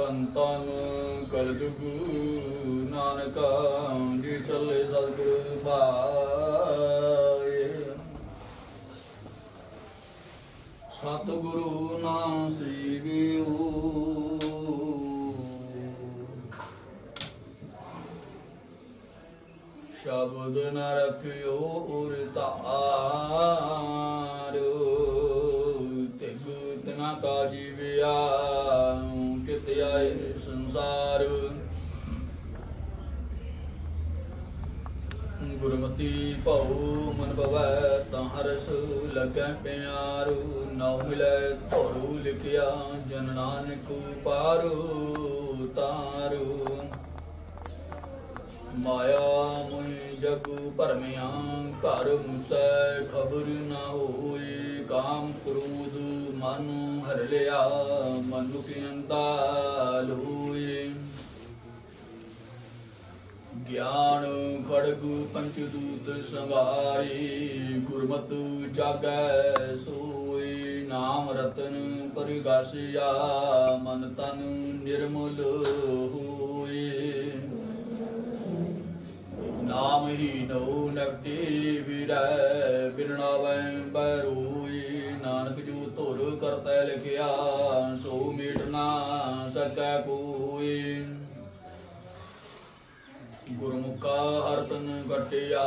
ਤਨ ਤਨ ਕਲਯੁਗ ਨਾਨਕ, ਜੀ ਚੱਲੇ ਸਤਿਗੁਰੂ ਬਾਏ ਸਤਿਗੁਰੂ ਨਾਮ ਸੀਵਿਓ ਸ਼ਬਦ ਨ ਰਖਿਓ ਉਰ ਤਾਰ। ਤਿਗ ਤਨਾ ਕਾ ਜੀਵਿਆ ਕਿਤ ਆਏ ਸੰਸਾਰ। ਗੁਰਮਤੀ ਭਉ, ਮਨ ਭਵੈ ਤਾਂ ਹਰਸ ਲੱਗੈ ਪਿਆਰੂ। ਨਉ ਮਿਲੈ ਧੋਰੂ ਲਿਖਿਆ, ਜਨ ਨਾਨਕ ਪਾਰੂ ਤਾਰੂ। ਮਾਇਆ ਮੋਹਿ ਜਗੁ ਭਰਮਿਆ, ਘਰ ਮੁਸੈ ਖਬਰ ਨਾ ਹੋਈ। ਕਾਮ ਕ੍ਰੋਧ ਮਨ ਹਰ ਲਿਆ ਮਨੁ ਅੰਤਾਲ ਹੋਈ ਗਿਆਨ ਖੜਗ ਪੰਚਦੂਤ ਸੰਗਾਰੀ ਗੁਰਮਤਿ ਜਾਗੈ ਸੋਈ ਨਾਮ ਰਤਨ ਪਰਿਗਾਸਿਆ ਮਨ ਤਨ ਨਿਰਮਲ ਹੋਏ ਨਾਮ ਹੀ ਨੋ ਨਕਟੀ ਵਿਰੈ ਬਿਰਣਾਵੈ ਬਰੂਈ ਨਾਨਕ ਜੂ ਧੁਰ ਕਰਤੈ ਲਿਖਿਆ, ਸੋ ਮੀਟ ਨਾ ਸਕੈ ਕੋਈ। ਗੁਰਮੁਖਾ ਹਰਤਨ ਕਟਿਆ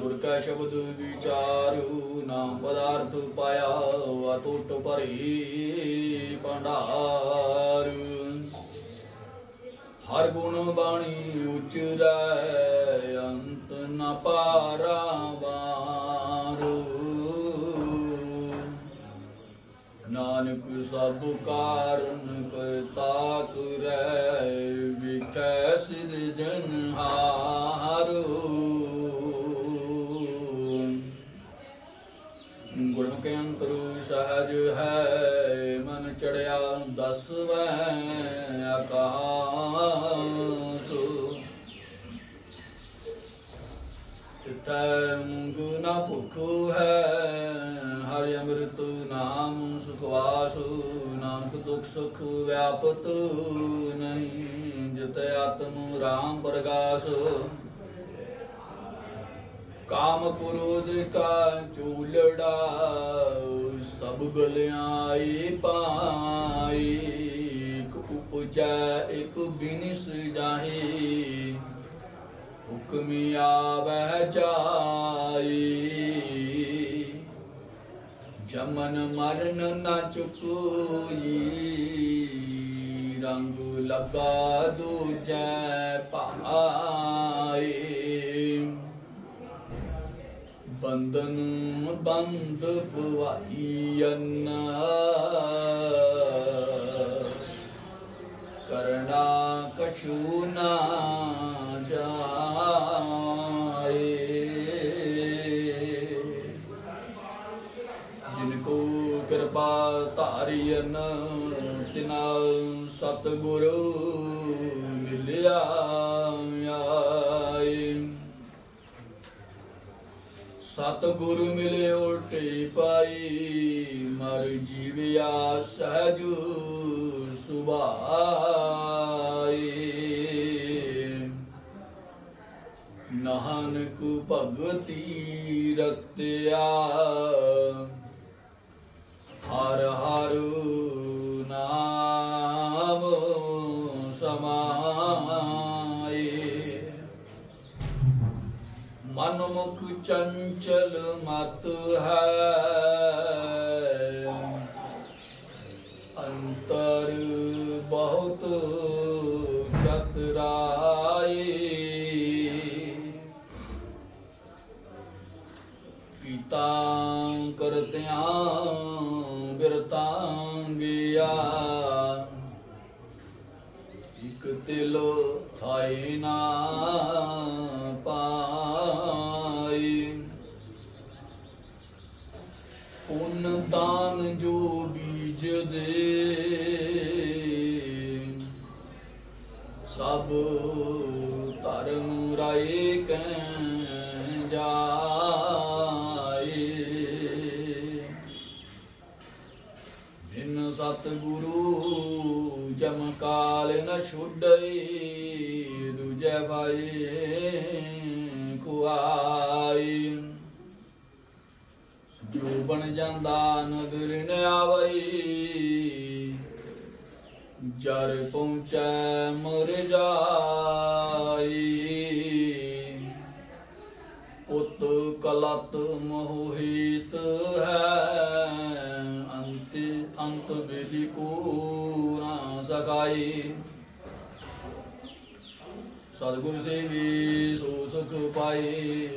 ਗੁਰ ਕਾ ਸ਼ਬਦ ਵਿਚਾਰੂ ਨਾਮ ਪਦਾਰਥ ਪਾਇਆ ਅਟੁੱਟ ਭਰੀ ਭੰਡਾਰ। ਹਰ ਗੁਣ ਬਾਣੀ ਉਚਰੈ ਅੰਤ ਨ ਪਾਰਾਵਾਰ ਨਾਨਕ ਸਭ ਕਾਰਨ ਕਰਤਾ ਕਰੈ ਵਿਖੈ ਸਿਧ ਹਾਰੂ। ਗੁਰਮੁਖ ਅੰਤਰ ਸਹਜ ਹੈ, ਮਨ ਚੜਿਆ ਦਸਵੈ ਆਕਾਸ ਤਿਤੈ ਮੁੰਗ ਨਾ ਹੈ ਹਰਿ ਅੰਮ੍ਰਿਤ ਨਾਮ ਸੁਖਵਾਸ ਨਾਨਕ ਦੁਖ ਸੁਖ ਵਿਆਪਤ ਨਹੀਂ ਜਿਤ ਆਤਮ ਰਾਮ ਪ੍ਰਗਾਸ ਕਾਮ ਕ੍ਰੋਧ ਕਾ ਚੂਲੜਾ ਸਭ ਗਲਿਆਈ ਪਾਈ ਇਕ ਉਪਜੈ ਇਕ ਬਿਨਿਸ ਜਾਹੀ ਹੁਕਮੀ ਆਵਹਿ ਜਾਈ। ਜਮਨ ਮਰਨ ਨਾ ਚੁਕੋਈ। ਰੰਗ ਲਗਾ ਦੂਜੈ ਪਾਈ ਬੰਧਨ ਬੰਦ ਪੁਵਾਈ ਅੰਨ ਕਰਣਾ ਕਛੂ ਨਾ ਜਾਏ ਜਿਨ ਕੋ ਕਿਰਪਾ ਧਾਰਿਯਨ ਤਿਨਾ ਸਤਿਗੁਰ ਮਿਲਿਆ ਆਏ। ਮਿਲੇ ਉਲਟੀ ਪਾਈ, ਮਰ ਜੀਵਿਆ ਸਹਜ ਸੁਭਾਈ ਨਾਨਕ ਭਗਤੀ ਰਤਿਆ। ਹਰ ਹਰ ਨਾਮ ਸਮਾਏ। ਮਨ ਮੁਖ ਚੰਚਲ ਮਤ ਹੈ। ਅੰਤਰ ਬਹੁਤ ਚਤਰਾਈ ਪੀਤਾ ਕਰਤਿਆਂ ਬਿਰਤਾਂ ਗਿਆ। ਇਕ ਤਿਲ ਥਾਈ ਨਾ ਪਾਈ ਪੁੰਨ ਦਾਨ ਜੋ ਬੀਜ ਦੇ ਸਭ ਧਰਮ ਰਾਏ ਕੈ ਜਾਏ ਬਿਨ ਗੁਰੂ ਜਮ ਕਾਲ ਨ ਛੁੱਡਈ, ਦੂਜੇ ਭਾਈ ਕੁਆਈ ਜੋ ਬਣ ਜਾਂਦਾ ਨਦਰ ਨ ਆਵਈ, ਜਰ ਪਹੁੰਚੈ ਮਰ ਜਾਈ। ਉਤ ਕਲਤ ਮੋਹਿਤ ਹੈ ਸਕਾਈ ਸਤਿਗੁਰ ਸੇਵੀ ਸੋ ਸੁਖ ਪਾਈ।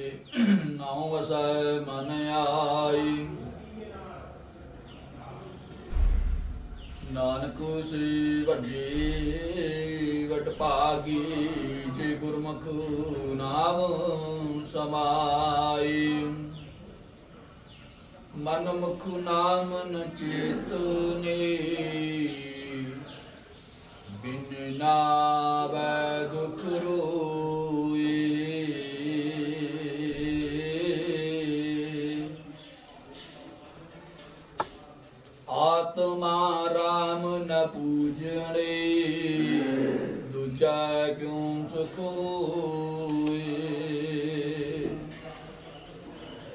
ਨਾਉ ਵਸੈ ਮਨ ਆਈ। ਨਾਨਕ ਸੀ ਵੱਡੀ ਵਟ ਭਾਗੀ ਜੇ ਗੁਰਮੁਖ ਨਾਮ ਸਮਾਈ। ਮਨ ਮੁਖ ਨਾਮ ਨ। ਚੇਤਨੇ ਬਿਨ ਨਾਵੈ ਦੁਖ ਰੋਈ ਆਤਮਾ ਰਾਮ ਨ ਪੂਜਣੇ ਦੂਜਾ ਕਿਉ ਸੁਖ ਹੋਏ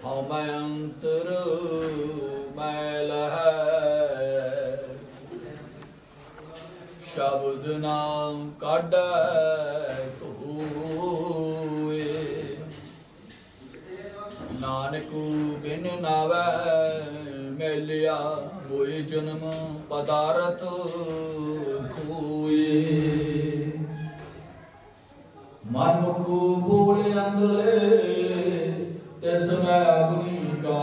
ਹਉ ਮੈਂ ਅੰਤਰ ਸ਼ਬਦ ਨਾਮ ਕਾਢੈ ਧੋਏ। ਨਾਨਕ ਬਿਨ ਨਾਵੈ ਮਿਲਿਆ, ਹੋਏ ਜਨਮ ਪਦਾਰਥ ਖੋਏ। ਮਨ ਮੁਖ ਬੋਲੇ ਅੰਦਲੇ ਤਿਸ ਮੈਂ ਅਗਨੀ ਕਾ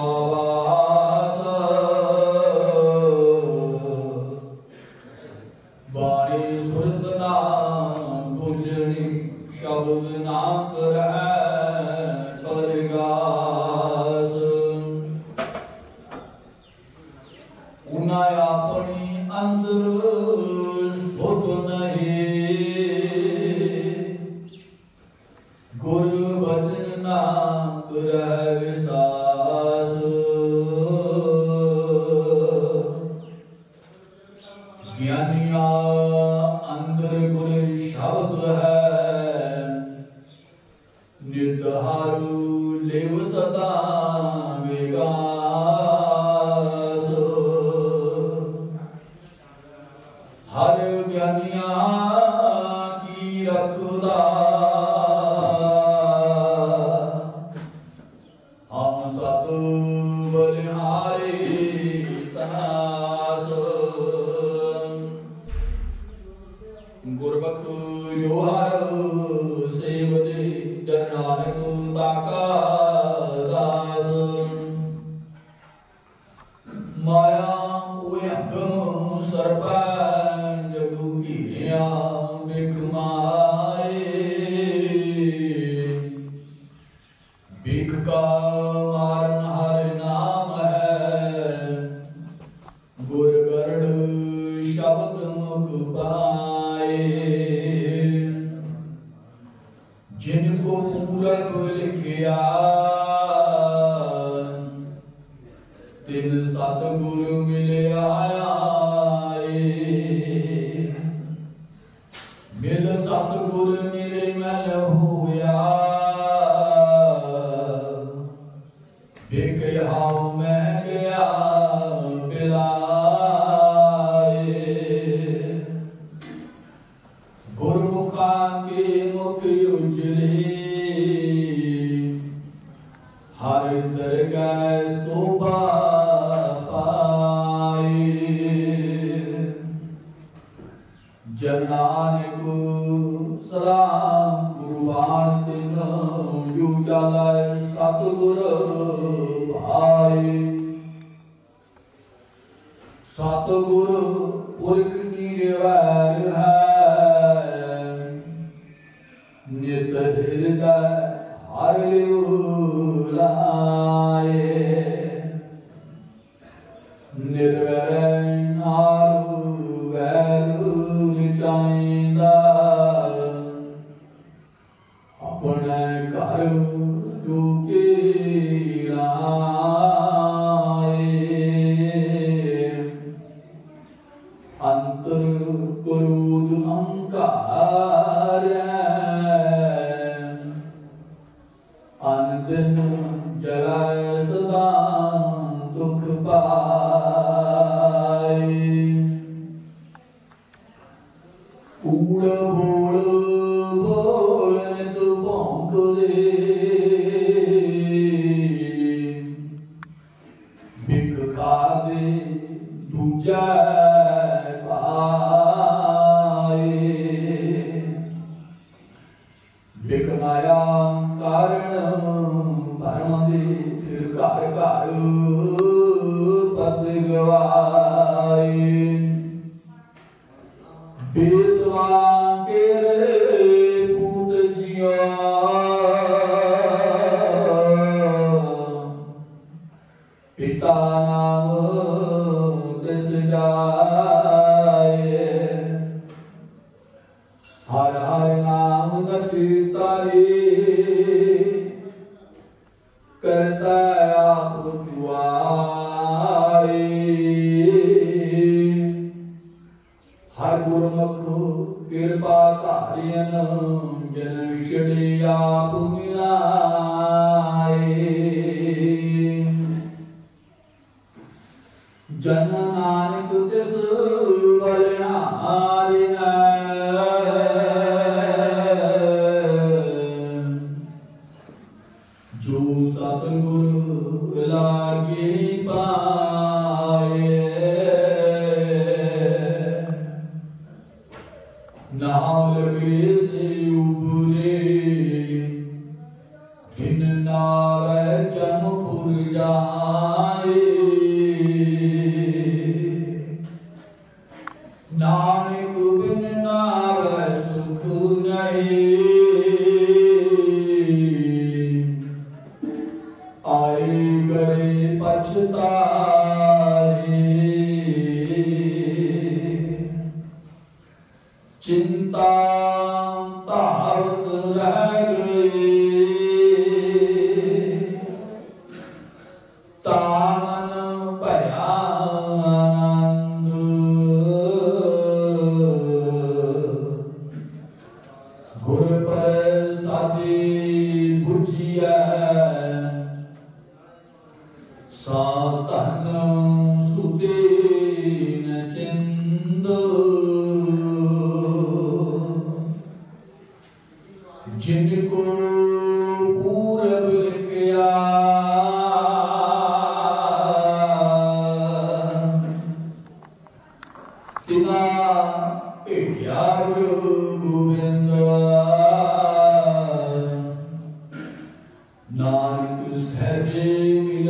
ਨਾਨਕ ਸਹਜੇ ਮਿਲ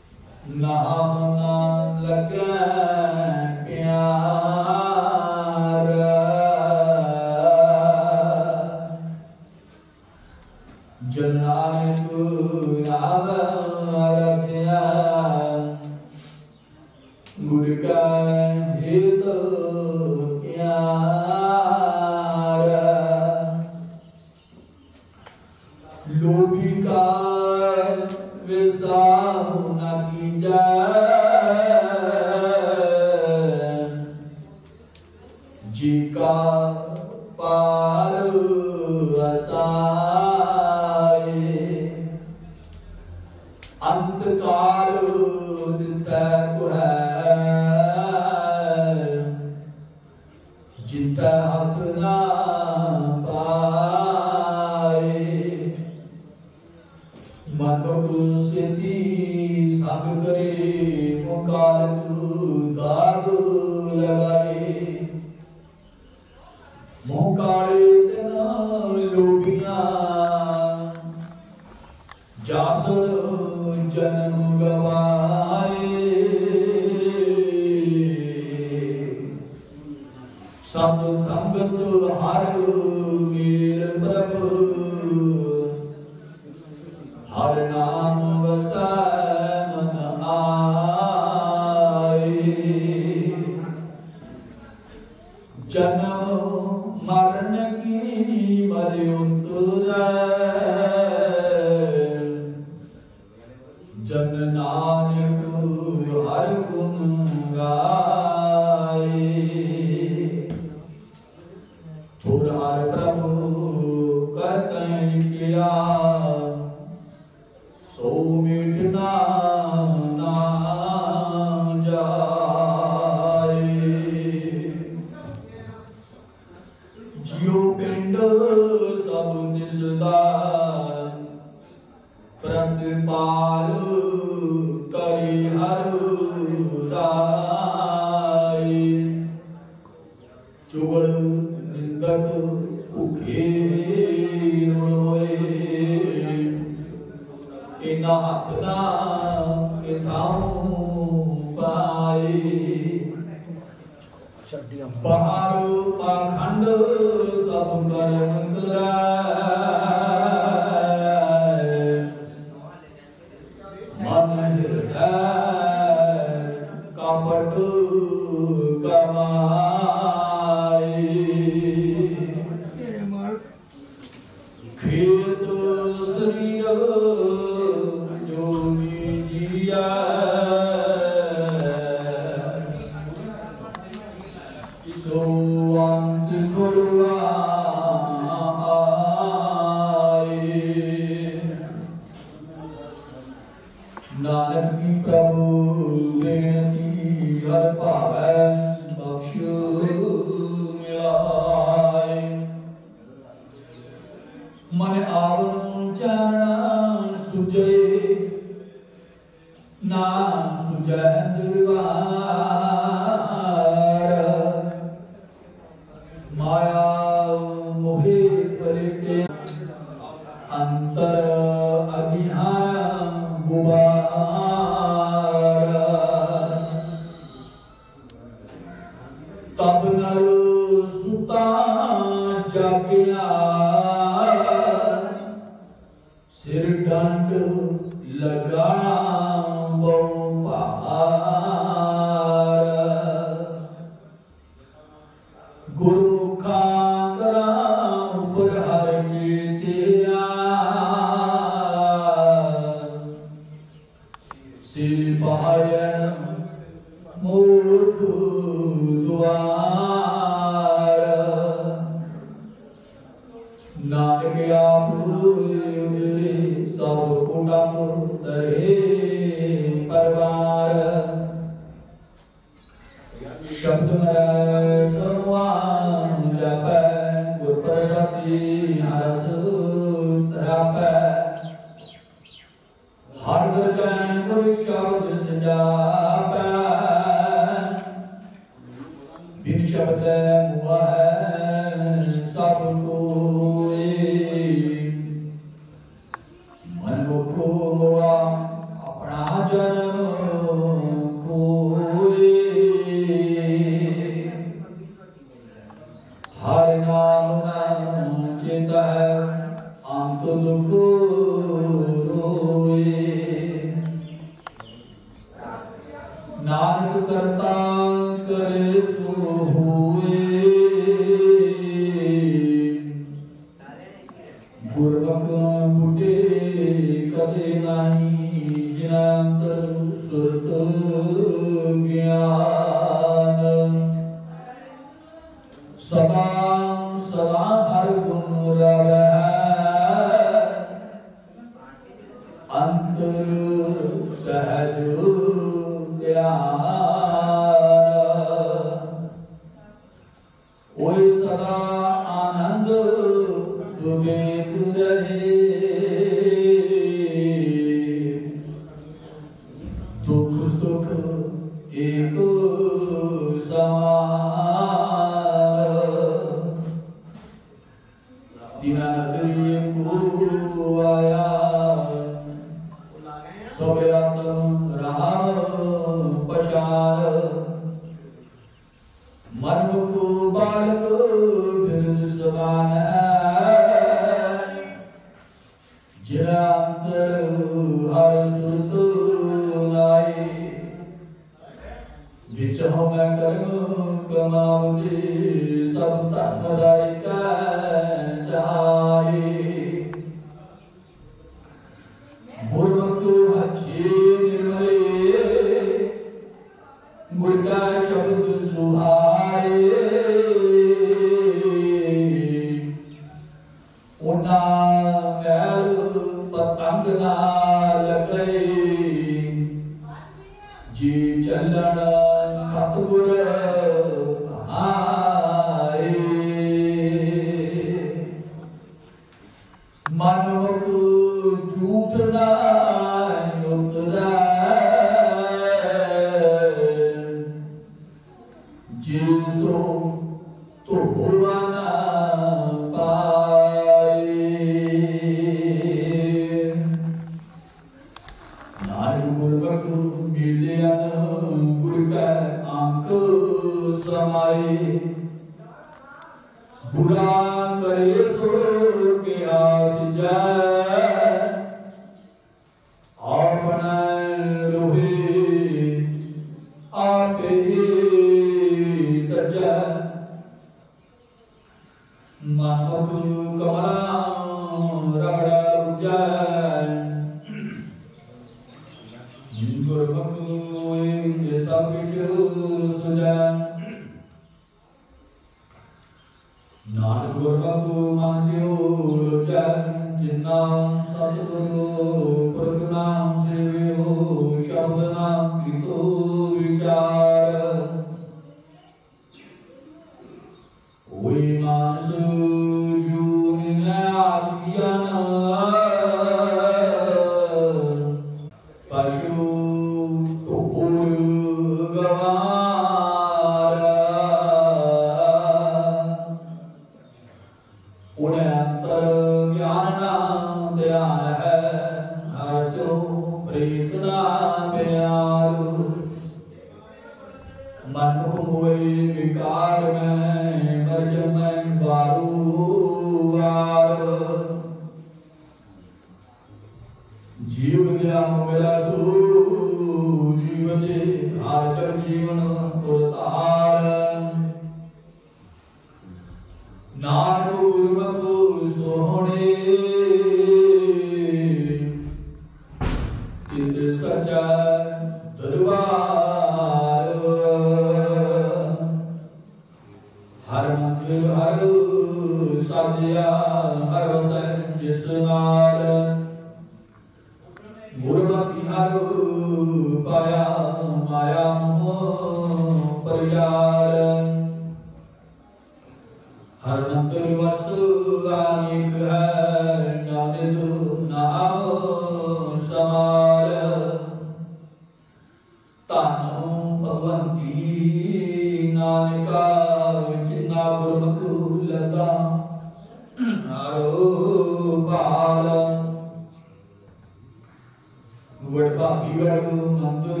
ਮੰਤਰ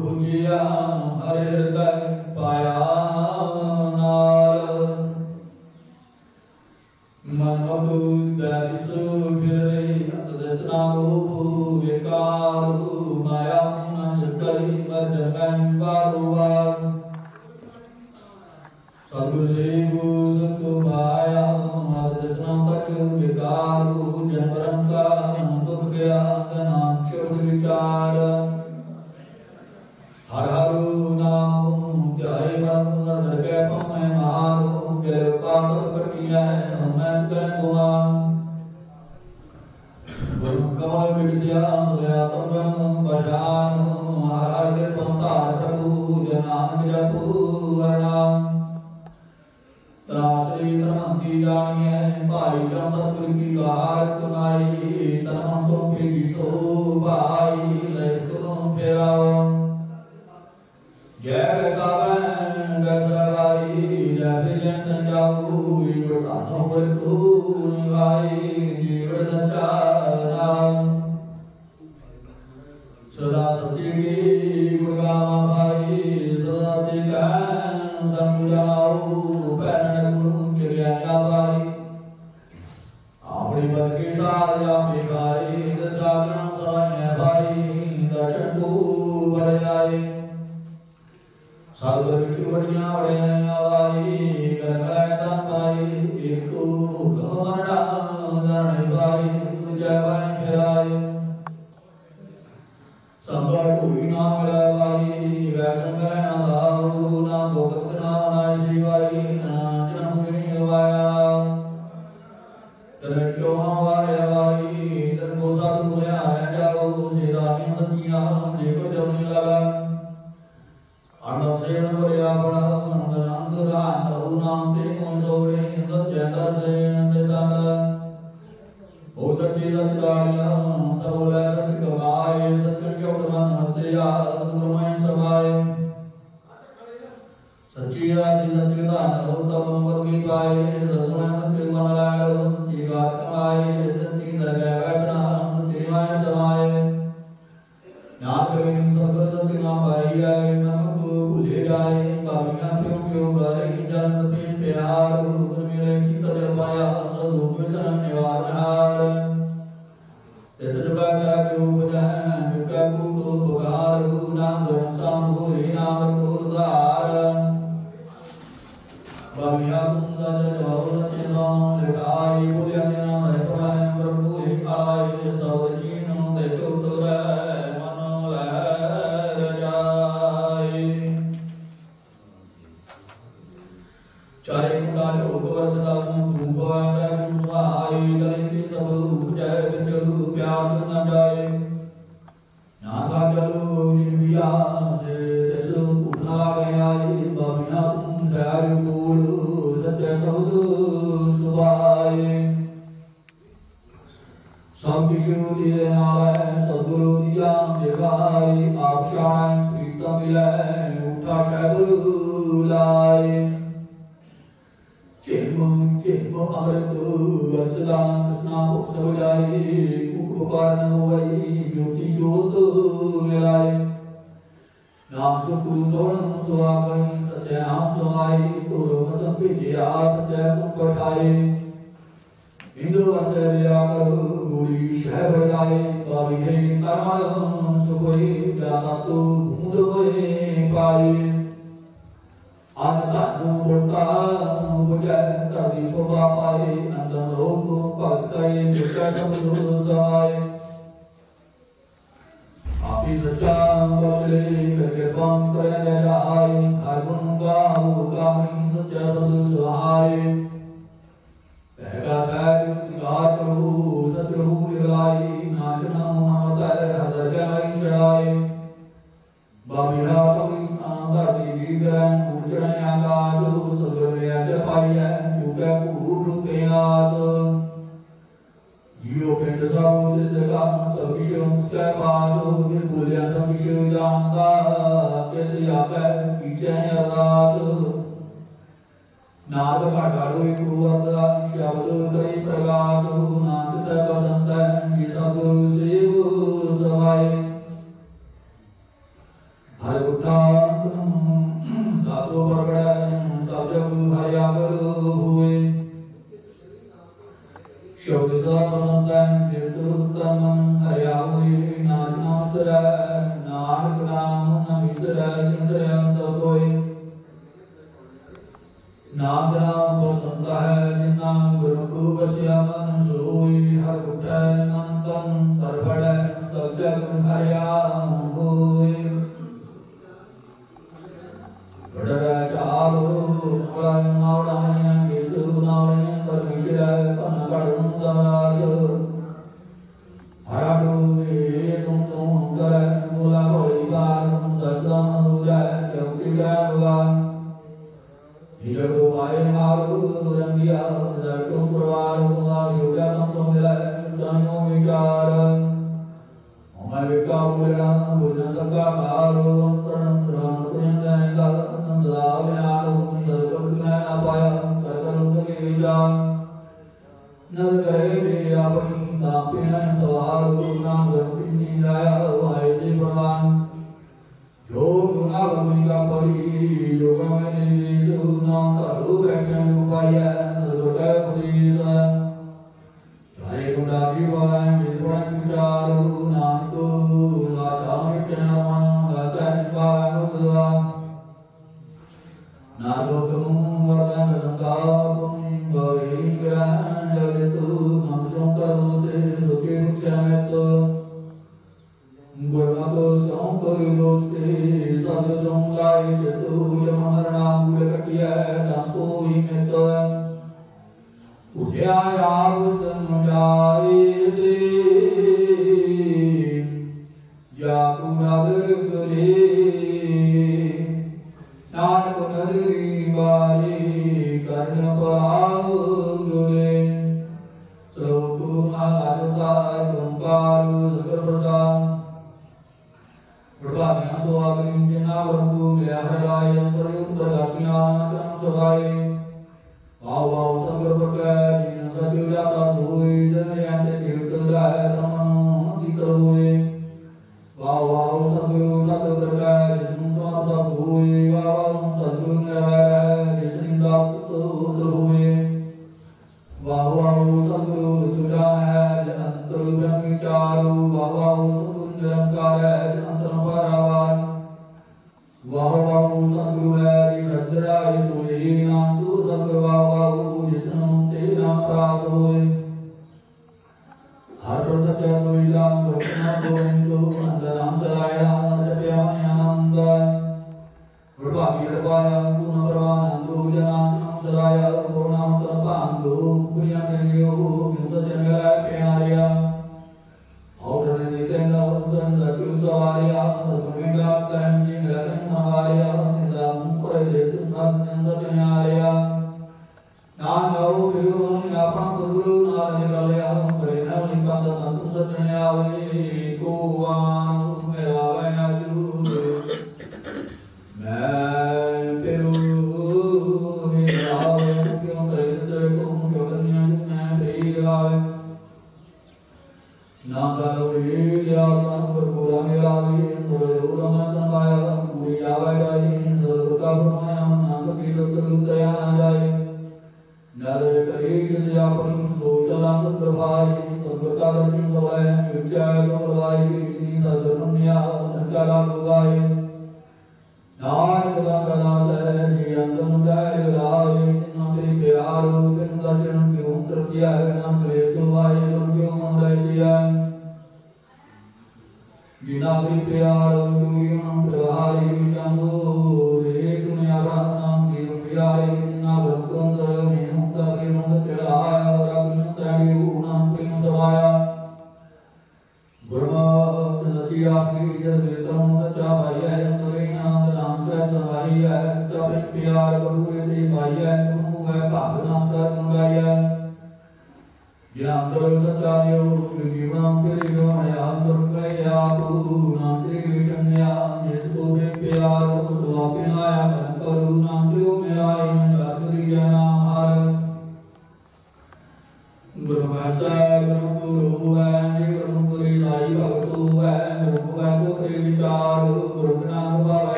ਖੋਜਿਆ ਹਰ ਹਿਰਦੈ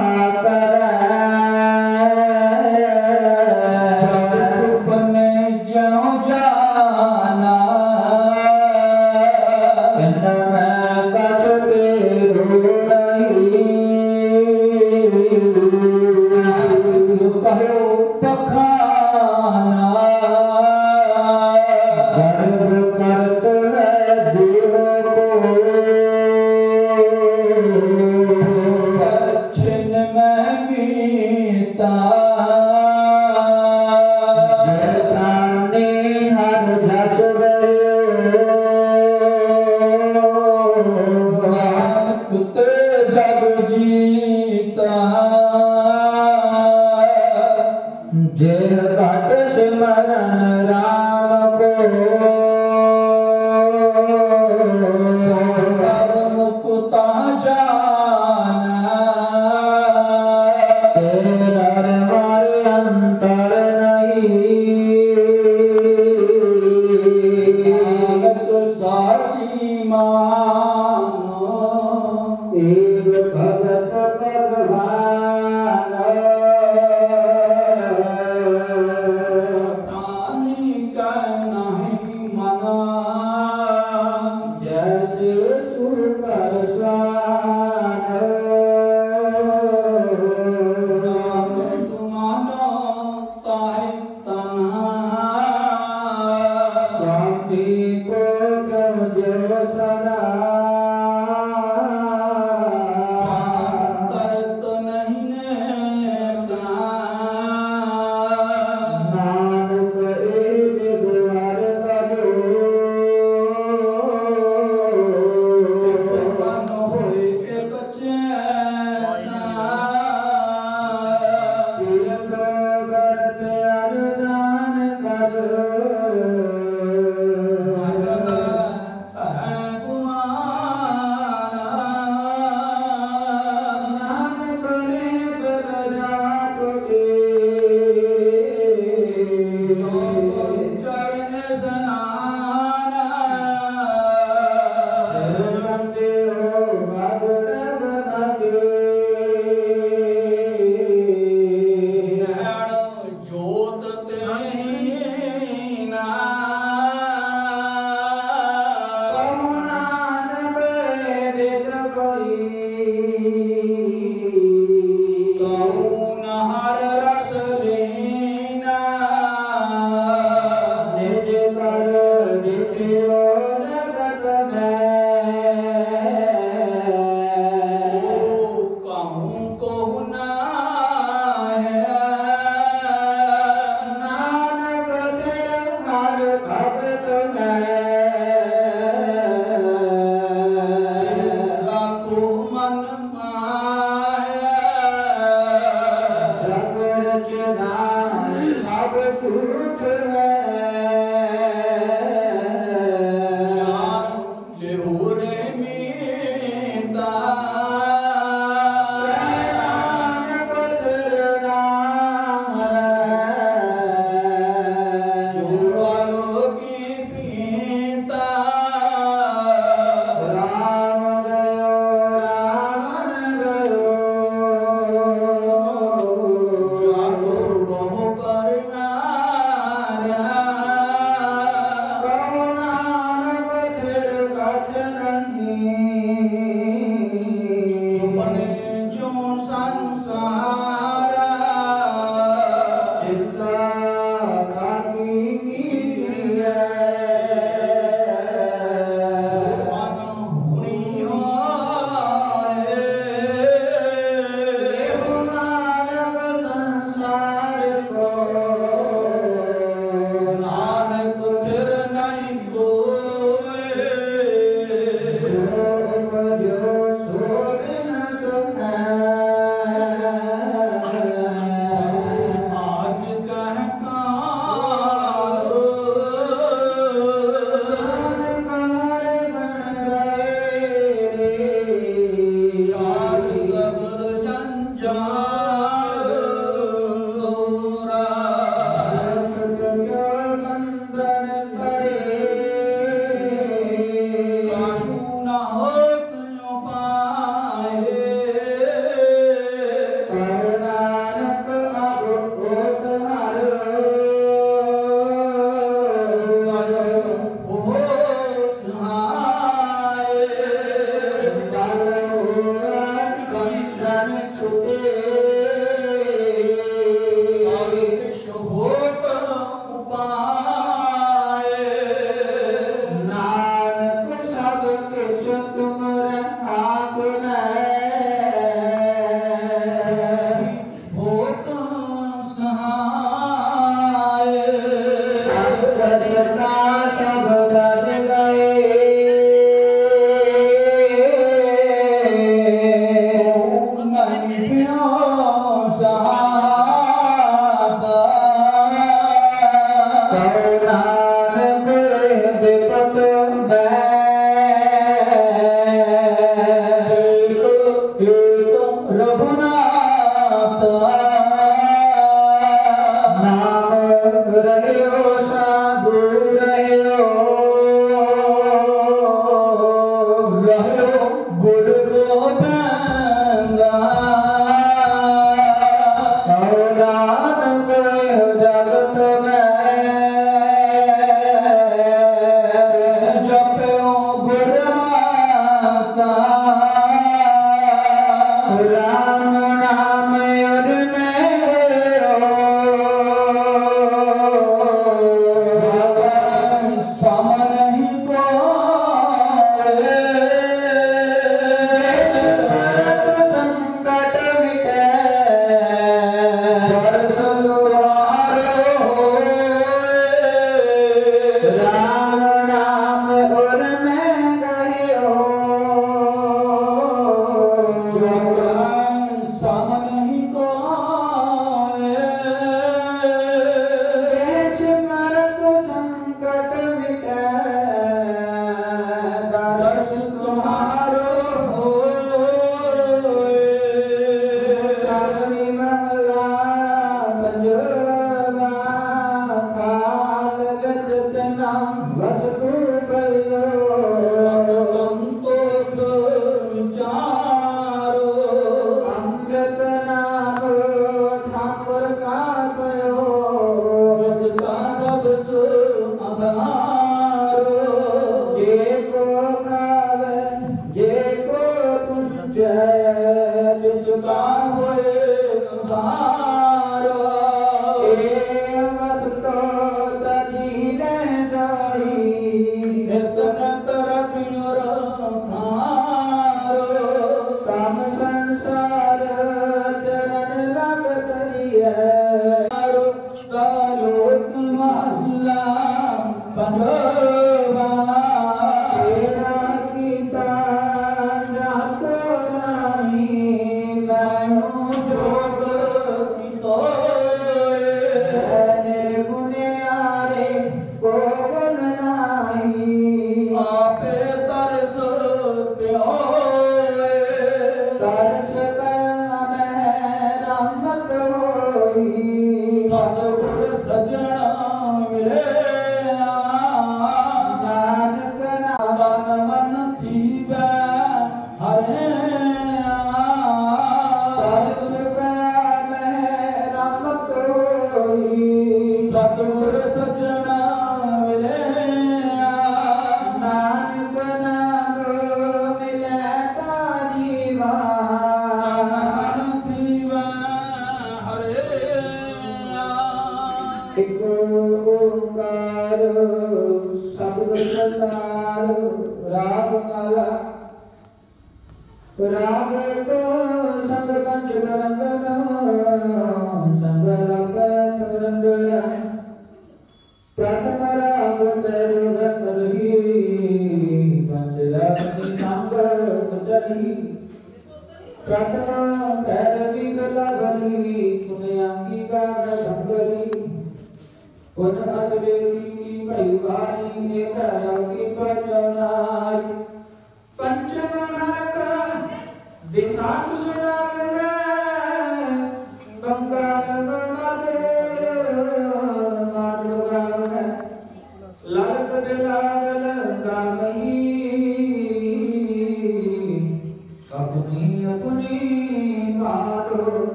ਕਹਾ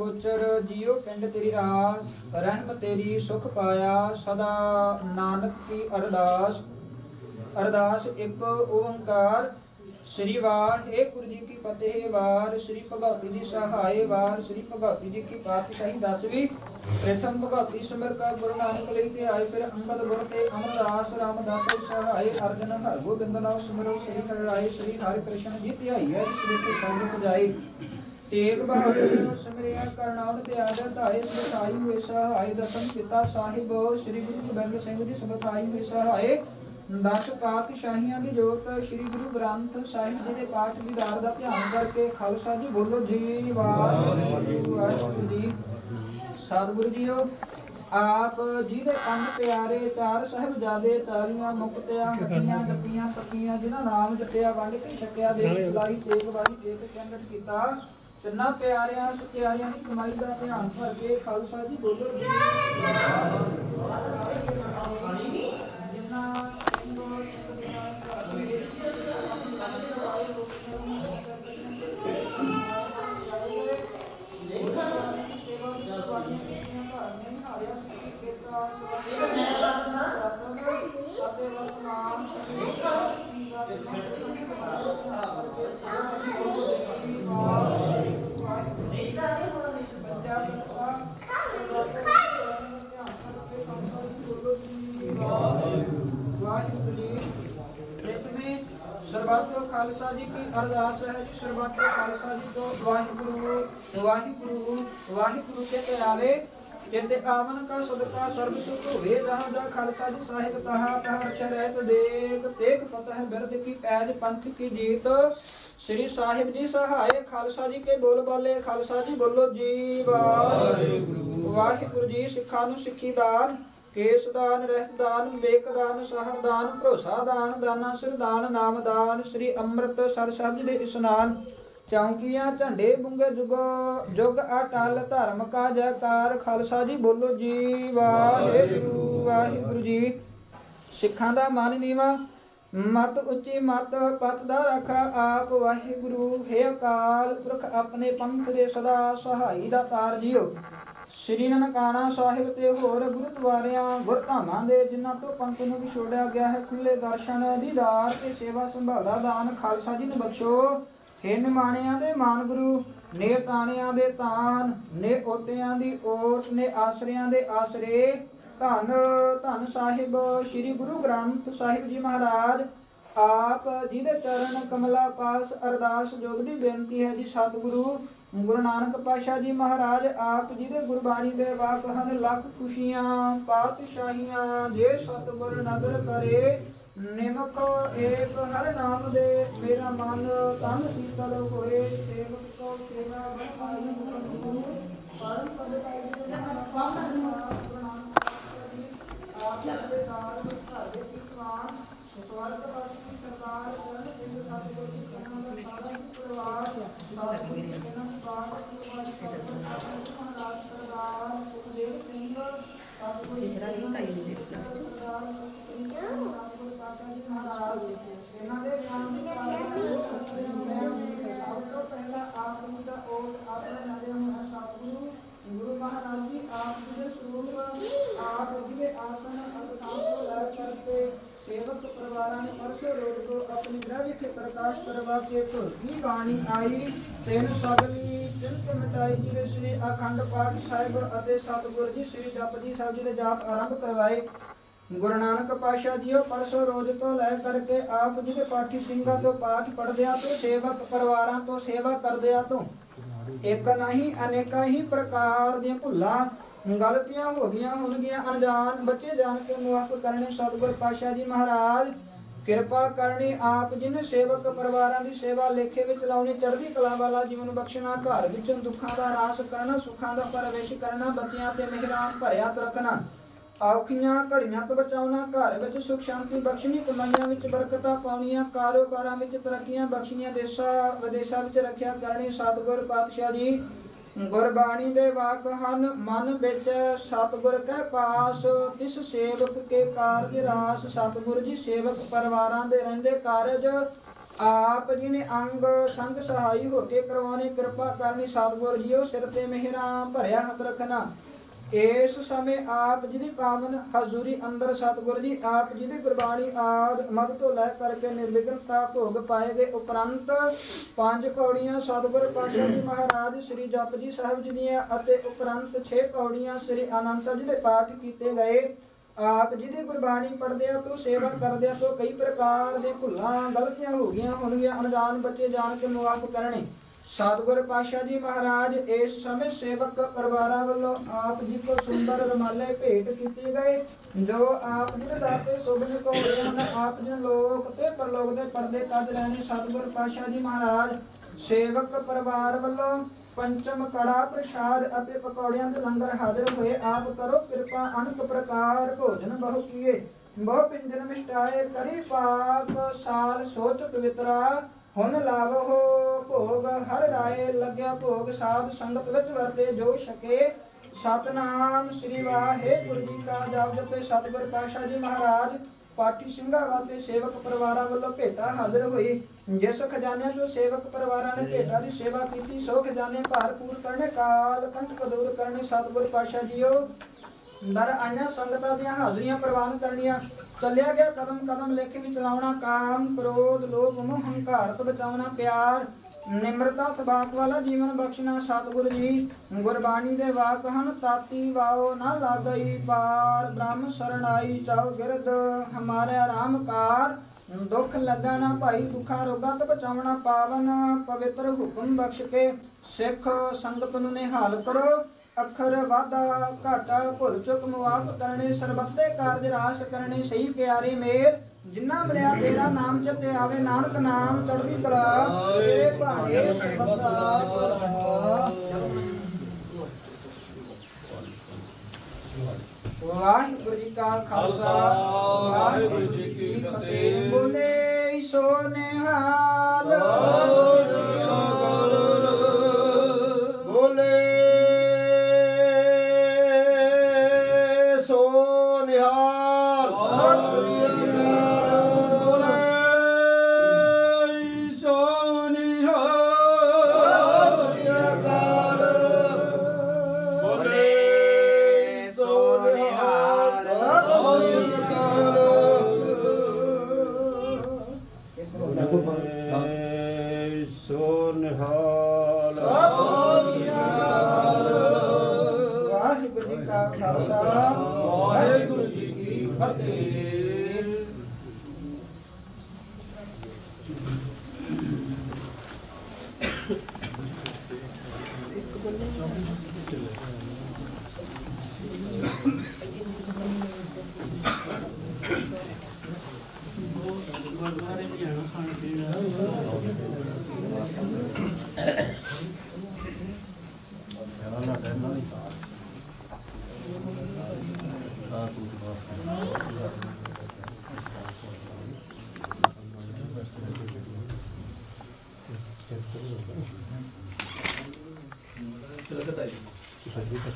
ਗੋਚਰ ਜਿਉ ਪਿੰਡ ਤੇਰੀ ਰਾਸ, ਰਹਿਮ ਤੇਰੀ ਸੁਖ ਪਾਇਆ, ਸਦਾ ਨਾਨਕ ਕੀ ਅਰਦਾਸ। ਅਰਦਾਸ ਇੱਕ ਓੰਕਾਰ, ਸ੍ਰੀ ਵਾਹਿ ਗੁਰੂ ਜੀ ਕੀ ਫਤਿਹ ਵਾਰ, ਸ੍ਰੀ ਭਗਵਤੀ ਦੀ ਸਹਾਇ ਵਾਰ, ਸ੍ਰੀ ਭਗਵਤੀ ਜੀ ਕੀ ਪਾਤਸ਼ਾਹੀ ਦਸਵੀਂ ਪ੍ਰਥਮ ਭਗਵਤੀ ਸਿਮਰ ਕਾ ਗੁਰੂ ਨਾਨਕ ਲਈ ਤੇ ਆਏ, ਫਿਰ ਅੰਗਦ ਗੁਰ ਤੇ ਅਮਰਦਾਸ ਰਾਮਦਾਸ ਸਹਾਇ ਅਰਜਨ ਹਰ ਨਾਮ ਸਿਮਰੋ, ਸ੍ਰੀ ਹਰਿ ਸ੍ਰੀ ਹਰਿ ਜੀ ਧਿਆਈ ਹੈ ਸ੍ਰੀ ਕੀ ਸੰਗਤ ਜਾਈ। ਤੇਗ ਬਹਾਦਰ ਸਿਮਰਿਆ ਕਰਨਾਉਣ ਤੇ ਆਦਰ ਧਾਏ ਸਬਥਾਈ ਹੋਏ ਸਹਾਈ ਦਸਮ ਪਿਤਾ ਸਾਹਿਬ, ਸ੍ਰੀ ਗੁਰੂ ਗੋਬਿੰਦ ਸਿੰਘ ਜੀ ਸਬਥਾਈ ਹੋਏ ਸਹਾਏ, ਦਸ ਪਾਤਸ਼ਾਹੀਆਂ ਦੀ ਜੋਤ, ਸ੍ਰੀ ਗੁਰੂ ਗ੍ਰੰਥ ਸਾਹਿਬ ਜੀ ਦੇ ਪਾਠ ਦੀ ਦਾਰ ਦਾ ਧਿਆਨ ਕਰਕੇ ਖਾਲਸਾ ਜੀ ਬੋਲੋ ਜੀ, ਵਾਹਿਗੁਰੂ ਵਾਹਿਗੁਰੂ ਜੀ। ਸਤਿਗੁਰੂ ਜੀਓ, ਆਪ ਜੀ ਦੇ ਕੰਨ ਪਿਆਰੇ, ਚਾਰ ਸਾਹਿਬਜ਼ਾਦੇ ਤਾਰੀਆਂ, ਮੁਕਤਿਆਂ ਹੱਟੀਆਂ ਜੱਪੀਆਂ ਤੱਕੀਆਂ ਜਿਨ੍ਹਾਂ ਨਾਮ ਜਪਿਆ, ਵੰਡ ਕੇ ਛਕਿਆ ਦੇ ਸਲਾਈ ਤੇਗ ਵਾਲੀ ਤੇਗ ਚੰਗਟ ਕੀਤਾ। ਤਿੰਨਾਂ ਪਿਆਰਿਆਂ ਸਤਿਆਰਿਆਂ ਦੀ ਕਮਾਈ ਦਾ ਧਿਆਨ ਭਰ ਕੇ ਖਾਲਸਾ ਜੀ ਬੋਲੋ। ਜੀ ਜਿਨ੍ਹਾਂ ਵਾਹਿਗੁਰੂ ਜੀ ਪ੍ਰਥਮੇ ਸਰਬੱਤ ਖਾਲਸਾ ਜੀ ਕੀ ਅਰਦਾਸ ਹੈ ਜੀ ਸਰਬੱਤ ਖਾਲਸਾ ਜੀ ਤੋਂ ਵਾਹਿਗੁਰੂ ਵਾਹਿਗੁਰੂ ਵਾਹਿਗੁਰੂ ਕੇ ਪਿਆਰੇ ਜਿਤੇ ਆਵਨ ਕਾ ਸਦਕਾ ਸਰਬ ਸੁਖ ਹੋਵੇ ਜਹਾਂ ਜਾ ਖਾਲਸਾ ਜੀ ਸਾਹਿਬ ਤਹਾ ਤਹ ਰਚ ਰਹਿਤ ਦੇਖ ਤੇਗ ਪਤ ਹੈ ਬਿਰਦ ਕੀ ਪੈਜ ਪੰਥ ਕੀ ਜੀਤ। ਸ੍ਰੀ ਸਾਹਿਬ ਜੀ ਸਹਾਏ ਖਾਲਸਾ ਜੀ ਕੇ ਬੋਲ ਬਾਲੇ ਖਾਲਸਾ ਜੀ ਬੋਲੋ ਜੀ ਵਾਹਿਗੁਰੂ। ਵਾਹਿਗੁਰੂ ਜੀ ਸਿੱਖਾਂ ਨੂੰ ਸਿੱਖੀਦਾਰ ਕੇਸ ਦਾਨ ਰਹਿਤ ਦਾਨ ਵਿਵੇਕ ਦਾਨ ਸਹਰ ਦਾਨ ਭਰੋਸਾ ਦਾਨ ਦਾਨਾ ਸਿਰ ਦਾਨ ਨਾਮ ਦਾਨ ਸ੍ਰੀ ਅੰਮ੍ਰਿਤ ਸਰ ਸਾਹਿਬ ਜੀ ਦੇ ਇਸ਼ਨਾਨ। ਚੌਂਕੀਆਂ ਝੰਡੇ ਬੁੰਗੇ ਜੁਗ ਜੁਗ ਅਟਲ ਧਰਮ ਕਾ ਜੈਕਾਰ, ਖਾਲਸਾ ਜੀ ਬੋਲੋ ਜੀ, ਵਾਹਿਗੁਰੂ ਵਾਹਿਗੁਰੂ ਜੀ। ਸਿੱਖਾਂ ਦਾ ਮਨ ਨੀਵਾ, ਮਤ ਉੱਚੀ ਮਤ ਪਤ ਦਾ ਰਖਾ ਆਪ, ਵਾਹਿਗੁਰੂ, ਹੈ ਅਕਾਲ ਪੁਰਖ, ਆਪਣੇ ਪੰਥ ਦੇ ਸਦਾ ਸਹਾਈ ਦਾ ਤਾਰ ਜੀਓ। ਸ੍ਰੀ ਨਨਕਾਣਾ ਸਾਹਿਬ ਤੇ ਹੋਰ ਗੁਰਦੁਆਰਿਆਂ, ਗੁਰਧਾਮਾਂ ਦੇ, ਜਿਨ੍ਹਾਂ ਤੋਂ ਪੰਥ ਨੂੰ ਵਿਛੋੜਿਆ ਗਿਆ ਹੈ ਖੁੱਲੇ ਦਰਸ਼ਨ, ਦੀਦਾਰ ਤੇ ਸੇਵਾ ਸੰਭਾਲ ਦਾ ਦਾਨ, ਖਾਲਸਾ ਜੀ ਨੂੰ ਬਖਸ਼ੋ। ਹੇ ਨਿਮਾਣਿਆਂ ਦੇ ਮਾਨ ਨੇ ਤਾਣਿਆਂ ਦੇ ਤਾਨ, ਨੇ ਓਟਿਆਂ ਦੀ ਓਟ ਨੇ ਆਸਰਿਆਂ ਦੇ ਆਸਰੇ। ਧੰਨ ਧੰਨ ਸਾਹਿਬ, ਸ੍ਰੀ ਗੁਰੂ ਗ੍ਰੰਥ ਸਾਹਿਬ ਜੀ ਮਹਾਰਾਜ। ਆਪ ਜੀ ਦੇ ਚਰਨ ਕਮਲਾ ਪਾਸ ਅਰਦਾਸ ਜੋਗਦੀ ਬੇਨਤੀ ਹੈ ਜੀ ਸਤਿਗੁਰੂ। ਗੁਰੂ ਨਾਨਕ ਪਾਸ਼ਾ ਜੀ ਮਹਾਰਾਜ, ਆਪ ਜੀ ਦੇ ਗੁਰਬਾਣੀ ਦੇ ਵਾਕ ਹਨ, ਲੱਖ ਖੁਸ਼ੀਆਂ, ਪਾਤਸ਼ਾਹੀਆਂ, ਜੇ ਸਤਿਗੁਰ ਨਜ਼ਰ ਕਰੇ। ਨਿਮਕ ਏਕ ਹਰ ਨਾਮ ਦੇ, ਮੇਰਾ ਮਨ ਤਨ ਸੀਤਲ ਹੋਏ। ਸੇਵਕ ਕੋ ਸੇਵਾ ਬਖਾਈ ਗੁਰੂ ਪਰਮ ਪਦ ਪਾਈ ਜੀ ਆਪ ਜੀ ਦੇ ਨਾਲ ਘਰ ਦੇ ਕਿਰਪਾਨ ਸਵਰਗ ਵਾਸੀ ਸਰਕਾਰ ਚਰਨ ਸਿੰਘ ਸਤਿਗੁਰ ਜੀ ਕਹਾਂ ਦਾ ਸਾਰਾ ਹੀ ਪਰਿਵਾਰ ਸਤਿਗੁਰ ਜੀ ਕਹਾਂ ਬਾਤ ਕੁਮਾਰੀ ਕਬਰ ਮਹਾਰਾਜ ਸਰਦਾਰ ਸੁਖਦੇਵ ਸਿੰਘ ਸਤਿਗੁਰ ਜੀ ਚਿਹਰਾ ਨਹੀਂ ਤਾਈ ਨੂੰ ਦੇਖਣਾ ਵਿੱਚ ਸਤਿਗੁਰ ਪਾਤਸ਼ਾਹ ਜੀ ਮਹਾਰਾਜ ਇਹਨਾਂ ਦੇ ਨਾਮ ਦੀ ਸਭ ਤੋਂ ਪਹਿਲਾਂ ਆਪ ਜੀ ਦਾ ਓਟ ਆਪਣੇ ਨਾਲੇ ਹੋਣਾ ਸਤਿਗੁਰੂ ਗੁਰੂ ਮਹਾਰਾਜ ਜੀ ਆਪ ਜੀ ਦੇ ਸਰੂਪ ਆਪ ਜੀ ਦੇ ਆਸਨ ਅਸਥਾਨ ਤੋਂ ਲੈ ਕਰਕੇ ਸੇਵਕ ਪਰਿਵਾਰਾਂ ਨੇ ਪਰਸੋਂ ਰੋਜ਼ ਤੋਂ ਆਪਣੀ ਗ੍ਰਹਿ ਵਿਖੇ ਪ੍ਰਕਾਸ਼ ਕਰਵਾ ਕੇ ਧੁਰਤੀ ਬਾਣੀ ਆਈ। ਤਿੰਨ ਸਗਲੀ ਚਿੰਤ ਮਿਟਾਈ ਜੀ ਦੇ ਸ੍ਰੀ ਅਖੰਡ ਪਾਠ ਸਾਹਿਬ ਅਤੇ ਸਤਿਗੁਰ ਜੀ ਸ੍ਰੀ ਜਪਜੀ ਸਾਹਿਬ ਜੀ ਦੇ ਜਾਪ ਆਰੰਭ ਕਰਵਾਏ। ਗੁਰੂ ਨਾਨਕ ਪਾਤਸ਼ਾਹ ਜੀਓ, ਪਰਸੋਂ ਰੋਜ਼ ਤੋਂ ਲੈ ਕਰਕੇ ਆਪ ਜੀ ਦੇ ਪਾਠੀ ਸਿੰਘਾਂ ਤੋਂ ਪਾਠ ਪੜਦਿਆਂ ਤੋਂ, ਸੇਵਕ ਪਰਿਵਾਰਾਂ ਤੋਂ, ਸੇਵਾ ਕਰਦਿਆਂ ਤੋਂ। ਇੱਕ ਨਹੀਂ, ਅਨੇਕਾਂ ਹੀ ਪ੍ਰਕਾਰ ਦੀਆਂ ਭੁੱਲਾਂ, ਗਲਤੀਆਂ ਹੋ ਗਈਆਂ ਹੋਣਗੀਆਂ। ਅਣਜਾਣ ਬੱਚੇ ਜਾਣ ਕੇ ਮੁਆਫ ਕਰਨੇ ਸਤਿਗੁਰ ਪਾਤਸ਼ਾਹ ਜੀ ਮਹਾਰਾਜ। ਕਿਰਪਾ ਕਰਨੀ ਆਪ ਜੀ ਸੇਵਕ ਪਰਿਵਾਰਾਂ ਦੀ ਸੇਵਾ ਲੇਖੇ ਵਿੱਚ ਲਾਉਣੀ, ਚੜ੍ਹਦੀ ਕਲਾ ਵਾਲਾ ਜੀਵਨ ਬਖਸ਼ਣਾ, ਘਰ ਵਿੱਚੋਂ ਦੁੱਖਾਂ ਦਾ ਰਾਸ ਕਰਨਾ, ਸੁੱਖਾਂ ਦਾ ਪਰਵੇਸ਼ ਕਰਨਾ, ਬੱਚਿਆਂ ਤੇ ਮਿਹਰਾਂ ਭਰਿਆ ਰੱਖਣਾ ਔਖੀਆਂ ਘੜੀਆਂ ਤੋਂ ਬਚਾਉਣਾ, ਘਰ ਵਿੱਚ ਸੁਖ ਸ਼ਾਂਤੀ ਬਖਸ਼ਣੀ, ਕਮਾਈਆਂ ਵਿੱਚ ਬਰਕਤਾਂ ਪਾਉਣੀਆਂ, ਕਾਰੋਬਾਰਾਂ ਵਿੱਚ ਤਰੱਕੀਆਂ ਬਖਸ਼ਣੀਆਂ, ਦੇਸ਼ਾਂ, ਵਿਦੇਸ਼ਾਂ ਵਿੱਚ ਰੱਖਿਆ ਕਰਨੀ, ਸਤਿਗੁਰ ਪਾਤਸ਼ਾਹ ਜੀ। ਗੁਰਬਾਣੀ ਦੇ ਵਾਕ ਹਨ, ਮਨ ਵਿੱਚ ਸਤਿਗੁਰ ਕੈ ਪਾਸ, ਤਿਸ ਸੇਵਕ ਕੇ ਕਾਰਜ ਰਾਸ, ਸਤਿਗੁਰ ਜੀ ਸੇਵਕ ਪਰਿਵਾਰਾਂ ਦੇ ਰਹਿੰਦੇ ਕਾਰਜ, ਆਪ ਜੀ ਨੇ ਅੰਗ ਸੰਗ ਸਹਾਈ ਹੋ ਕੇ ਕਰਵਾਉਣੀ, ਕਿਰਪਾ ਕਰਨੀ, ਸਤਿਗੁਰ ਜੀਓ ਸਿਰ ਤੇ ਮਿਹਰਾਂ ਭਰਿਆ ਹੱਥ ਰੱਖਣਾ। ਇਸ ਸਮੇਂ ਆਪ ਜੀ ਦੀ ਪਾਵਨ ਹਜ਼ੂਰੀ ਅੰਦਰ ਸਤਿਗੁਰ ਜੀ, ਆਪ ਜੀ ਦੀ ਗੁਰਬਾਣੀ ਆਦ ਮਦ ਤੋਂ ਲੈ ਕਰਕੇ ਨਿਰਵਿਘਨਤਾ ਭੋਗ ਪਾਏ ਗਏ, ਉਪਰੰਤ ਪੰਜ ਕੌੜੀਆਂ ਸਤਿਗੁਰ ਪਾਤਸ਼ਾਹ ਜੀ ਮਹਾਰਾਜ ਸ੍ਰੀ ਜਪਜੀ ਸਾਹਿਬ ਜੀ ਦੀਆਂ ਅਤੇ ਉਪਰੰਤ 6 ਕੌੜੀਆਂ ਸ੍ਰੀ ਆਨੰਦ ਸਾਹਿਬ ਜੀ ਦੇ ਪਾਠ ਕੀਤੇ ਗਏ। ਆਪ ਜੀ ਦੀ ਗੁਰਬਾਣੀ ਪੜ੍ਹਦਿਆਂ ਤੋਂ, ਸੇਵਾ ਕਰਦਿਆਂ ਤੋਂ ਕਈ ਪ੍ਰਕਾਰ ਦੇ ਭੁੱਲਾਂ, ਗਲਤੀਆਂ ਹੋ ਗਈਆਂ ਹੋਣਗੀਆਂ, ਅਣਜਾਣ ਬੱਚੇ ਜਾਣ ਕੇ ਮੁਆਫ ਕਰਨੇ ਸਤਿਗੁਰ ਪਾਤਸ਼ਾਹ ਜੀ ਮਹਾਰਾਜ ਇਸ ਸਮੇਂ ਸੇਵਕ ਪਰਿਵਾਰਾਂ ਵੱਲੋਂ ਆਪ ਜੀ ਕੋ ਸੁੰਦਰ ਰਮਾਲੇ ਭੇਟ ਕੀਤੇ ਗਏ। ਜੋ ਆਪ ਜੀ ਦੇ ਦਾਤੇ ਸੁਭਨ ਕੋ ਹਨ, ਆਪ ਜੀ ਲੋਕ ਤੇ ਪਰਲੋਕ ਦੇ ਪਰਦੇ ਕੱਢ ਲੈਣੇ ਸਤਿਗੁਰ ਪਾਤਸ਼ਾਹ ਜੀ ਮਹਾਰਾਜ ਸੇਵਕ ਪਰਿਵਾਰ ਵੱਲੋਂ ਪੰਚਮ ਕੜਾ ਪ੍ਰਸ਼ਾਦ ਅਤੇ ਪਕੌੜਿਆਂ ਦੇ ਲੰਗਰ ਹਾਜ਼ਰ ਹੋਏ। ਆਪ ਕਰੋ ਕਿਰਪਾ, ਅਨਕ ਪ੍ਰਕਾਰ ਭੋਜਨ ਬਹੁ ਕੀਏ। ਬਹੁ ਪਿੰਜਨ ਮਿਸ਼ਟਾਏ, ਕਰੀ ਪਾਕ ਸਾਲ ਸੋਚ ਪਵਿੱਤਰਾ। ਹੁਣ ਲਾਵੋ ਭੋਗ, ਹਰ ਰਾਏ ਲੱਗਿਆ ਭੋਗ, ਸਾਧ ਸੰਗਤ ਵਿੱਚ ਵਰਤੇ ਜੋ ਛਕੇ। ਸਤਨਾਮ ਸ੍ਰੀ ਵਾਹਿਗੁਰੂ ਜੀ ਕਾ ਜਪ ਜਪੇ ਸਤਿਗੁਰ ਪਾਤਸ਼ਾਹ ਜੀ ਮਹਾਰਾਜ, ਪਾਠੀ ਸਿੰਘਾਂ ਵਾਸਤੇ ਸੇਵਕ ਪਰਿਵਾਰਾਂ ਵੱਲੋਂ ਭੇਟਾ ਹਾਜ਼ਰ ਹੋਈ। ਜਿਸ ਖਜਾਨੇ ਤੋਂ ਸੇਵਕ ਪਰਿਵਾਰਾਂ ਨੇ ਭੇਟਾ ਦੀ ਸੇਵਾ ਕੀਤੀ, ਸੋ ਖਜ਼ਾਨੇ ਭਾਰ ਪੂਰ ਕਰਨੇ ਕਾਲ ਕੰਠ ਦੂਰ ਕਰਨੇ, ਸਤਿਗੁਰ ਪਾਤਸ਼ਾਹ ਜੀਓ। ਦਰ ਆਈਆਂ ਸੰਗਤਾਂ ਦੀਆਂ ਹਾਜ਼ਰੀਆਂ ਪ੍ਰਵਾਨ ਕਰਨੀਆਂ। ਚੱਲਿਆ ਗਿਆ ਕਦਮ ਕਦਮ ਲੇਖੇ ਵੀ ਚਲਾਉਣਾ ਕਾਮ, ਕ੍ਰੋਧ, ਲੋਭ, ਮੋਹ, ਹੰਕਾਰ ਤੋਂ ਬਚਾਉਣਾ ਪਿਆਰ। ਨਿਮਰਤਾ ਸਬਾਕ ਵਾਲਾ ਜੀਵਨ ਬਖਸ਼ਣਾ ਸਤਿਗੁਰ ਜੀ। ਗੁਰਬਾਣੀ ਦੇ ਵਾਕ ਹਨ, ਤਾਤੀ ਵਾਓ ਨਾ ਲਾਗਈ ਪਾਰ। ਬ੍ਰਹਮ ਸਰਣਾਈ ਚਾਉ ਗਿਰਦ ਹਮਾਰੇ ਆਰਾਮ ਕਾਰ। ਦੁੱਖ ਲੱਗਾ ਨਾ ਭਾਈ ਦੁੱਖਾਂ ਰੋਗਾਂ ਤੋਂ ਬਚਾਉਣਾ ਪਾਵਨ। ਪਵਿੱਤਰ ਹੁਕਮ ਬਖਸ਼ ਕੇ ਸਿੱਖ ਸੰਗਤ ਨੂੰ ਨਿਹਾਲ ਕਰੋ। ਅੱਖਰ ਵਾਧਾ, ਘਾਟਾ, ਭੁੱਲ ਚੁੱਕ, ਮੁਆਫ ਕਰਨੇ, ਸਰਬੱਤੇ ਕਾਰਜ ਰਾਸ ਕਰਨੇ, ਸਹੀ ਪਿਆਰੇ ਮੇਰ, ਜਿੰਨਾ ਮਿਲਿਆ ਤੇਰਾ ਨਾਮ ਚਤੇ ਆਵੇ, ਨਾਨਕ ਨਾਮ ਚੜ੍ਹਦੀ ਕਲਾ, ਤੇਰੇ ਭਾਣੇ ਸਰਬੱਤਾ ਵਾਹਿਗੁਰੂ ਜੀ ਕਾ ਖਾਲਸਾ, ਵਾਹਿਗੁਰੂ ਜੀ ਕੀ ਫਤਿਹ। ਬੋਲੇ ਸੋਨੇ ਨਿਹਾਲ ਬੋਲੇ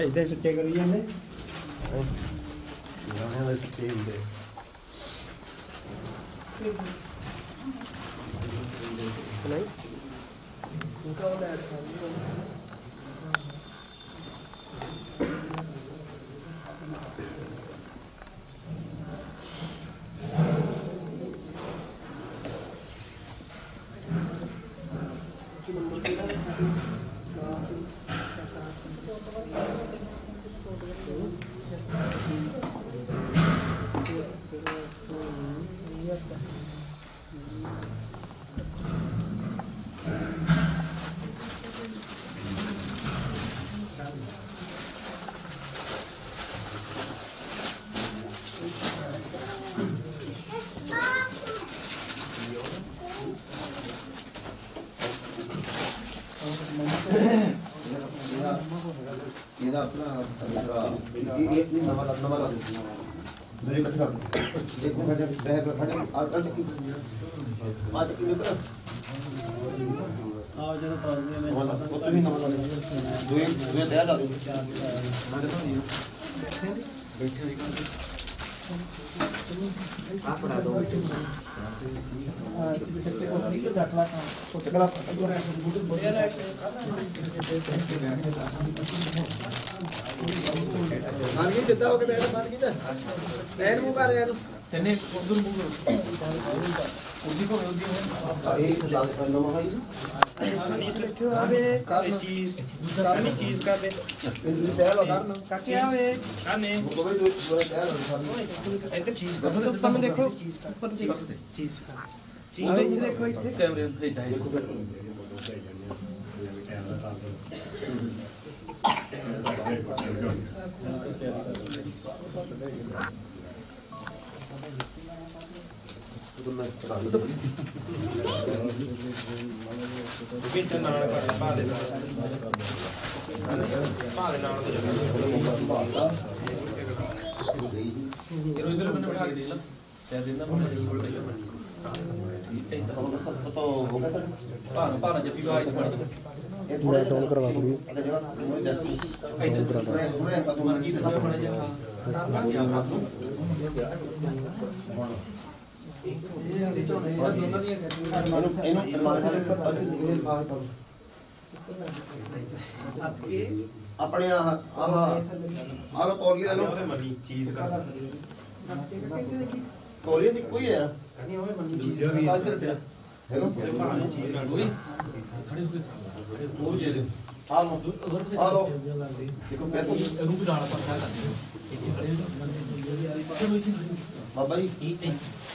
ਇਦਾਂ ਸੁੱਚੇ ਕਰੀ ਜਾਂਦੇ। ਇਹਦਾ ਆਪਣਾ ਦੂਸਰਾ ਇਹ ਇਹ ਨਹੀਂ ਨਵਾਂ ਲਾ- ਨਵਾਂ ਲਾ ਦੇ ਮੇਰੇ ਇਕੱਠੇ ਕਰ ਦੇ ਇੱਕ ਮਿੰਟ ਬਹਿ ਬਹਿ ਖੜੇ ਆ ਆ ਕੀ ਆ ਕੀ ਨਿਕਲ ਆ ਜਦੋਂ ਪਾਉਂਦੇ ਮੈਂ ਨਵਾਂ ਲਾ ਉਹ ਤੁਸੀਂ ਨਵਾਂ ਲਾ ਦੇ ਦੋਏ ਦੋਏ ਦਇਆ ਲਾ ਦੇ ਮਾਰ ਗਈ ਸਿੱਧਾ ਹੋ ਕੇ ਬੈਠ ਮਾਰ ਗਈ ਤਾਂ ਐਨ ਮੂੰਹ ਕਰ ਰਿਹਾ ਤੂੰ ਤੈਨੇ ਉਧਰ ਮੂਵ ਕਰੋ। ਉਹਦੀ ਕੋਲ ਉਹਦੀ ਆ ਇਹ ਲਾ ਦੇ ਨਵਾਂ ਹੈ ਕਰ ਚੀਜ਼ ਕਰਨੀ ਚੀਜ਼ ਕਰ ਦੇ। ਇਹ ਦਇਆ ਲਾ ਕਰਨ ਕਾਕੇ ਆਵੇ ਆਨੇ ਉਹ ਬਈ ਦੋਏ ਦਇਆ ਲਾ ਦੇ ਇੱਧਰ ਚੀਜ਼ ਕਰ। ਦੋ ਉੱਪਰ ਨੂੰ ਦੇਖੋ ਉੱਪਰ ਨੂੰ ਚੀਜ਼ ਚੀਜ਼ ਕਰ। ਚੀਜ਼ ਦੇਖੋ ਇੱਥੇ। ਕੈਮਰੇ ਇਦਾਂ ਹੀ। ਵਿੱਚ ਨਾਲ ਕਰ ਪਾ ਦੇ ਪਾ ਦੇ ਨਾਲ ਇਧਰ ਮੈਨੂੰ ਬਿਠਾ ਕੇ ਦੇ ਲਾ। ਸ਼ਾਇਦ ਇਹਨਾਂ ਬਣਾ ਦੇ ਸੁਣ ਲਈ ਇਦਾਂ ਪਤਾ ਹੋ ਗਿਆ ਭਾਣ ਭਾਣ ਜੱਫੀ ਬਾਈ ਤੇ ਬਣੀ ਇਹ ਥੋੜਾ ਡਾਊਨ ਕਰਵਾ ਕੁੜੀ ਇਹ ਜਗ੍ਹਾ ਥੋੜੀ ਦੱਸ ਇਦਾਂ ਥੋੜੇ ਥੋੜੇ ਆਪਾਂ ਮਰ ਗਈ ਤੇ। ਬਣਾ ਜਾ ਹਾਂ ਕੀ ਆਪਣੇ ਆਹ ਆਹ ਆਹ ਲੋ ਤੌਲੀਏ ਲੈ ਲਓ ਚੀਜ਼ ਕਰ ਤੌਲੀਏ ਦੀ ਕੋਈ ਹੈ ਕਹਿੰਦੀ ਹੋਵੇ ਮੰਨੀ ਚੀਜ਼ ਇੱਧਰ ਪਿਆ ਹੈਗਾ ਭਾਣੇ ਚੀਜ਼ ਕਰ ਕੋਈ ਖੜੇ ਹੋ ਗਏ ਹੋਰ ਜੇ ਦਿਓ ਆ ਲੋ ਆ ਲੋ ਦੇਖੋ ਪੈ ਤੋਂ ਇਹਨੂੰ ਵੀ ਨਾਲ ਪੱਕਾ ਕਰ ਇੱਥੇ ਖੜੇ ਹੋ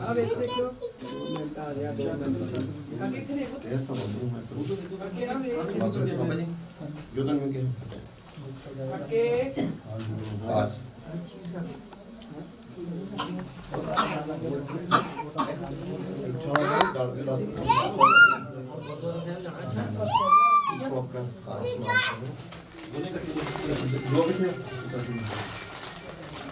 ਆ ਵੇਖ ਦੇਖੋ ਮਿੰਟ ਆ ਰਿਹਾ 2 ਮਿੰਟ ਅੱਗੇ। ਕਿਥੇ ਦੇਖੋ ਇਹ ਤਾਂ ਬੰਦੂ ਮੈਂ ਉਦੋਂ ਦੇਖੋ ਅੱਗੇ। ਆ ਵੇਖ ਬਾਬਾ ਜੀ ਜੋ ਤਾਂ ਮੈਂ ਕਿਹਾ ਅੱਗੇ ਆ ਚੀਜ਼ ਦਾ ਲੋਕ ਨੇ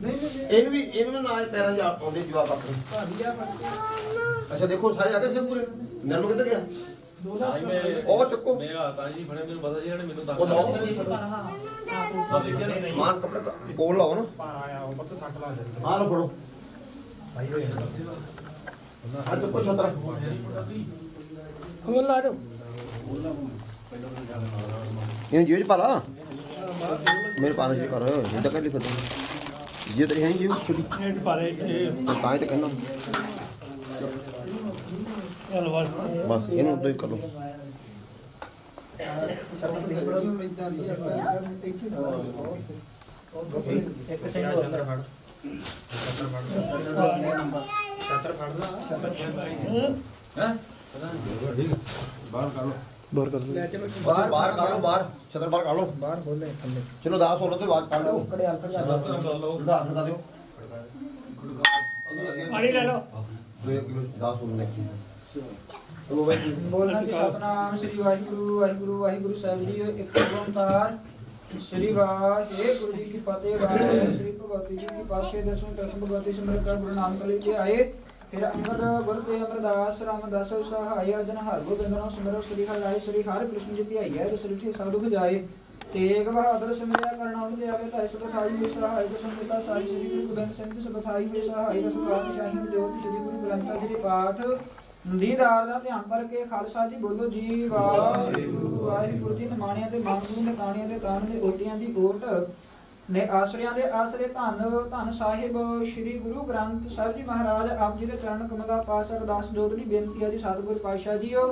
ਇਹਨੂੰ ਵੀ ਇਹਨੂੰ ਨਾ 13000 ਆਉਂਦੇ ਜਵਾਬ ਆਪਣੇ ਅੱਛਾ ਦੇਖੋ ਸਾਰੇ ਆ ਗਏ ਸੇ ਪੂਰੇ ਨਰਮ ਕਿੱਧਰ ਗਿਆ ਤਾਂ ਹੀ ਮੈਂ ਉਹ ਚੱਕੋ ਮੈਂ ਆ ਤਾਂ ਜੀ ਫੜਿਆ ਮੈਨੂੰ ਪਤਾ ਸੀ ਇਹਨਾਂ ਨੇ ਮੈਨੂੰ ਤਾਂ ਉਹ ਲਾਓ। ਤਾਂ ਦੇਖਿਆ ਨਹੀਂ ਸਮਾਨ ਕੱਪੜੇ ਕ- ਕੋਲ ਲਾਓ ਨਾ ਆ ਲੋ ਫੜੋ ਆ ਚੱਕੋ ਛਤਰ ਹੋਰ ਲਾ ਦੋ ਇਹਨੂੰ ਜੇਬ ਚ ਪਾ ਲਾ ਮੇਰੇ ਪਾਸ ਜੀ ਕਰ ਇਹ ਤਾਂ ਕੱਢੀ ਫਿਰਦਾ ਜੇ ਤੇਰੀ ਹੈ ਜੀ ਛੁੱਟੀ ਨੇਟ ਪਾਰੇ ਤਾਂ ਹੀ ਤਾਂ ਕਹਿੰਦਾ। ਚਲ ਬਸ ਬਸ ਇਹਨੂੰ ਉਦੋਂ ਹੀ ਕਰ ਲਓ। ਇੱਕ ਸਹੀ ਹੋਰ ਅੰਦਰ ਫੜ ਹੈ। ਬਾਹਰ ਬਾਹਰ ਕੱਢ ਲਓ ਬਾਹਰ। ਛਤਰ ਬਾਹਰ ਕੱਢ ਲਓ। ਬਾਹਰ ਖੋਲੇ ਥੱਲੇ। ਚਲੋ 10 16 ਤੇ ਆਵਾਜ਼ ਕੱਢ ਲਓ ਕੜੇ ਹਲਕਾ ਜਿਹਾ ਲਗਾ ਲਗਾ ਦਿਓ। ਪਾਣੀ ਲੈ ਲਓ। 10 16 ਨੇ ਚਲੋ ਬਾਈ। ਬੋਲਣਾ ਕਿ ਸਤਨਾਮ ਸ੍ਰੀ ਵਾਹਿਗੁਰੂ ਵਾਹਿਗੁਰੂ ਵਾਹਿਗੁਰੂ ਸਾਹਿਬ ਜੀ ਇੱਕ ਓੰਕਾਰ ਸ੍ਰੀ ਵਾਹਿਗੁਰੂ ਜੀ ਕੀ ਫਤਿਹ ਵਾਹਿਗੁਰੂ ਸ੍ਰੀ ਭਗਵਤੀ ਜੀ ਕੀ ਪਾਸ਼ੇ ਦਸਵੇਂ ਤਖਤ ਭਗਵਤੀ ਸਿਮਰਤ ਕਰ ਗੁਰੂ ਨਾਨਕ ਲਈ ਆਏ। ਫਿਰ ਅੰਗਦ ਗੁਰ ਤੇ ਅਮਰਦਾਸ ਰਾਮਦਾਸ ਸਹਾਇ ਅਰਜਨ, ਹਰ ਗੋਬਿੰਦ ਸਿਮਰੋ, ਸ੍ਰੀ ਹਰਿ ਸ੍ਰੀ ਹਰਿ ਕ੍ਰਿਸ਼ਨ ਜੀ ਧਿਆਈ ਹੈ ਸ੍ਰੀ ਠੇ ਸਭ ਦੁਖ ਜਾਏ। ਤੇਗ ਬਹਾਦਰ ਸਿਮਰਿਆ ਕਰਨਾ ਉਹਨੂੰ ਆਵੇ ਤਾਈ ਸਭ ਖਾਈ ਹੋਈ ਸਹਾਇ ਦਸਮ ਪਿਤਾ ਸਾਈ ਸ੍ਰੀ ਗੁਰੂ ਗੋਬਿੰਦ ਸਿੰਘ ਜੀ ਸਭ ਹੋਈ ਸਹਾਇ ਦਸਮ ਪਾਤਸ਼ਾਹੀ ਜੋਤ ਸ੍ਰੀ ਗੁਰੂ ਗ੍ਰੰਥ ਸਾਹਿਬ ਜੀ ਦੇ ਪਾਠ। ਦੀਦਾਰ ਦਾ ਧਿਆਨ ਕਰਕੇ ਖਾਲਸਾ ਜੀ ਬੋਲੋ, ਜੀ ਵਾਹਿਗੁਰੂ ਵਾਹਿਗੁਰੂ ਜੀ ਨਿਮਾਣਿਆਂ ਤੇ ਮੰਗੂ ਨੇ ਕਾਣੀਆਂ ਦੇ ਤਾਣ ਦੇ ਓਟੀਆਂ ਦੀ ਓਟ। ਨੇ ਆਸਰਿਆਂ ਦੇ ਆਸਰੇ ਧੰਨ ਧੰਨ ਸਾਹਿਬ, ਸ੍ਰੀ ਗੁਰੂ ਗ੍ਰੰਥ ਸਾਹਿਬ ਜੀ ਮਹਾਰਾਜ, ਆਪ ਜੀ ਦੇ ਚਰਨ ਕਮਲ ਪਾਸ ਅਰਦਾਸ ਜੋਦੜੀ ਬੇਨਤੀ ਹੈ ਜੀ, ਸਤਿਗੁਰ ਪਾਤਸ਼ਾਹ ਜੀਓ।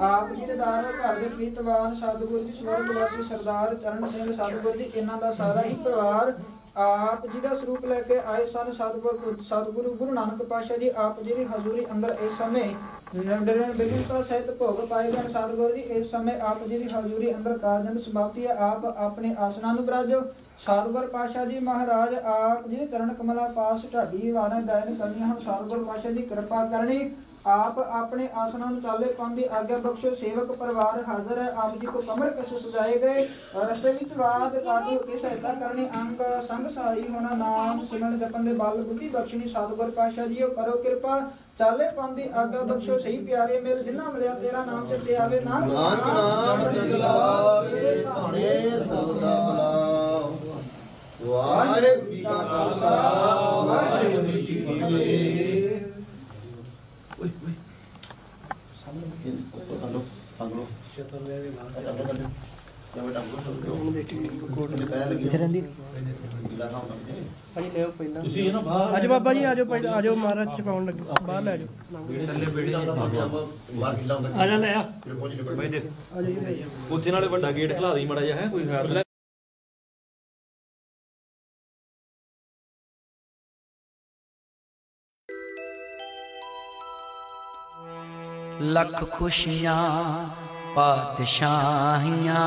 ਆਪ ਜੀ ਦੇ ਦਾਰ ਘਰ ਦੇ ਪ੍ਰੀਤਵਾਨ ਸਤਿਗੁਰ ਜੀ, ਸਵਰਗ ਵਾਸੀ ਸਰਦਾਰ ਚਰਨ ਸਿੰਘ ਸਤਿਗੁਰ ਜੀ, ਇਹਨਾਂ ਦਾ ਸਾਰਾ ਹੀ ਪਰਿਵਾਰ ਆਪ ਜੀ ਦਾ ਸਰੂਪ ਲੈ ਕੇ ਆਏ ਸਨ। ਸਤਿਗੁਰ ਸਤਿਗੁਰੂ ਗੁਰੂ ਨਾਨਕ ਪਾਤਸ਼ਾਹ ਜੀ, ਆਪ ਜੀ ਦੀ ਹਜ਼ੂਰੀ ਅੰਦਰ ਇਸ ਸਮੇਂ ਨਿਰੰਦਰ ਬਿਗਿਨਤਾ ਸਹਿਤ ਭੋਗ ਪਾਏ ਗਏ ਸਤਿਗੁਰੂ ਜੀ, ਇਸ ਸਮੇਂ ਆਪ ਜੀ ਦੀ ਹਜ਼ੂਰੀ ਅੰਦਰ ਕਾਰਜੰਦ ਸਮਾਪਤੀ ਹੈ। ਆਪ ਆਪਣੇ ਆਸਨਾਂ ਨੂੰ ਬਰਾਜੋ। ਸਤਿਗੁਰ ਪਾਤਸ਼ਾਹ ਜੀ ਮਹਾਰਾਜ, ਆਪ ਜੀ ਦੇ ਚਰਨ ਕਮਲਾ ਪਾਸ ਢਾਡੀ ਵਾਰਾਂ ਦਾਇਨ ਕਰਨੀਆਂ ਹਨ। ਸਤਿਗੁਰ ਪਾਤਸ਼ਾਹ ਜੀ, ਕਿਰਪਾ ਕਰਨੀ। ਆਪ ਆਪਣੇ ਆਸਨਾਂ ਨੂੰ ਚਾਲੇ ਪਾਉਣ ਦੀ ਆਗਿਆ ਬਖਸ਼ੋ। ਸੇਵਕ ਪਰਿਵਾਰ ਹਾਜ਼ਰ ਹੈ। ਆਪ ਜੀ ਕੋ ਕਮਰ ਕਸ ਸਜਾਏ ਗਏ। ਰਸਤੇ ਵਿੱਚ ਬਾਦ ਕਾਟੂ ਕੀ ਸਹਾਇਤਾ ਕਰਨੀ। ਅੰਗ ਸੰਗ ਸਾਈ ਹੋਣਾ। ਨਾਮ ਸਿਮਰਨ ਜਪਨ ਦੇ ਬਲ ਬੁੱਧੀ ਬਖਸ਼ਣੀ। ਸਤਿਗੁਰ ਪਾਤਸ਼ਾਹ ਜੀਓ ਕਰੋ ਕਿਰਪਾ। ਚਾਲੇ ਪਾਉਣ ਦੀ ਆਗਿਆ ਬਖਸ਼ੋ ਸਹੀ ਪਿਆਰੇ ਮੇਲ ਜਿਨ੍ਹਾਂ ਮਿਲਿਆ ਤੇਰਾ ਨਾਮ ਚਿੱਤੇ ਆਵੇ। ਨਾਨਕ ਨਾਮ ਤੇ ਲਾਵੇ ਭਾਣੇ ਸਦਾ ਵਾਹਿਗੁਰੂ ਜੀ ਕਾ ਖਾਲਸਾ ਵਾਹਿਗੁਰੂ ਜੀ ਕੀ ਫਤਿਹ। ਕਿੱਥੇ ਰਹਿੰਦੀ ਤੁਸੀਂ ਇਹ ਨਾ ਬਾਹਰ ਆਜੋ ਬਾਬਾ ਜੀ ਆਜੋ ਪਹਿਲਾਂ ਆਜੋ ਮਹਾਰਾਜ ਚ ਪਾਉਣ ਲੱਗੇ ਬਾਹਰ ਲੈ ਜਾਓ। ਥੱਲੇ ਬੇੜੇ ਬਾਹਰ ਕਿਲਾ ਹੁੰਦਾ ਆ ਜਾ ਲੈ ਆ। ਫਿਰ ਪਹੁੰਚ ਨਿਕਲ ਬਈ ਦੇਖ। ਉੱਥੇ ਨਾਲੇ ਵੱਡਾ ਗੇਟ ਖਲਾ ਦੀ ਮੜਾ ਜਿਹਾ ਹੈ ਕੋਈ ਖੈਰ ਲੱਖ ਖੁਸ਼ੀਆਂ ਪਾਤਸ਼ਾਹੀਆਂ।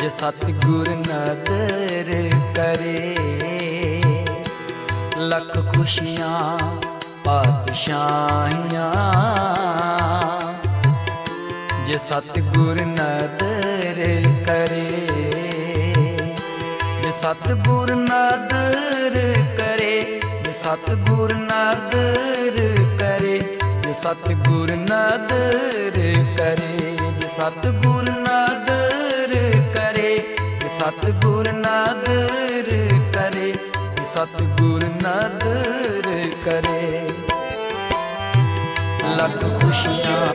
ਜੇ ਸਤਿਗੁਰ ਨਦਰ ਕਰੇ। ਲੱਖ ਖੁਸ਼ੀਆਂ, ਪਾਤਸ਼ਾਹੀਆਂ। ਜੇ ਸਤਿਗੁਰ ਨਦਰ ਕਰੇ, ਜੇ ਸਤਿਗੁਰ ਨਦਰ ਕਰੇ, ਜੇ ਸਤਿਗੁਰ ਨਦਰ ਕਰੇ, ਜੇ ਸਤਿਗੁਰ ਨਦਰ ਕਰੇ, ਜੇ ਸਤਿਗੁਰ ਨਦਰ ਸਤਗੁਰ ਨਾਦਰ ਕਰੇ ਸਤਗੁਰ ਨਾਦਰ ਕਰੇ। ਲੱਖ ਖੁਸ਼ੀਆਂ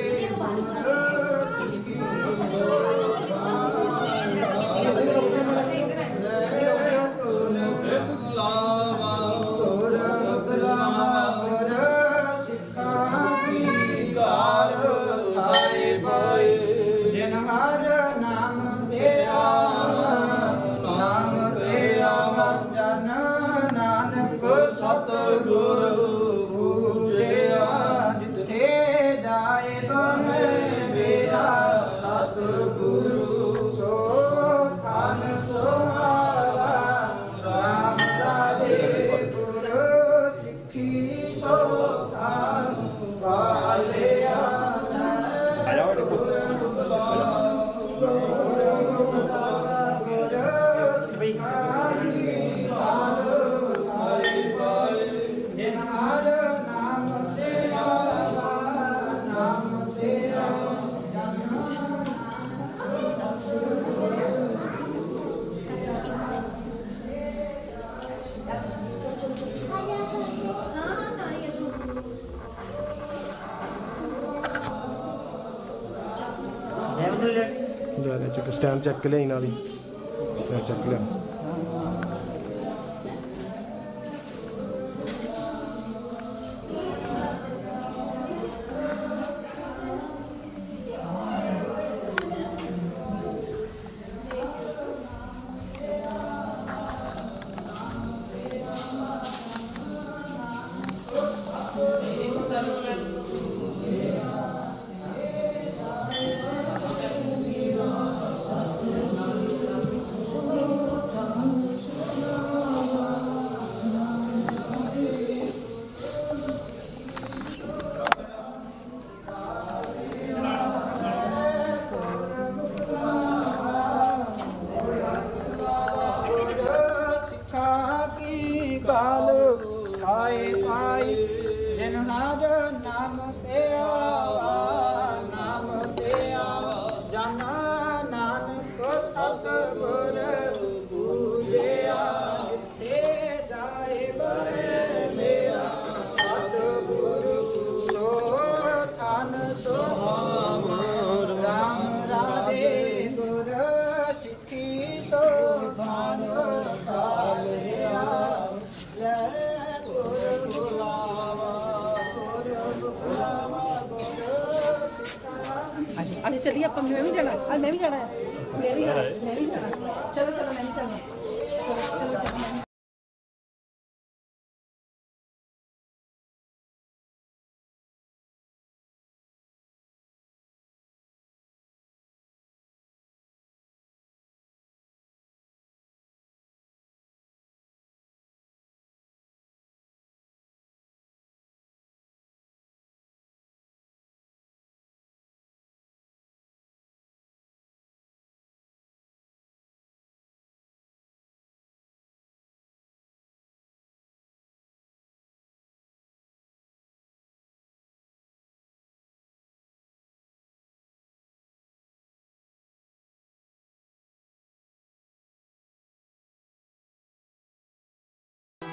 kleinali.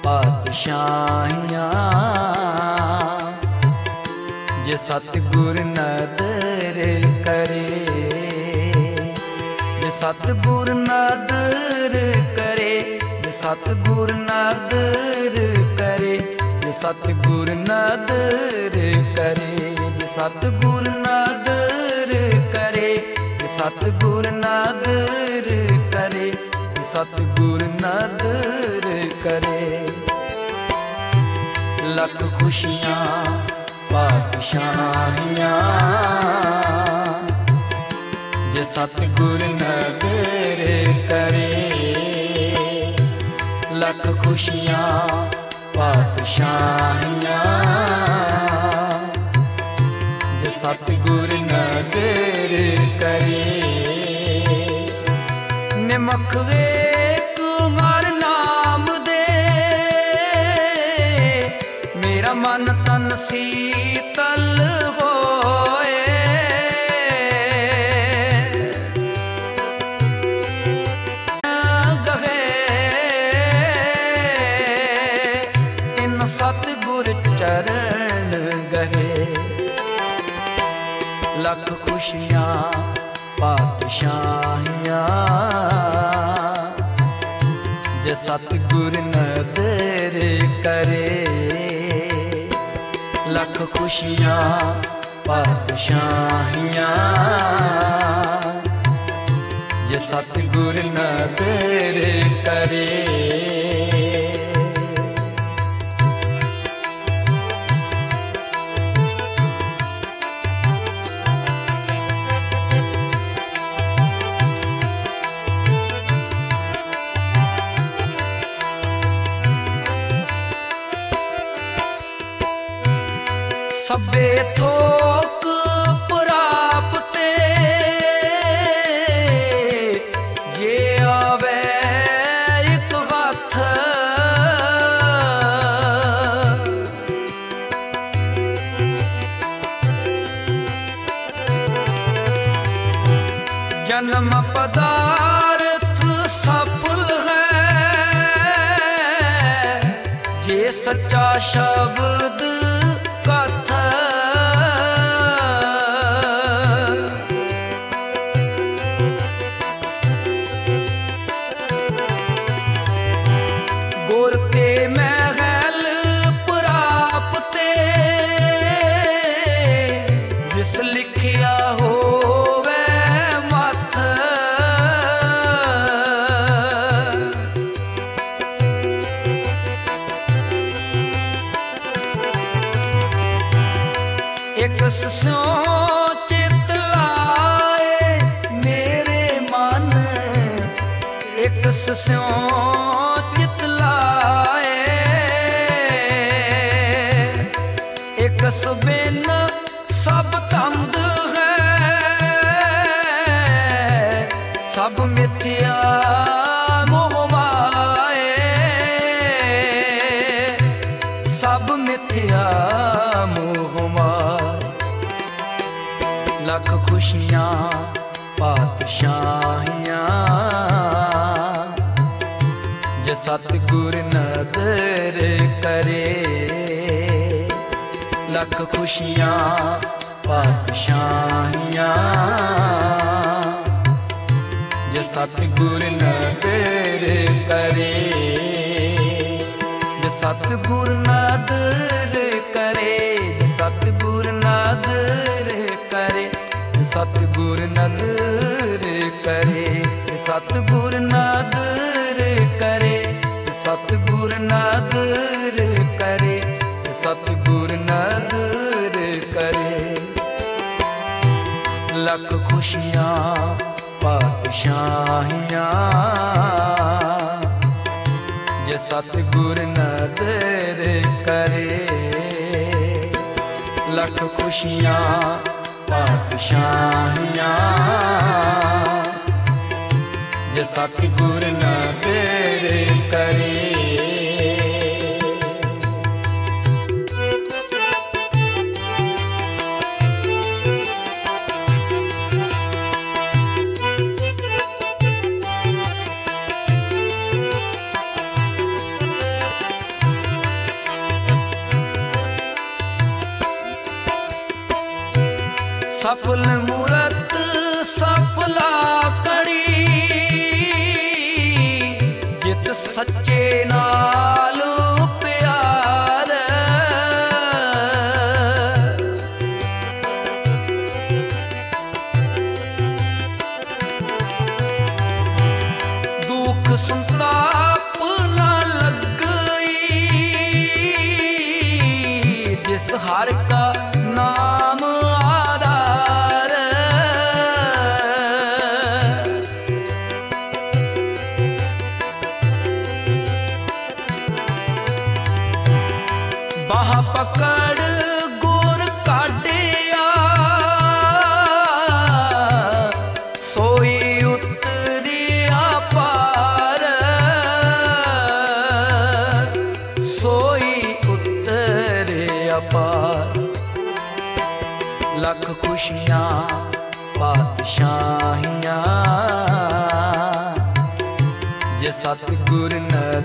ਪਾਤਸ਼ਾਹੀਆਂ ਜੇ ਸਤਗੁਰ ਨਦਰ ਕਰੇ, ਜੇ ਸਤਗੁਰ ਨਦਰ ਕਰੇ, ਜੇ ਸਤਗੁਰ ਨਦਰ ਕਰੇ, ਜੇ ਸਤਗੁਰ ਨਦਰ ਕਰੇ, ਜੇ ਸਤਗੁਰ ਨਦਰ ਕਰੇ, ਜੇ ਸਤਗੁਰ ਨਦਰ ਸਤਗੁਰ ਨਦਰ ਕਰੇ। ਲੱਖ ਖੁਸ਼ੀਆਂ, ਪਾਤਸ਼ਾਹੀਆਂ। ਜੇ ਸਤਗੁਰ ਨਦਰ ਕਰੇ, ਲੱਖ ਖੁਸ਼ੀਆਂ, ਪਾਤਸ਼ਾਹੀਆਂ। ਜੇ ਸਤਗੁਰ ਨਦਰ ਕਰੇ ਨਿਮਖ ਵੇ मन ਖੁਸ਼ੀਆਂ ਪਾਤਸ਼ਾਹੀਆਂ ਖੁਸ਼ੀਆਂ ਪਾਤਸ਼ਾਹੀਆਂ। ਜੇ ਸਤਿਗੁਰ ਨਦਰ ਕਰੇ ਜੇ ਸਤਿਗੁਰ ਨਦਰ ਕਰੇ ਖੁਸ਼ੀਆਂ ਪਾਤਸ਼ਾਹੀਆਂ। ਜੇ ਸਤਿਗੁਰ ਨਦਰ ਕਰੇ ਲੱਖ ਖੁਸ਼ੀਆਂ ਪਾਤਸ਼ਾਹੀਆਂ। ਜੇ ਸਤਿਗੁਰ ਨਦਰ ਕਰੇ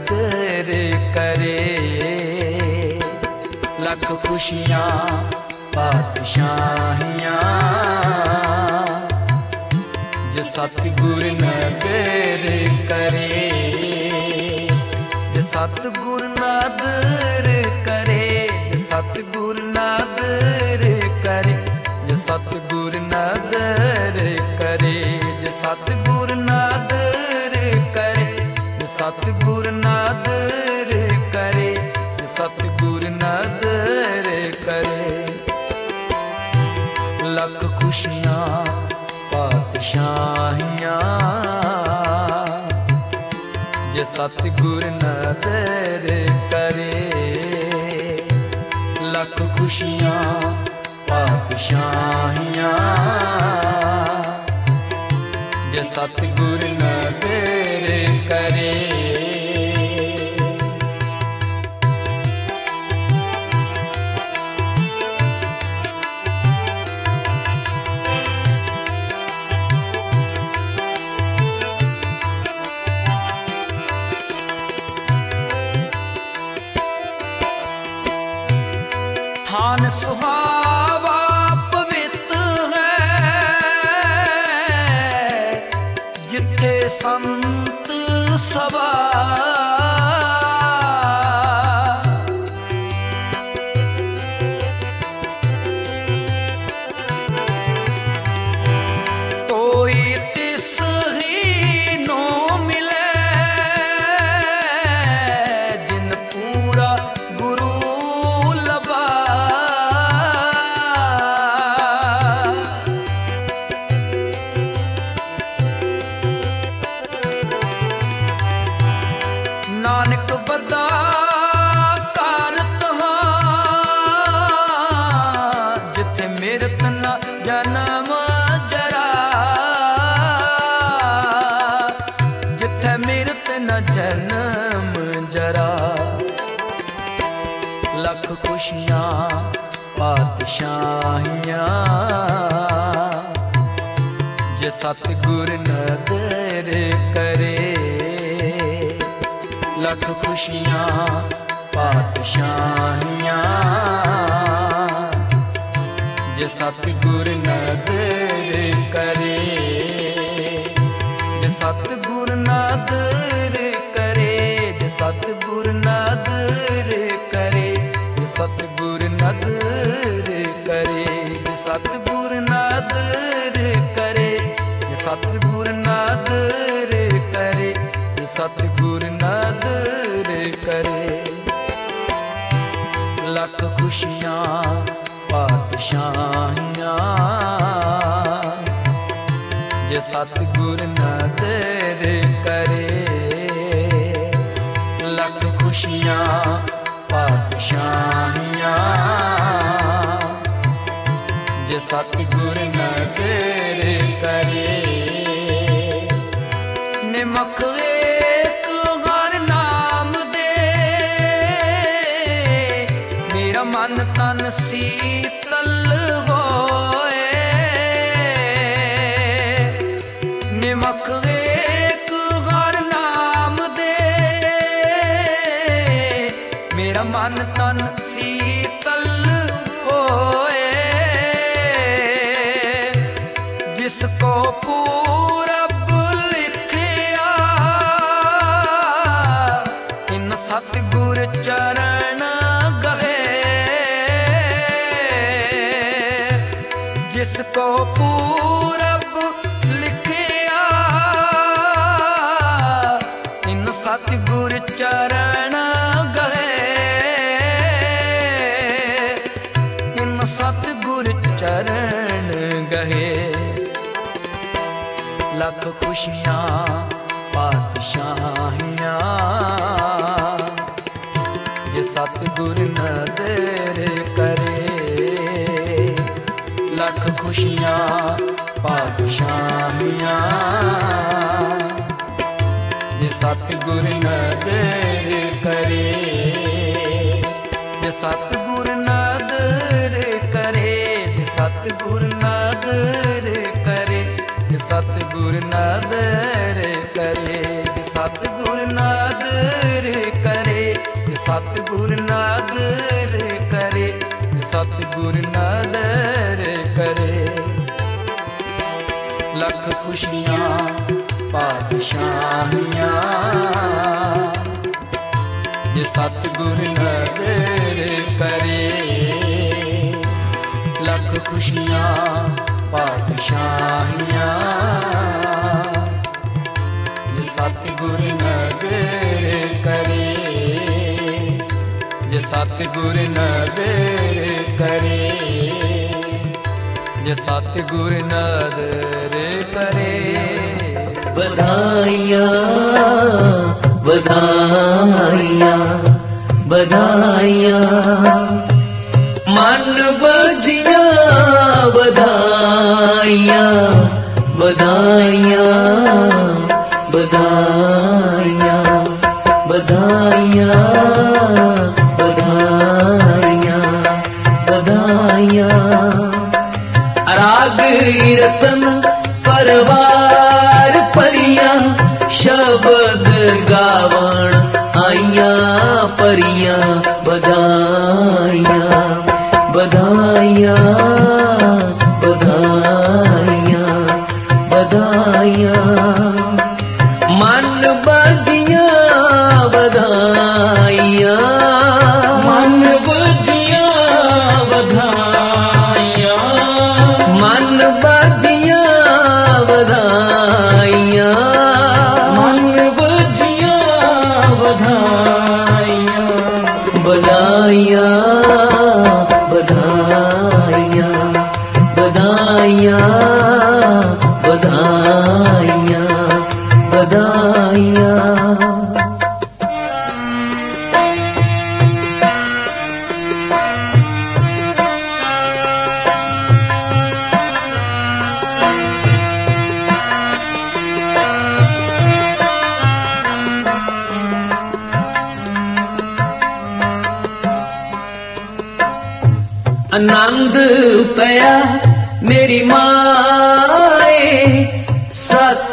ਕਦਰ ਕਰੇ। ਲੱਖ ਖੁਸ਼ੀਆਂ ਪਾਤਸ਼ਾਹੀਆਂ। ਜੇ ਸਤਿਗੁਰ ਨਦਰ ਕਰੇ ਖੁਸ਼ੀਆਂ ਪਾਤਸ਼ਾਹੀਆਂ। ਜੇ ਸਤਿਗੁਰ ਨਦਰ ਕਰੇ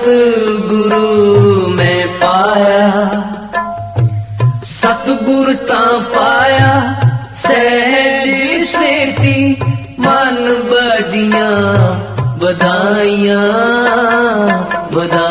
ਸਤ ਗੁਰੂ ਮੈਂ ਪਾਇਆ। ਸਤ ਤਾਂ ਪਾਇਆ ਸਹਿਜ ਸੇਤੀ ਮਨ ਬਦੀਆਂ ਵਧਾਈਆਂ ਵਧਾਈਆਂ।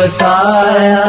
ਬਸਾਇਆ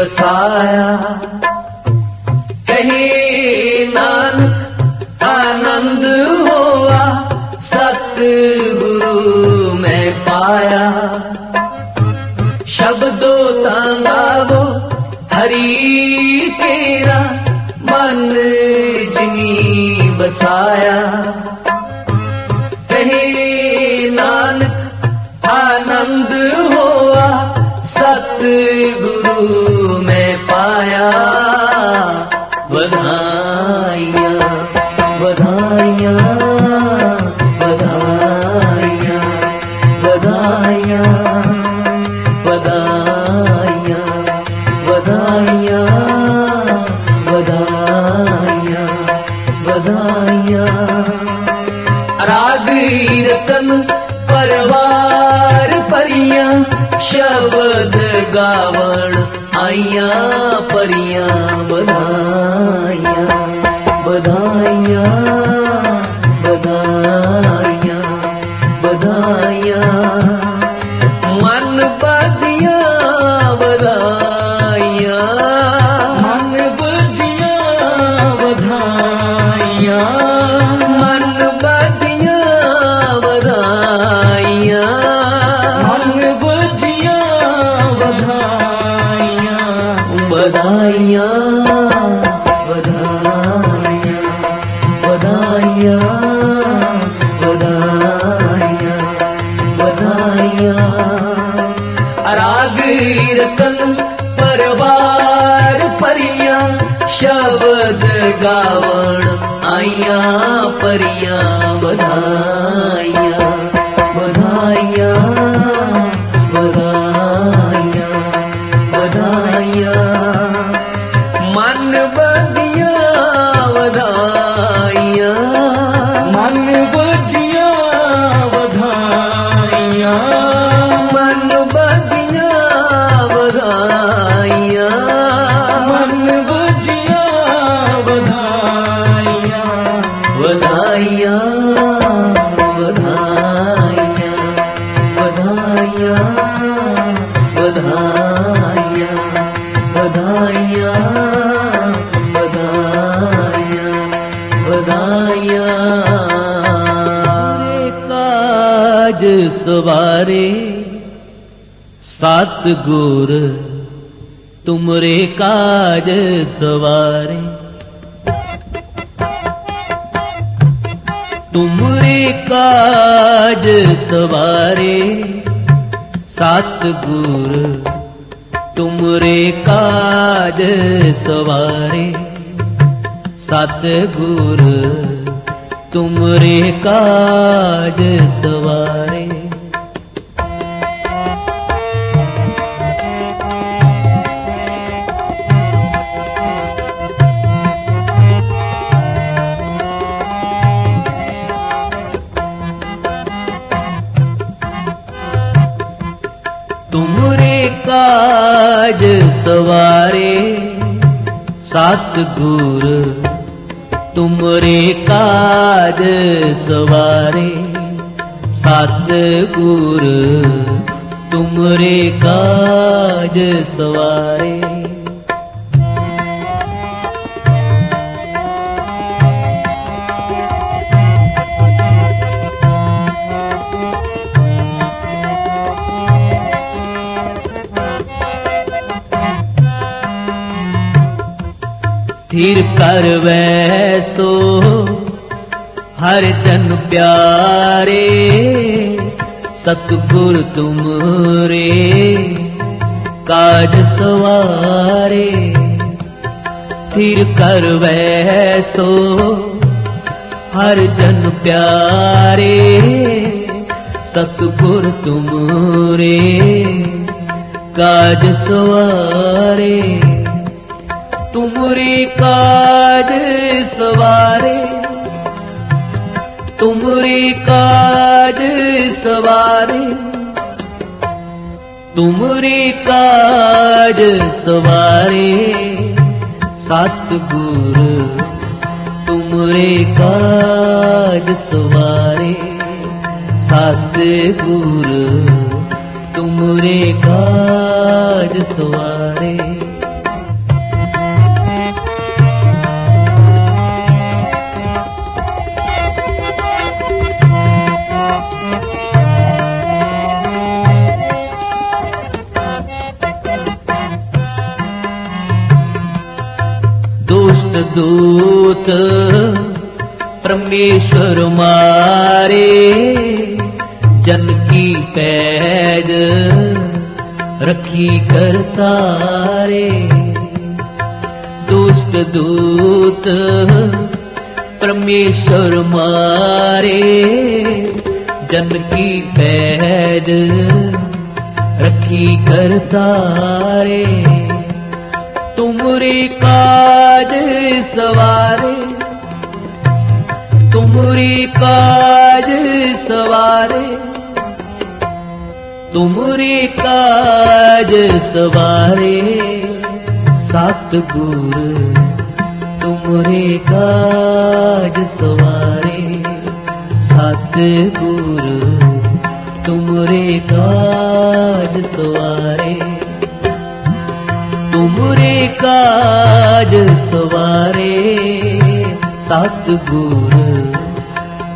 बसाया Maria ਸਵਾਰੇ ਸਤ ਗੁਰ ਤੁਮਰੇ ਕਾਜ ਸਵਾਰੇ। ਤੁਮਰੇ ਕਾਜ ਸਵਾਰੇ ਸਤ ਗੁਰ ਤੁਮਰੇ ਕਾਜ ਸਵਾਰੇ। ਸਤ ਗੁਰ ਤੁਮਰੇ ਕਾਜ ਸਵਾਰੇ। ਕਾਜ ਸਵਾਰੇ ਸਤ ਗੁਰ ਤੁਮਰੇ ਕਾਜ ਸਵਾਰੇ ਸਤ ਗੁਰ ਤੁਮਰੇ ਕਾਜ ਸਵਾਰੇ। थिर कर वैसो हर जन प्यारे सतगुर तुमरे काज सवारे स्थिर कर वैसो हर जन प्यारे सतगुर तुमरे काज सवारे ਤੁਮਰੀ ਕਾਜ ਸਵਾਰੇ। ਤੁਮਰੀ ਕਾਜ ਸਵਾਰੇ। ਤੁਮਰੀ ਕਾਜ ਸਵਾਰੇ। ਸਤ ਗੁਰ ਤੁਮਰੇ ਕਾਜ ਸਵਾਰੇ। ਸਤ ਗੁਰ ਤੁਮਰੇ ਕਾਜ ਸਵਾਰੇ। ਦੂਤ ਪਰਮੇਸ਼ਰ ਮਾਰੇ ਜਨ ਕੀ ਪੈਜ ਰੱਖੀ ਕਰਤਾਰੇ ਦੁਸ਼ਟ ਦੂਤ ਪਰਮੇਸ਼ਰ ਮਾਰੇ ਜਨ ਕੀ ਪੈਜ ਰੱਖੀ ਕਰਤਾਰੇ ਤੁਮਰੀ ਕਾਜ ਸਵਾਰੇ, ਤੁਮਰੀ ਕਾਜ ਸਵਾਰੇ, ਤੁਮਰੀ ਕਾਜ ਸਵਾਰੇ। ਸਤ ਗੁਰ ਤੁਮਰੇ ਕਾਜ ਸਵਾਰੇ। ਸਤ ਗੁਰ ਤੁਮਰੇ ਕਾਜ ਸਵਾਰੇ। ਤੁਮਰੇ ਕਾਜ ਸਵਾਰੇ। ਸਤਗੁਰ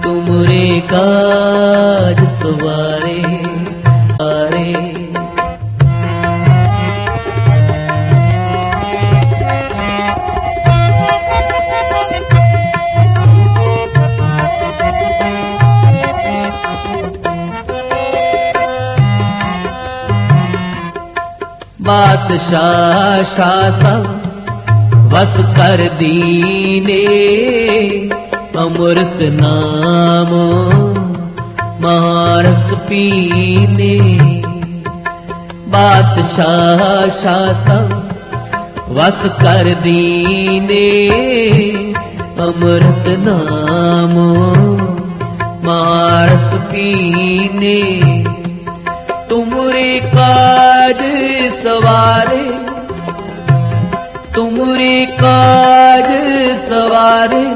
ਤੁਮਰੇ ਕਾਜ ਸਵਾਰੇ। बादशाह शासन बस कर दीने अमृत नाम नमस् पीने। बादशाह बाशा शास वस करीने अमृत नाम मास पीने। ਤੁਮਰੀ ਕਾਜ ਸਵਾਰੇ, ਤੁਮਰੀ ਕਾਜ ਸਵਾਰੇ,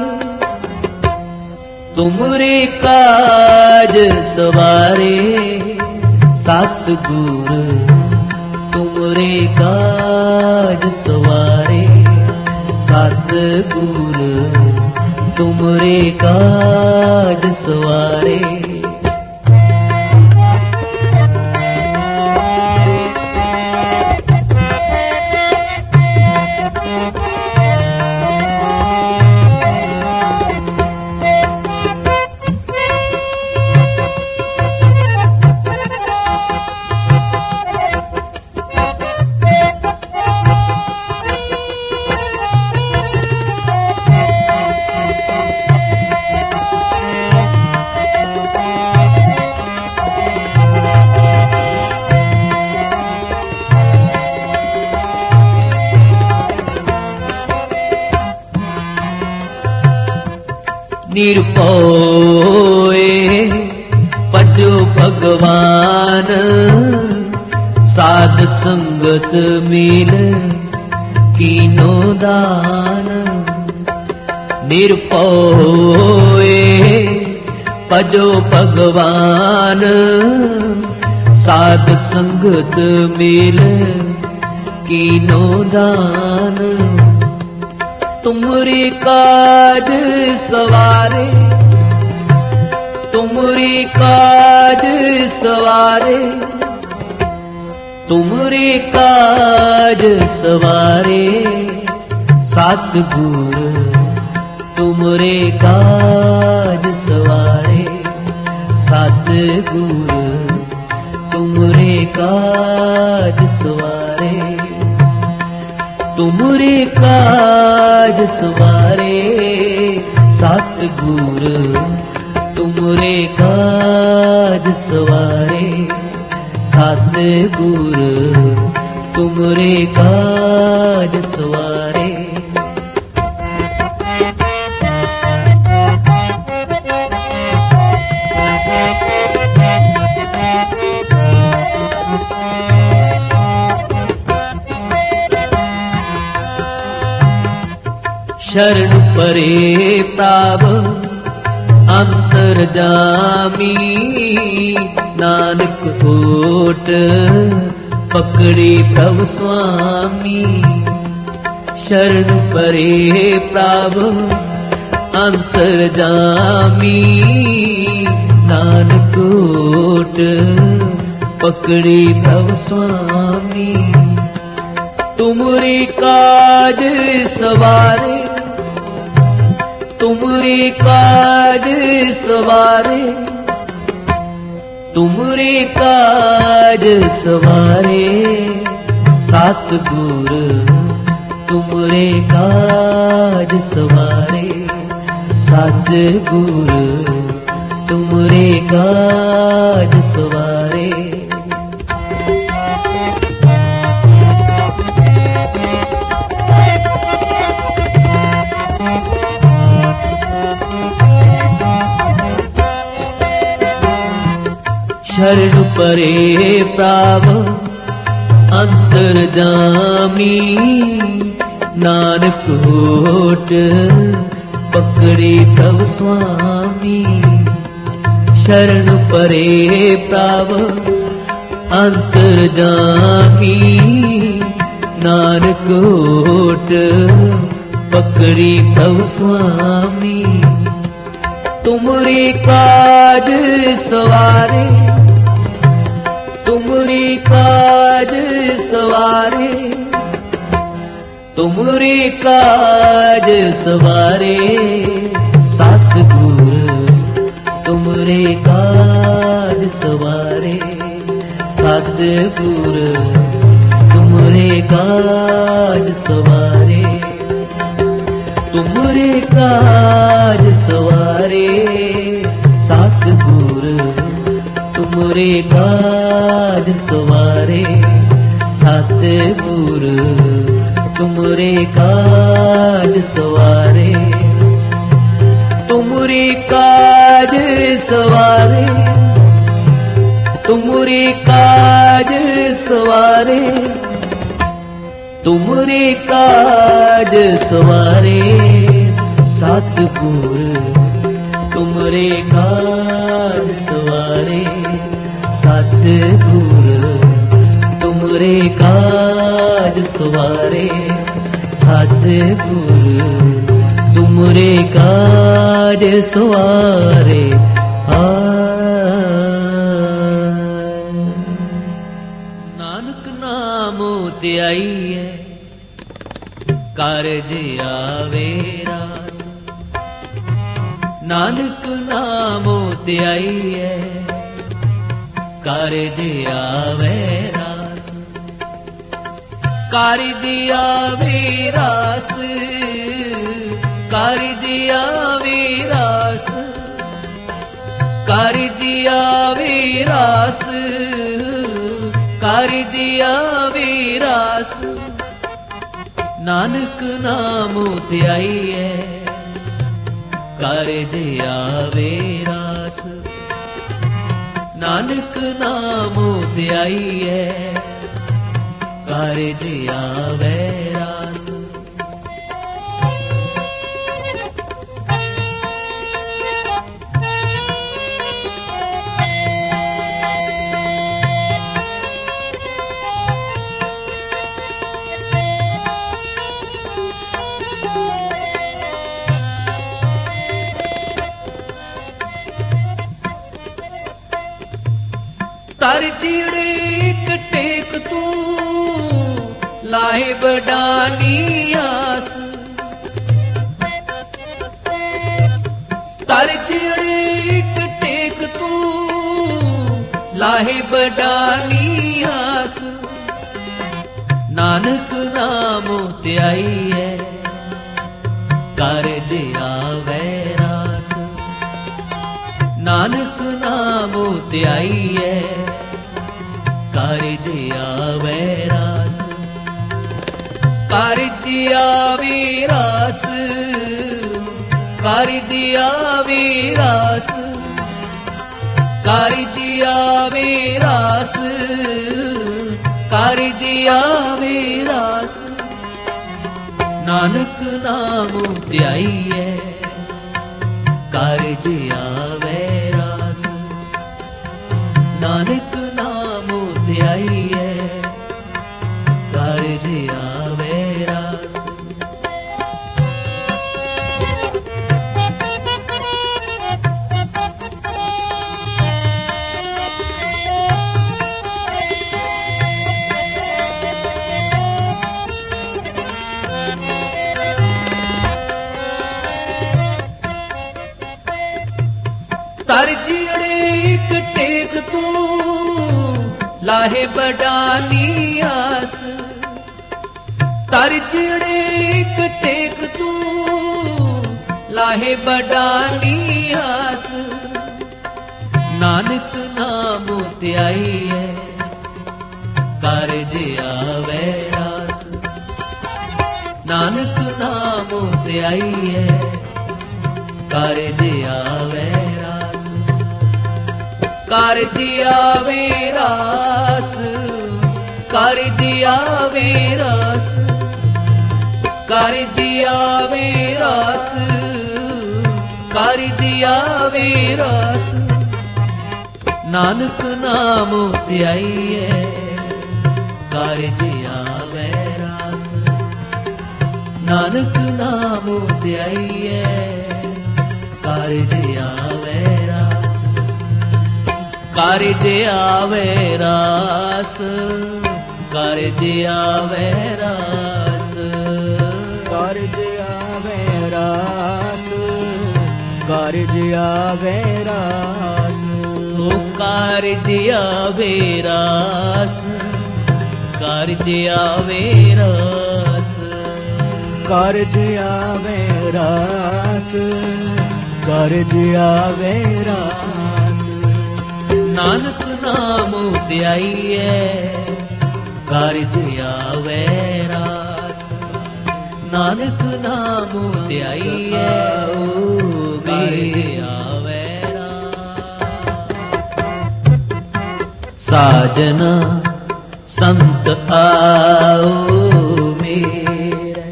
ਤੁਮਰੀ ਕਾਜ ਸਵਾਰੇ। ਸਤ ਗੁਰ ਤੁਮਰੇ ਕਾਜ ਸਵਾਰੇ। ਸਤ ਗੁਰ ਤੁਮਰੇ ਕਾਜ ਸਵਾਰੇ। वीर पोए पजो भगवान साध संगत मिल कीनो दान। निरपोए पजो भगवान साध संगत मिल कीनो दान। ਤੁਮਰੀ ਕਾਜ ਸਵਾਰੇ, ਤੁਮਰੀ ਕਾਜ ਸਵਾਰੇ, ਤੁਮਰੀ ਕਾਜ ਸਵਾਰੇ। ਸਤ ਗੁਰ ਤੁਮਰੇ ਕਾਜ ਸਵਾਰੇ। ਸਤ ਗੁਰ ਤੁਮਰੇ ਕਾਜ ਸਵਾਰੇ। ਤੁਮਰੇ ਕਾਜ ਸਵਾਰੇ ਸਤਗੁਰ ਤੁਮਰੇ ਕਾਜ ਸਵਾਰੇ। ਸਤਗੁਰ ਤੁਮਰੇ ਕਾਜ ਸਵਾਰੇ। शरणे परे अंत अन्तर्जामी नानक ओट पकडि भव स्वामी। शरण परे प्राव अन्तर्जामी नानक ओट नानकोट पकरी स्वामी। तुमरि काज सवारे ਤੁਮਰੀ ਕਾਜ ਸਵਾਰੇ। ਤੁਮਰੀ ਕਾਜ ਸਵਾਰੇ। ਸਤ ਗੁਰ ਤੁਮਰੇ ਕਾਜ ਸਵਾਰੇ। ਸਤ ਗੁਰ ਤੁਮਰੇ ਕਾਜ ਸਵਾਰੇ। शरणे प्राव अन्ती नानक भोट पकरे तव स्वामी। शरण परे प्रा अन्ती नानक भोट बकरी तव स्वामी। तुमरे काज सवरी ਕਾਜ ਸਵਾਰੇ, ਤੁਮਰੇ ਕਾਜ ਸਵਾਰੇ, ਸਤਿਗੁਰ ਕਾਜ ਤੁਮਰੇ ਕਾਜ ਸਵਾਰੇ, ਸਤਿਗੁਰ ਤੁਮਰੇ ਕਾਜ ਸਵਾਰੇ, ਤੁਮਰੇ ਕਾਜ ਸਵਾਰੇ। ਤੁਮਰੇ ਕਾਜ ਸਵਾਰੇ ਸਤ ਗੁਰ ਤੁਮਰੇ ਕਾਜ ਸਵਾਰੇ। ਤੁਮਰੀ ਕਾਜ ਸਵਾਰੇ ਤੁਮਰੀ ਕਾਜ ਸਵਾਰੇ। ਤੁਮਰੇ ਕਾਜ ਸਵਾਰੇ ਸਤ ਤੁਮਰੇ ਕਾਜ ਸਵਾਰੇ। ਸਤ ਗੁਰ ਤੁਮਰੇ ਕਾਜ ਸਵਾਰੇ ਸਤ ਗੁਰ ਤੁਮਰੇ ਕਾਜ ਸਵਾਰੇ ਆ ਨਾਨਕ ਨਾਮ ਧਿਆਈ ਹੈ ਕਾਰਜ ਆਵੇ ਰਾਸ। ਨਾਨਕ ਨਾਮ ਧਿਆਈ ਹੈ ਕਾਰਜ ਆਵੇ ਰਾਸ ਕਾਰਜ ਆਵੇ ਰਾਸ ਕਾਰਜ ਆਵੇ ਰਾਸ, ਕਰ ਦਿਆ ਵੀਰਾਸ ਕਰ ਦਿਆ ਵੀਰਾਸ ਨਾਨਕ ਨਾਮ ਧਿਆਈ ਹੈ, ਕਰ ਦਿਆ ਵੀਰਾਸ ਨਾਨਕ ਨਾਮ ਧਿਆਈ ਹੈ ਕਰ ਦਿਆ ਵੀਰਾਸ ਤਰ ਜਿਹੜੇ ਇੱਕ ਟੇਕ ਤੂੰ ਲਾਹੇ ਬਡਾਨੀ ਆਸ। ਤਰ ਜਿਹੜੇ ਇੱਕ ਟੇਕ ਤੂੰ ਲਾਹੇ ਬਡਾਨੀ ਆਸ। ਨਾਨਕ ਨਾਮ ਧਿਆਈ ਹੈ ਕਰ ਦਿਆ ਵੈਰਾਸ। ਨਾਨਕ ਨਾਮ ਧਿਆਈ ਹੈ ਕਰ ਦਿਆ ਵੈਰਾਸ ਕਰ ਦਿਆ ਵੀਰਾਸ ਕਰ ਦਿਆ ਵੀਰਾਸ ਕਰ ਦਿਆ ਵੀਰਾਸ ਕਰ ਦਿਆ ਵੀਰਾਸ ਨਾਨਕ ਨਾਮ ਧਿਆਈ ਹੈ ਕਾਰਜ ਆਵੇ ਰਾਸ। ਨਾਨਕ ਤੂੰ ਲਾਹੇ ਬਡਾਨੀ ਆਸ। ਤਰ ਜਿਹੜੇ ਇੱਕ ਟੇਕ ਤੂੰ ਲਾਹੇ ਬਡਾਨੀ ਆਸ। ਨਾਨਕ ਨਾਮ ਧਿਆਈਐ ਕਾਰਜ ਆਵੇ ਰਾਸ। ਨਾਨਕ ਨਾਮ ਧਿਆਈਐ ਕਾਰਜ ਆਵੇ ਰਾਸ ਕਾਰਜ ਆਵੇ ਰਾਸ ਕਾਰਜ ਆਵੇ ਰਾਸ ਕਾਰਜ ਆਵੇ ਰਾਸ ਕਾਰਜ ਆਵੇ ਰਾਸ। ਨਾਨਕ ਨਾਮ ਧਿਆਈਐ ਕਾਰਜ ਆਵੇ ਰਾਸ। ਨਾਨਕ ਨਾਮ ਧਿਆਈਐ ਕਾਰਜ ਆਵੇ ਰਾਸ ਕਰ ਆਵੇ ਰਾਸ, ਕਰ ਆਵੇ ਰਾਸ। ਕਾਰਜ ਆਵੇ ਰਾਸ ਕਾਰਜ ਆਵੇ ਰਾਸ। ਓ ਕਾਰਜ ਆਵੇ ਰਾਸ ਕਾਰਜ ਆਵੇ ਰਾਸ। ਕਾਰਜ ਆਵੇ ਰਾਸ ਕਾਰਜ ਆਵੇ ਰਾਸ। ਨਾਨਕ ਨਾਮ ਧਿਆਈਐ ਕਾਰਜ ਆਵੇ ਰਾਸ। ਨਾਨਕ ਨਾਮ ਧਿਆਈਐ ਓ ਕਾਰਜ ਆਵੇ ਰਾਸ। ਸਾਜਨਾ ਸੰਤ ਆਓ ਮੇਰੇ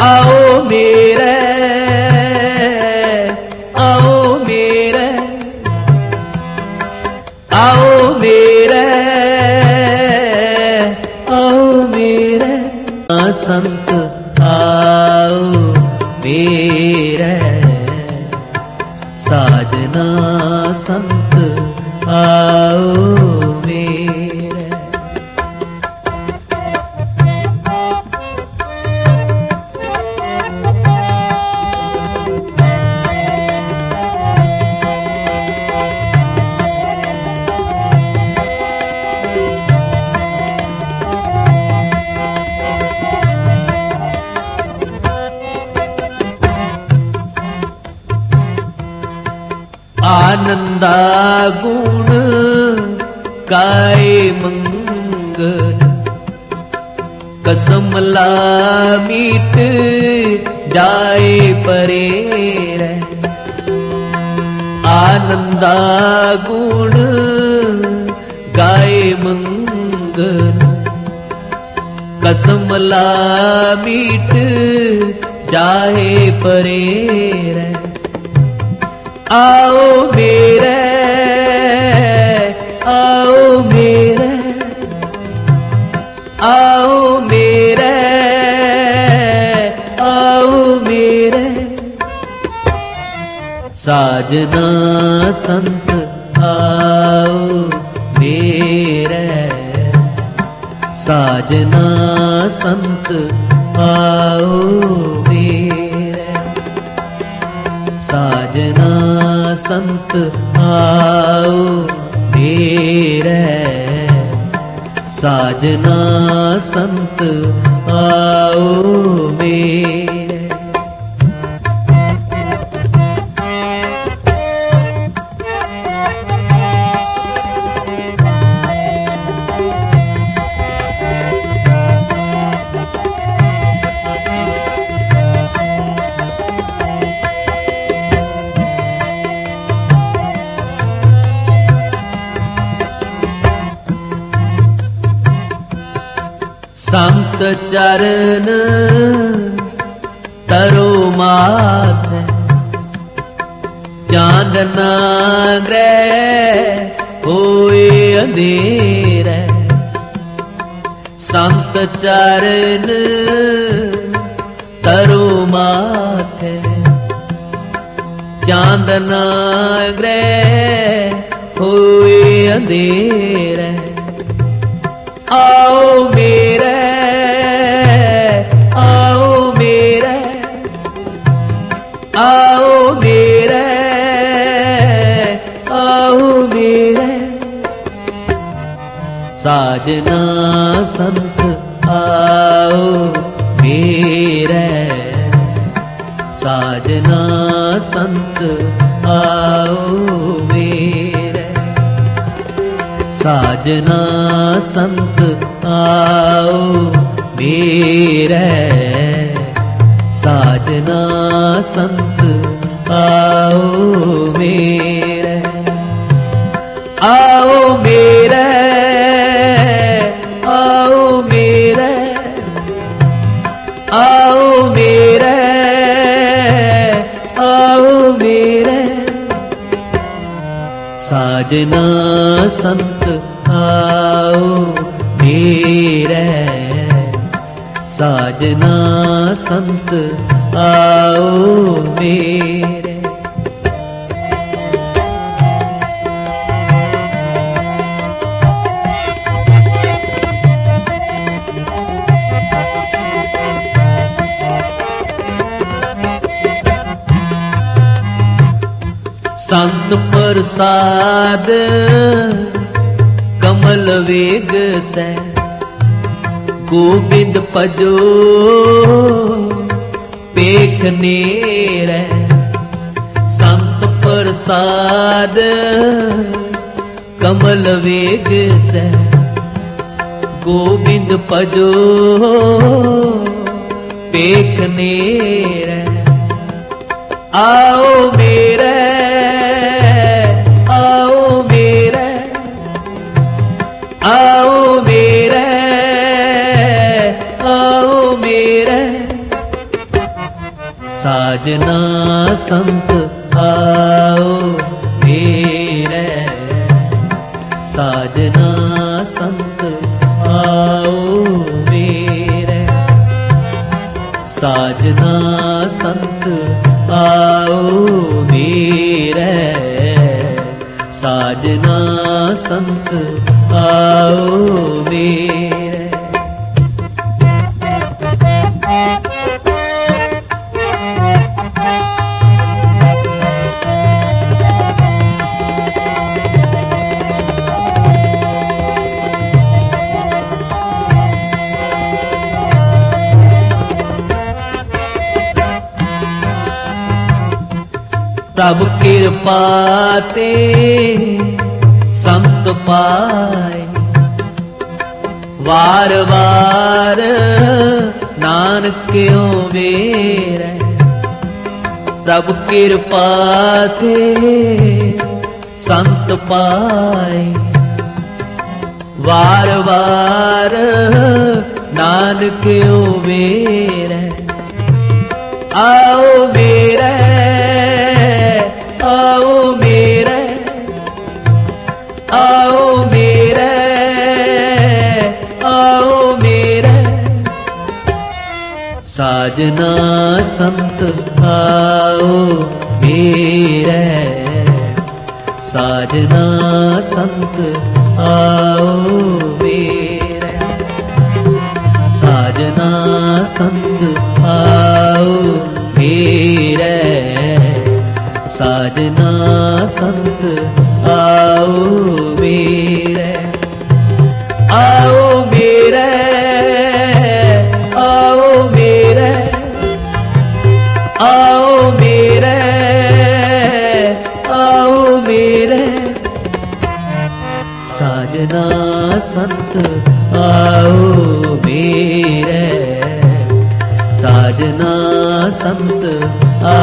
ਆਓ ਮੇਰੇ ਸੰਤ ਆਓ। ਗੁਣ ਕਾਇ ਮੰਗਲ ਕਸਮ ਲਾ ਮੀਟ ਜਾਏ ਪਰੇ ਰਹਿ ਆਨੰਦਾ ਗੁਣ ਗਾਏ ਮੰਗਲ ਕਸਮ ਲਾ ਮੀਟ ਜਾਏ ਪਰੇ ਰਹਿ ਆਓ ਮੇਰੇ ਆਓ ਮੇਰੇ ਆਓ ਮੇਰੇ ਆਓ ਮੇਰੇ ਸਾਜਨਾ ਸੰਤ ਆਓ ਮੇਰੇ ਸਾਜਨਾ ਸੰਤ ਆਓ ਮੇਰੇ ਸਾਜਨਾ ਸੰਤ ਆਓ ਮੇਰੇ ਸਾਜਨਾ ਸੰਤ ਆਓ ਮੇਰੇ। ਸੰਤ ਤਰੋ ਮਾਥ ਚਾਂਦਨਾ ਗ੍ਰਹਿ ਹੋਏ ਅੰਧੇਰੇ ਸੰਤ ਚਰਨ ਤਰੋ ਮਾਥੇ ਚਾਂਦਨਾ ਗ੍ਰਹਿ ਹੋਏ ਅੰਧੇਰੇ ਆਓ ਸਾਜਨਾ ਸੰਤ ਆਓ, ਮੇਰੇ ਸਾਜਨਾ ਸੰਤ ਆਓ, ਮੇਰੇ ਸਾਜਨਾ ਸੰਤ ਆਓ, ਮੇਰੇ ਸਾਜਨਾ ਸੰਤ ਆਓ, ਮੇਰੇ ਆਓ, ਮੇਰੇ ਸਾਜਨਾ ਸੰਤ ਆਓ ਮੇਰੇ ਸਾਜਨਾ ਸੰਤ ਆਓ ਮੇਰੇ ਸੰਤ ਪ੍ਰਸਾਦ, ਕਮਲ ਵੇਗ ਸੈ ਗੋਬਿੰਦ ਭਜੋ ਪੇਖ ਨੇਰੈ। ਸੰਤ ਪ੍ਰਸਾਦ, ਕਮਲ ਵੇਗ ਸੈ ਗੋਬਿੰਦ ਭਜੋ ਪੇਖ ਨੇਰੈ। ਆਓ ਮੇਰੇ ਸਾਜਨਾ ਸੰਤ ਆਓ ਮੇਰੇ ਸਾਜਨਾ ਸੰਤ ਆਓ ਮੇਰੇ ਸਾਜਨਾ ਸੰਤ ਆਓ ਮੇਰੇ ਸਾਜਨਾ ਸੰਤ ਆਓ ਮੇਰੇ ਪ੍ਰਭ ਕਿਰਪਾ ਤੇ ਸੰਤ ਪਾਏ। ਵਾਰ ਵਾਰ ਨਾਨਕਿਓ ਵੇਰੈ। ਪ੍ਰਭ ਕਿਰਪਾ ਤੇ ਸੰਤ ਪਾਏ। ਵਾਰ ਵਾਰ ਨਾਨਕਿਓ ਵੇਰੈ। ਆਓ ਮੇਰੇ ਆਓ ਸਾਜਨਾ ਸੰਤ ਆਓ ਮੇਰੇ। ਸਾਜਨਾ ਸੰਤ ਆਓ ਮੇਰੇ। ਸਾਜਨਾ ਸੰਤ ਆਓ ਮੇਰੇ। ਸਾਜਨਾ ਸੰਤ ਆਓ ਸੰਤ ਆਓ ਮੇਰੇ ਸਾਜਨਾ ਸੰਤ ਆ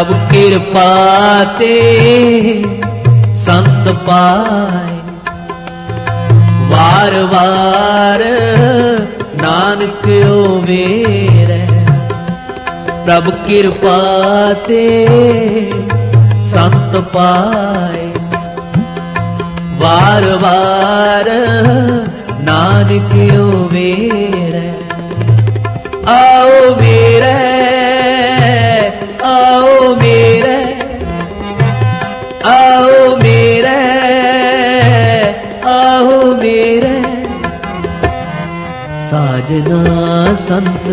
ਪ੍ਰਭ ਕਿਰਪਾ ਤੇ ਸੰਤ ਪਾਏ। ਵਾਰ ਵਾਰ ਨਾਨਕ ਵੇਰੈ ਪ੍ਰਭ ਕਿਰਪਾ ਤੇ ਸੰਤ ਪਾਏ। ਵਾਰ ਵਾਰ ਨਾਨਕ ਵੇਰੈ ਆਓ ਮੇਰੇ ਸਾਜਨਾ ਸੰਤ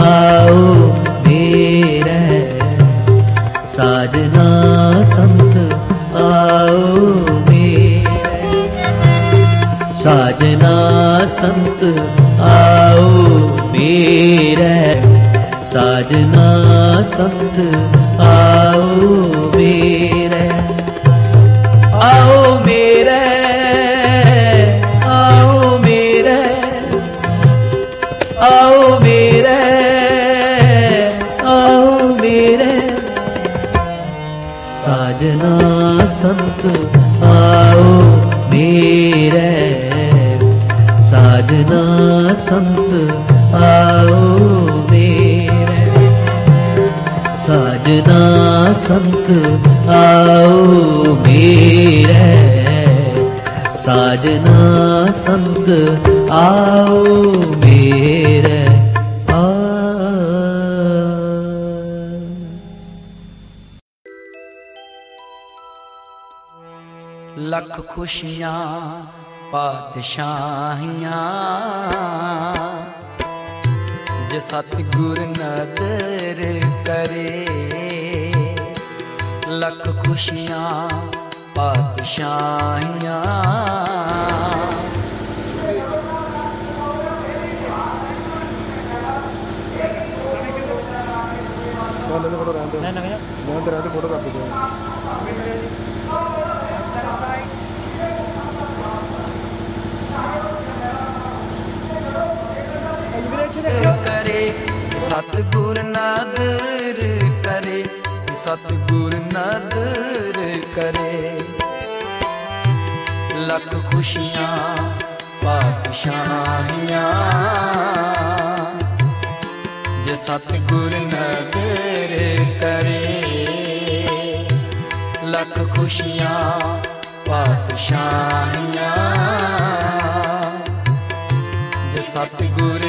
ਆਓ ਮੇਰੇ। ਸਾਜਨਾ ਸੰਤ ਆਓ ਮੇਰੇ। ਸਾਜਨਾ ਸੰਤ ਆਓ ਮੇਰੇ। ਸਾਜਨਾ ਸੰਤ ਆਓ ਮੇਰੇ। ਆਓ ਮੇਰੇ ਸਾਜਨਾ ਸੰਤ ਆਓ ਮੇਰੇ ਸਾਜਨਾ ਸੰਤ ਆਓ ਮੇਰੇ ਆ ਲੱਖ ਖੁਸ਼ੀਆਂ ਪਾਤਸ਼ਾਹੀਆਂ ਜੇ ਸਤਿਗੁਰ ਨਦਰ ਕਰੇ। ਲੱਖ ਖੁਸ਼ੀਆਂ ਪਾਤਸ਼ਾਹੀਆਂ। ਮੈਂ ਨਵੇਂ ਮੈਂ ਤੇਰਾ ਤੇ ਫੋਟੋ ਕਰ ਦੂੰਗਾ ਕਰੇ ਸਤਿਗੁਰ ਨਦਰ ਕਰੇ, ਸਤਿਗੁਰ ਨਦਰ ਕਰੇ। ਲੱਖ ਖੁਸ਼ੀਆਂ ਪਾਤਸ਼ਾਹੀਆਂ ਜੇ ਸਤਿਗੁਰ ਨਦਰ ਕਰੇ, ਲੱਖ ਖੁਸ਼ੀਆਂ ਪਾਤਸ਼ਾਹੀਆਂ ਜੇ ਸਤਿਗੁਰ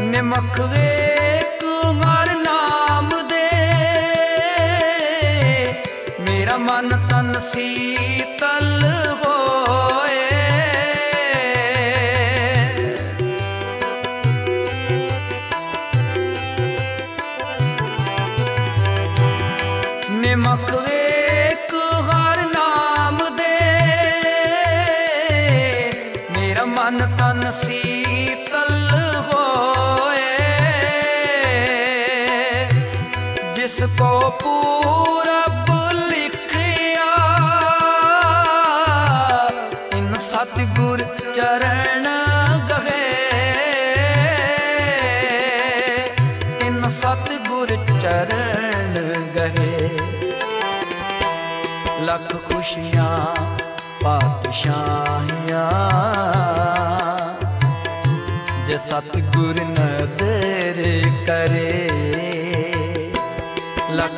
ਨਦਰ ਕਰੇ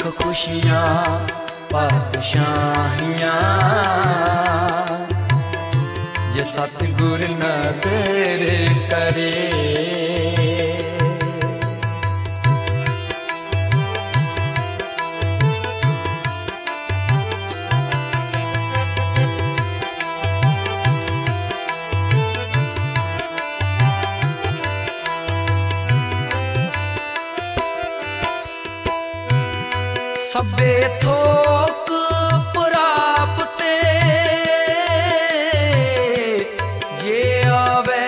ਲੱਖ ਖੁਸ਼ੀਆਂ ਪਾਤਸ਼ਾਹੀਆਂ। ਜੇ ਸਤਿਗੁਰ ਨਦਰ ਕਰੇ ਸਭੇ ਥੋਕ ਪ੍ਰਾਪਤੇ ਜੇ ਆਵੇ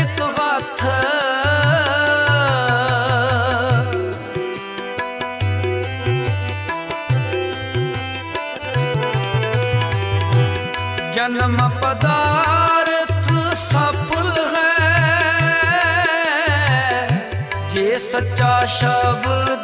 ਇੱਕ ਵਕਤ ਜਨਮ ਪਦਾਰਥ ਸਫਲ ਹੈ। ਜੇ ਸੱਚਾ ਸ਼ਬਦ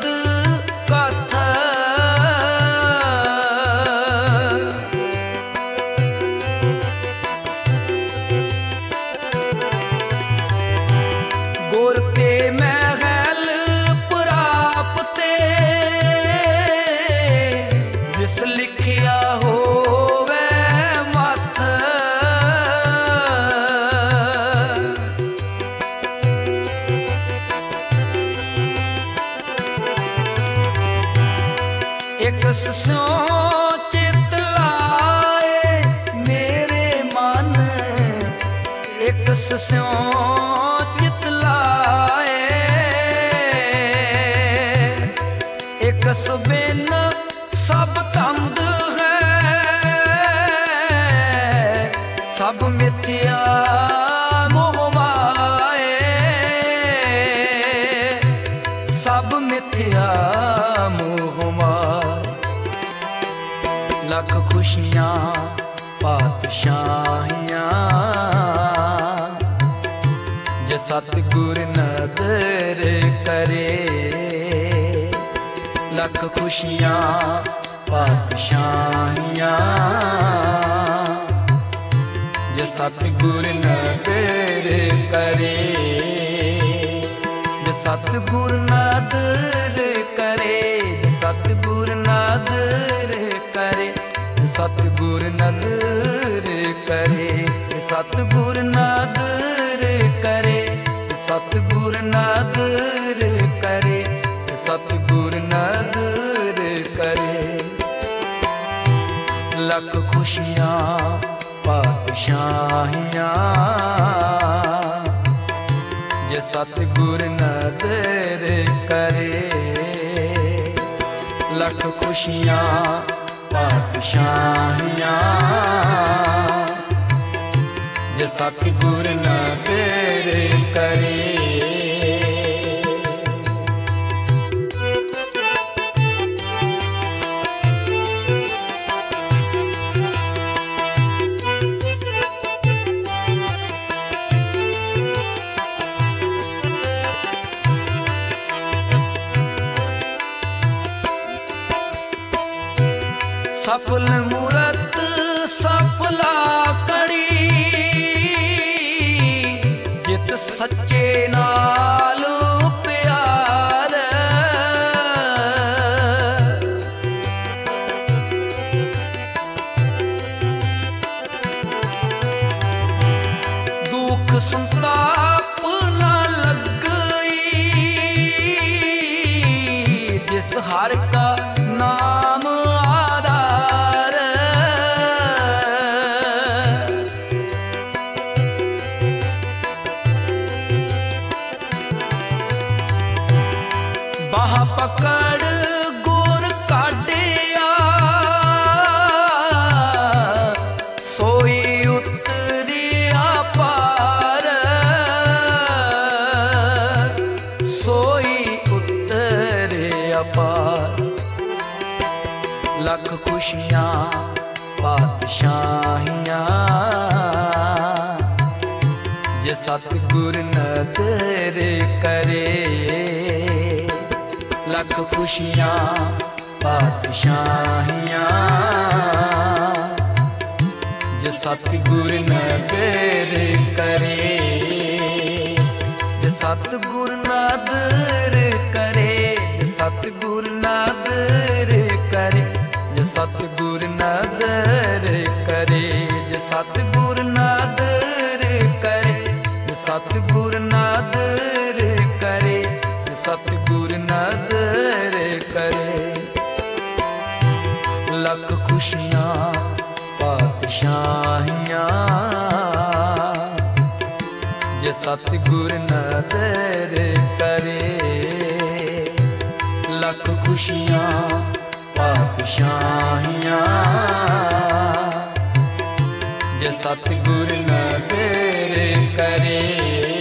ਖੁਸ਼ੀਆਂ, ਪਾਤਸ਼ਾਹੀਆਂ। ਜੇ ਸਤਿਗੁਰ ਨਦਰ ਕਰੇ, ਜੇ ਸਤਿਗੁਰ ਨਦਰ ਕਰੇ, ਜੇ ਸਤਿਗੁਰ ਨਦਰ ਕਰੇ, ਜੇ ਸਤਿਗੁਰ ਨਦਰ ਕਰੇ, ਜੇ ਸਤਿਗੁਰ ਨਦਰ ਕਰੇ ਸਤਿਗੁਰ ਨਦਰ ਖੁਸ਼ੀਆਂ ਪਾਤਸ਼ਾਹੀਆਂ। ਜੇ ਸਤਿਗੁਰ ਨਜ਼ਰ ਕਰੇ ਲੱਖ ਖੁਸ਼ੀਆਂ ਪਾਤਸ਼ਾਹੀਆਂ। ਜੇ ਸਤਿਗੁਰ ਨਜ਼ਰ ਕਰੇ ਖੁਸ਼ੀਆਂ ਪਾਤਸ਼ਾਹੀਆਂ। ਜੇ ਸਤਿਗੁਰ ਨੇ ਤੇਰੇ ਕਰੇ ਖੁਸ਼ੀਆਂ ਪਾਤਸ਼ਾਹੀਆਂ। ਜੇ ਸਤਿਗੁਰ ਨਾ ਤੇਰੇ ਕਰੇ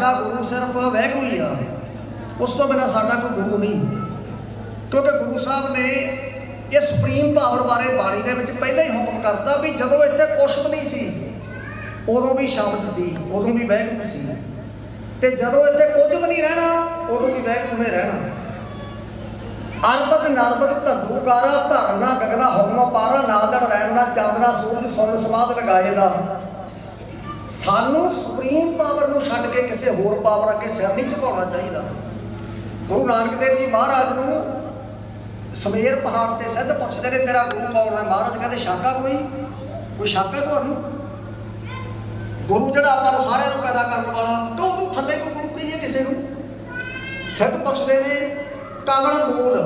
ਸਾਡਾ ਗੁਰੂ ਸਿਰਫ ਵੈਗੁਰੂ ਹੀ ਆ। ਉਸ ਤੋਂ ਬਿਨਾ ਸਾਡਾ ਕੋਈ ਗੁਰੂ ਨਹੀਂ। ਕਿਉਂਕਿ ਗੁਰੂ ਸਾਹਿਬ ਨੇ ਇਹ ਸੁਪਰੀਮ ਪਾਵਰ ਬਾਰੇ ਬਾਣੀ ਦੇ ਵਿੱਚ ਪਹਿਲਾਂ ਹੀ ਹੁਕਮ ਕਰਤਾ ਵੀ ਜਦੋਂ ਇੱਥੇ ਕੁਛ ਵੀ ਨਹੀਂ ਸੀ, ਉਦੋਂ ਵੀ ਸ਼ਬਦ ਸੀ, ਉਦੋਂ ਵੀ ਵੈਗੁਰੂ ਸੀ। ਤੇ ਜਦੋਂ ਇੱਥੇ ਕੁਝ ਵੀ ਨਹੀਂ ਰਹਿਣਾ, ਉਦੋਂ ਵੀ ਵੈਗੁਰੂ ਨੇ ਰਹਿਣਾ। ਅਰਬਤ ਨਰਬਤ ਧੰਦੂ ਕਾਰਾ, ਧਰਨਾ, ਗਗਨਾ, ਹੁਕਮ, ਪਾਰਾ ਨਾਦੜ ਰਹਿਣਾ ਚਾਂਦਨਾ, ਸੂਰਜ ਸੁਣ ਸਮਾਦ, ਲਗਾਏ ਦਾ। ਸਾਨੂੰ ਸੁਪਰੀਮ ਪਾਵਰ ਨੂੰ ਛੱਡ ਕੇ ਕਿਸੇ ਹੋਰ ਪਾਵਰ ਅੱਗੇ ਸਿਰ ਨਹੀਂ ਝੁਕਾਉਣਾ ਚਾਹੀਦਾ। ਗੁਰੂ ਨਾਨਕ ਦੇਵ ਜੀ ਮਹਾਰਾਜ ਨੂੰ ਸਵੇਰ ਪਹਾੜ ਤੇ ਸਿੱਧ ਪੁੱਛਦੇ ਨੇ, ਤੇਰਾ ਗੁਰੂ ਕੌਣ ਹੈ? ਮਹਾਰਾਜ ਕਹਿੰਦੇ, ਸ਼ਾਕਾ ਕੋਈ? ਕੋਈ ਸ਼ੱਕ ਤੁਹਾਨੂੰ? ਗੁਰੂ ਜਿਹੜਾ ਆਪਾਂ ਨੂੰ ਸਾਰਿਆਂ ਨੂੰ ਪੈਦਾ ਕਰਨ ਵਾਲਾ, ਤਾਂ ਉਹਨੂੰ ਥੱਲੇ ਕੋਈ ਗੁਰੂ ਕਹੀਏ ਕਿਸੇ ਨੂੰ। ਸਿੱਧ ਪੁੱਛਦੇ ਨੇ, ਕਾਂਗੜ ਮੂਲ,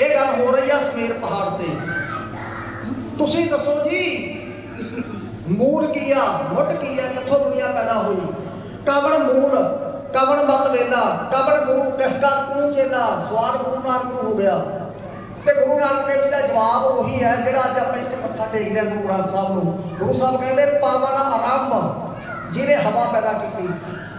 ਇਹ ਗੱਲ ਹੋ ਰਹੀ ਆ ਸਮੇਰ ਪਹਾੜ ਤੇ। ਤੁਸੀਂ ਦੱਸੋ ਜੀ ਮੂਲ ਕੀ ਆ ਮੁੱਢ ਕੀ ਆ ਕਿੱਥੋਂ ਦੁਨੀਆ ਪੈਦਾ ਹੋਈ? ਕਵਣ ਮੂਲ ਕਵਣ ਮਤ ਵੇਲਾ ਕਵਣ ਗੁਰੂ ਕਿਸ ਦਾ ਤੂੰ ਚੇਲਾ ਸਵਾਲ ਗੁਰੂ ਨਾਨਕ ਨੂੰ ਹੋ ਗਿਆ। ਤੇ ਗੁਰੂ ਨਾਨਕ ਦੇਵ ਜੀ ਦਾ ਜਵਾਬ ਉਹੀ ਹੈ ਜਿਹੜਾ ਅੱਜ ਆਪਾਂ ਇੱਥੇ ਮੱਥਾ ਟੇਕਦੇ ਹਾਂ ਗੁਰੂ ਗ੍ਰੰਥ ਸਾਹਿਬ ਨੂੰ। ਗੁਰੂ ਸਾਹਿਬ ਕਹਿੰਦੇ ਪਾਵਨ ਆਰੰਭ ਜਿਹਨੇ ਹਵਾ ਪੈਦਾ ਕੀਤੀ।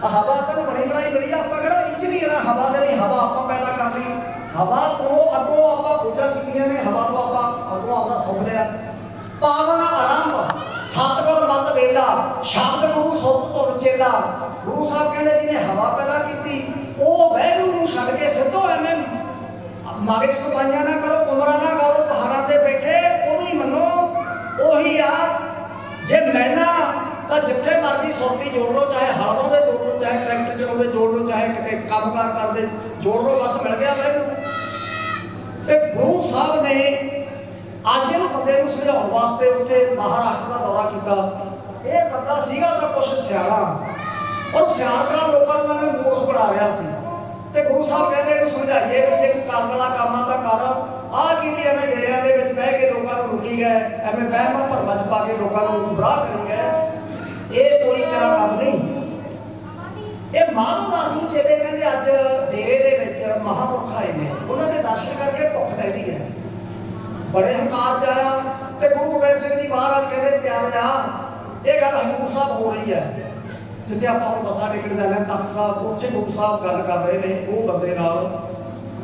ਆ ਹਵਾ ਆਪਾਂ ਨੂੰ ਬਣੀ ਬਣਾਈ ਮਿਲੀ ਆ, ਆਪਾਂ ਕਿਹੜਾ ਇੰਜੀਨੀਅਰ ਆ ਹਵਾ ਦੇ ਲਈ ਹਵਾ ਆਪਾਂ ਪੈਦਾ ਕਰ ਲਈ। ਹਵਾ ਤੋਂ ਅੱਗੋਂ ਆਪਾਂ ਖੋਜਾਂ ਕੀਤੀਆਂ ਨੇ ਹਵਾ ਤੋਂ ਆਪਾਂ ਅੱਗੋਂ ਆਪਦਾ ਸੁੱਖ ਲਿਆ। ਪਾਵਨ ਆਰੰਭ। ਸਤਗੁਰ ਮਤ ਵੇਲਾ, ਸ਼ਬਦ ਗੁਰੂ ਸੁਰਤ ਤੋਂ ਚੇਲਾ। ਗੁਰੂ ਸਾਹਿਬ ਕਹਿੰਦੇ ਜਿਹਨੇ ਹਵਾ ਪੈਦਾ ਕੀਤੀ, ਉਹ ਵੈਗੁਰੂ ਨੂੰ ਛੱਡ ਕੇ ਸਿੱਧੋ ਐਵੇਂ ਮਗਜ ਕਮਾਈਆਂ ਨਾ ਕਰੋ, ਉਮਰਾਂ ਨਾ ਕਰੋ ਪਹਾੜਾਂ ਤੇ ਬੈਠੇ ਉਹਨੂੰ ਹੀ ਮੰਨੋ, ਉਹੀ ਆ। ਜੇ ਲੈਣਾ ਤਾਂ ਜਿੱਥੇ ਮਰਜ਼ੀ ਸੁਰਤੀ ਜੋੜ ਲਓ, ਚਾਹੇ ਹਲ ਵਾਉਂਦੇ ਜੋੜ ਲਓ, ਚਾਹੇ ਟਰੈਕਟਰ ਚਲਾਉਂਦੇ ਜੋੜ ਲਓ, ਚਾਹੇ ਕਿਤੇ ਕੰਮਕਾਰ ਕਰਦੇ ਜੋੜ ਲਓ, ਬਸ ਮਿਲ ਗਿਆ ਵੈਗੁਰੂ। ਤੇ ਗੁਰੂ ਸਾਹਿਬ ਨੇ ਅੱਜ ਇਹਨੂੰ ਬੰਦੇ ਨੂੰ ਸਮਝਾਉਣ ਵਾਸਤੇ ਉੱਥੇ ਮਹਾਰਾਸ਼ਟਰ ਦਾ ਦੌਰਾ ਕੀਤਾ। ਇਹ ਬੰਦਾ ਸੀਗਾ ਤਾਂ ਕੁਛ ਸਿਆਣਾ। ਔਰ ਸਿਆਣਾ ਤਰ੍ਹਾਂ ਲੋਕਾਂ ਨੂੰ ਐਵੇਂ ਮੂਰਖ ਬਣਾ ਰਿਹਾ ਸੀ। ਤੇ ਗੁਰੂ ਸਾਹਿਬ ਕਹਿੰਦੇ ਇਹਨੂੰ ਸਮਝਾਈਏ ਵੀ ਜੇ ਕੋਈ ਕਰਨ ਵਾਲਾ ਕੰਮ ਆ ਤਾਂ ਕਰ। ਆਹ ਕੀਤੀ ਐਵੇਂ ਡੇਰਿਆਂ ਦੇ ਵਿੱਚ ਬਹਿ ਕੇ ਲੋਕਾਂ ਨੂੰ ਲੁੱਟੀ ਗਏ, ਐਵੇਂ ਬਹਿਮਾਂ ਭਰਮਾਂ ਚ ਪਾ ਕੇ ਲੋਕਾਂ ਨੂੰ ਗੁੰਮਰਾਹ ਕਰੀ ਗਏ। ਇਹ ਕੋਈ ਤੇਰਾ ਕੰਮ ਨਹੀਂ। ਇਹ ਮਾਨਵ ਦਾਸ ਨੂੰ ਚੇਲੇ ਕਹਿੰਦੇ ਅੱਜ ਡੇਰੇ ਦੇ ਵਿੱਚ ਮਹਾਪੁਰਖ ਆਏ ਨੇ। ਉਹਨਾਂ ਦੇ ਦਰਸ਼ਨ ਕਰਕੇ ਭੁੱਖ ਲੱਗਦੀ ਹੈ। ਬੜੇ ਹੰਕਾਰ ਚ ਆਇਆ ਤੇ ਗੁਰੂ ਗੋਬਿੰਦ ਸਿੰਘ ਜੀ ਮਹਾਰਾਜ ਕਹਿੰਦੇ ਪਿਆਰਿਆ ਇਹ ਗੱਲ ਹਜ਼ੂਰ ਸਾਹਿਬ ਹੋ ਰਹੀ ਹੈ ਜਿੱਥੇ ਆਪਾਂ ਹੁਣ ਮੱਥਾ ਟੇਕਣ ਜਾਂਦੇ ਹਾਂ ਤਖਤ ਸਾਹਿਬ ਉੱਥੇ ਗੁਰੂ ਸਾਹਿਬ ਗੱਲ ਕਰ ਰਹੇ ਨੇ ਉਹ ਬੰਦੇ ਨਾਲ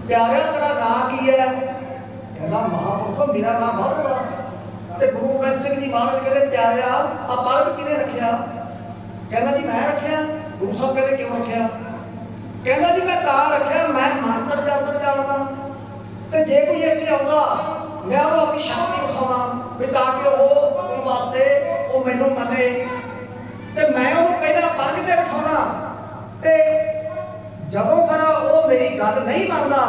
ਪਿਆਰਿਆ ਤੇਰਾ ਨਾਂ ਕੀ ਹੈ ਕਹਿੰਦਾ ਮਹਾਪੁਰਖੋ ਮੇਰਾ ਨਾਮ ਮਾਧਵਦਾਸ ਤੇ ਗੁਰੂ ਗੋਬਿੰਦ ਸਿੰਘ ਜੀ ਮਹਾਰਾਜ ਕਹਿੰਦੇ ਪਿਆਰਿਆ ਆ ਪਲਕ ਕਿਹਨੇ ਰੱਖਿਆ ਕਹਿੰਦਾ ਜੀ ਮੈਂ ਰੱਖਿਆ ਗੁਰੂ ਸਾਹਿਬ ਕਹਿੰਦੇ ਕਿਉਂ ਰੱਖਿਆ ਕਹਿੰਦਾ ਜੀ ਮੈਂ ਤਾਂ ਰੱਖਿਆ ਮੈਂ ਮੰਤਰ ਜੰਤਰ ਜਾਣਦਾ ਤੇ ਜੇ ਕੋਈ ਇੱਥੇ ਆਉਂਦਾ ਮੈਂ ਉਹ ਆਪਣੀ ਸ਼ਕਤੀ ਵਿਖਾਵਾਂ ਵੀ ਤਾਂ ਕਿ ਉਹ ਆਪਣੇ ਵਾਸਤੇ ਉਹ ਮੈਨੂੰ ਮੰਨੇ। ਤੇ ਮੈਂ ਉਹਨੂੰ ਪਹਿਲਾਂ ਪੰਜ ਤੇ ਬਿਠਾਉਣਾ ਤੇ ਜਦੋਂ ਫਿਰ ਉਹ ਮੇਰੀ ਗੱਲ ਨਹੀਂ ਮੰਨਦਾ,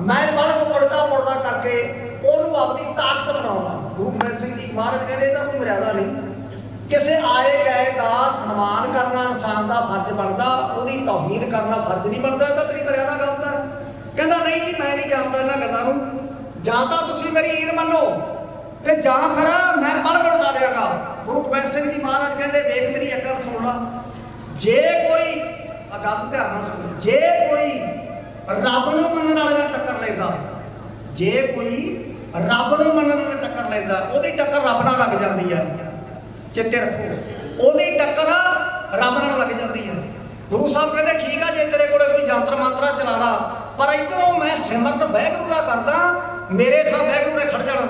ਮੈਂ ਪਲਕ ਉਲਟਾ ਪੁਲਟਾ ਕਰਕੇ ਉਹਨੂੰ ਆਪਣੀ ਤਾਕਤ ਬਣਾਉਣਾ ਗੁਰੂ ਗੋਬਿੰਦ ਸਿੰਘ ਜੀ ਮਹਾਰਾਜ ਕਹਿੰਦੇ ਇਹਦਾ ਕੋਈ ਮਰਿਆਦਾ ਨਹੀਂ। ਕਿਸੇ ਆਏ ਗਏ ਦਾ ਸਨਮਾਨ ਕਰਨਾ ਇਨਸਾਨ ਦਾ ਫਰਜ਼ ਬਣਦਾ, ਉਹਦੀ ਤੌਹੀਨ ਕਰਨਾ ਫਰਜ਼ ਨਹੀਂ ਬਣਦਾ, ਇਹ ਤਾਂ ਤੇਰੀ ਮਰਿਆਦਾ ਗਲਤ ਹੈ ਕਹਿੰਦਾ, ਨਹੀਂ ਜੀ, ਮੈਂ ਨਹੀਂ ਜਾਣਦਾ ਇਹਨਾਂ ਗੱਲਾਂ ਨੂੰ। ਜਾਂ ਤਾਂ ਤੁਸੀਂ ਮੇਰੀ ਈਦ ਮੰਨੋ ਤੇ ਜਾਂ ਫਿਰ ਮੈਂ ਪੜ ਬਣਾ ਦਿਆਂਗਾ ਗੁਰੂ ਗੋਬਿੰਦ ਸਿੰਘ ਜੀ ਮਹਾਰਾਜ ਕਹਿੰਦੇ, ਵੇਖ ਮੇਰੀ ਅਕਲ ਸੁਣ ਲਾ। ਜੇ ਕੋਈ ਆ ਧਿਆਨ ਨਾਲ ਸੁਣ, ਜੇ ਕੋਈ ਰੱਬ ਨੂੰ ਮੰਨਣ ਵਾਲੇ ਨਾਲ ਟੱਕਰ ਲੈਂਦਾ, ਜੇ ਕੋਈ ਰੱਬ ਨੂੰ ਮੰਨਣ ਨਾਲ ਟੱਕਰ ਲੈਂਦਾ, ਉਹਦੀ ਟੱਕਰ ਰੱਬ ਨਾਲ ਲੱਗ ਜਾਂਦੀ ਹੈ ਚਿੱਤੇ ਰੱਖੋ, ਉਹਦੀ ਟੱਕਰ ਰੱਬ ਨਾਲ ਲੱਗ ਜਾਂਦੀ ਹੈ ਗੁਰੂ ਸਾਹਿਬ ਕਹਿੰਦੇ, ਠੀਕ ਆ, ਜੇ ਤੇਰੇ ਕੋਲੇ ਕੋਈ ਜੰਤਰ ਮੰਤਰਾ ਚਲਾਣਾ, ਪਰ ਇਧਰੋਂ ਮੈਂ ਸਿਮਰਨ ਵੈਗਰੂ ਦਾ ਕਰਦਾ ਮੇਰੇ ਥਾਂ ਵੈਗਰੂ ਨੇ ਖੜ ਜਾਣਾ।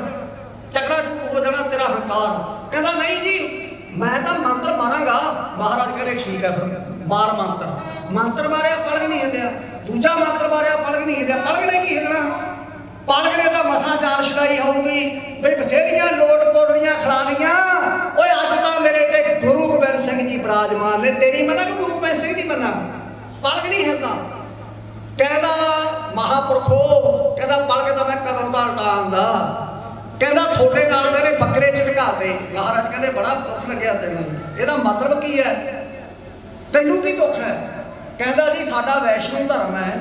ਚੱਕਰਾ ਚੂਰ ਹੋ ਜਾਣਾ ਤੇਰਾ ਹੰਕਾਰ। ਕਹਿੰਦਾ, ਨਹੀਂ ਜੀ, ਮੈਂ ਤਾਂ ਮੰਤਰ ਮਾਰਾਂਗਾ। ਮਹਾਰਾਜ ਕਹਿੰਦੇ, ਠੀਕ ਹੈ ਫਿਰ, ਮਾਰ ਮੰਤਰ। ਮੰਤਰ ਮਾਰਿਆ ਪਲਗ ਨਹੀਂ ਹਿੱਲਿਆ। ਦੂਜਾ ਮੰਤਰ ਮਾਰਿਆ, ਪਲਕ ਨਹੀਂ ਹਿੱਲਿਆ। ਪਲਕ ਨੇ ਕੀ ਹਿੱਲਣਾ? ਪਲਕ ਨੇ ਤਾਂ ਮਸਾਂ ਜਾਨ ਛਡਾਈ ਹੋਊਗੀ। ਵੀ ਬਥੇਰੀਆਂ ਲੋਟ ਪੋੜੀਆਂ ਖਿਲਾ ਲੀਆਂ ਓਏ, ਅੱਜ ਤਾਂ ਮੇਰੇ ਤੇ ਗੁਰੂ ਗੋਬਿੰਦ ਸਿੰਘ ਜੀ ਬਰਾਜਮਾਨ ਨੇ। ਤੇਰੀ ਮੰਨਾ ਕਿ ਗੁਰੂ ਗੋਬਿੰਦ ਸਿੰਘ ਦੀ ਮੰਨਾ ਪਲਕ ਨਹੀਂ ਹਿੱਲਦਾ। ਕਹਿੰਦਾ ਮਹਾਪੁਰਖੋ, ਕਹਿੰਦਾ ਪਲਕ ਤਾਂ ਮੈਂ ਕਦਮ ਦਾ ਹਟਾਉਂਦਾ ਕਹਿੰਦਾ ਤੁਹਾਡੇ ਨਾਲ ਮੇਰੇ ਬੱਕਰੇ ਝਟਕਾਤੇ ਮਹਾਰਾਜ ਕਹਿੰਦੇ, ਬੜਾ ਦੁੱਖ ਲੱਗਿਆ ਤੈਨੂੰ। ਇਹਦਾ ਮਤਲਬ ਕੀ ਹੈ? ਤੈਨੂੰ ਕੀ ਦੁੱਖ ਹੈ? ਕਹਿੰਦਾ ਜੀ, ਸਾਡਾ ਵੈਸ਼ਨੂ ਧਰਮ ਹੈ।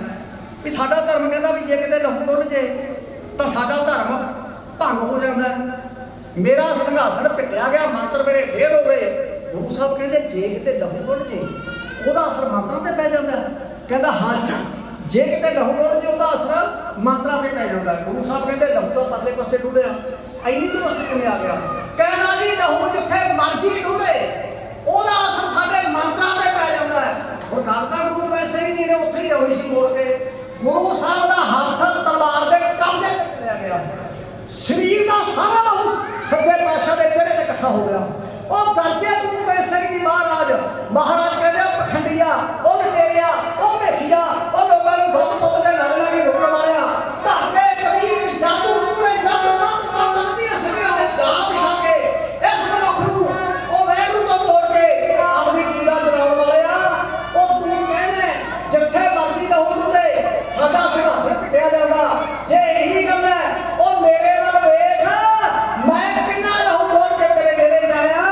ਵੀ ਸਾਡਾ ਧਰਮ ਕਹਿੰਦਾ ਵੀ ਜੇ ਕਿਤੇ ਲਹੂ ਡੁੱਲ ਜੇ, ਤਾਂ ਸਾਡਾ ਧਰਮ ਭੰਗ ਹੋ ਜਾਂਦਾ ਮੇਰਾ ਸਿੰਘਾਸਣ ਪਿੱਟਿਆ ਗਿਆ, ਮੰਤਰ ਮੇਰੇ ਫੇਲ ਹੋ ਗਏ। ਗੁਰੂ ਸਾਹਿਬ ਕਹਿੰਦੇ, ਜੇ ਕਿਤੇ ਲਹੂ ਡੁੱਲ ਜੇ, ਉਹਦਾ ਅਸਰ ਮੰਤਰਾਂ ਤੇ ਪੈ ਜਾਂਦਾ ਕਹਿੰਦਾ, ਹਾਂ ਜੀ। ਜੇ ਕਿਤੇ ਲਹੂ ਡੁੱਲ ਜੇ ਉਹਦਾ ਅਸਰ ਮੰਤਰਾਂ ਤੇ ਪੈ ਜਾਂਦਾ ਗੁਰੂ ਸਾਹਿਬ ਕਹਿੰਦੇ, ਲਹੂ ਤੋਂ ਪਰਲੇ ਪਾਸੇ ਡੁੱਲਿਆ ਐਨੀ ਦੂਰ ਅਸਰ ਕਿਵੇਂ ਆ ਗਿਆ? ਕਹਿੰਦਾ ਜੀ, ਲਹੂ ਜਿੱਥੇ ਮਰਜ਼ੀ ਡੁੱਲੇ ਉਹਦਾ ਅਸਰ ਸਾਡੇ ਮੰਤਰਾਂ ਤੇ ਪੈ ਜਾਂਦਾ ਹੈ। ਹੁਣ ਗੱਲ ਤਾਂ ਗੁਰੂ ਵੈਸੇ ਹੀ ਜੀ ਨੇ ਉੱਥੇ ਹੀ ਹੋਈ ਸੀ ਮੋੜ ਕੇ, ਗੁਰੂ ਸਾਹਿਬ ਦਾ ਹੱਥ ਤਲਵਾਰ ਦੇ ਕਬਜ਼ੇ ਵਿੱਚ ਲਿਆ ਗਿਆ। ਸਰੀਰ ਦਾ ਸਾਰਾ ਲਹੂ ਸੱਚੇ ਪਾਤਸ਼ਾਹ ਦੇ ਚਿਹਰੇ ਤੇ ਇਕੱਠਾ ਹੋ ਗਿਆ। ਉਹ ਗਰਜੇ ਗੁਰੂ ਪੈਸੇ ਦੀ ਮਹਾਰਾਜ ਮਹਾਰਾਜ ਕਹਿੰਦੇ ਉਹ ਪਖੰਡੀਆ, ਉਹ ਲਟੇਰਿਆ, ਉਹ ਭੇਖੀਆ, ਉਹ ਲੋਕਾਂ ਨੂੰ ਦੁੱਧ ਪੁੱਤ ਦੇ ਨਾਲ ਨਾਲ ਹੀ ਲੁੱਟਣ ਵਾਲਿਆ ਧਰਮੇ ਕਬੀਰ ਜਾਦੂ ਪੂਰੇ ਜਾਦੂ ਕਰਦੀ ਅਸਰੀਆਂ ਦੇ ਜਾਪ ਛਾਕੇ ਇਸ ਮਨੁੱਖ ਨੂੰ ਉਹ ਵੈਰੂ ਤੋਂ ਤੋੜ ਕੇ ਆਪਣੀ ਪੂਜਾ ਚਲਾਉਣ ਵਾਲਿਆ ਉਹ ਤੂੰ ਕਹਿੰਦੇ ਜਿੱਥੇ ਮਰਦੀ ਨਾ ਹੁੰਦੇ ਸਾਡਾ ਸਿੰਘਾਸਣ ਪਿੱਟਿਆ ਜਾਂਦਾ ਜੇ ਇਹੀ ਗੱਲ ਹੈ ਉਹ ਮੇਰੇ ਵੱਲ ਵੇਖ ਮੈਂ ਕਿੰਨਾ ਲਹੂ ਡੋਲ ਕੇ ਤੇਰੇ ਨੇੜੇ ਜਾਇਆ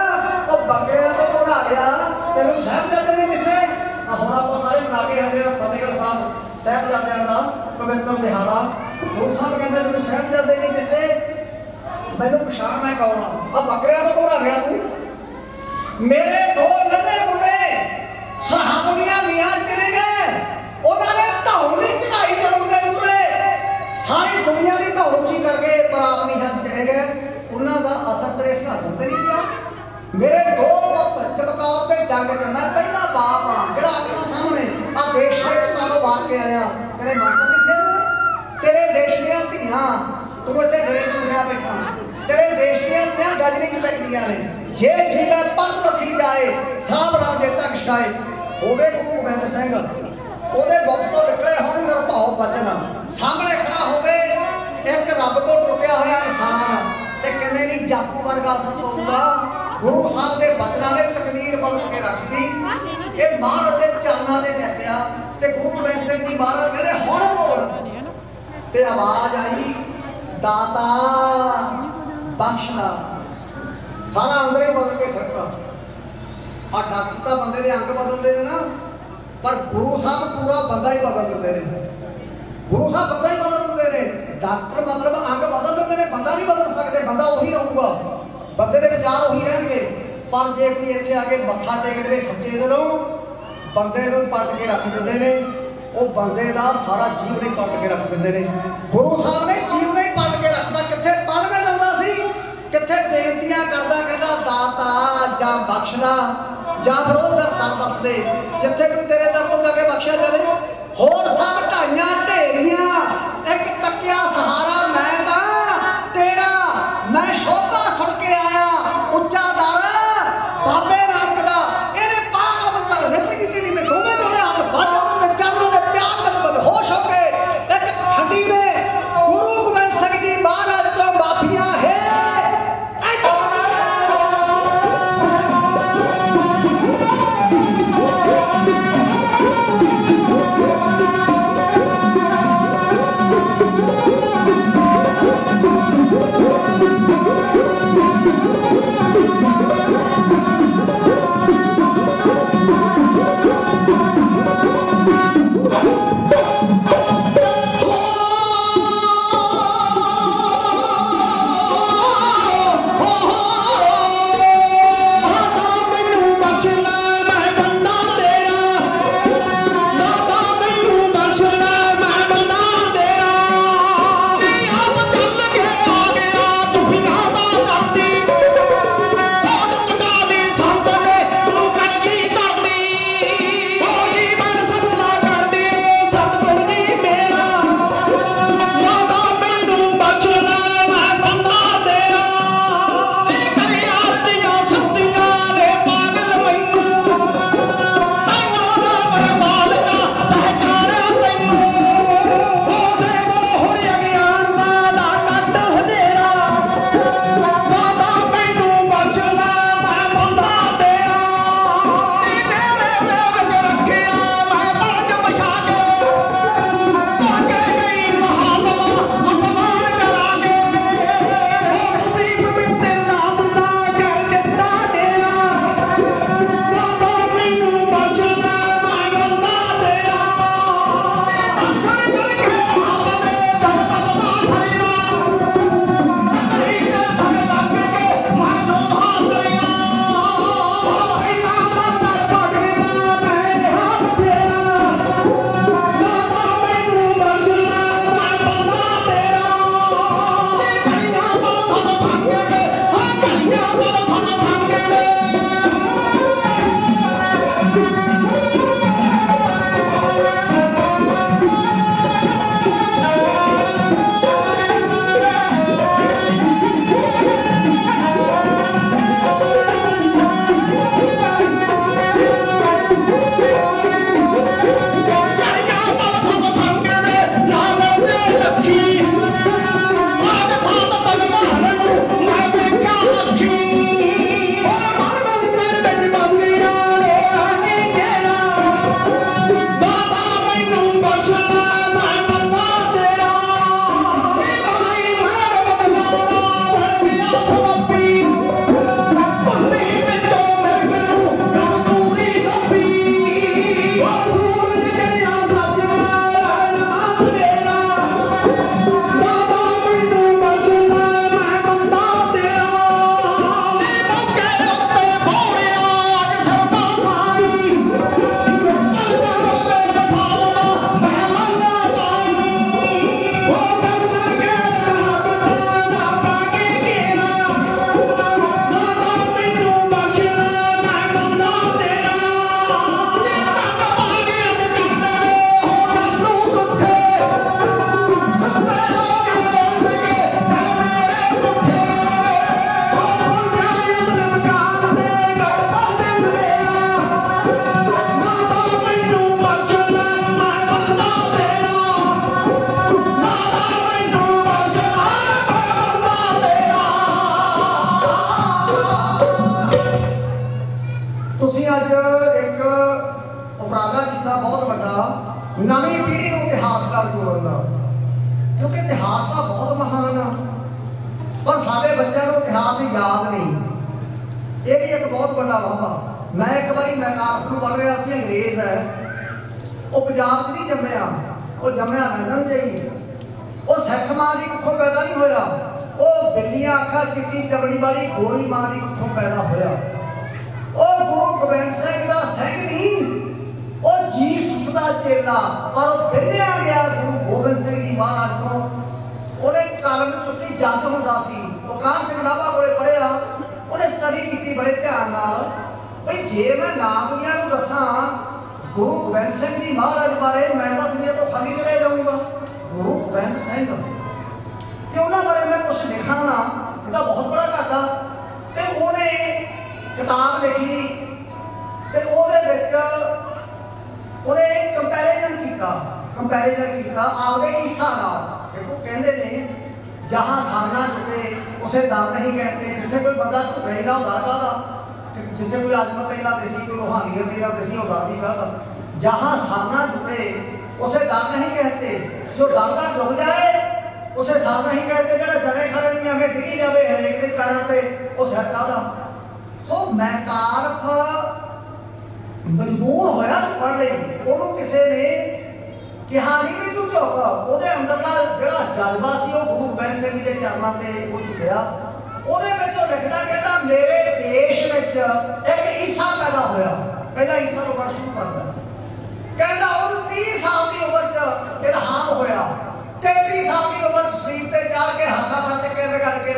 ਉਹ ਬੱਕਰਿਆਂ ਤੋਂ ਘੋੜਾ ਗਿਆ ਤੈਨੂੰ ਸਹਿਬ ਜਾਂਦੇ ਨਹੀਂ ਕਿਸੇ ਆ ਹੁਣ ਆਪਾਂ ਸਾਰੇ ਬਣਾ ਕੇ ਆਉਂਦੇ ਆ ਫਤਿਹਗੜ੍ਹ ਸਾਹਿਬ ਸਹਿਬ ਜਾਂਦਿਆਂ ਦਾ ਪਵਿੱਤਰ ਦਿਹਾੜਾ ਗੁਰੂ ਸਾਹਿਬ ਕਹਿੰਦੇ ਤੈਨੂੰ ਸਹਿਬ ਜਾਂਦੇ ਨਹੀਂ ਕਿਸੇ ਮੈਨੂੰ ਪਛਾਣ ਮੈਂ ਕੌਣ ਆ? ਆ ਬੱਕਰਿਆਂ ਤੋਂ ਘੋੜਾ ਗਿਆ ਤੂੰ? ਮੇਰੇ ਦੋ ਨੰਨੇ ਮੁੰਡੇ ਸਹਾਬੀਆਂ ਮੀਆਂ ਚਲੇ ਗਏ ਉਹਨਾਂ ਨੇ ਧੌਣ ਨਹੀਂ ਚੜਾਈ ਚਲਾਉਂਦੇ ਮੂਰੇ ਸਾਰੀ ਦੁਨੀਆ ਦੀ ਧੌਣ ਕਰਕੇ ਪਰ ਆਪ ਹੱਥ ਚਲੇ ਗਏ। ਉਹਨਾਂ ਦਾ ਅਸਰ ਤੇਰੇ ਸਿੰਘਾਸਨ ਤੇ ਨਹੀਂ ਪਿਆ। ਮੇਰੇ ਦੋ ਪੁੱਤ ਚਮਕੌਰ ਤੇ ਜੰਗ ਚ ਮੈਂ ਪਹਿਲਾ ਬਾਪ ਆ, ਜਿਹੜਾ ਆਪਣਾ ਸਾਹਮਣੇ ਆ ਦੇਸ਼ ਦੇ ਕਾਲੋ ਬਾਹਰ ਕੇ ਆਇਆ। ਤੇਰੇ ਮੰਤਰ ਨਹੀਂ ਤੇਰੇ ਦੇਸ਼ ਦੀਆਂ ਧੀਆਂ, ਤੂੰ ਇੱਥੇ ਡਰੇ ਚ ਗਿਆ ਬੈਠਾ। ਤੇਰੇ ਦੇਸ਼ ਦੀਆਂ ਧੀਆਂ ਚ ਪੈਂਦੀਆਂ ਨੇ, ਜੇ ਜਿਵੇਂ ਪੱਤ ਰੱਖੀ ਜਾਏ ਸਾਬ ਰਾਮ ਦੇ ਤੱਕ ਛਾਏ ਹੋਵੇ ਗੁਰੂ ਗੋਬਿੰਦ ਸਿੰਘ, ਉਹਦੇ ਮੁਖ ਤੋਂ ਨਿਕਲੇ ਹੋਣ ਨਿਰਭਉ ਬਚਨ। ਸਾਹਮਣੇ ਖੜਾ ਹੋਵੇ, ਇੱਕ ਰੱਬ ਤੋਂ ਟੁੱਟਿਆ ਹੋਇਆ ਇਨਸਾਨ, ਤੇ ਕਿਵੇਂ ਨਹੀਂ ਜਾਪੂ ਵਰਗਾ ਅਸਰ ਗੁਰੂ ਸਾਹਿਬ ਦੇ ਬਚਨਾਂ ਨੇ ਤਕਦੀਰ ਬਦਲ ਕੇ ਰੱਖਦੀ ਇਹ ਮਹਾਰਾਜ ਦੇ ਚਰਨਾਂ ਦੇ ਬੈਠਿਆ ਤੇ ਗੁਰੂ ਗੋਬਿੰਦ ਸਿੰਘ ਜੀ ਮਹਾਰਾਜ ਕਹਿੰਦੇ, ਹੁਣ ਬੋਲ। ਤੇ ਆਵਾਜ਼ ਆਈ, ਦਾਤਾ ਬਖਸ਼ਣਾ ਸਾਰਾ ਅੰਦਰੇ ਬਦਲ ਕੇ ਸੜਦਾ ਆ ਡਾਕਟਰ ਤਾਂ ਬੰਦੇ ਦੇ ਅੰਗ ਬਦਲਦੇ ਨੇ ਨਾ, ਪਰ ਗੁਰੂ ਸਾਹਿਬ ਪੂਰਾ ਬੰਦਾ ਹੀ ਬਦਲ ਦਿੰਦੇ ਨੇ। ਗੁਰੂ ਸਾਹਿਬ ਬੰਦਾ ਹੀ ਬਦਲ ਦਿੰਦੇ ਨੇ। ਡਾਕਟਰ ਮਤਲਬ ਅੰਗ ਬਦਲ ਦਿੰਦੇ ਨੇ, ਬੰਦਾ ਨਹੀਂ ਬਦਲ ਸਕਦੇ, ਬੰਦਾ ਉਹੀ ਰਹੂਗਾ। ਬੰਦੇ ਦੇ ਵਿਚਾਰ ਉਹੀ ਰਹਿਣਗੇ। ਪਰ ਜੇ ਕੋਈ ਇੱਥੇ ਆ ਕੇ ਮੱਥਾ ਟੇਕਦੇ ਨੇ ਸੱਚੇ ਦਿਲੋਂ, ਬੰਦੇ ਨੂੰ ਪੱਟ ਕੇ ਰੱਖ ਦਿੰਦੇ ਨੇ। ਉਹ ਬੰਦੇ ਦਾ ਸਾਰਾ ਜੀਵਨ ਹੀ ਪੱਟ ਕੇ ਰੱਖ ਦਿੰਦੇ ਨੇ। ਗੁਰੂ ਸਾਹਿਬ ਨੇ ਜੀਵਨ ਹੀ ਪੱਟ ਕੇ ਰੱਖਦਾ ਕਿੱਥੇ ਪੜ੍ਹਵੇਂ ਜਾਂਦਾ ਸੀ ਕਿੱਥੇ ਬੇਨਤੀਆਂ ਕਰਦਾ ਕਹਿੰਦਾ ਦਾਤਾ ਜਾਂ ਬਖਸ਼ਣਾ ਜਾਂ ਫਿਰ ਉਹ ਦਰ ਦਰ ਦੱਸਦੇ, ਜਿੱਥੇ ਕੋਈ ਤੇਰੇ ਦਰ ਤੋਂ ਜਾ ਕੇ ਬਖਸ਼ਿਆ ਜਾਵੇ। ਹੋਰ ਸਭ ਢਾਈਆਂ ਢੇਰੀਆਂ, ਇੱਕ ਤੱਕਿਆ ਸਹਾਰਾ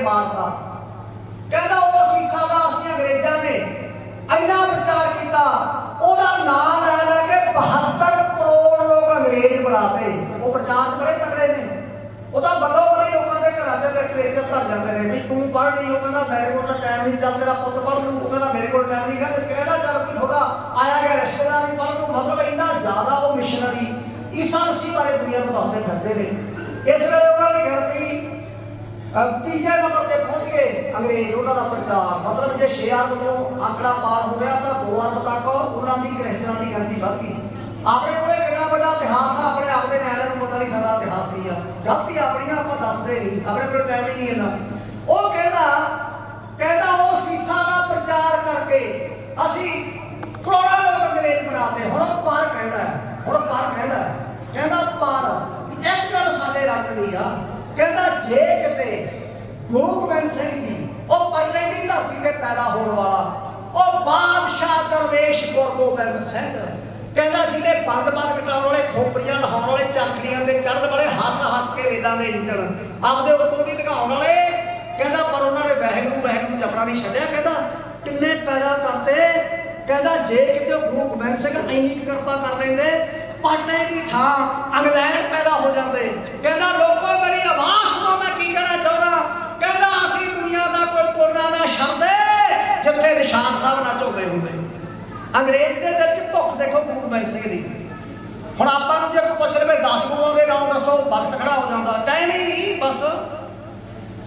ਮਾਰਤਾ ਕਹਿੰਦਾ ਉਸ ਈਸਾ ਦਾ ਅਸੀਂ ਅੰਗਰੇਜ਼ਾਂ ਨੇ ਇੰਨਾ ਪ੍ਰਚਾਰ ਕੀਤਾ, ਉਹਦਾ ਨਾਮ ਲੈ ਲੈ ਕੇ 72 ਕਰੋੜ ਲੋਕ ਅੰਗਰੇਜ਼ ਬਣਾਤੇ। ਉਹ ਪ੍ਰਚਾਰ ਬੜੇ ਤਕੜੇ ਨੇ। ਉਹ ਤਾਂ ਵੱਡੋ ਵੱਡੇ ਲੋਕਾਂ ਦੇ ਘਰਾਂ 'ਚ ਲਿਟਰੇਚਰ ਧਰ ਜਾਂਦੇ ਨੇ ਵੀ ਤੂੰ ਪੜ੍ਹ ਲਈ ਉਹ ਕਹਿੰਦਾ, ਮੇਰੇ ਕੋਲ ਤਾਂ ਟਾਈਮ ਨਹੀਂ ਚੱਲ ਤੇਰਾ ਪੁੱਤ ਪੜ੍ਹ ਲੂ ਉਹ ਕਹਿੰਦਾ, ਮੇਰੇ ਕੋਲ ਟਾਈਮ ਨਹੀਂ ਕਹਿੰਦਾ ਕਹਿੰਦਾ ਚੱਲ ਵੀ ਥੋੜਾ ਆਇਆ ਗਿਆ ਰਿਸ਼ਤੇਦਾਰ ਵੀ ਪੜ੍ਹ ਲੂ ਮਤਲਬ ਇੰਨਾ ਜ਼ਿਆਦਾ ਉਹ ਮਿਸ਼ਨਰੀ ਈਸਾ ਮਸੀਹ ਬਾਰੇ ਦੁਨੀਆ ਨੂੰ ਦੱਸਦੇ ਫਿਰਦੇ ਨੇ। ਇਸ ਵੇਲੇ ਉਹਨਾਂ ਦੀ ਗਿਣਤੀ ਤੀਜੇ ਨੰਬਰ ਤੇ ਪਹੁੰਚ ਗਏ, ਅੰਗਰੇਜ਼ ਉਹਨਾਂ ਦਾ ਪ੍ਰਚਾਰ। ਮਤਲਬ ਜੇ 6 ਅਰਬ ਤੋਂ ਆંકੜਾ ਪਾਰ ਹੋ ਗਿਆ ਤਾਂ 2 ਅਰਬ ਤੱਕ ਉਹਨਾਂ ਦੀ ਕ੍ਰਿਸਚਨਾਂ ਦੀ ਗਿਣਤੀ ਵੱਧ ਗਈ। ਆਪਣੇ ਕੋਲੇ ਕਿੰਨਾ ਵੱਡਾ ਇਤਿਹਾਸ ਆ, ਆਪਣੇ ਆਪ ਦੇ ਨਿਆਣਿਆਂ ਨੂੰ ਪਤਾ ਨਹੀਂ ਸਾਡਾ ਇਤਿਹਾਸ ਕੀ ਆ। ਗਲਤੀ ਆਪਣੀ ਆਪਾਂ ਦੱਸਦੇ ਨਹੀਂ, ਆਪਣੇ ਕੋਲ ਟਾਈਮ ਹੀ ਨਹੀਂ ਇੰਨਾ। ਉਹ ਕਹਿੰਦਾ ਕਹਿੰਦਾ ਉਹ ਸੀਸਾ ਦਾ ਪ੍ਰਚਾਰ ਕਰਕੇ ਅਸੀਂ ਕਰੋੜਾਂ ਲੋਕ ਅੰਗਰੇਜ਼ ਬਣਾਤੇ। ਹੁਣ ਪਰ ਕਹਿੰਦਾ ਹੁਣ ਪਰ ਕਹਿੰਦਾ ਕਹਿੰਦਾ ਪਰ, ਇੱਕ ਗੱਲ ਸਾਡੇ ਰੱਖ ਦੀ ਆ ਕਹਿੰਦਾ ਜੇ ਕਿਤੇ ਗੁਰੂ ਸਿੰਘ ਜੀ, ਉਹ ਪਟਨੇ ਦੀ ਧਰਤੀ ਤੇ ਪੈਦਾ ਹੋਣ ਵਾਲਾ, ਉਹ ਬਾਦਸ਼ਾਹ ਦਰਵੇਸ਼ ਗੁਰੂ ਸਿੰਘ, ਕਹਿੰਦਾ ਜਿਹਦੇ ਬੰਦ ਬੰਦ ਕਟਾਉਣ ਵਾਲੇ ਖੋਪਰੀਆਂ ਲਹਾਉਣ ਵਾਲੇ ਚੱਕੜੀਆਂ ਦੇ ਚੜਨ ਵਾਲੇ ਹੱਸ ਹੱਸ ਕੇ ਵੇਦਾਂ ਦੇ ਇੰਜਣ, ਆਪਦੇ ਉੱਤੋਂ ਦੀ ਲਗਾਉਣ ਵਾਲੇ, ਕਹਿੰਦਾ ਪਰ ਉਹਨਾਂ ਨੇ ਵਹਿਗੂ ਵਹਿਗੁਰੂ ਜਪਣਾ ਨਹੀਂ ਛੱਡਿਆ, ਕਹਿੰਦਾ ਕਿੰਨੇ ਪੈਦਾ ਕਰਤੇ ਕਹਿੰਦਾ ਜੇ ਕਿਤੇ ਗੁਰੂ ਗੋਬਿੰਦ ਸਿੰਘ ਇੰਨੀ ਕਿਰਪਾ ਕਰ ਲੈਂਦੇ ਪਟਨੇ ਦੀ ਥਾਂ ਇੰਗਲੈਂਡ ਪੈਦਾ ਹੋ ਜਾਂਦੇ। ਕਹਿੰਦਾ, ਲੋਕੋ, ਮੇਰੀ ਆਵਾਜ਼ ਸੁਣੋ, ਮੈਂ ਕੀ ਕਹਿਣਾ ਚਾਹੁੰਦਾ? ਕਹਿੰਦਾ, ਅਸੀਂ ਦੁਨੀਆ ਦਾ ਕੋਈ ਕੋਨਾ ਨਾ ਛੱਡਦੇ, ਜਿੱਥੇ ਨਿਸ਼ਾਨ ਸਾਹਿਬ ਨਾ ਝੋਲੇ ਹੁੰਦੇ। ਅੰਗਰੇਜ਼ ਦੇ ਦਿਲ 'ਚ ਭੁੱਖ ਦੇਖੋ ਗੁਰੂ ਗੋਬਿੰਦ ਸਿੰਘ ਦੀ ਹੁਣ ਆਪਾਂ ਨੂੰ ਜੇ ਪੁੱਛ ਲਵੇ 10 ਗੁਰੂਆਂ ਦੇ ਨਾਮ ਦੱਸੋ, ਵਕਤ ਖੜਾ ਹੋ ਜਾਂਦਾ। ਟਾਈਮ ਹੀ ਨਹੀਂ, ਬਸ।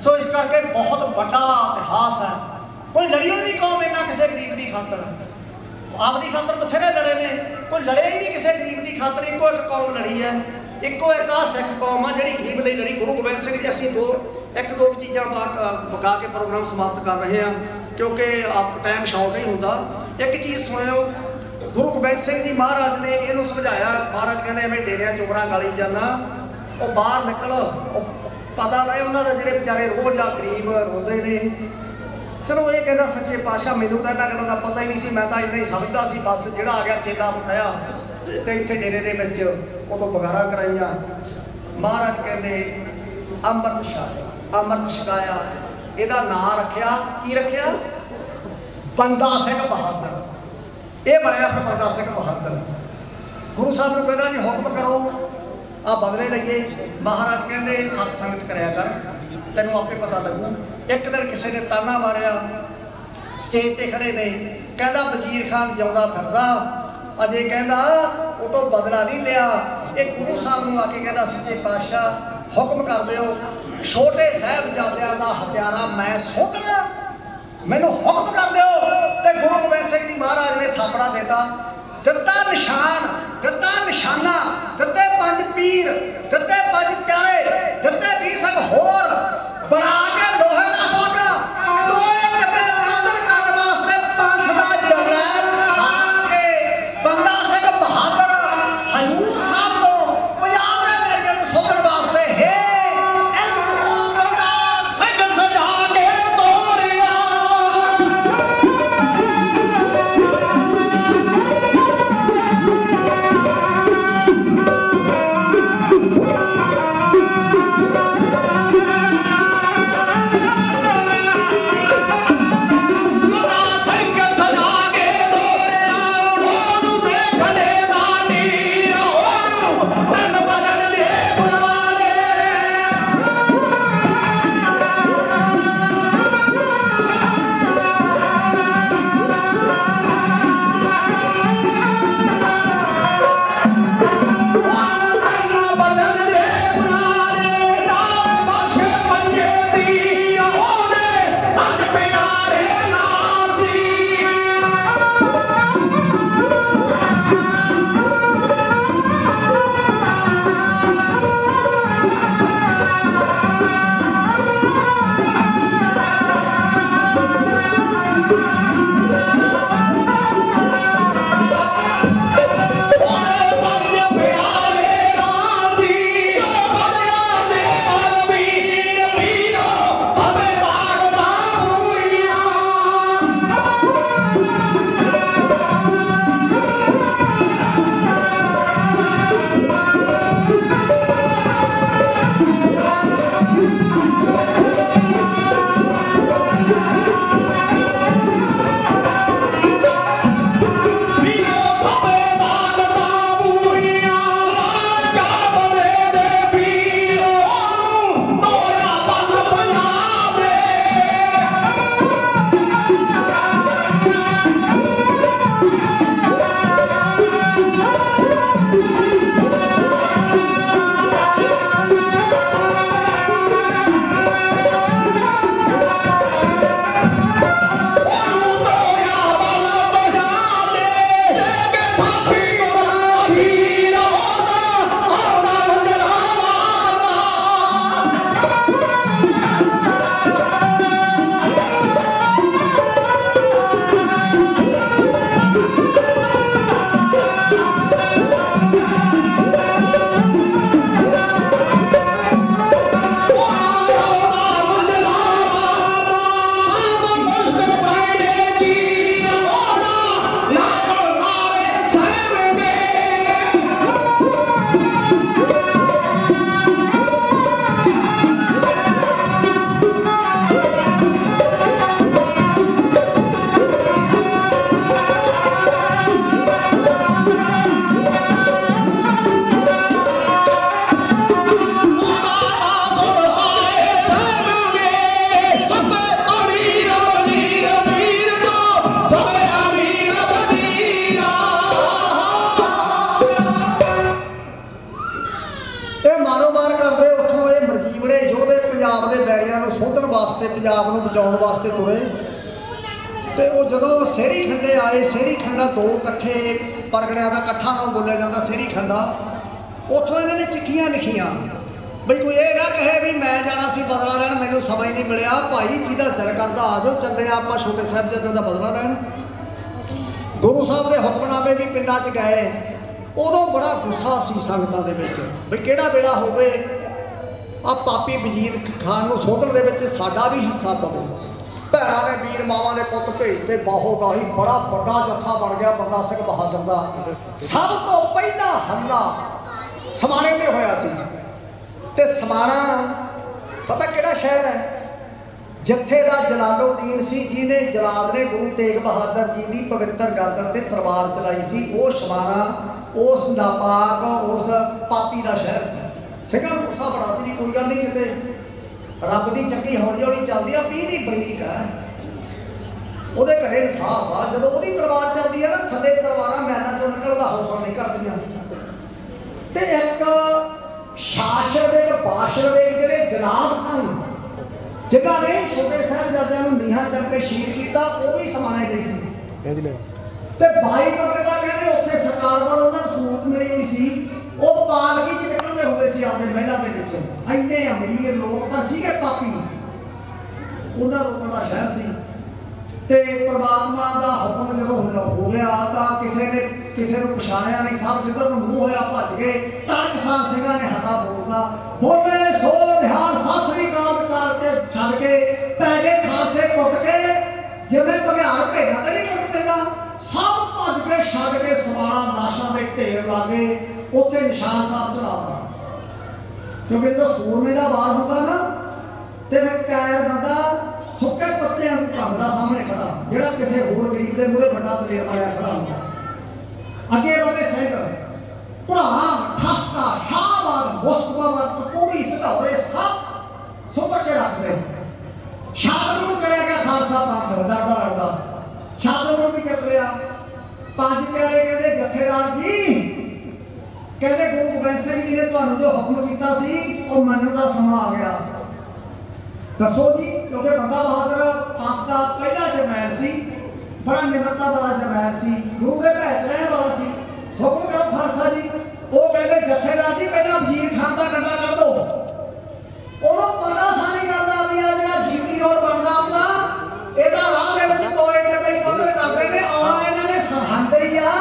ਸੋ ਇਸ ਕਰਕੇ ਬਹੁਤ ਵੱਡਾ ਇਤਿਹਾਸ ਹੈ। ਕੋਈ ਲੜਿਓ ਨਹੀਂ ਕੌਮ ਇੰਨਾ ਕਿਸੇ ਗਰੀਬ ਦੀ ਖਾਤਰ। ਆਪਦੀ ਖਾਤਰ ਬਥੇਰੇ ਲੜੇ ਨੇ। ਕੋਈ ਲੜੇ ਹੀ ਨਹੀਂ ਕਿਸੇ ਗਰੀਬ ਦੀ ਖਾਤਰ, ਇੱਕੋ ਇੱਕ ਕੌਮ ਲੜੀ ਹੈ। ਇੱਕੋ ਇੱਕ ਆ ਸਿੱਖ ਕੌਮ ਆ ਜਿਹੜੀ ਗਰੀਬ ਲਈ ਲੜੀ। ਗੁਰੂ ਗੋਬਿੰਦ ਸਿੰਘ ਜੀ, ਅਸੀਂ ਦੋ ਇੱਕ ਦੋ ਕੁ ਚੀਜ਼ਾਂ ਬਕਾ ਕੇ ਪ੍ਰੋਗਰਾਮ ਸਮਾਪਤ ਕਰ ਰਹੇ ਹਾਂ, ਕਿਉਂਕਿ ਆਪ ਟਾਈਮ ਸ਼ਾਰਟ ਨਹੀਂ ਹੁੰਦਾ। ਇੱਕ ਚੀਜ਼ ਸੁਣਿਓ, ਗੁਰੂ ਗੋਬਿੰਦ ਸਿੰਘ ਜੀ ਮਹਾਰਾਜ ਨੇ ਇਹਨੂੰ ਸਮਝਾਇਆ। ਮਹਾਰਾਜ ਕਹਿੰਦੇ, ਐਵੇਂ ਡੇਰਿਆਂ ਚੋਬਰਾਂ ਗਾਲੀ ਜਾਣਾ ਉਹ ਬਾਹਰ ਨਿਕਲ, ਉਹ ਪਤਾ ਲੱਗੇ ਉਹਨਾਂ ਦੇ ਜਿਹੜੇ ਵਿਚਾਰੇ ਰੋਜ਼ ਆ ਗਰੀਬ ਰੋਂਦੇ ਨੇ। ਚਲੋ ਇਹ ਕਹਿੰਦਾ ਸੱਚੇ ਪਾਤਸ਼ਾਹ, ਮੈਨੂੰ ਕਹਿੰਦਾ ਇਹਨਾਂ ਗੱਲਾਂ ਦਾ ਪਤਾ ਹੀ ਨਹੀਂ ਸੀ, ਮੈਂ ਤਾਂ ਇੰਨਾ ਹੀ ਸਮਝਦਾ ਸੀ, ਬਸ ਜਿਹੜਾ ਆ ਗਿਆ ਚੇਲਾ ਬਤਾਇਆ ਤੇ ਇੱਥੇ ਡੇਰੇ ਦੇ ਵਿੱਚ ਉਦੋਂ ਬਗਾਰਾ ਕਰਾਈਆਂ। ਮਹਾਰਾਜ ਕਹਿੰਦੇ, ਅੰਮ੍ਰਿਤ ਛਕਾਇਆ ਅੰਮ੍ਰਿਤ ਛਕਾਇਆ। ਇਹਦਾ ਨਾਂ ਰੱਖਿਆ, ਕੀ ਰੱਖਿਆ? ਬੰਦਾ ਸਿੰਘ ਬਹਾਦਰ। ਇਹ ਬਣਿਆ ਫਿਰ ਬੰਦਾ ਸਿੰਘ ਬਹਾਦਰ। ਗੁਰੂ ਸਾਹਿਬ ਨੂੰ ਕਹਿੰਦਾ ਜੀ, ਹੁਕਮ ਕਰੋ ਆ ਬਦਲੇ ਲਈਏ। ਮਹਾਰਾਜ ਕਹਿੰਦੇ ਸਤ ਸੰਗਤ ਕਰਿਆ ਕਰ। ਤੈਨੂੰ ਆਪੇ ਪਤਾ ਲੱਗੂ। ਇੱਕ ਦਿਨ ਕਿਸੇ ਨੇ ਤਾਨਾ ਮਾਰਿਆ। ਸਟੇਜ ਤੇ ਖੜੇ ਨੇ। ਕਹਿੰਦਾ, ਵਜ਼ੀਰ ਖਾਨ ਜਿਉਂਦਾ ਫਿਰਦਾ। ਅਜੇ ਕਹਿੰਦਾ, ਉਹ ਤੋਂ ਬਦਲਾ ਨਹੀਂ ਲਿਆ। ਇਹ ਗੁਰੂ ਸਾਹਿਬ ਨੂੰ ਆ ਕੇ ਕਹਿੰਦਾ, ਸੱਚੇ ਪਾਤਸ਼ਾਹ, ਹੁਕਮ ਕਰ ਦਿਓ। ਛੋਟੇ ਸਾਹਿਬਜ਼ਾਦਿਆਂ ਦਾ ਹਥਿਆਰਾ ਮੈਂ ਸੁੱਟਣਾ ਮੈਨੂੰ ਹੁਕਮ ਕਰ ਦਿਓ ਤੇ ਗੁਰੂ ਗੋਬਿੰਦ ਸਿੰਘ ਜੀ ਮਹਾਰਾਜ ਨੇ ਥਾਪੜਾ ਦਿੱਤਾ। ਦਿੱਤਾ ਨਿਸ਼ਾਨ, ਦਿੱਤਾ ਨਿਸ਼ਾਨਾ, ਦਿੱਤੇ ਪੰਜ ਪੀਰ, ਦਿੱਤੇ ਪੰਜ ਪਿਆਰੇ, ਦਿੱਤੇ ਵੀ ਸਭ ਹੋਰ ਬਣਾ ਕੇ ਸੇਰੀ ਖੰਡੇ ਆਏ, ਸੇਰੀ ਖੰਡਾ ਦੋ ਇਕੱਠੇ ਪਰਗੜਿਆਂ ਦਾ ਇਕੱਠਾ ਨੂੰ ਬੋਲਿਆ ਜਾਂਦਾ ਸੇਰੀ ਖੰਡਾ ਉੱਥੋਂ ਇਹਨਾਂ ਨੇ ਚਿੱਠੀਆਂ ਲਿਖੀਆਂ। ਬਈ ਕੋਈ ਇਹ ਨਾ ਕਹੇ ਵੀ ਮੈਂ ਜਾਣਾ ਸੀ ਬਦਲਾ ਲੈਣ, ਮੈਨੂੰ ਸਮਾਂ ਨਹੀਂ ਮਿਲਿਆ। ਭਾਈ ਜਿਹਦਾ ਦਿਲ ਕਰਦਾ? ਆ ਜਾਓ ਚੱਲੇ ਆਪਾਂ ਛੋਟੇ ਸਾਹਿਬਜ਼ਾਦੇ ਦਾ ਬਦਲਾ ਲੈਣ। ਗੁਰੂ ਸਾਹਿਬ ਦੇ ਹੁਕਮਨਾਮੇ ਵੀ ਪਿੰਡਾਂ 'ਚ ਗਏ। ਉਦੋਂ ਬੜਾ ਗੁੱਸਾ ਸੀ ਸੰਗਤਾਂ ਦੇ ਵਿੱਚ। ਵੀ ਕਿਹੜਾ ਵੇਲਾ ਹੋਵੇ? ਆ ਪਾਪੀ ਵਜੀਰ ਖਾਨ ਨੂੰ ਸੋਧਣ ਦੇ ਵਿੱਚ ਸਾਡਾ ਵੀ ਹਿੱਸਾ ਪਵੇ। ਭੈਣਾਂ ਨੇ ਮਾਵਾਂ ਨੇ ਪੁੱਤ ਭੇਜਦੇ, ਬਾਹੋ ਦਾ ਹੀ ਬੜਾ ਵੱਡਾ ਜੱਥਾ ਬਣ ਗਿਆ ਬੰਦਾ ਸਿੰਘ ਬਹਾਦਰ ਦਾ। ਸਭ ਤੋਂ ਪਹਿਲਾ ਹਮਲਾ ਸਮਾਣੇ ਤੇ ਹੋਇਆ ਸੀ। ਤੇ ਸਮਾਣਾ, ਪਤਾ ਕਿਹੜਾ ਸ਼ਹਿਰ ਹੈ? ਜਿੱਥੇ ਦਾ ਜਲਾਲਉਦੀਨ ਸੀ, ਜਿਹਨੇ ਜਲਾਦ ਨੇ ਗੁਰੂ ਤੇਗ ਬਹਾਦਰ ਜੀ ਦੀ ਪਵਿੱਤਰ ਗਰਦਨ ਤੇ ਤਲਵਾਰ ਚਲਾਈ ਸੀ। ਉਹ ਸਮਾਣਾ, ਉਸ ਨਾਪਾਕ, ਉਸ ਪਾਪੀ ਦਾ ਸ਼ਹਿਰ ਸੀ। ਸਿੰਘਾਂ ਗੁੱਸਾ ਬੜਾ ਸੀ ਵੀ ਕੋਈ ਗੱਲ ਨਹੀਂ ਕਿਤੇ ਰੱਬ ਦੀ ਚੱਕੀ ਹੌਲੀ ਹੌਲੀ ਚੱਲਦੀ ਆ ਪੀਰ ਦੀ ਬਰੀਕ ਆ ਉਹਦੇ ਘਰੇ ਇਨਸਾਫ ਆ ਜਦੋਂ ਉਹਦੀ ਤਲਵਾਰ ਚੱਲਦੀ ਆ ਨਾ ਥੱਲੇ ਤਲਵਾਰਾਂ ਮੈਦਾਨ ਚੋਂ ਨਿਕਲਦਾ ਹੌਸਲਾ ਨਿਕਲਦੀਆਂ ਤੇ ਇੱਕ ਸ਼ਾਸਕ ਦੇ ਬਾਸ਼ਰ ਦੇ ਜਿਹੜੇ ਜਨਾਬ ਸਨ ਜਿਨ੍ਹਾਂ ਨੇ ਛੋਟੇ ਸਾਹਿਬਜ਼ਾਦਿਆਂ ਨੂੰ ਨੀਹਾਂ ਚੜ ਕੇ ਸ਼ਹੀਦ ਕੀਤਾ ਉਹ ਵੀ ਸਮਾਏ ਗਏ ਸੀ। ਕਹਿੰਦੀ ਲੈ। ਤੇ ਭਾਈ ਬਗਦਾ ਕਹਿੰਦੇ ਉੱਥੇ ਸਰਕਾਰ ਵੱਲ ਉਹਨਾਂ ਨੂੰ ਸਹੂਲਤ ਮਿਲੀ ਹੋਈ ਸੀ। ਉਹ ਪਾਲਕੀ ਚ ਨਿਕਲਦੇ ਹੁੰਦੇ ਸੀ ਆਪਣੇ ਮਹਿਲਾ ਦੇ ਵਿੱਚ। ਐਨੇ ਅਮੀਰ ਲੋਕ ਤਾਂ ਸੀਗੇ ਪਾਪੀ। ਉਹਨਾਂ ਲੋਕਾਂ ਦਾ ਸ਼ਹਿਰ ਸੀ। ਤੇ ਪ੍ਰਮਾਤਮਾ ਦਾ ਹੁਕਮ ਜਦੋਂ ਹੋ ਗਿਆ ਤਾਂ ਕਿਸੇ ਨੇ ਕਿਸੇ ਨੂੰ ਪਛਾਣਿਆ ਨਹੀਂ, ਸਭ ਜਿੱਧਰ ਨੂੰ ਮੂੰਹ ਹੋਇਆ ਭੱਜ ਗਏ। ਤਾਂ ਕਿਸਾਨ ਸਿੰਘਾਂ ਨੇ ਹੱਥਾ ਬੋਲਦਾ ਬੋਲੇ ਸੋ ਨਿਹਾਲ ਸਾਸਰੀ ਕਾਲ ਕਰਕੇ ਛੱਡ ਕੇ ਪੈ ਗਏ ਖਾਲਸੇ ਕੁੱਟ ਕੇ। ਜਿਵੇਂ ਭਗਿਆੜ ਭੇਡਾਂ ਤੇ ਨਹੀਂ ਕੁੱਟੇਗਾ ਸਭ ਭੱਜ ਕੇ ਛੱਡ ਕੇ ਸਵਾਰਾਂ ਲਾਸ਼ਾਂ ਦੇ ਢੇਰ ਲਾਗੇ। ਉੱਥੇ ਨਿਸ਼ਾਨ ਸਾਹਿਬ ਚੜਾਉਂਦਾ ਕਿਉਂਕਿ ਜਦੋਂ ਸੂਰਮੇ ਦਾ ਵਾਰ ਹੁੰਦਾ ਨਾ, ਤੇ ਫਿਰ ਕਾਇਰ ਬੰਦਾ ਸੁੱਕੇ ਪੱਤਿਆਂ ਨੂੰ ਭੰਗਦਾ ਸਾਹਮਣੇ ਖੜਾ, ਜਿਹੜਾ ਕਿਸੇ ਹੋਰ ਗਰੀਬ ਦੇ ਮੂਹਰੇ ਵੱਡਾ ਦਲੇਰ ਵਾਲਿਆ ਖੜਾ ਹੁੰਦਾ। ਅੱਗੇ ਵਧੇ ਸਿੰਘ ਭਰਾ ਠਸਕਾ ਸ਼ਾਹਬਾਦ ਮੁਸਕਬਾਦ ਪੂਰੀ ਸਟਾਉਰੇ ਸਭ ਸੁਪਰ ਕੇ ਰੱਖਦੇ ਸ਼ਾਦਰ ਨੂੰ ਕਰਿਆ ਗਿਆ ਖਾਲਸਾ ਪੰਥ, ਡਰਦਾ ਡਰਦਾ। ਸ਼ਾਦਰ ਨੂੰ ਵੀ ਕਰ ਲਿਆ। ਪੰਜ ਪਿਆਰੇ ਕਹਿੰਦੇ ਜਥੇਦਾਰ ਜੀ, ਕਹਿੰਦੇ ਗੁਰੂ ਗੋਬਿੰਦ ਸਿੰਘ ਜੀ ਨੇ ਤੁਹਾਨੂੰ ਜੋ ਹੁਕਮ ਕੀਤਾ ਸੀ, ਉਹ ਮੰਨਣ ਦਾ ਸਮਾਂ ਆ ਗਿਆ। ਦੱਸੋ ਜੀ, ਕਿਉਂਕਿ ਬੰਦਾ ਬਹਾਦਰ ਪੰਥ ਦਾ ਪਹਿਲਾ ਜਰਨੈਲ ਸੀ, ਬੜਾ ਨਿਮਰਤਾ ਵਾਲਾ ਜਰਨੈਲ ਸੀ ਗੁਰੂ ਦੇ ਭੈਤ ਰਹਿਣ ਵਾਲਾ ਸੀ। ਹੁਕਮ ਕਰੋ ਖਾਲਸਾ ਜੀ, ਉਹ ਕਹਿੰਦੇ ਜਥੇਦਾਰ ਜੀ, ਪਹਿਲਾਂ ਵਜ਼ੀਰ ਖਾਨ ਦਾ ਕੰਡਾ ਕਰ ਦੋ। ਉਹਨੂੰ ਪਤਾ ਸਾਨੀ ਕਰਦਾ ਵੀ ਆ ਜਿਹੜਾ ਜੀਵਨੀ ਰੋਡ ਬਣਦਾ ਹੁੰਦਾ, ਇਹਦਾ ਰਾਹ ਦੇ ਵਿੱਚ ਟੋਏ ਤੇ ਕਈ ਕਰਦੇ ਨੇ, ਆਉਣਾ ਇਹਨਾਂ ਨੇ ਸਰਹੰਦ ਹੀ ਆ।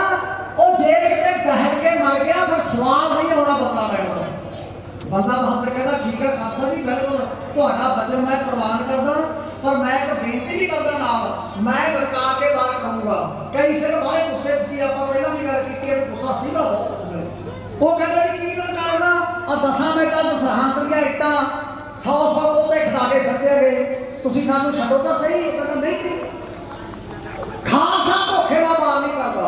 ਉਹ ਜੇ ਕਿਤੇ ਗਹਿਰ ਕੇ ਮਰ ਗਿਆ, ਫਿਰ ਸਵਾਲ ਨਹੀਂ ਆਉਣਾ ਬੰਦਾ ਲੈਣ ਬੰਦਾ ਬਹਾਦਰ ਕਹਿੰਦਾ, ਠੀਕ ਹੈ ਖਾਲਸਾ ਜੀ ਬਿਲਕੁਲ ਤੁਹਾਡਾ ਵਚਨ ਮੈਂ ਪ੍ਰਵਾਨ ਕਰਦਾ, ਪਰ ਮੈਂ ਇੱਕ ਬੇਨਤੀ ਵੀ ਕਰਦਾ ਨਾਲ, ਮੈਂ ਲੜਕਾ ਕੇ ਬਾਤ ਕਰੂੰਗਾ ਕਈ ਸਿਰ ਬਾਰੇ ਗੁੱਸੇ ਸੀ, ਆਪਾਂ ਪਹਿਲਾਂ ਵੀ ਗੱਲ ਕੀਤੀ ਹੈ ਗੁੱਸਾ ਸੀਗਾ ਬਹੁਤ ਉਹ ਕਹਿੰਦਾ ਜੀ ਕੀ ਲੜਕਾਉਣਾ ਆ ਦਸਾਂ ਮਿੰਟਾਂ 'ਚ ਸਰਹੰਦ ਦੀਆਂ ਇੱਟਾਂ 100 100 ਉਹਦੇ ਖੜਾ ਕੇ ਸੱਟਿਆ ਗਏ ਤੁਸੀਂ ਸਾਨੂੰ ਛੱਡੋ ਤਾਂ ਸਹੀ ਇਹ ਕਹਿੰਦਾ ਨਹੀਂ ਖਾਲਸਾ ਧੋਖੇ ਦਾ ਮਾਰ ਨਹੀਂ ਕਰਦਾ।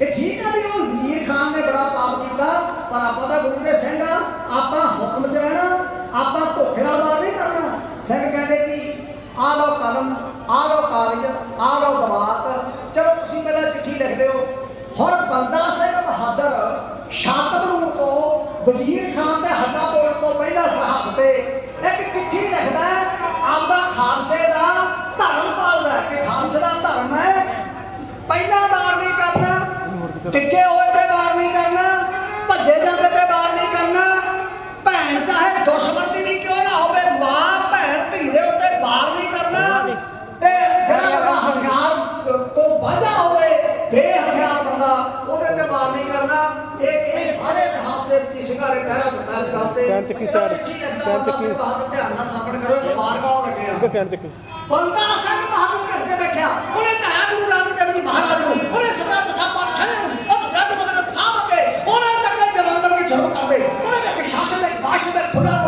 ਇਹ ਠੀਕ ਆ ਵੀ ਉਹ ਵਜ਼ੀਰ ਖਾਨ ਨੇ ਬੜਾ ਪਾਪ ਕੀਤਾ ਪਰ ਆਪਾਂ ਤਾਂ ਗੁਰੂ ਦੇ ਸਿੰਘ ਆ ਆਪਾਂ ਹੁਕਮ 'ਚ ਰਹਿਣਾ ਆਪਾਂ ਧੋਖੇ ਨਹੀਂ ਕਰਨਾ। ਸਿੰਘ ਕਹਿੰਦੇ ਕਿ ਆ ਲਓ ਕਲਮ ਆ ਲਓ ਕਾਗਜ਼ ਆ ਲਓ ਦਵਾਤ। ਚਲੋ ਤੁਸੀਂ ਪਹਿਲਾਂ ਚਿੱਠੀ ਲਿਖਦੇ ਹੋ। ਹੁਣ ਬੰਦਾ ਸਿੰਘ ਬਹਾਦਰ ਸ਼ਾਤਬਰੂ ਤੋਂ ਵਜ਼ੀਰ ਖਾਨ ਦੇ ਹੱਡਾ ਤੋੜ ਤੋਂ ਪਹਿਲਾਂ ਸਰਹੱਦ ਤੇ ਇੱਕ ਚਿੱਠੀ ਲਿਖਦਾ ਹੈ, ਆਪਦਾ ਖਾਲਸੇ ਦਾ ਧਰਮ ਪਾਲਦਾ ਕਿ ਖਾਲਸੇ ਦਾ ਧਰਮ ਹੈ ਪਹਿਲਾ ਵਾਰ ਨਹੀਂ ਕਰਨਾ ਟਿੱਕੇ ਹੋਏ ਤੇ ਵਾਰ ਨਹੀਂ ਕਰਨਾ ਭੱਜੇ ਜਾਂਦੇ ਤੇ ਵਾਰ ਨਹੀਂ ਕਰਨਾ। ਭੈਣ ਚਾਹੇ ਦੁਸ਼ਮਣ ਦੀ ਵੀ ਕਿਉਂ ਨਾ ਹੋਵੇ ਮਾਂ ਭੈਣ ਧੀ ਦੇ ਉੱਤੇ ਵਾਰ ਨਹੀਂ ਕਰਨਾ। ਤੇ ਜਿਹੜਾ ਬੰਦਾ ਹਥਿਆਰ ਤੋਂ ਵਾਜਾ ਹੋਵੇ ਬੇਹਥਿਆਰ ਬੰਦਾ ਉਹਦੇ ਤੇ ਵਾਰ ਨਹੀਂ ਕਰਨਾ। ਇਹ ਇਹ ਸਾਰੇ ਇਤਿਹਾਸ ਦੇ ਵਿੱਚ ਸਿੰਘਾਂ ਨੇ ਪਹਿਰਾ ਦਿੱਤਾ ਇਸ ਗੱਲ ਤੇ। ਸਟੈਂਡ ਚੱਕੀ, ਸਟੈਂਡ। ਸਟੈਂਡ ਚੱਕੀ। ਬਾਤ ਧਿਆਨ ਨਾਲ ਸਾਪੜ ਕਰੋ ਇਹ ਵਾਰ ਕੌਣ ਲੱਗਿਆ ਸਟੈਂਡ ਚੱਕੀ। ਬੰਦਾ ਸਿੰਘ ਬਹਾਦਰ ਘੰਟੇ ਬੈਠਿਆ ਉਹਨੇ ਕਹਾ ਗੁਰੂ ਨਾਨਕ ਦੇਵ ਜੀ ਮਹਾਰਾਜ ਨੂੰ ਉਹਨੇ ਸਦਾ ਦਸਾ ਪਾਠ ਖੜੇ ਨੂੰ ਉਹ ਜੱਗ ਮਗਰ ਥਾਪ ਕੇ ਉਹਨੇ ਚੱਕੇ ਜਲੰਧਰ ਦੀ ਜਨਮ ਕਰਦੇ ਉਹਨੇ ਕਿ ਸ਼ਾਸਨ ਦੇ ਬਾਸ਼ ਦੇ ਖੁਦਾ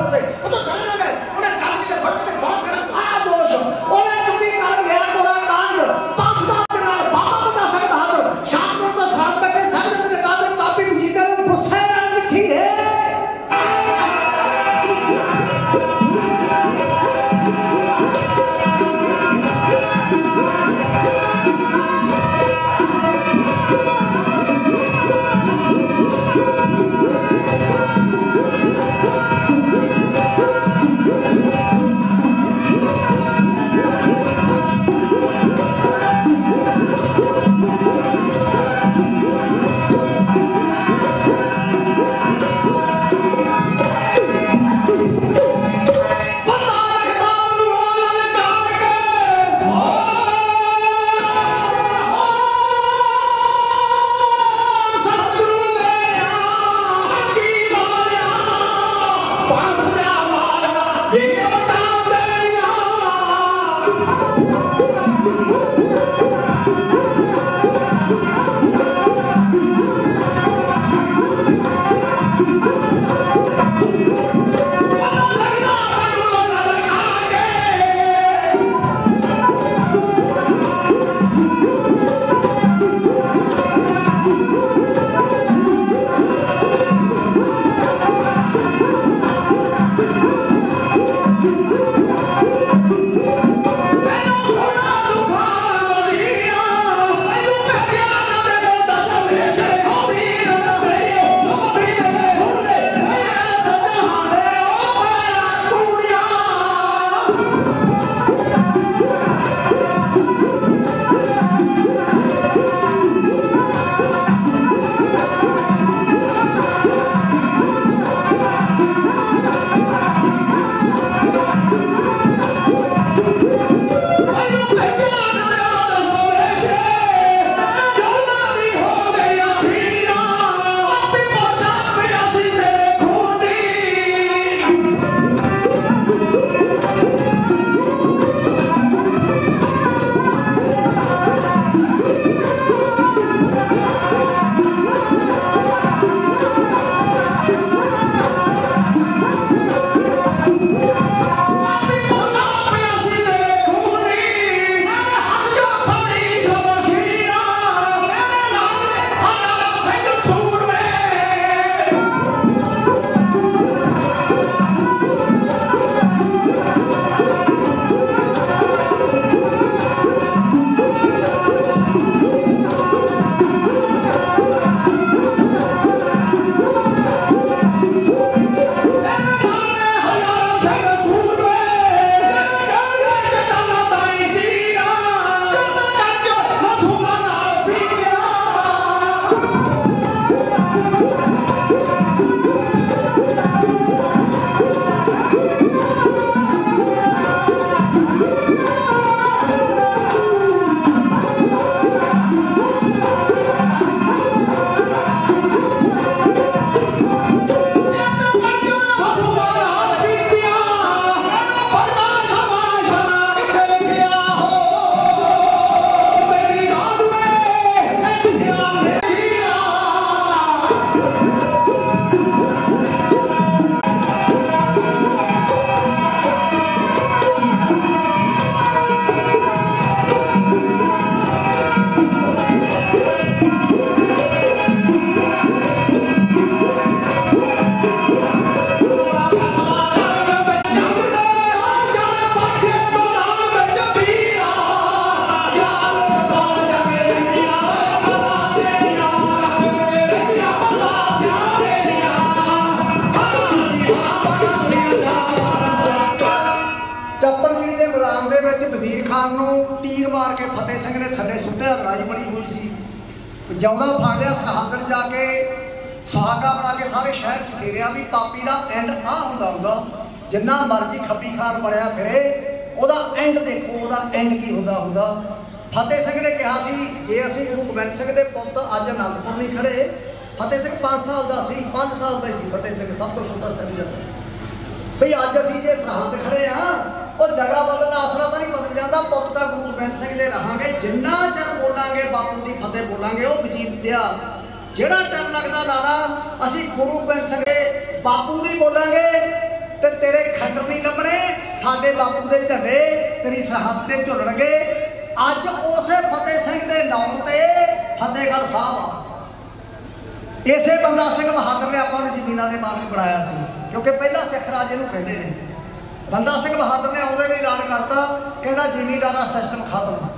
ਦਾ ਸਿਸਟਮ ਖਤਮ।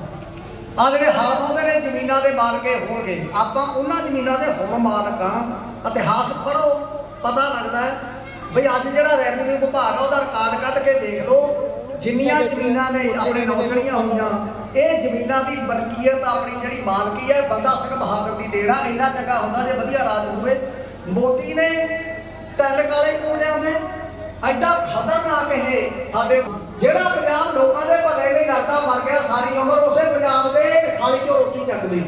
ਆ ਜਿਹੜੇ ਹਾਲ ਆਉਂਦੇ ਨੇ ਜ਼ਮੀਨਾਂ ਦੇ ਮਾਲਕੇ ਹੋਣਗੇ। ਆਪਾਂ ਉਹਨਾਂ ਜ਼ਮੀਨਾਂ ਦੇ ਹੁਣ ਮਾਲਕ ਆ ਇਤਿਹਾਸ ਪੜ੍ਹੋ, ਪਤਾ ਲੱਗਦਾ ਹੈ। ਬਈ ਅੱਜ ਜਿਹੜਾ ਰੈਵਨਿਊ ਵਿਭਾਗ ਆ, ਉਹਦਾ ਰਿਕਾਰਡ ਕੱਢ ਕੇ ਦੇਖ ਲਓ। ਜਿੰਨੀਆਂ ਜ਼ਮੀਨਾਂ ਨੇ ਆਪਣੇ ਨੌਜਣੀਆਂ ਹੋਈਆਂ, ਇਹ ਜ਼ਮੀਨਾਂ ਦੀ ਮਲਕੀਅਤ ਆਪਣੀ ਜਿਹੜੀ ਮਾਲਕੀ ਹੈ, ਬੰਦਾ ਸਿੰਘ ਬਹਾਦਰ ਦੀ ਡੇਰਾ ਇੰਨਾ ਚੰਗਾ ਹੁੰਦਾ ਜੇ ਵਧੀਆ ਰਾਜ ਹੋਵੇ। ਮੋਦੀ ਨੇ ਟੰਡ ਕਾਲੇ ਕੋਲ ਲਿਆਉਂਦੇ ਐਡਾ ਖਤਰਨਾਕ ਇਹ ਸਾਡੇ ਜਿਹੜਾ ਪੰਜਾਬ ਲੋਕਾਂ ਦੇ ਭਲੇ ਲਈ ਲੜਦਾ ਮਰ ਗਿਆ ਸਾਰੀ ਉਮਰ ਉਸੇ ਪੰਜਾਬ ਦੇ ਥਾਲੀ 'ਚੋਂ ਰੋਟੀ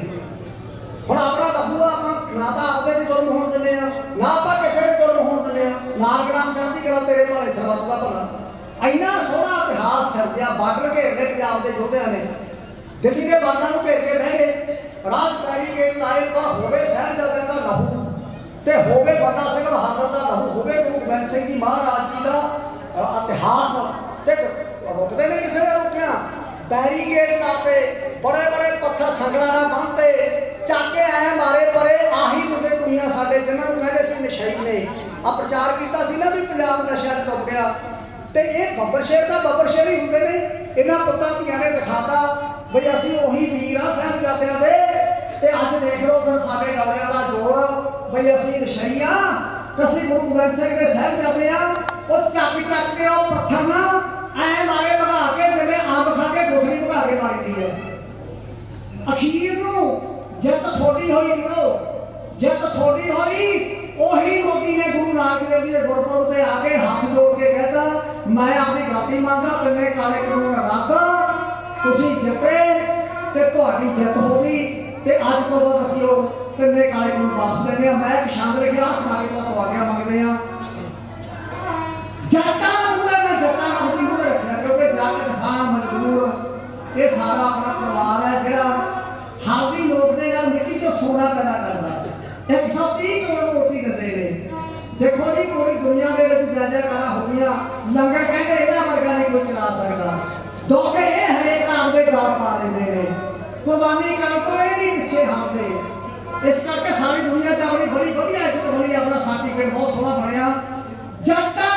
ਹੁਣ ਆਪਣਾ ਲਹੂ ਆਪਾਂ ਨਾ ਤਾਂ ਆਪਦੇ ਤੇ ਜ਼ੁਲਮ ਹੋਣ ਦਿੰਦੇ ਆ, ਨਾ ਆਪਾਂ ਕਿਸੇ ਦੇ ਜ਼ੁਲਮ ਹੋਣ ਦਿੰਦੇ ਆ। ਨਾਨਕ ਨਾਮ ਚੜ੍ਹਦੀ ਕਰਾ, ਤੇਰੇ ਭਾਲੇ ਸਰਬੱਤ ਦਾ ਭਲਾ। ਇੰਨਾ ਸੋਹਣਾ ਇਤਿਹਾਸ ਸਿਰਜਿਆ ਬਾਰਡਰ ਘੇਰਦੇ ਪੰਜਾਬ ਦੇ ਯੋਧਿਆਂ ਨੇ ਦਿੱਲੀ ਦੇ ਬਾਰਡਰਾਂ ਨੂੰ ਘੇਰ ਕੇ ਰਹਿ ਗਏ ਰਾਜ ਬੈਰੀਕੇਡ ਲਾਏ ਪਰ ਹੋਵੇ ਸਾਹਿਬਜ਼ਾਦਿਆਂ ਦਾ ਲਹੂ ਤੇ ਹੋਵੇ ਬੰਦਾ ਸਿੰਘ ਬਹਾਦਰ ਦਾ ਲਹੂ ਹੋਵੇ ਗੁਰੂ ਗੋਬਿੰਦ ਸਿੰਘ ਜੀ ਮਹਾਰਾਜ ਜੀ ਦਾ ਅ, ਇਤਿਹਾਸ ਤੇ ਰੁਕਦੇ ਨੇ ਕਿਸੇ ਨੇ ਰੁਕਿਆ ਬੈਰੀਕੇਡ ਲਾਤੇ ਬੜੇ ਬੜੇ ਪੱਥਰ ਸੰਗੜਾ ਨਾਲ ਬੰਨਤੇ ਚੱਕ ਕੇ ਆਏ ਮਾਰੇ ਪਰੇ ਆਹੀ ਮੁੰਡੇ ਕੁੜੀਆਂ ਸਾਡੇ ਜਿਨ੍ਹਾਂ ਨੂੰ ਕਹਿੰਦੇ ਸੀ ਨਸ਼ਈ ਨੇ ਆ ਪ੍ਰਚਾਰ ਕੀਤਾ ਸੀ ਨਾ ਵੀ ਪੰਜਾਬ ਨਸ਼ਾ ਡੁੱਬ ਗਿਆ ਤੇ ਇਹ ਬੱਬਰ ਸ਼ੇਰ ਦਾ ਬੱਬਰ ਸ਼ੇਰ ਹੀ ਹੁੰਦੇ ਨੇ। ਇਹਨਾਂ ਪੁੱਤਾਂ ਧੀਆਂ ਨੇ ਦਿਖਾਤਾ ਵੀ ਅਸੀਂ ਉਹੀ ਵੀਰ ਆ ਸਾਹਿਬਜ਼ਾਦਿਆਂ ਦੇ। ਤੇ ਅੱਜ ਦੇਖ ਲਓ ਫਿਰ ਸਾਡੇ ਡਾਲਿਆਂ ਦਾ ਜੋਰ ਵੀ ਅਸੀਂ ਨਸ਼ਈ ਅਸੀਂ ਗੁਰੂ ਗੋਬਿੰਦ ਸਿੰਘ ਦੇ ਸਾਹਿਬਜ਼ਾਦੇ ਆ। ਉਹ ਚੱਕ ਚੱਕ ਕੇ ਉਹ ਪੱਥਰ ਨਾ ਐ ਮਾਰੇ ਬਣਾ ਕੇ ਮੇਰੇ ਅੰਬ ਖਾ ਕੇ ਗੋਥਲੀ ਭਗਾ ਕੇ ਮਾਰੀਦੀ ਹੈ। ਅਖੀਰ ਨੂੰ ਜਿੱਤ ਥੋੜੀ ਹੋਈ ਵੀਰੋ ਜਿੱਤ ਥੋੜੀ ਹੋਈ, ਉਹੀ ਮੋਦੀ ਨੇ ਗੁਰੂ ਨਾਨਕ ਦੇਵ ਜੀ ਦੇ ਗੁਰਪੁਰਬ ਮੈਂ ਆਪਣੀ ਗਾਤੀ ਮੰਗਦਾ ਤਿੰਨੇ ਕਾਲੇ ਕਾਨੂੰਨ ਰੱਦ ਤੁਸੀਂ ਜਿੱਤੇ ਤੇ ਤੁਹਾਡੀ ਜਿੱਤ ਹੋ ਗਈ। ਤੇ ਅੱਜ ਤੋਂ ਬਾਅਦ ਅਸੀਂ ਉਹ ਤਿੰਨੇ ਕਾਲੇ ਕਾਨੂੰਨ ਵਾਪਸ ਲੈਣੇ ਆ ਮੈਂ ਇੱਕ ਸ਼ੰਦ ਲਿਖਿਆ ਸਾਰੇ ਤੋਂ ਤੁਹਾਡੀਆਂ ਮੰਗਦੇ ਆ ਜੱਟਾਂ ਨੂੰ ਮੈਂ ਜੱਟਾਂ ਨੂੰ ਦੀ ਮੂਹਰੇ ਰੱਖਿਆ, ਕਿਉਂਕਿ ਜੱਟ ਕਿਸਾਨ, ਮਜ਼ਦੂਰ, ਇਹ ਸਾਰਾ ਆਪਣਾ ਪਰਿਵਾਰ ਹੈ ਜਿਹੜਾ ਹਾਲਦੀ ਲੋਕ ਦੇ ਨਾਲ ਮਿੱਟੀ 'ਚੋਂ ਸੋਨਾ ਪੈਦਾ ਕਰਦਾ। ਹੈ 130 ਕਰੋੜ ਰੋਟੀ ਦਿੰਦੇ ਨੇ ਦੇਖੋ ਜੀ ਪੂਰੀ ਦੁਨੀਆ ਦੇ ਵਿੱਚ ਜਾਜਾ ਕਾਰਾ ਹੋ ਗਈਆਂ ਲੰਗਰ ਕਹਿੰਦੇ ਇਹਨਾਂ ਵਰਗਾ ਨਹੀਂ ਕੋਈ ਚਲਾ ਸਕਦਾ ਦੋਗੇ ਇਹ ਹਰੇਕ ਨਾਮ ਦੇ ਗਾਲ ਪਾ ਦਿੰਦੇ ਨੇ ਕੁਰਬਾਨੀ ਕਰ ਤੋਂ ਇਹ ਨਹੀਂ ਪਿੱਛੇ ਹਟਦੇ ਇਸ ਕਰਕੇ ਸਾਰੀ ਦੁਨੀਆ 'ਚ ਆਪਣੀ ਬੜੀ ਵਧੀਆ ਇੱਜ਼ਤ ਬਣੀ ਆਪਣਾ ਸਰਟੀਫਿਕੇਟ ਬਹੁਤ ਸੋਹਣਾ ਬਣਿਆ ਜੱਟਾਂ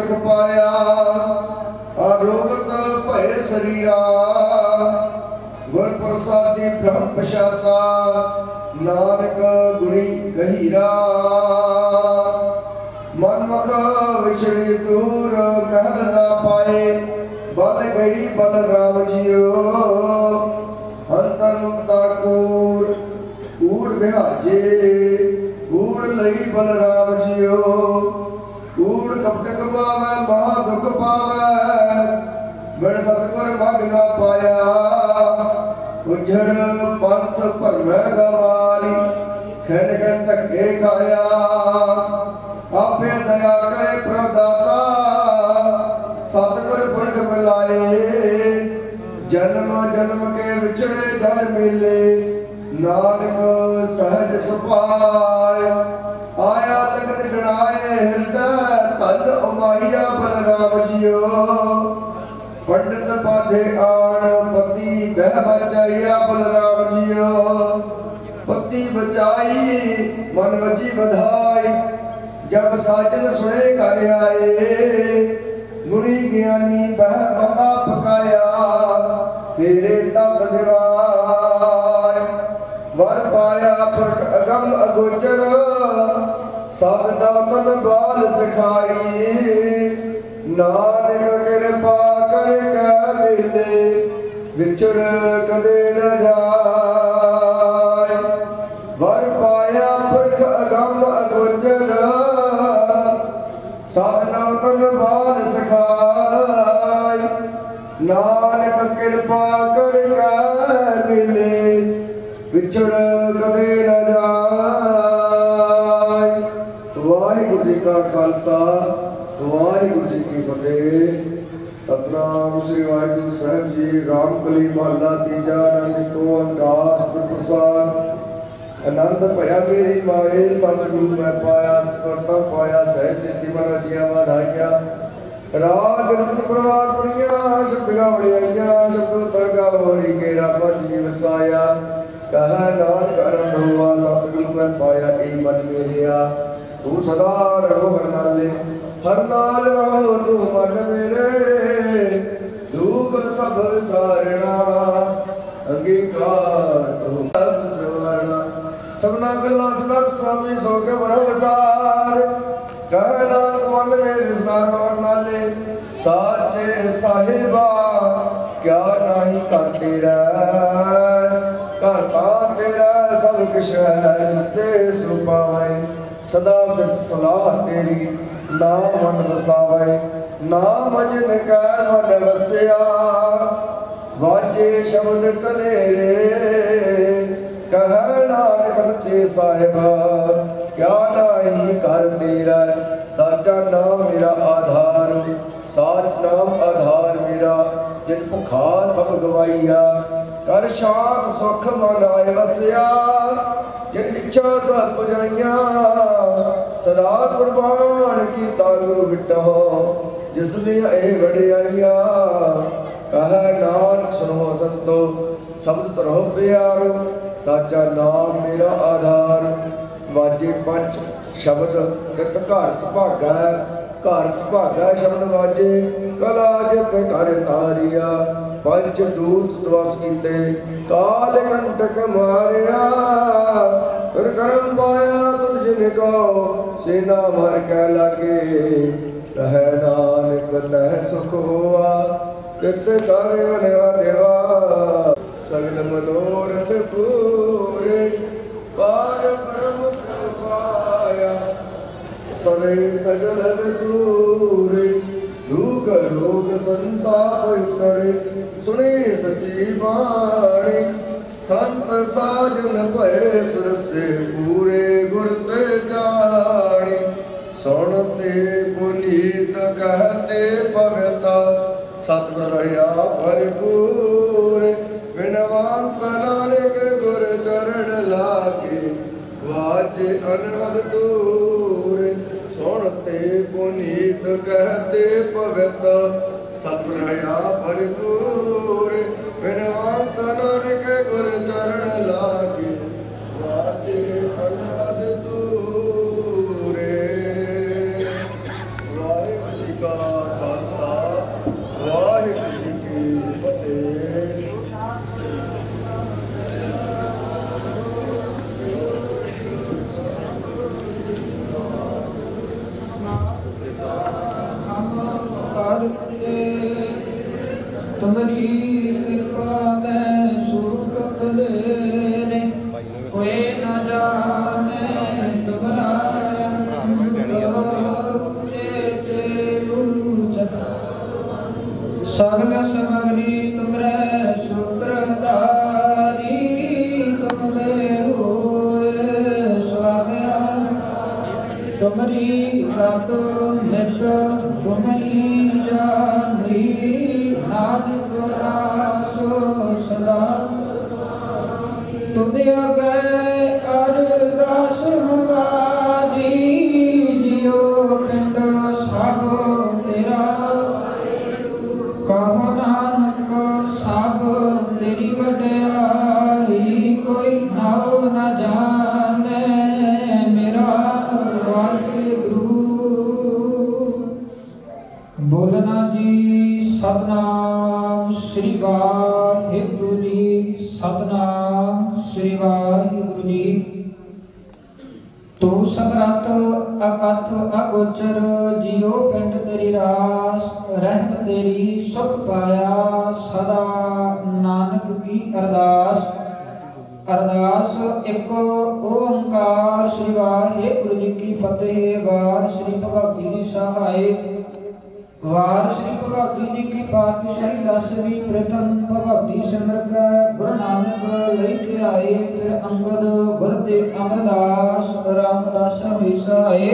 ਸੁਖ ਪਾਇਆ, ਅਰੋਗਤ ਭੈ ਸਰੀਰਾ ਗੁਰ ਪ੍ਰਸਾਦੀ ਬ੍ਰਹਮ ਪਛਾਤਾ, ਨਾਨਕ ਗੁਣੀ ਗਹੀਰਾ। ਮਨਮੁਖ ਵਿਛੜੀ ਦੂਰ, ਮਹਿਲ ਨਾ ਪਾਏ, ਬਲ ਗਈ ਬਲ ਰਾਮ ਜੀਓ। ਅੰਤਰ ਤਾਕੂਰ ਕੂੜ ਵਿਹਾਜੇ ਕੂੜ ਲਈ ਬਲ ਰਾਮ ਜੀਓ। ਪਾਵੇ ਬਿਨ ਸਤਗੁਰ ਮਗ ਨਾ ਪਾਇਆ। ਉਜੜ ਪੰਥ ਭਰਮੈ ਗਵਾਰੀ ਖੈਨ ਖੈਨ ਧੱਕੇ ਖਾਇਆ। ਆਪੇ ਦਇਆ ਕਰੇ ਪ੍ਰਦਾਤਾ। ਸਤਗੁਰ ਪੁਰਖ ਮਿਲਾਏ ਜਨਮ ਜਨਮ ਕੇ ਵਿਛੜੇ ਜਨ ਮਿਲੇ। ਨਾਨਕ ਸਹਜ ਸੁਪਾਇ ਪੰਡਤ ਪਤੀ ਬਹਿ ਬਚਾਈਆ ਬਲਰਾਮ ਜੀਓ। ਪਤੀ ਬਚਾਈ, ਮਨ ਵਜੀ ਵਧਾਈ। ਜਬ ਸਾਜਨ ਸੁਣੇ ਘਰ ਆਏ ਗੁਣੀ ਗਿਆਨੀ ਬਹਿ ਬਤਾ ਪਕਾਇਆ। ਤੇਰੇ ਤਪ ਦਿਵਾਇ ਵਰ ਪਾਇਆ ਪੁਰਖ ਅਗਮ ਅਗੋਚਰ। ਸਦ ਨਵਤਨ ਗਾਲ ਸਿਖਾਈ। ਨਾਨਕ ਕਿਰਪਾ ਕਰ ਕੈ ਮਿਲੇ ਵਿਚੜ ਕਦੇ ਨ ਜਾਏ। ਵਰ ਪਾਇਆ ਪੁਰਖ ਅਗਮ ਅਗੋਚਰ ਸਦ ਨਵਤਨ ਗਾਲ ਸਿਖਾਈ ਨਾਨਕ ਕਿਰਪਾ ਕਰ ਕੈ ਮਿਲੇ, ਵਿਛੜ ਕਦੇ ਨ ਜਾਏ। ਵਾਹਿਗੁਰੂ ਜੀ ਕਾ ਖਾਲਸਾ। ਵਾਹਿਗੁਰੂ ਜੀ ਕੀ ਫਤਿਹ। ਸਤਨਾਮ ਸ੍ਰੀ ਵਾਹਿਗੁਰੂ ਸਾਹਿਬ ਜੀ, ਰਾਮਕਲੀ ਮਹੱਲਾ ਤੀਜਾ ਆਨੰਦ ਕੋ ਅੰਦਾਸ ਪ੍ਰਸਾਦ। ਆਨੰਦ ਭਇਆ ਮੇਰੀ ਮਾਏ, ਸਤਿਗੁਰੂ ਮੈਂ ਪਾਇਆ ਸਪਰਤਾ ਪਾਇਆ ਸਹਿ ਸਿੱਧੀ ਮਨ ਰਚਿਆ ਵਾਧਾਈਆ ਰਾਜ ਰਤਨ ਪ੍ਰਵਾਦ ਪੁਰੀਆਂ ਸ਼ਬਦਾਂ ਵੜਿਆਈਆਂ ਸ਼ਬਦ ਤਰਗਾ ਹੋਰੀ ਕੇਰਾ ਪੰਜ ਜੀ ਵਸਾਇਆ ਕਹ ਨਾਮ ਕਰਨ ਹੋਆ ਸਤਿਗੁਰੂ ਮੈਂ ਪਾਇਆ ਏ ਮਨ ਮੇਰਿਆ। ਤੂੰ ਸਦਾ ਰਹੋ ਹਰ ਨਾਲੇ ਹਰ ਨਾਲ ਰਹੋ ਤੂੰ ਮਨ ਮੇਰੇ, ਦੁਖ ਸਭ ਸਾਰਣਾ, ਅੰਗੀਕਾਰ ਤੂੰ ਸਭ ਸਵਰਣਾ। ਸਭਨਾ ਗੱਲਾਂ ਸੁਣਾ ਸੁਆਮੀ ਸੋ ਕੇ ਬੜਾ ਵਸਾਰ। ਕਹਿ ਨਾਨਕ ਮਨ ਮੇਰੇ ਸਦਾਰ ਹੋਣ ਨਾਲੇ ਸਾਚੇ ਸਾਹਿਬਾ, ਕਿਆ ਨਹੀਂ ਕਰ ਤੇਰਾ ਘਰ ਤਾਂ ਤੇਰਾ ਸਭ ਕੁਛ ਹੈ, ਜਿਸ ਤੇ ਸੁਪਾਏ ਸਦਾ ਸਿਫਤ ਸਲਾਹ ਤੇਰੀ। ਨਾਮ ਮਨ ਵਸਾਵੇ ਨਾਮ ਜਿਨ ਕੈ ਮਨ ਵਸਿਆ। ਵਾਜੇ ਸ਼ਬਦ ਕਨੇਰੇ ਕਹਿ ਨਾਨਕ ਸੱਚੇ ਸਾਹਿਬਾ, ਕਿਆ ਨਾਹੀ ਕਰ ਤੇਰਾ ਸਾਚਾ ਨਾਮ ਮੇਰਾ ਆਧਾਰ। ਸਾਚ ਨਾਮ ਆਧਾਰ ਮੇਰਾ, ਜਿਨ ਭੁਖਾ ਸਭ ਗਵਾਈਆ। ਕਰ ਸ਼ਾਂਤ ਸੁਖ ਮਨ ਆਏ ਵਸਿਆ, ਜਿਨ ਇੱਛਾ ਸਭ ਪੁਜਾਈਆਂ। ਸਦਾ ਕੁਰਬਾਨ ਕੀਤਾ ਗੁਰੂ ਵਿਟੋ, ਜਿਸ ਨੇ ਇਹ ਵਡਿਆਈਆਂ, ਕਹ ਨਾਨਕ ਸੁਨੋ ਸੰਤੋ, ਸ਼ਬਦ ਤਰੋ ਪਿਆਰ, ਸਾਚਾ ਨਾਮ ਮੇਰਾ ਆਧਾਰ। ਵਾਜੇ ਪੰਜ ਸ਼ਬਦ ਕਿਤ ਘਰ ਸੁਭਾਗਾ ਘਰ ਸੁਭਾਗਾ ਸ਼ਬਦ ਵਾਜੇ, ਕਲਾ ਜਿਤ ਘਰ ਤਾਰੀਆ ਪੰਜ ਦੂਤ ਦਵਸ ਕੀਤੇ, ਕਾਲ ਕੰਟਕ ਮਾਰਿਆ ਫਿਰ ਕਰਮ ਪਾਇਆ ਤੁਧ ਜਿਨ ਕੋ, ਸੇਨਾ ਮਰ ਕੈ ਲਾਗੇ। ਰਹਿ ਨਾਨਕ ਤੈ ਸੁਖ ਹੋਆ ਕਿਤ ਕਰ ਅਨਿਆ ਦੇਵਾ। ਸਗਲ ਮਨੋਰਥ ਪੂਰੇ, ਪਾਰ ਬ੍ਰਹਮ ਪਾਇਆ। ਤਰੇ ਸਗਲ ਵਸੂਰੇ ਦੁਖ ਰੋਗ ਸੰਤਾਪ ਕਰੇ ਸੁਣੇ ਸਚੀ ਬਾਣੀ ਸੰਤ ਸਾਜਨ ਭਏ ਸੁਰਸੇ ਪੂਰੇ ਗੁਰ ਤੇ ਜਾਣੀ ਸੁਣ ਤੇ ਪੁਨੀਤ ਕਹਤੇ ਭਗਤਾ ਸਤ ਰਹਾ ਭਰਪੂਰ। ਬਿਨਵੰਤ ਨਾਨਕ ਗੁਰ ਚਰਨ ਲਾਗੇ ਵਾਜੇ ਅਨਹਦ ਦੂਰ। ਸੁਣ ਤੇ ਪੁਨੀਤ ਕਹਤੇ ਪਵਿੱਤ ਸਤ ਰਹਾ ਭਰਪੂਰ। ਬਿਨਵੰਤ ਨਾਨਕ ਗੁਰ ਚਰਨ ਲਾਗੇ। ਅਕਥ ਅਗੋਚਰ, ਜਿਉ ਪਿੰਡ ਤੇਰੀ ਰਾਸ, ਰਹਿਮ ਤੇਰੀ ਸੁਖ ਪਾਇਆ, ਸਦਾ ਨਾਨਕ ਕੀ ਅਰਦਾਸ। ਅਰਦਾਸ ਇੱਕ ਓੰਕਾਰ, ਸ੍ਰੀ ਵਾਹਿਗੁਰੂ ਜੀ ਕੀ ਫਤਿਹ, ਵਾਰ ਸ੍ਰੀ ਭਗਵਤੀ ਜੀ ਸਹਾਇ ਵਾਰ ਸ੍ਰੀ ਭਗਵਤੀ ਜੀ ਕੀ ਪਾਤਸ਼ਾਹੀ ਦਸਵੀਂ ਪ੍ਰਥਮ ਭਗਵਤੀ ਸਿਮਰ ਕੈ ਗੁਰੂ ਨਾਨਕ ਲੈ ਕੇ ਆਏ ਫਿਰ ਅੰਗਦ ਗੁਰਦੇਵ ਅਮਰਦਾਸ, ਰਾਮਦਾਸ ਹੋਈ ਸਹਾਏ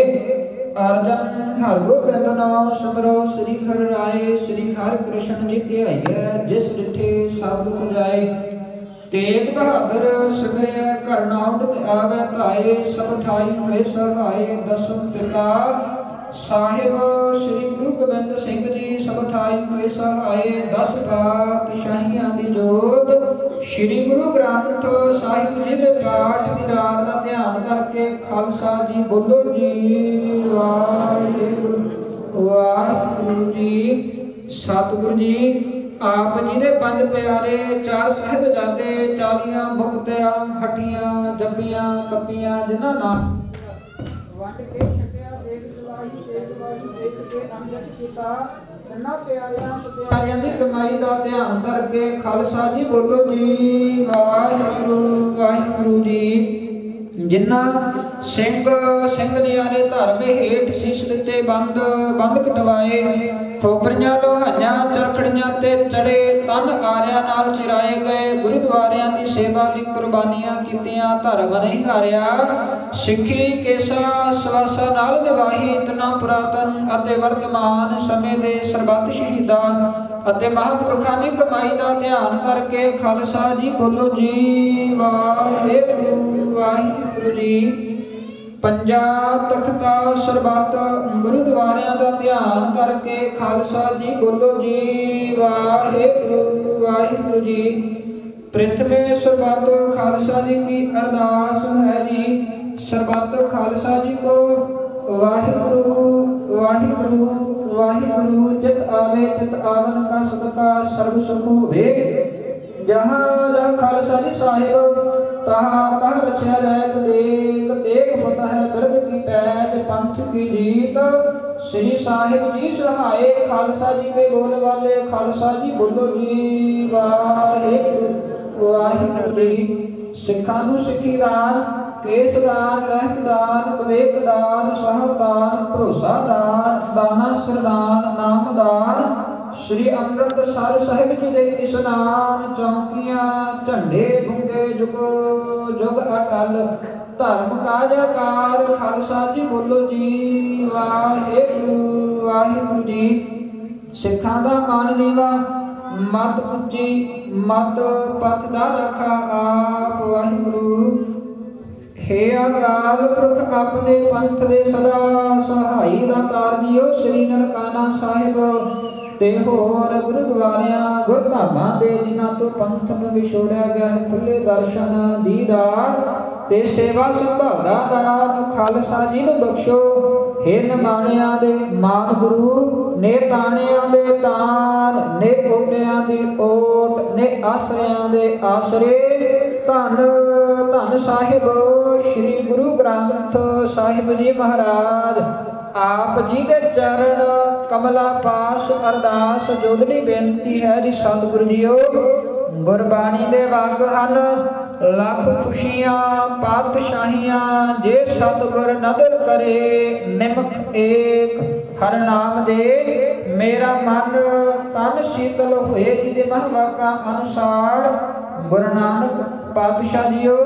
ਅਰਜਨ ਹਰਗੋ ਗੋਬਿੰਦ ਸਮਰੋ, ਸ੍ਰੀ ਹਰ ਰਾਏ, ਸ੍ਰੀ ਹਰ ਕ੍ਰਿਸ਼ਨ ਜੀ ਧਿਆਈਐ ਜਿਸ ਡਿਠੇ ਸਭ ਦੁਖ ਤੇਗ ਬਹਾਦਰ ਸਿਮਰਿਆ ਕਰਨਾਉਡ ਤੇ ਆਵੇ ਧਾਏ, ਸਭ ਥਾਈ ਹੋਏ ਸਹਾਏ, ਦਸਮ ਪਿਤਾ ਸਾਹਿਬ, ਸ੍ਰੀ ਗੁਰੂ ਗੋਬਿੰਦ ਸਿੰਘ ਜੀ ਸਭ ਹੋਏ ਸਹਾਏ, ਦਸ ਪਾਤਸ਼ਾਹੀਆਂ ਦੀ ਜੋਤ। ਸ੍ਰੀ ਗੁਰੂ ਗ੍ਰੰਥ ਸਾਹਿਬ ਜੀ ਦੇ ਪਾਠ ਵਿਦਾਰ ਦਾ ਧਿਆਨ ਕਰਕੇ ਖਾਲਸਾ ਜੀ ਬੋਲੋ ਜੀ, ਵਾਹਿਗੁਰੂ ਵਾਹਿਗੁਰੂ ਜੀ, ਸਤਿਗੁਰੂ ਜੀ। ਆਪ ਜੀ ਦੇ ਪੰਜ ਪਿਆਰੇ ਚਾਰ ਸਾਹਿਬਜ਼ਾਦੇ, ਚਾਲੀਆਂ ਮੁਕਤਿਆਂ, ਹੱਟੀਆਂ, ਜੱਪੀਆਂ, ਤੱਪੀਆਂ, ਜਿਨ੍ਹਾਂ ਨਾਲ ਵੰਡ ਕੇ ਛਕਿਆ ਦੇਖ ਚਲਾਈ ਤੇਗ ਵਾਲੀ ਦੇਖ ਕੇ ਅੰਗਤ ਕੀਤਾ ਇਹਨਾਂ ਪਿਆਰਿਆਂ ਪਿਆਰਿਆਂ ਦੀ ਕਮਾਈ ਦਾ ਧਿਆਨ ਕਰਕੇ ਖਾਲਸਾ ਜੀ ਬੋਲੋ ਜੀ ਵਾਹਿਗੁਰੂ ਵਾਹਿਗੁਰੂ ਜੀ ਜਿਨ੍ਹਾਂ ਸਿੰਘ ਸਿੰਘ ਦੀਆਂ ਨੇ ਧਰਮ ਹੇਠ ਸੀਸ ਦਿੱਤੇ ਬੰਦ ਬੰਦ ਕਟਵਾਏ, ਖੋਪਰੀਆਂ, ਲੋਹਾਈਆਂ, ਚਰਖੜੀਆਂ ਤੇ ਚੜੇ ਤਨ ਆਰਿਆਂ ਨਾਲ ਚਿਰਾਏ ਗਏ, ਗੁਰਦੁਆਰਿਆਂ ਦੀ ਸੇਵਾ ਲਈ ਕੁਰਬਾਨੀਆਂ ਕੀਤੀਆਂ, ਧਰਮ ਨਹੀਂ ਹਾਰਿਆ। ਸਿੱਖੀ, ਕੇਸਾ, ਸਵਾਸਾ ਨਾਲ ਦਿਵਾਹੀ ਇਤਨਾ ਪੁਰਾਤਨ ਅਤੇ ਵਰਤਮਾਨ ਸਮੇਂ ਦੇ ਸਰਬੱਤ ਸ਼ਹੀਦਾਂ ਅਤੇ ਮਹਾਂਪੁਰਖਾਂ ਦੀ ਕਮਾਈ ਦਾ ਧਿਆਨ ਕਰਕੇ ਖਾਲਸਾ ਜੀ ਬੋਲੋ ਜੀ, ਵਾਹਿਗੁਰੂ। ਵਾਹਿਗੁਰੂ ਜੀ ਪੰਜਾ ਤਖਤਾ ਸਰਬੱਤ ਗੁਰਦੁਆਰਿਆਂ ਦਾ ਧਿਆਨ ਕਰਕੇ ਖਾਲਸਾ ਜੀ ਬੋਲੋ ਜੀ, ਵਾਹਿਗੁਰੂ ਵਾਹਿਗੁਰੂ ਜੀ। ਪ੍ਰਥਮੇ ਸਰਬੱਤ ਖਾਲਸਾ ਜੀ ਕੀ ਅਰਦਾਸ ਹੈ ਜੀ। ਸਰਬੱਤ ਖਾਲਸਾ ਜੀ ਕੋ ਵਾਹਿਗੁਰੂ ਵਾਹਿਗੁਰੂ ਵਾਹਿਗੁਰੂ। ਜਿਤ ਆਵੇ ਤਿਤ ਆਵਨ ਕਾ ਸਦਕਾ ਸਰਬ ਸੁਖ ਹੋਵੇ। ਜਹਾਂ ਜਹ ਖਾਲਸਾ ਸਾਹਿਬ, ਤਹਾ ਤਹ ਰਚਿਆ ਜਾਇਤ ਦੇਖ ਤੇਗ ਫਤ ਹੈ ਕੀ ਪੈਜ, ਪੰਥ ਕੀ ਜੀਤ। ਸ੍ਰੀ ਸਾਹਿਬ ਜੀ ਸਹਾਏ ਖਾਲਸਾ ਜੀ ਕੇ ਬੋਲ ਵਾਲੇ, ਖਾਲਸਾ ਜੀ ਬੋਲੋ ਜੀ, ਵਾਹਿਗੁਰੂ ਵਾਹਿਗੁਰੂ ਜੀ। ਸਿੱਖਾਂ ਨੂੰ ਸਿੱਖੀ ਦਾਨ, ਕੇਸ ਦਾਨ, ਰਹਿਤ ਦਾਨ, ਵਿਵੇਕ ਦਾਨਾ ਸਰਦਾਨ ਨਾਮ ਸ਼੍ਰੀ ਅੰਮ੍ਰਿਤਸਰ ਸਾਹਿਬ ਜੀ ਦੇ ਇਸ਼ਨਾਨ ਚੌਂਕੀਆਂ, ਝੰਡੇ ਗੁੰਗੇ ਜੁਗ ਜੁਗ ਅਟਲ, ਧਰਮ ਕਾਜਕਾਰ ਖਾਲਸਾ ਜੀ ਬੋਲੋ ਜੀ, ਵਾਹਿਗੁਰੂ ਵਾਹਿਗੁਰੂ ਜੀ। ਸਿੱਖਾਂ ਦਾ ਮਨ ਦੀਵਾ ਮਤ ਉੱਚੀ, ਮਤ ਪਥ ਦਾ ਰੱਖਾ ਆਪ, ਵਾਹਿਗੁਰੂ। ਹੇ ਅਕਾਲ ਪੁਰਖ ਆਪਣੇ ਪੰਥ ਦੇ ਸਦਾ ਸਹਾਈ ਦਾ ਤਾਰ ਜੀਓ ਸ੍ਰੀ ਨਨਕਾਣਾ ਸਾਹਿਬ। ਤੇ ਹੋਰ ਗੁਰਦੁਆਰਿਆਂ, ਗੁਰਧਾਮਾਂ ਦੇ ਜਿਨ੍ਹਾਂ ਤੋਂ ਪੰਥ ਵਿਛੋੜਿਆ ਗਿਆ ਹੈ ਖੁੱਲੇ ਦਰਸ਼ਨ, ਦੀਦਾਰ ਤੇ ਸੇਵਾ ਸੰਭਾਲ ਦਾ ਖਾਲਸਾ ਜੀ ਨੂੰ ਬਖਸ਼ੋ। ਹੇ ਨਿਮਾਣਿਆਂ ਦੇ ਮਾਨ ਗੁਰੂ, ਨੇ ਤਾਣਿਆਂ ਦੇ ਤਾਨ ਨੇ ਓਟਿਆਂ ਦੀ ਓਟ, ਨੇ ਆਸਰਿਆਂ ਦੇ ਆਸਰੇ। ਧੰਨ ਧੰਨ ਸਾਹਿਬ, ਸ੍ਰੀ ਗੁਰੂ ਗ੍ਰੰਥ ਸਾਹਿਬ ਜੀ ਮਹਾਰਾਜ। ਆਪ ਜੀ ਦੇ ਚਰਨ ਕਮਲਾ ਪਾਸ ਅਰਦਾਸ ਜੋਦੜੀ ਬੇਨਤੀ ਹੈ ਜੀ ਸਤਿਗੁਰੂ ਜੀਓ। ਗੁਰਬਾਣੀ ਦੇ ਵਾਕ ਹਨ, ਲੱਖ ਖੁਸ਼ੀਆਂ, ਪਾਤਸ਼ਾਹੀਆਂ, ਜੇ ਸਤਿਗੁਰ ਨਦਰ ਕਰੇ ਨਿਮਕ ਏਕ। ਹਰ ਨਾਮ ਦੇ ਮੇਰਾ ਮਨ ਤਨ ਸ਼ੀਤਲ ਹੋਏ ਜੀ ਦੇ ਮਹਵਾਕਾ ਅਨੁਸਾਰ। ਗੁਰੂ ਨਾਨਕ ਪਾਤਸ਼ਾਹ ਜੀਓ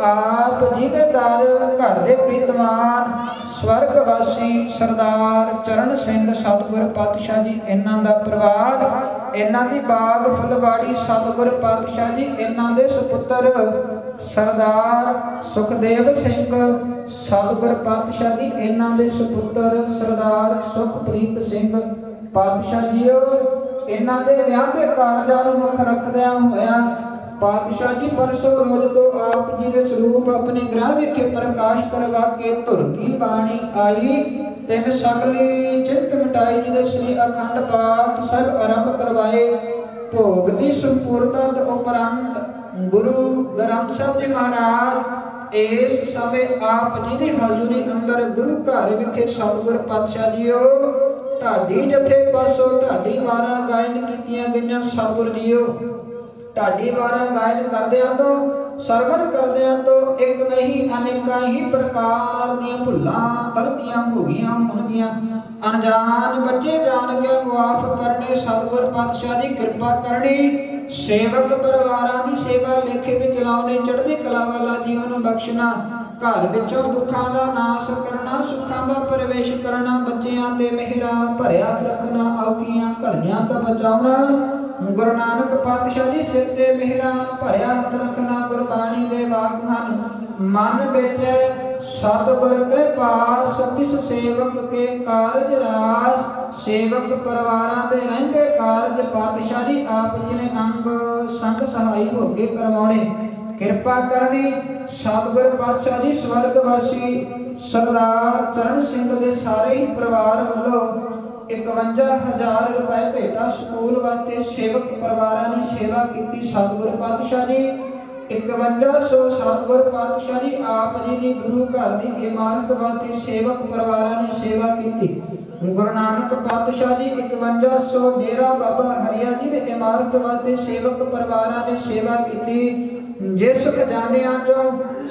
ਆਪ ਜੀ ਦੇ ਦਰ ਘਰ ਦੇ ਪ੍ਰੀਤਮਾਨ ਸਵਰਗ ਵਾਸੀ ਸਰਦਾਰ ਚਰਨ ਸਿੰਘ ਸਤਿਗੁਰ ਪਾਤਸ਼ਾਹ ਜੀ, ਇਹਨਾਂ ਦਾ ਪਰਿਵਾਰ, ਇਹਨਾਂ ਦੀ ਬਾਗ ਫੁੱਲਵਾੜੀ ਸਤਿਗੁਰ ਪਾਤਸ਼ਾਹ ਜੀ, ਇਹਨਾਂ ਦੇ ਸੁਪੁੱਤਰ ਸਰਦਾਰ ਸੁਖਦੇਵ ਸਿੰਘ ਸਤਿਗੁਰ ਪਾਤਸ਼ਾਹ ਜੀ, ਇਹਨਾਂ ਦੇ ਸੁਪੁੱਤਰ ਸਰਦਾਰ ਸੁਖਪ੍ਰੀਤ ਸਿੰਘ ਪਾਤਸ਼ਾਹ ਜੀਓ, ਇਹਨਾਂ ਦੇ ਵਿਆਹ ਦੇ ਕਾਰਜਾਂ ਨੂੰ ਮੁੱਖ ਰੱਖਦਿਆਂ ਹੋਇਆਂ ਪਾਤਸ਼ਾਹ ਜੀ ਪਰਸੋਂ ਰੋਜ਼ ਤੋਂ ਆਪ ਜੀ ਦੇ ਸਰੂਪ ਆਪਣੇ ਗ੍ਰਹਿ ਵਿਖੇ ਪ੍ਰਕਾਸ਼ ਕਰਵਾ ਕੇ ਧੁਰ ਕੀ ਬਾਣੀ ਆਈ। ਤਿੰਨ ਸਗਲੀ ਚਿੰਤ ਮਿਟਾਈ ਜੀ ਦੇ ਸ੍ਰੀ ਅਖੰਡ ਪਾਠ ਸਭ ਆਰੰਭ ਕਰਵਾਏ। ਭੋਗ ਦੀ ਸੰਪੂਰਤਾ ਦੇ ਉਪਰੰਤ ਗੁਰੂ ਗ੍ਰੰਥ ਸਾਹਿਬ ਜੀ ਮਹਾਰਾਜ ਇਸ ਸਮੇਂ ਆਪ ਜੀ ਦੀ ਹਜ਼ੂਰੀ ਅੰਦਰ ਗੁਰੂ ਘਰ ਵਿਖੇ ਸਤਿਗੁਰ ਪਾਤਸ਼ਾਹ ਜੀਓ, ਢਾਡੀ ਜਥੇ ਪਾਸੋਂ ਢਾਡੀ ਵਾਰਾਂ ਗਾਇਨ ਕੀਤੀਆਂ ਗਈਆਂ ਸਤਿਗੁਰ ਜੀਓ। ਢਾਡੀ ਵਾਰਾਂ ਗਾਇਨ ਕਰਦਿਆਂ ਤੋਂ, ਸਰਵਣ ਕਰਦਿਆਂ ਤੋਂ ਇੱਕ ਨਹੀਂ, ਅਨੇਕਾਂ ਹੀ ਪ੍ਰਕਾਰ ਦੀਆਂ ਭੁੱਲਾਂ ਗਲਤੀਆਂ ਹੋ ਗਈਆਂ ਹੋਣਗੀਆਂ। ਅਣਜਾਣ ਬੱਚੇ ਜਾਣ ਕੇ ਮੁਆਫ ਕਰਨੇ, ਸਤਿਗੁਰ ਪਾਤਸ਼ਾਹ ਦੀ ਕਿਰਪਾ ਕਰਨੀ, ਸੇਵਕ ਪਰਿਵਾਰਾਂ ਦੀ ਸੇਵਾ ਲੇਖੇ ਵਿੱਚ ਲਾਉਣੇ, ਚੜ੍ਹਦੀ ਕਲਾ ਵਾਲਾ ਜੀਵਨ ਬਖਸ਼ਣਾ, ਘਰ ਵਿੱਚੋਂ ਦੁੱਖਾਂ ਦਾ ਨਾਸ਼ ਕਰਨਾ, ਸੁੱਖਾਂ ਦਾ ਪ੍ਰਵੇਸ਼ ਕਰਨਾ, ਬੱਚਿਆਂ ਤੇ ਮਿਹਰਾਂ ਭਰਿਆ ਰੱਖਣਾ, ਔਖੀਆਂ ਘੜੀਆਂ ਤੋਂ ਬਚਾਉਣਾ ਗੁਰੂ ਨਾਨਕ ਪਾਤਸ਼ਾਹ ਜੀ ਸਿਰ ਤੇ ਮਿਹਰਾਂ ਭਰਿਆ ਹੱਥ ਰੱਖਣਾ ਗੁਰਬਾਣੀ ਦੇ ਵਾਕ ਹਨ। ਮਨ ਵਿੱਚ ਸਤਿਗੁਰ ਕੇ ਪਾਸ ਕਿਸ ਸੇਵਕ ਕੇ ਕਾਰਜ ਰਾਸ। ਸੇਵਕ ਪਰਿਵਾਰਾਂ ਦੇ ਰਹਿੰਦੇ ਕਾਰਜ ਪਾਤਸ਼ਾਹ ਜੀ ਆਪ ਜੀ ਨੇ ਅੰਗ ਸੰਗ ਸਹਾਈ ਹੋ ਕੇ ਕਰਵਾਉਣੇ। ਕਿਰਪਾ ਕਰਨੀ ਸਤਿਗੁਰ ਪਾਤਸ਼ਾਹ ਜੀ ਸਵਰਗ ਵਾਸੀ ਸਰਦਾਰ ਚਰਨ ਸਿੰਘ ਦੇ ਸਾਰੇ ਹੀ ਪਰਿਵਾਰ ਵੱਲੋਂ 51000 ਰੁਪਏ ਭੇਟਾ ਸਕੂਲ ਵਾਸਤੇ ਸੇਵਕ ਪਰਿਵਾਰਾਂ ਨੇ ਸੇਵਾ ਕੀਤੀ ਸਤਿਗੁਰ ਪਾਤਸ਼ਾਹ ਜੀ 5100 ਸਤਿਗੁਰ ਪਾਤਸ਼ਾਹ ਜੀ ਆਪ ਜੀ ਦੀ ਗੁਰੂ ਘਰ ਦੀ ਇਮਾਰਤ ਵਾਸਤੇ ਸੇਵਕ ਪਰਿਵਾਰਾਂ ਨੇ ਸੇਵਾ ਕੀਤੀ। ਗੁਰੂ ਨਾਨਕ ਪਾਤਸ਼ਾਹ ਜੀ 5100 ਡੇਰਾ ਬਾਬਾ ਹਰੀਆ ਜੀ ਦੇ ਇਮਾਰਤ ਵਾਸਤੇ ਸੇਵਕ ਪਰਿਵਾਰਾਂ ਨੇ ਸੇਵਾ ਕੀਤੀ। ਜਿਸ ਖਜ਼ਾਨਿਆਂ ਚੋਂ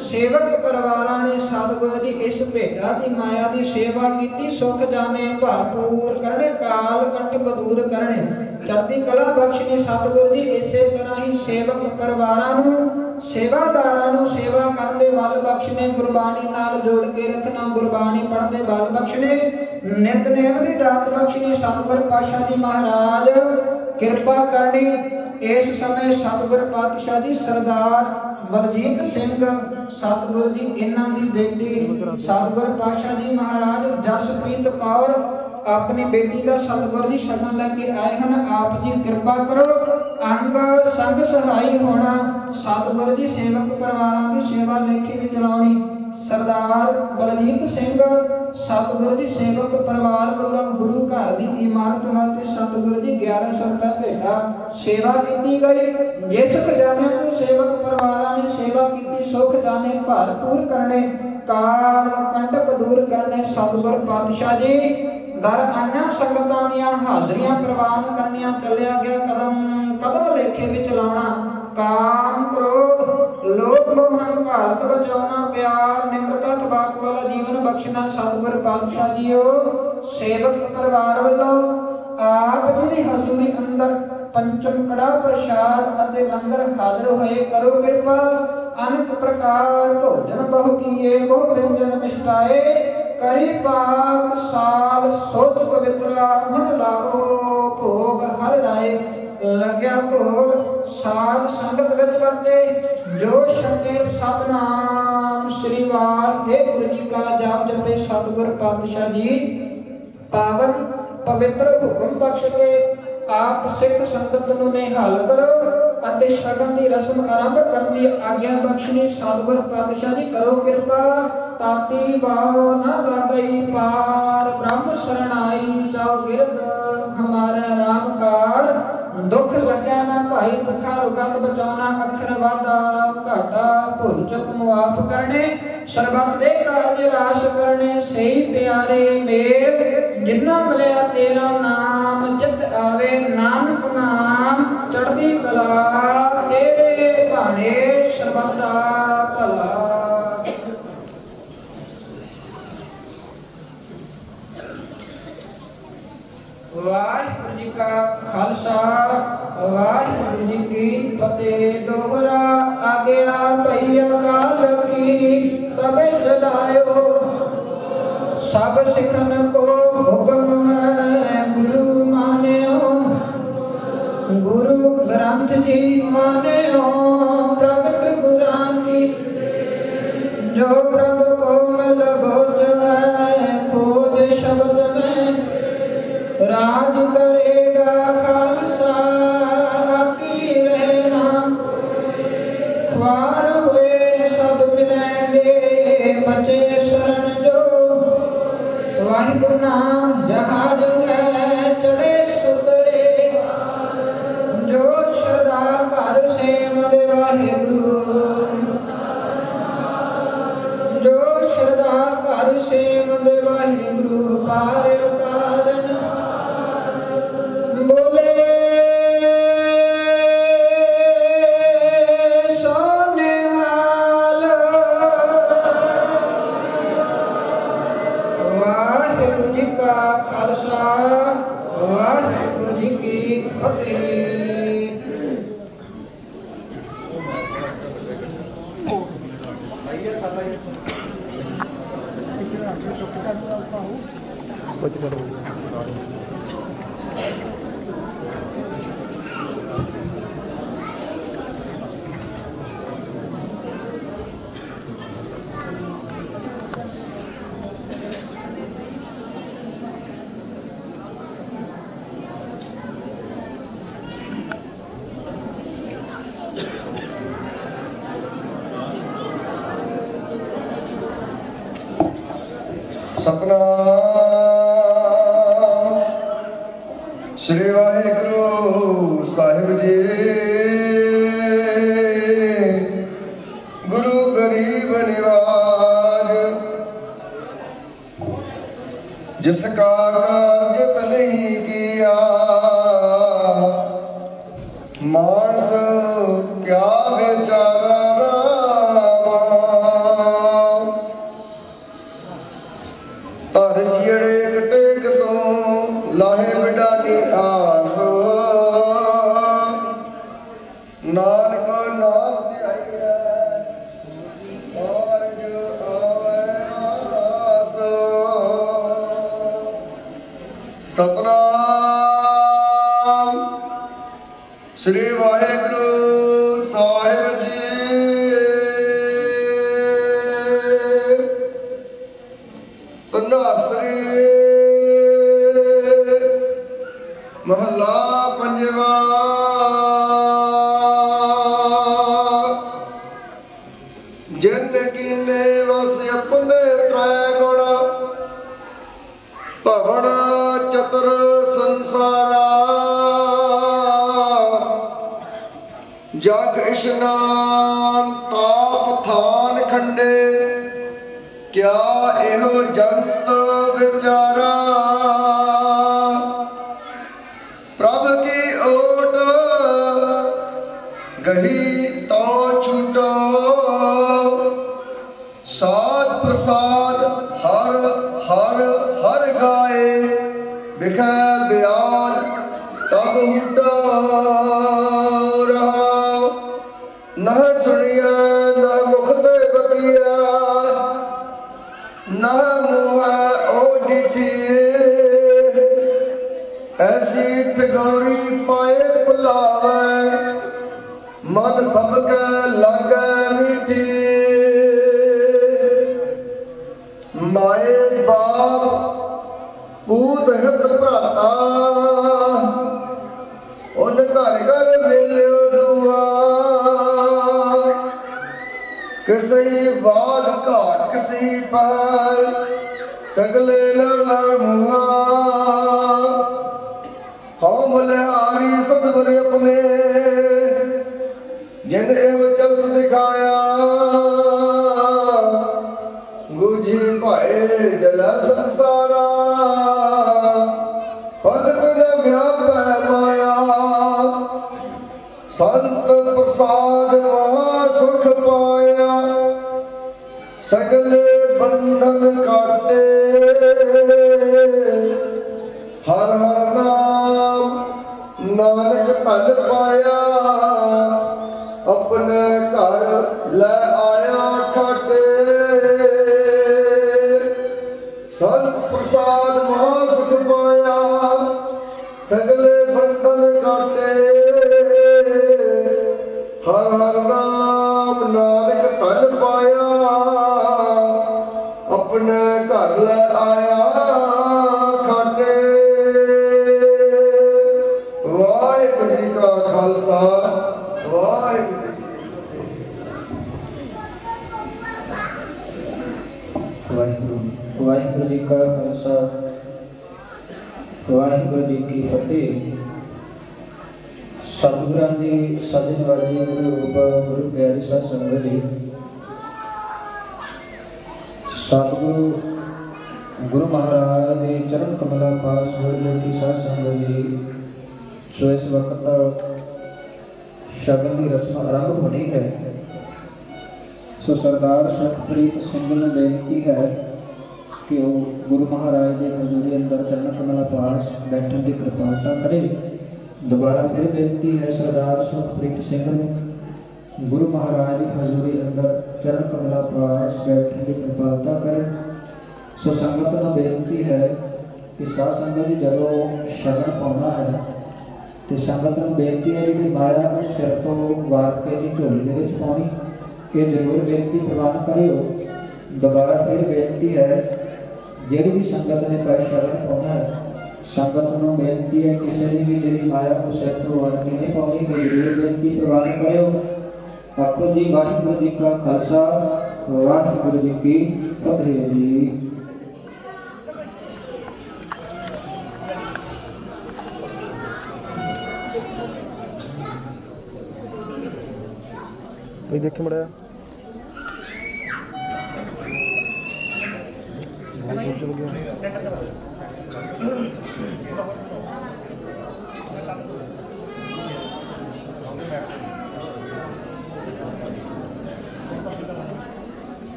ਸੇਵਕ ਪਰਿਵਾਰਾਂ ਨੇ ਸਤਿਗੁਰ ਦੀ ਇਸ ਭੇਟਾ ਦੀ ਮਾਇਆ ਦੀ ਸੇਵਾ ਕੀਤੀ, ਸੁਖ ਜਾਣੇ, ਭਰਪੂਰ ਕਰਨੇ, ਕਾਲ ਕੰਟਕ ਦੂਰ ਕਰਨੇ। ਚੜ੍ਹਦੀ ਕਲਾ ਬਖਸ਼ਣੀ ਸਤਿਗੁਰ ਜੀ, ਇਸੇ ਤਰ੍ਹਾਂ ਹੀ ਸੇਵਕ ਪਰਿਵਾਰਾਂ ਨੂੰ, ਸੇਵਾਦਾਰਾਂ ਨੂੰ ਸੇਵਾ ਕਰਨ ਦੇ ਬਲ ਬਖਸ਼ਣੇ ਗੁਰਬਾਣੀ ਨਾਲ ਜੋੜ ਕੇ ਰੱਖਣਾ, ਗੁਰਬਾਣੀ ਪੜ੍ਹਨ ਦੇ ਬਲ ਬਖਸ਼ਣੇ ਨਿਤਨੇਮ ਦੀ ਦਾਤ ਬਖਸ਼ਣੀ ਸਤਿਗੁਰ ਪਾਤਸ਼ਾਹ ਜੀ ਮਹਾਰਾਜ, ਕਿਰਪਾ ਕਰਨੀ। ਇਸ ਸਮੇਂ ਸਤਿਗੁਰ ਪਾਤਸ਼ਾਹ ਜੀ ਸਰਦਾਰ ਬਲਜੀਤ ਸਿੰਘ ਸਤਿਗੁਰ ਜੀ, ਇਹਨਾਂ ਦੀ ਬੇਟੀ ਸਤਿਗੁਰ ਪਾਤਸ਼ਾਹ ਜੀ ਮਹਾਰਾਜ ਜਸਪ੍ਰੀਤ ਕੌਰ ਆਪਣੀ ਬੇਟੀ ਦਾ ਸਤਿਗੁਰ ਜੀ ਸ਼ਗਨ ਲੈ ਕੇ ਆਏ ਹਨ। ਆਪ ਜੀ ਕਿਰਪਾ ਕਰੋ, ਅੰਗ ਸੰਗ ਸਹਾਈ ਹੋਣਾ। ਸਤਿਗੁਰ ਜੀ ਸੇਵਕ ਪਰਿਵਾਰਾਂ ਦੀ ਸੇਵਾ ਲੇਖੀ ਵਿੱਚ ਲਾਉਣੀ। ਸਰਦਾਰ ਬਲਜੀਤ ਸਿੰਘ, ਸਤਿਗੁਰ ਜੀ ਸੇਵਕ ਪਰਿਵਾਰ ਵੱਲੋਂ ਗੁਰੂ ਘਰ ਦੀ ਇਮਾਰਤ ਵਾਸਤੇ ਸਤਿਗੁਰ ਜੀ 1100 ਰੁਪਏ ਭੇਟਾ ਸੇਵਾ ਕੀਤੀ ਗਈ। ਜਿਸ ਖਜ਼ਾਨੇ ਨੂੰ ਸੇਵਕ ਪਰਿਵਾਰਾਂ ਨੇ ਸੇਵਾ ਕੀਤੀ, ਸੁਖ ਜਾਣੇ ਭਰਪੂਰ ਕਰਨੇ, ਕਾਲ ਕੰਟਕ ਦੂਰ ਕਰਨੇ, ਸਤਿਗੁਰ ਪਾਤਸ਼ਾਹ ਜੀ, ਦਰ ਆਨਾ ਸੰਗਤਾਂ ਦੀਆਂ ਹਾਜ਼ਰੀਆਂ ਪ੍ਰਵਾਨ ਕਰਨੀਆਂ, ਚੱਲਿਆ ਗਿਆ ਕਦਮ ਕਦਮ ਲੇਖੇ ਵਿੱਚ ਲਾਉਣਾ, ਕਾਮ ਕ੍ਰੋਧ ਲੋਭ ਮੋਹ ਹੰਕਾਰ ਤੋਂ ਬਚਾਉਣਾ ਪਿਆਰ, ਨਿਮਰਤਾ, ਤਬਾਕ ਵਾਲਾ ਜੀਵਨ ਬਖਸ਼ਣਾ ਸਤਿਗੁਰ ਪਾਤਸ਼ਾਹ ਜੀਓ। ਸੇਵਕ ਪਰਿਵਾਰ ਵੱਲੋਂ ਆਪ ਜੀ ਦੀ ਹਜ਼ੂਰੀ ਅੰਦਰ ਪੰਚਮ ਕੜਾ ਪ੍ਰਸ਼ਾਦ ਅਤੇ ਲੰਗਰ ਹਾਜ਼ਰ ਹੋਏ ਕਰੋ ਕਿਰਪਾ। ਅਨੇਕ ਪ੍ਰਕਾਰ ਭੋਜਨ ਬਹੁ ਕੀਏ, ਬਹੁ ਵਿਅੰਜਨ ਮਿਸ਼ਟਾਏ ਕਰੀ ਪਾਕ ਸਾਲ ਸੋਚ ਪਵਿੱਤਰਾ ਹੁਣ ਲਾਓ, ਭੋਗ ਹਰ ਰਾਏ ਲੱਗਿਆ ਭੋਗ, ਸਾਧ ਸੰਗਤ ਵਿੱਚ ਵਰਤੇ, ਜੋ ਸ਼ਕੇ ਸਤਨਾਮ ਸ੍ਰੀ ਵਾਹਿਗੁਰੂ ਜੀ ਕਾ ਜਾਪ ਜਪੇ ਸਤਿਗੁਰ ਪਾਤਸ਼ਾਹ ਜੀ। ਪਾਵਨ ਪਵਿੱਤਰ ਹੁਕਮ ਬਖਸ਼ ਕੇ ਆਪ ਸਿੱਖ ਸੰਗਤ ਨੂੰ ਨਿਹਾਲ ਕਰੋ ਅਤੇ ਸ਼ਗਨ ਦੀ ਰਸਮ ਆਰੰਭ ਕਰਨ ਦੀ ਆਗਿਆ ਬਖਸ਼ਣੀ ਸਤਿਗੁਰ ਪਾਤਸ਼ਾਹ ਜੀ ਕਰੋ ਕਿਰਪਾ। ਤਾਤੀ ਬਾਹੋ ਨਾ ਲਾਗਈ ਪਾਰ, ਬ੍ਰਹਮ ਸਰਣਾਈ ਚਾਉ ਗਿਰਦ ਹਮਾਰਾ ਰਾਮਕਾਰ ਦੁੱਖ ਲੱਗਿਆ ਨਾ ਭਾਈ ਦੁੱਖਾਂ ਰੁਗਤ ਬਚਾਉਣਾ, ਅੱਖਰ ਵਾਦਾ ਘਾਟਾ ਭੁੱਲ ਚੁੱਕ ਮੁਆਫ ਕਰਨੇ, ਸਰਬਤ ਦੇ ਕਾਰਜ ਰਾਸ ਕਰਨੇ, ਸਹੀ ਪਿਆਰੇ ਮੇਰ, ਜਿੰਨਾ ਮਿਲਿਆ ਤੇਰਾ ਨਾਮ ਚਿਤ ਆਵੇ ਨਾਨਕ ਨਾਮ, ਚੜ੍ਹਦੀ ਕਲਾ ਤੇਰੇ ਭਾਣੇ ਸਰਬਤ ਦਾ ਭਲਾ ਵਾਹਿਗੁਰੂ ਜੀ ਕਾ ਖਾਲਸਾ, ਵਾਹਿਗੁਰੂ ਜੀ ਕੀ ਫਤਿਹ। ਦੋਹਰਾ ਆਗਿਆ ਭਈਆ ਕਾਲ ਕੀ ਤਬੇ ਜਦਾਇਓ ਸਭ ਸਿੱਖਨ ਕੋ ਹੁਕਮ ਹੈ, ਗੁਰੂ ਮਾਨਿਓ। ਗੁਰੂ ਗ੍ਰੰਥ ਜੀ ਮਾਨਿਓ, ਪ੍ਰਗਟ ਗੁਰਾਂ ਕੀ ਜੋ ਪ੍ਰਭ ਕੋ ਮਿਲ ਗੋਜ ਰਾਜ ਕਰੇਗਾ ਖਾਲਸਾ ਕੀ ਰਹਿਣਾ। ਖਵਾਰ ਹੋਏ ਸਭ ਮਿਲਣਗੇ, ਬਚੇ ਸ਼ਰਨ ਜੋ। ਵਾਹਿਗੁਰੂ ਨਾਮ ਜਹਾਜ ਹੈ ਚੜੇ ਸੁਤਰੇ। ਜੋ ਸ਼ਰਦਾ ਘਰ ਸੇਵ ਦੇ ਵਾਹਿਗੁਰੂ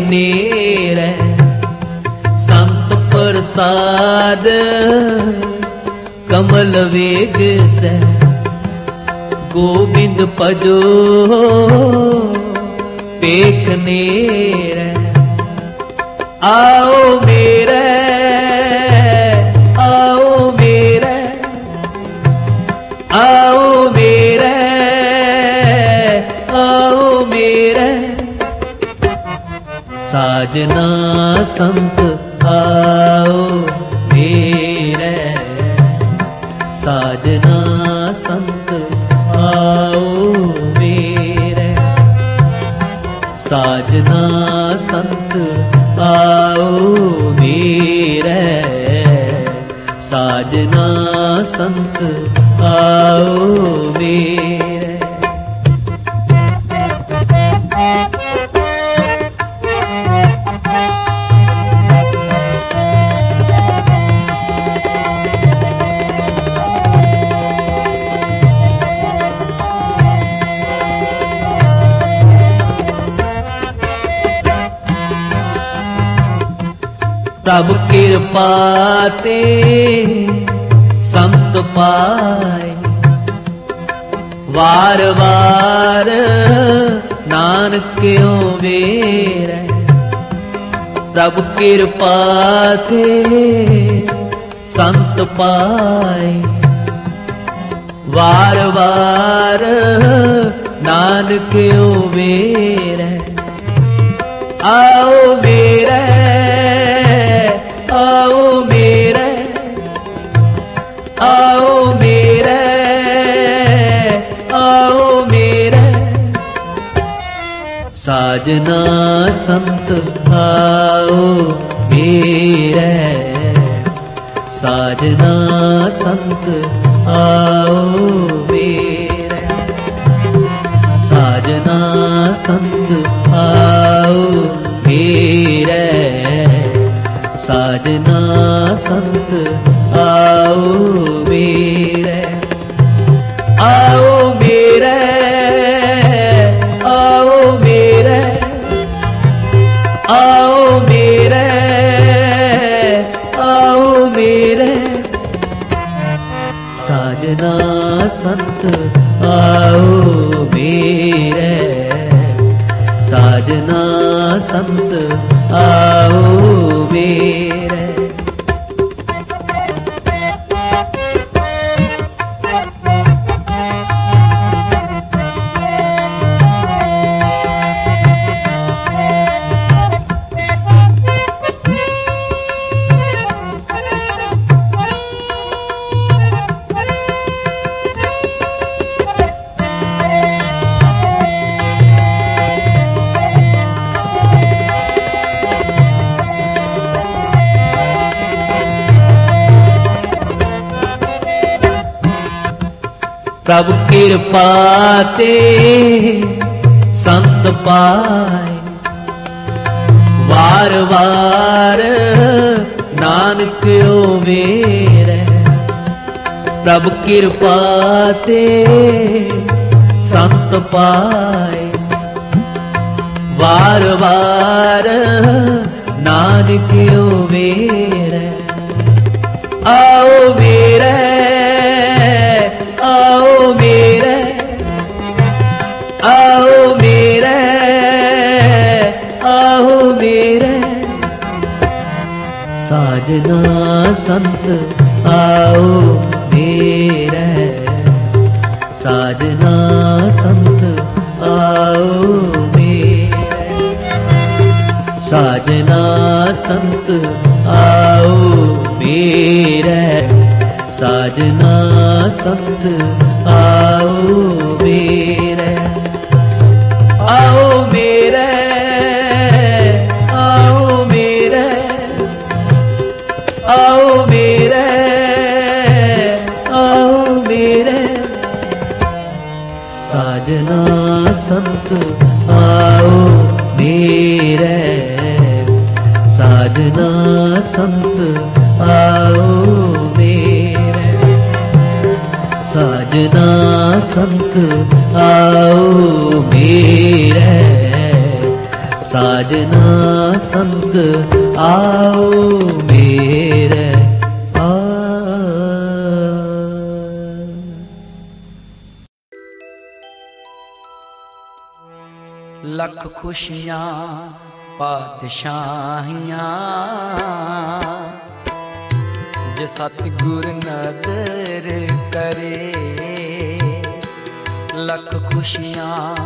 ਨੇਰੇ ਸੰਤ ਪ੍ਰਸਾਦ ਕਮਲ ਵੇਗ ਸੈ ਗੋਬਿੰਦ ਭਜੋ ਵੇਖ ਨੇਰੇ। ਸੰਤ ਆਓ ਮੇਰੇ। ਸਾਜਨਾ ਸੰਤ ਆਓ ਮੇਰੇ। ਸਾਜਨਾ ਸੰਤ ਆਓ ਮੇਰੇ। ਸਾਜਨਾ ਸੰਤ ਆਓ ਮੇਰੇ। ਪਾਤੇ ਸੰਤ ਪਾਏ ਵਾਰ ਵਾਰ ਨਾਨਕਿਉ ਵੇਰੈ ਪ੍ਰਭ ਕਿਰਪਾ ਤੇ ਸੰਤ ਪਾਏ ਵਾਰ ਵਾਰ ਨਾਨਕਿਉ ਵੇਰੈ ਆਓ ਵੇਰੈ ਸਾਜਨਾ ਸੰਤ ਆਓ ਮੇਰੇ। ਸਾਜਨਾ ਸੰਤ ਆ ਕਿਰਪਾ ਸੰਤ ਪਾਏ। ਵਾਰ ਵਾਰ ਨਾਨਕ ਓ ਮੇਰੇ ਪ੍ਰਭ ਕਿਰਪਾ ਤੇ ਸੰਤ ਪਾਏ। ਵਾਰ ਵਾਰ ਨਾਨਕ ਓ ਸਾਜਨਾ ਸੰਤ ਆਓ ਮੇਰੇ। ਸਾਜਨਾ ਸੰਤ ਆਓ ਮੇਰੇ। ਸਾਜਨਾ ਸੰਤ ਆਓ ਮੇਰੇ। ਸਾਜਨਾ ਸੰਤ ਆਓ ਸਾਜਨਾ ਸੰਤ ਆਓ ਮੇਰੇ ਆ ਲੱਖ ਖੁਸ਼ੀਆਂ, ਪਾਤਸ਼ਾਹੀਆਂ। ਜੇ ਸਤਿਗੁਰ ਨਦਰ ਕਰੇ, ਲੱਖ ਖੁਸ਼ੀਆਂ,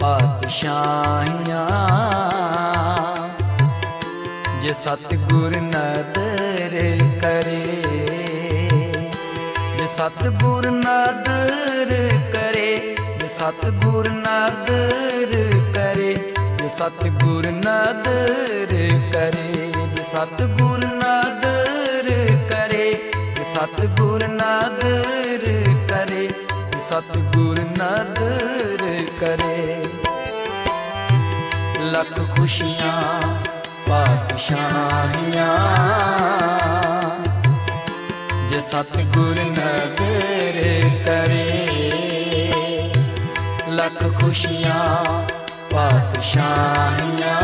ਪਾਤਸ਼ਾਹੀਆਂ। ਸਤਿਗੁਰ ਨਦਰ ਕਰੇ। ਜੇ ਸਤਿਗੁਰ ਨਦਰ ਕਰੇ ਜੇ ਸਤਿਗੁਰ ਨਦਰ ਕਰੇ ਜੇ ਸਤਿਗੁਰ ਨਦਰ ਕਰੇ ਜੇ ਸਤਿਗੁਰ ਨਦਰ ਕਰੇ ਜੇ ਸਤਿਗੁਰ ਨਦਰ ਕਰੇ ਜੇ ਸਤਿਗੁਰ ਨਦਰ ਕਰੇ। ਲੱਖ ਖੁਸ਼ੀਆਂ ਪਾਤਸ਼ਾਹੀਆਂ। ਜੇ ਸਤਿਗੁਰ ਨਦਰ ਕਰੇ ਲੱਖ ਖੁਸ਼ੀਆਂ ਪਾਤਸ਼ਾਹੀਆਂ।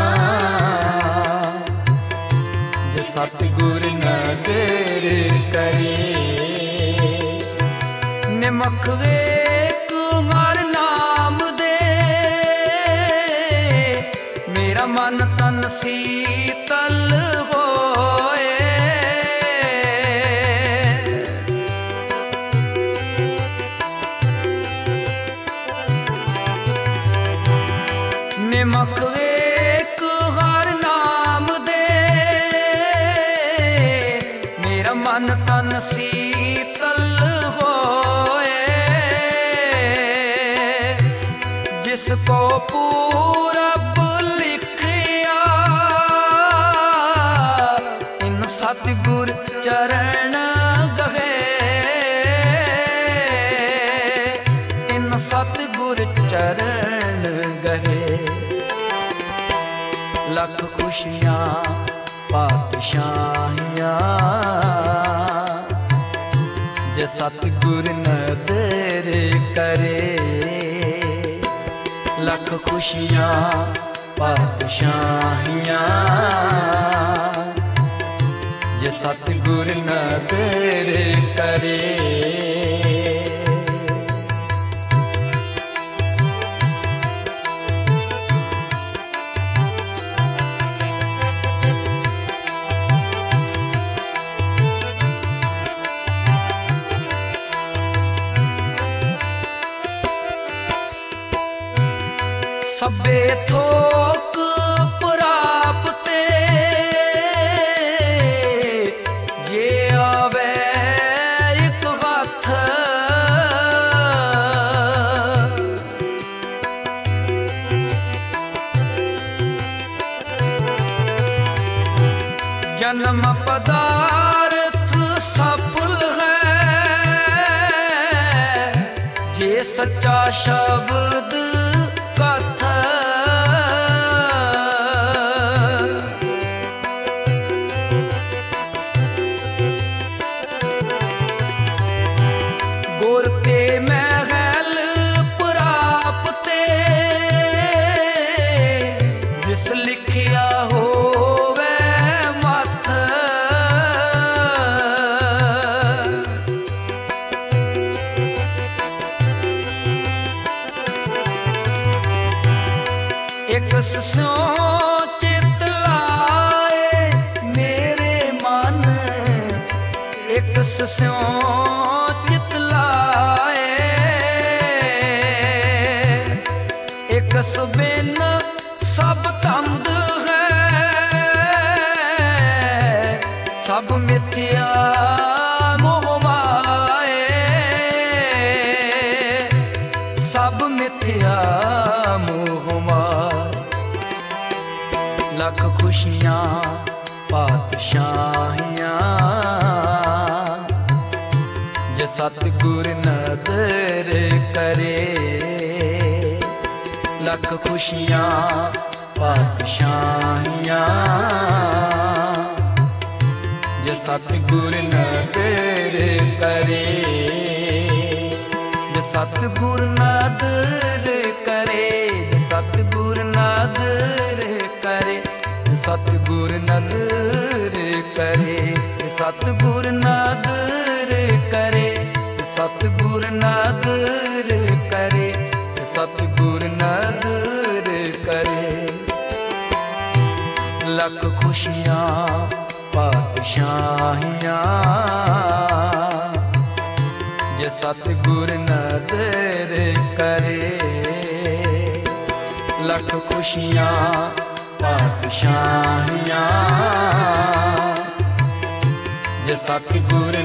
ਜੇ ਸਤਿਗੁਰ ਨਦਰ ਕਰੇ ਨਿਮਖ ਵੇਖ ਖੁਸ਼ੀਆਂ ਪਾਤਸ਼ਾਹੀਆਂ। ਜੇ ਸਤਿਗੁਰ ਨਦਰ ਕਰੇ ਥੋਕ ਤੇ ਜੇ ਆਵੇ ਜਨਮ ਪਦਾਰਥ ਸਫਲ ਹੈ। ਜੇ ਸੱਚਾ ਸ਼ਬਦ ਖੁਸ਼ੀਆਂ ਪਾਤਸ਼ਾਹੀਆਂ। ਜੇ ਸਤਿਗੁਰ ਨਾ ਤੇਰੇ ਕਰੇ ਜੇ ਸਤਿਗੁਰ ਨਾ ਤੇਰੇ ਖੁਸ਼ੀਆਂ ਪਾਤਸ਼ਾਹੀਆਂ। ਜੇ ਸਤਿਗੁਰ ਨਦਰ ਕਰੇ ਲੱਖ ਖੁਸ਼ੀਆਂ ਪਾਤਸ਼ਾਹੀਆਂ। ਜੇ ਸਤਿਗੁਰ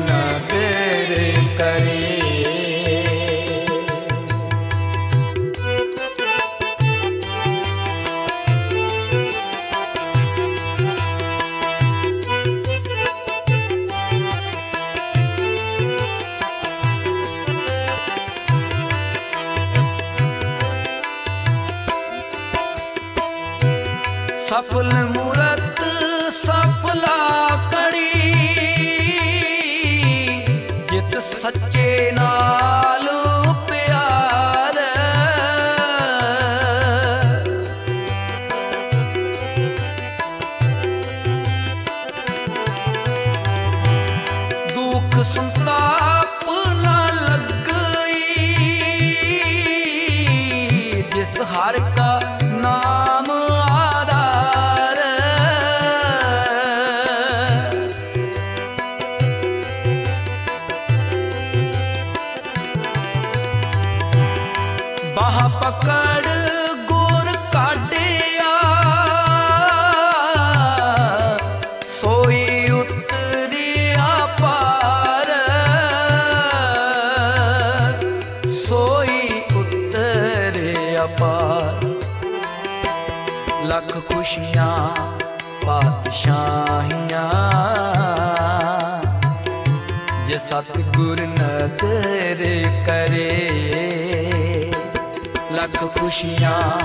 ਖੁਸ਼ੀਆਂ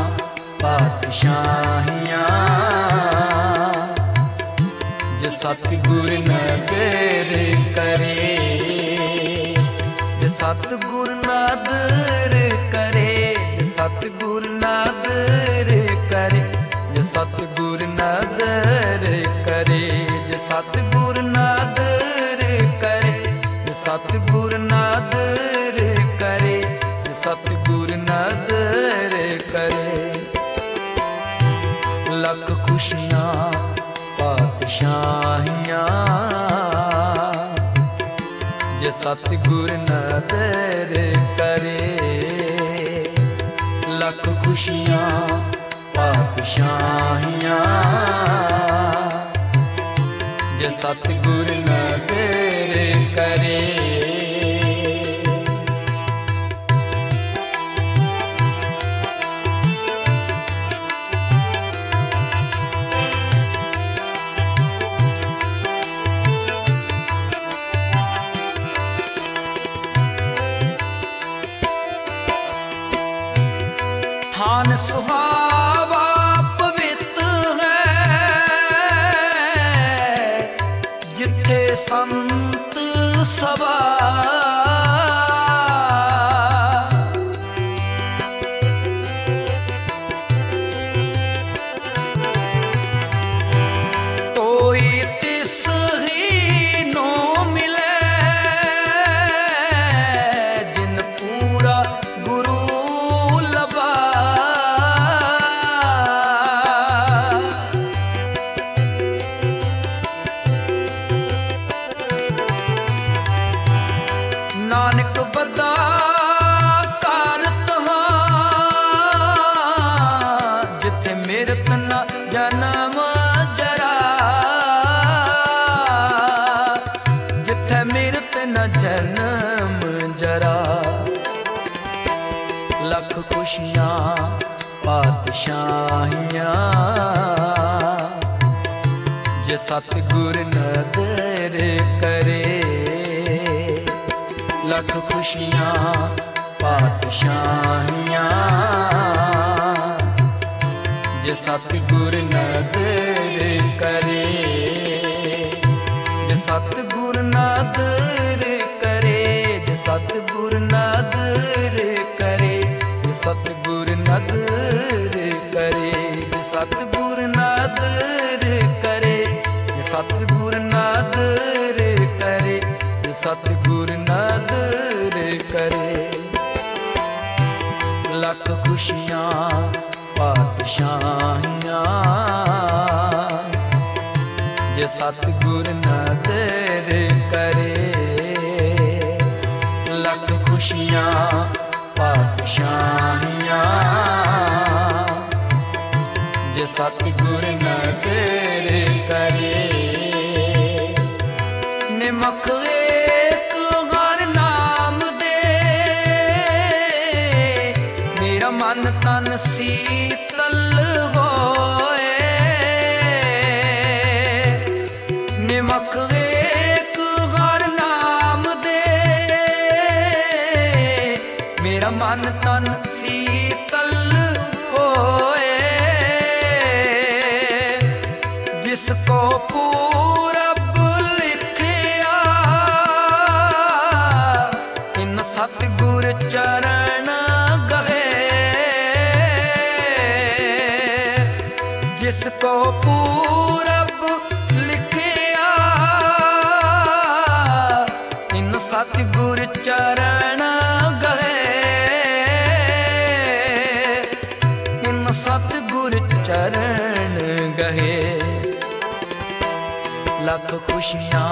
ਪਾਤਸ਼ਾਹੀਆਂ। ਜੇ ਸਤਿਗੁਰ ਨਾ ਤੇਰੇ ਕਰੇ ਜਾਹੀਆਂ। ਜੇ ਸਤਿਗੁਰ ਤਨ ਸੀਤਲ Krishna.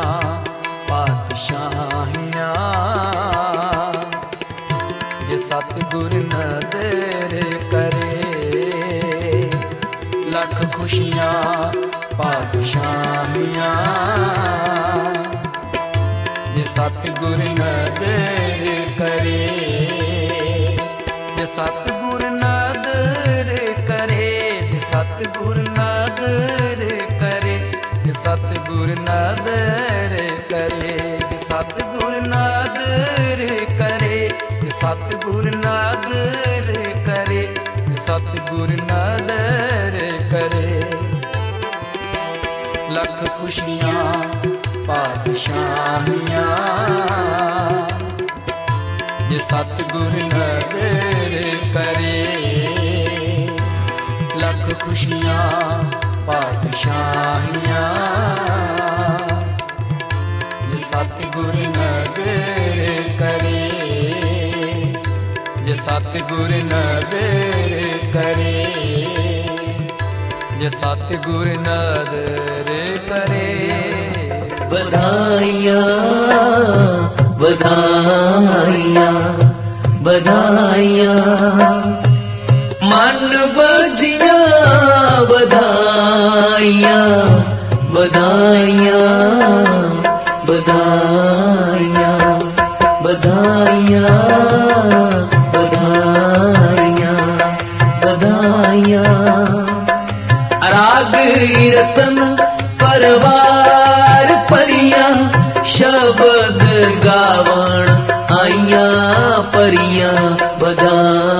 ਲੱਖ ਖੁਸ਼ੀਆਂ, ਪਾਤਸ਼ਾਹੀਆਂ। ਜੇ ਸਤਗੁਰ ਨਦਰ ਕਰੇ, ਲੱਖ ਖੁਸ਼ੀਆਂ, ਪਾਤਸ਼ਾਹੀਆਂ। ਜੇ ਸਤਗੁਰ ਨਦਰ ਕਰੇ, ਜੇ ਸਤਗੁਰ ਨਦਰ ਕਰੇ ਜੇ ਸਤ ਗੁਰ ਨਦਰੇ ਕਰੇ। ਵਧਾਈਆਂ ਵਧਾਈਆਂ ਵਧਾਈਆਂ। ਮਨ ਬਜੀਆਂ ਵਧਾਈਆਂ ਵਧਾਈਆਂ ਵਧਾਈਆਂ ਵਧਾਈਆਂ। ਕੀਰਤਨ ਪਰਵਾਰ ਪਰੀਆਂ ਸ਼ਬਦ ਗਾਵਣ ਆਈਆਂ ਪਰੀਆਂ ਬਧਾਂ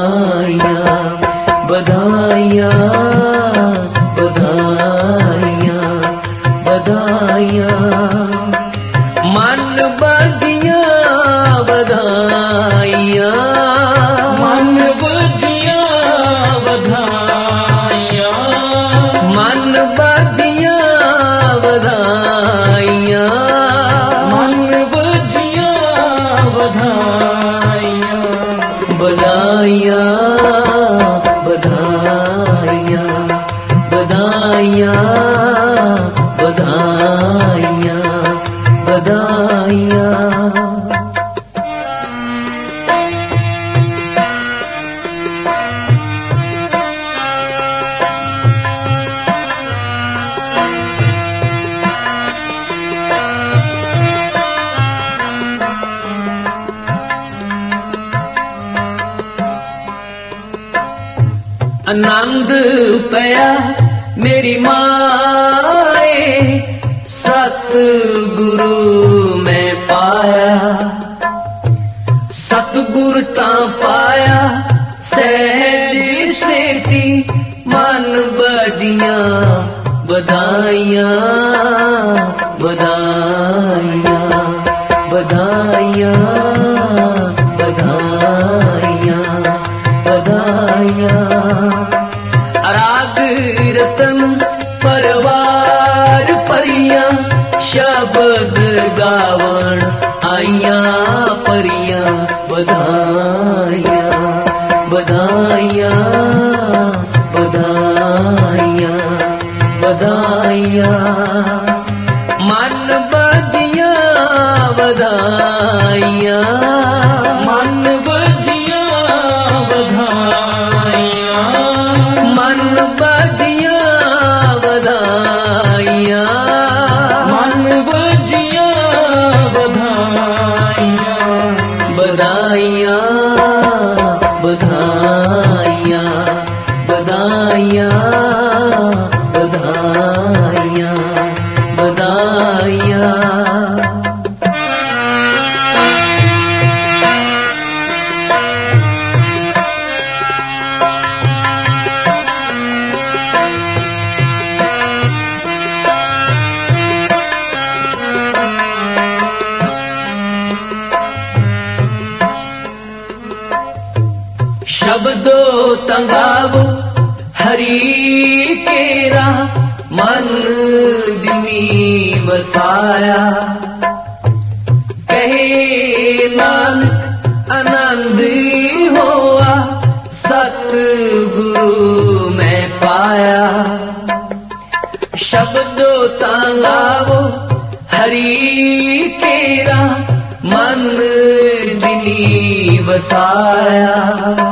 ਦਿਨੀ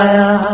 ਵਸਾਇਆ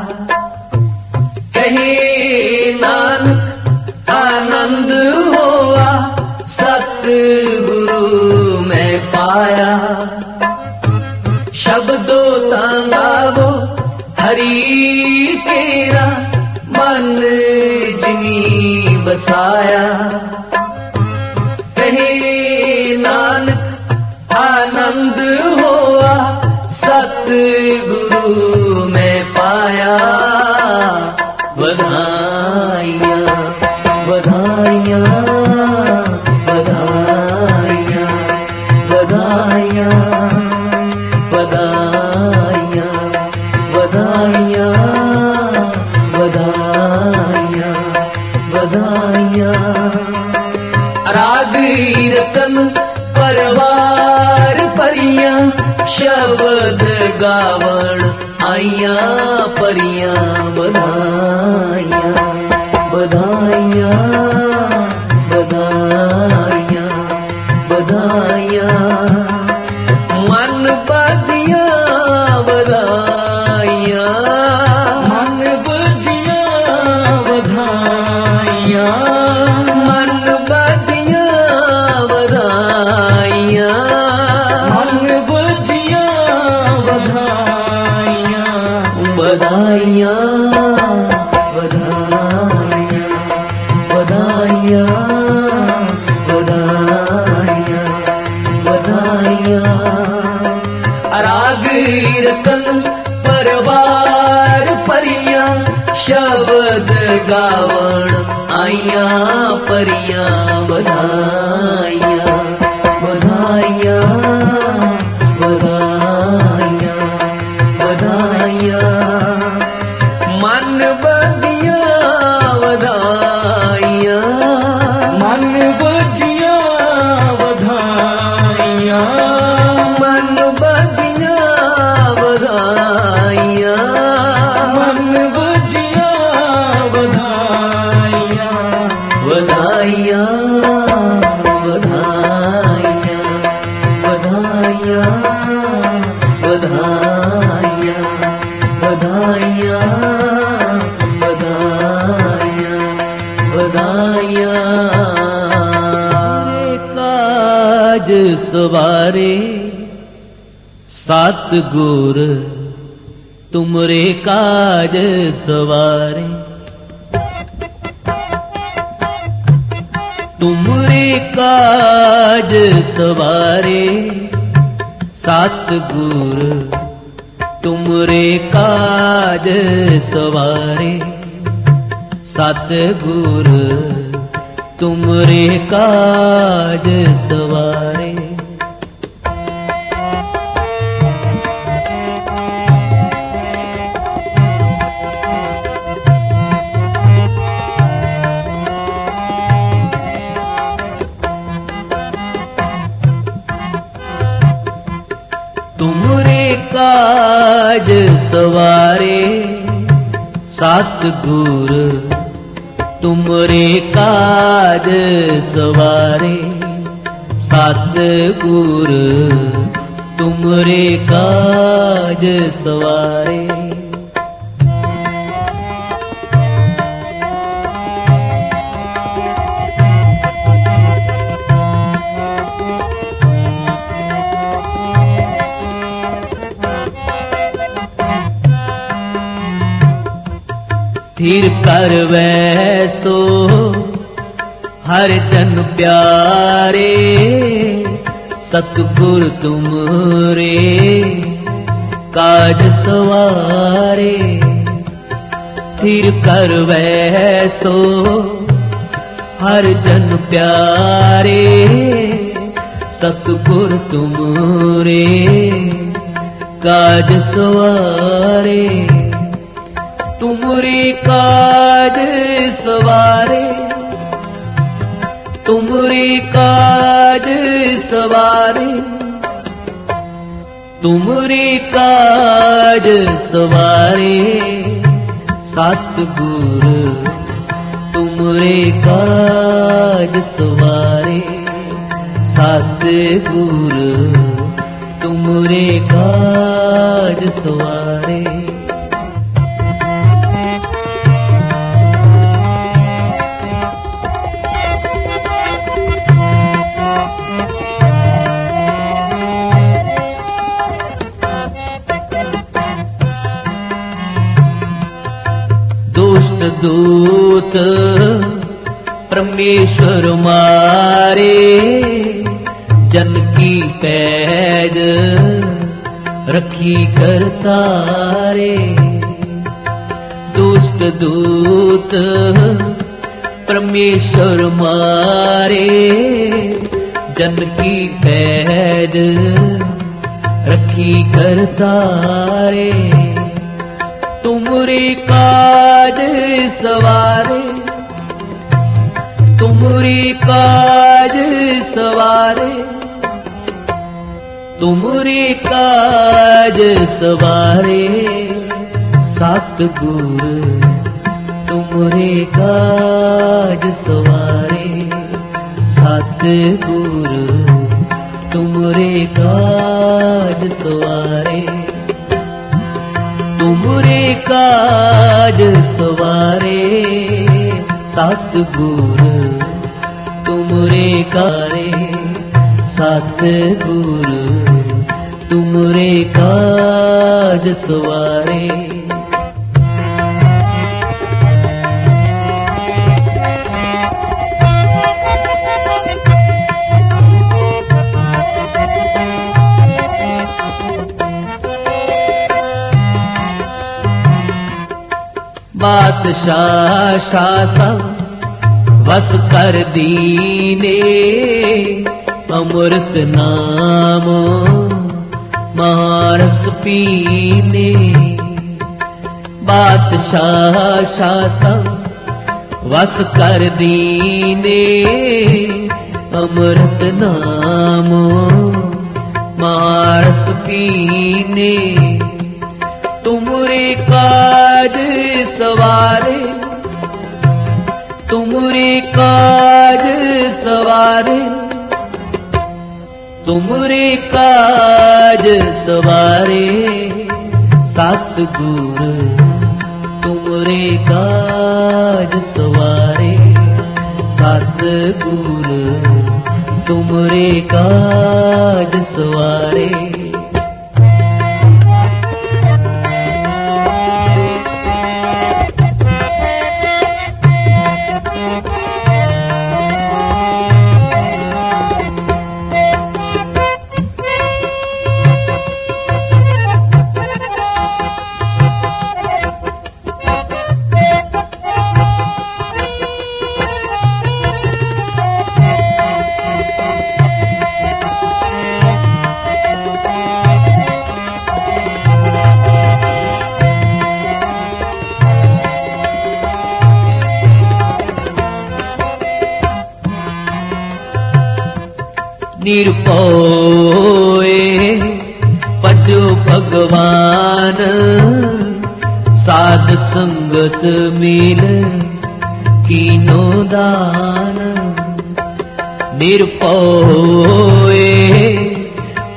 ਸਤ ਗੁਰ ਤੁਮਰੇ ਕਾਜ ਸਵਾਰੇ। ਤੁਮਰੇ ਕਾਜ ਸਵਾਰੇ। ਸਤ ਗੁਰ ਤੁਮਰੇ ਕਾਜ ਸਵਾਰੇ। ਸਤ ਗੁਰ ਤੁਮਰੇ ਕਾਜ ਸਵਾਰੇ। ਸਤ ਗੁਰ ਤੁਮਰੇ ਕਾਜ ਸਵਾਰੇ। ਸਤ ਗੁਰ ਤੁਮਰੇ ਕਾਜ ਸਵਾਰੇ। स्थिर कर वैसो हर जन प्यारे सतगुर तुम रे काज सवारे स्थिर कर वैसो हर जन प्यारे सतगुर तुम रे काज सवारे ਤੁਮਰੀ ਕਾਜ ਸਵਾਰੇ। ਤੁਮਰੀ ਕਾਜ ਸਵਾਰੇ। ਤੁਮਰੀ ਕਾਜ ਸਵਾਰੇ। ਸਤ ਗੁਰ ਤੁਮਰੇ ਕਾਜ ਸਵਾਰੇ। ਸਤ ਗੁਰ ਤੁਮਰੇ ਕਾਜ ਸਵਾਰੇ। ਦੂਤ ਪਰਮੇਸ਼ਵਰ ਮਾਰੇ ਜਨ ਕੀ ਪੈਜ ਰਖੀ ਕਰਤਾਰੇ ਦੁਸ਼ਟ ਦੂਤ ਪਰਮੇਸ਼ਵਰ ਮਾਰੇ ਜਨ ਕੀ ਪੈਜ ਰਖੀ ਕਰਤਾਰੇ ਤੁਮਰੀ ਕਾਜ ਸਵਾਰੇ, ਤੁਮਰੀ ਕਾਜ ਸਵਾਰੇ, ਤੁਮਰੀ ਕਾਜ ਸਵਾਰੇ। ਸਤ ਗੁਰ ਤੁਮਰੇ ਕਾਜ ਸਵਾਰੇ। ਸਤ ਗੁਰ ਤੁਮਰੇ ਕਾਜ ਸਵਾਰੇ। ਤੁਮਰੇ ਕਾਜ ਸਵਾਰੇ। ਸਤ ਗੁਰ ਤੁਮਰੇ ਕਾਰੇ। ਸਤ ਗੁਰ ਤੁਮਰੇ ਕਾਜ ਸਵਾਰੇ। ਬਾਦਸ਼ਾਹ ਸ਼ਾਹ ਸਭ ਵਸ ਕਰ ਦੀਨੇ ਅਮਰਤ ਨਾਮ ਮਹਾਰਸ ਪੀਨੇ। ਬਾਦਸ਼ਾਹ ਸ਼ਾਹ ਸਭ ਵਸ ਕਰ ਦੀਨੇ ਅਮਰਤ ਨਾਮ ਮਾਰਸ ਪੀਨੇ। ਤੁਮਰੇ ਕਾਜ ਸਵਾਰੇ, ਤੁਮਰੇ ਕਾਜ ਸਵਾਰੇ, ਤੁਮਰੇ ਕਾਜ ਸਵਾਰੇ। ਸਤ ਗੁਰ ਤੁਮਰੇ ਕਾਜ ਸਵਾਰੇ। ਸਤ ਗੁਰ ਤੁਮਰੇ ਕਾਜ ਸਵਾਰੇ। वीर पोए पजो भगवान साध संगत मिल कीनो दान। निरपो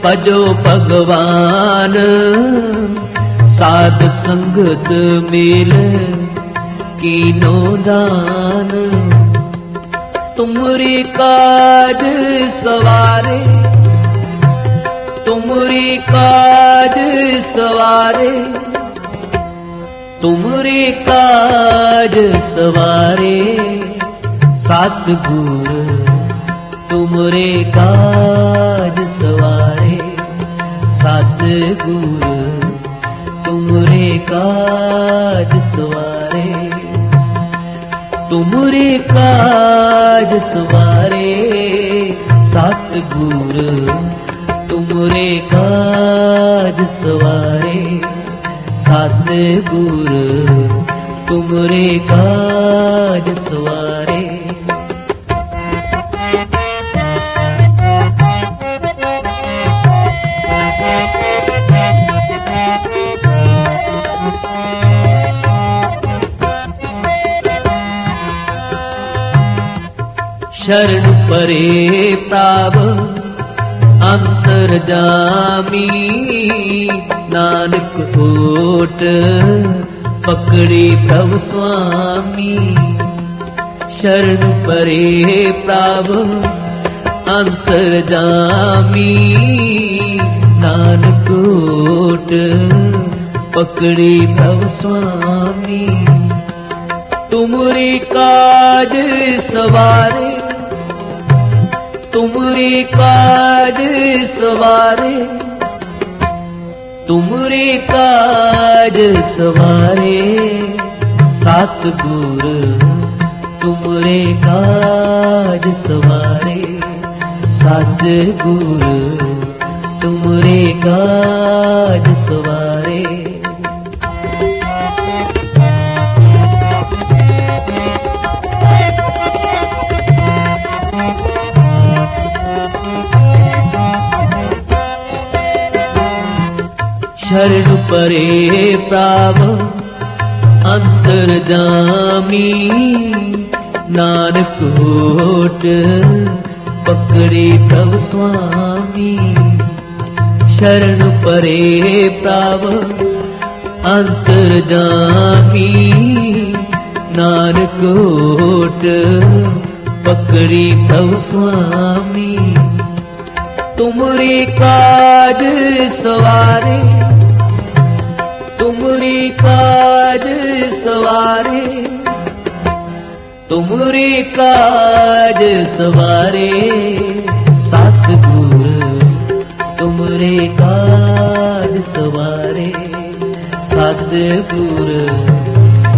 पजो भगवान साध संगत मिल कीनो दान। ਤੁਮਰੀ ਕਾਜ ਸਵਾਰੇ ਤੁਮਰੀ ਕਾਜ ਸਵਾਰੇ ਤੁਮਰੀ ਕਾਜ ਸਵਾਰੇ ਸਤ ਗੁਰ ਤੁਮਰੇ ਕਾਜ ਸਵਾਰੇ ਸਤ ਗੁਰ ਤੁਮਰੇ ਕਾਜ ਸਵਾਰੇ ਤੁਮਰੇ ਕਾਜ ਸਵਾਰੇ ਸਤ ਗੁਰ ਤੁਮਰੇ ਕਾਜ ਸਵਾਰੇ। ਸਤ ਗੁਰ ਤੁਮਰੇ ਕਾਜ ਸਵਾਰੇ। शरण परे प्राव अंतर जामी नानक ओट पकड़े प्रभु स्वामी। शरण परे जामी नानक ओट पकड़े प्रभु स्वामी। तुमरी काज सवारे ਤੁਮਰੀ ਕਾਜ ਸਵਾਰੇ, ਤੁਮਰੀ ਕਾਜ ਸਵਾਰੇ। ਸਤ ਗੁਰ ਤੁਮਰੇ ਕਾਜ ਸਵਾਰੇ। ਸਤ ਗੁਰ ਤੁਮਰੇ ਕਾਜ ਸਵਾਰੇ। शरण परे अंतर जामी नानक होट पकड़े प्रभ स्वामी। शरण परे प्राव। अंतर जामी नानक होट पकड़ी प्रभ स्वामी। तुमरी काज सवारे ਕਾਜ ਸਵਾਰੇ, ਤੁਮਰੇ ਕਾਜ ਸਵਾਰੇ। ਸਤ ਗੁਰ ਤੁਮਰੇ ਕਾਜ ਸਵਾਰੇ। ਸਤ ਗੁਰ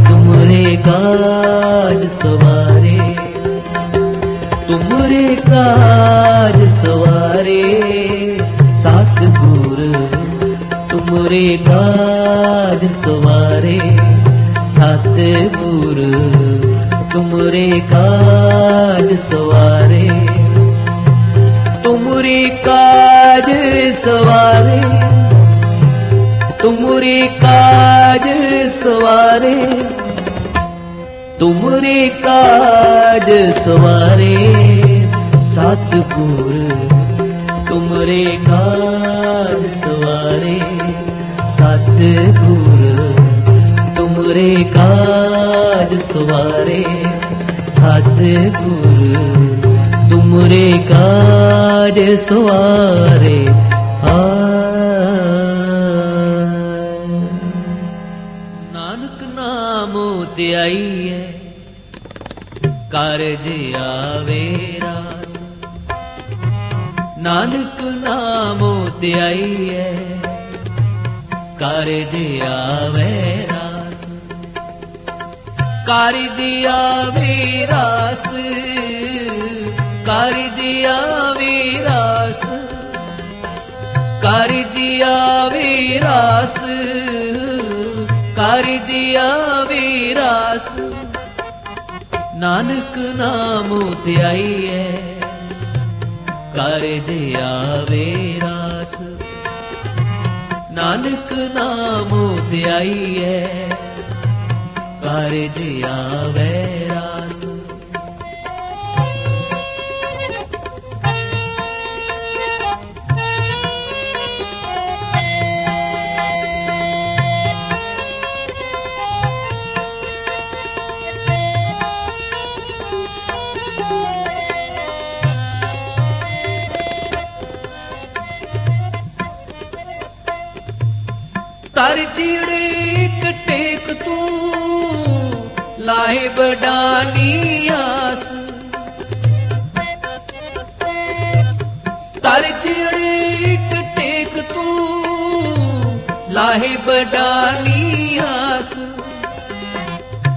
ਤੁਮਰੇ ਕਾਜ ਸਵਾਰੇ। ਤੁਮਰੇ ਕਾਜ ਸਵਾਰੇ। ਤੋਰੇ ਕਾਜ ਸਵਾਰੇ, ਸਤਿਗੁਰ ਤੁਮਰੇ ਕਾਜ ਸਵਾਰੇ। ਤੁਮਰੇ ਕਾਜ ਸਵਾਰੇ ਤੁਮਰੇ ਕਾਜ ਸਵਾਰੇ ਤੁਮਰੇ ਕਾਜ ਸਵਾਰੇ, ਸਤਿਗੁਰ ਤੁਮਰੇ ਕਾਜ ਤੋਰੇ ਕਾਜ ਸੁਵਾਰੇ ਸਤ ਗੁਰ ਤੁਮਰੇ ਕਾਜ ਸੁਵਾਰੇ ਆ ਨਾਨਕ ਨਾਮ ਧਿਆਈ ਹੈ ਕਰਜ ਆਵੇ ਰਾਸ। ਨਾਨਕ ਨਾਮੋ ਤੇ ਧਿਆਈ ਹੈ ਕਰਜ ਆਵੇ ਕਾਰਜ ਆਵੇ ਰਾਸ ਕਾਰਜ ਆਵੇ ਰਾਸ ਕਾਰਜ ਆਵੇ ਰਾਸ, ਕਰ ਦਿਆ ਵੀਰਾਸ ਨਾਨਕ ਨਾਮ ਧਿਆਈਐ, ਕਰ ਦਿਆ ਵੀਰਾਸ ਨਾਨਕ ਨਾਮ ਧਿਆਈਐ ਹੈ ਦਿਆ ਵੀਰਾਸ ਤੂੰ ਲਾਹੇ ਆਸ। ਤਰ ਜਿਹੜੇ ਕਟੇਕ ਤੂੰ, ਲਾਹੇ ਬਡਾਨੀ ਆਸ।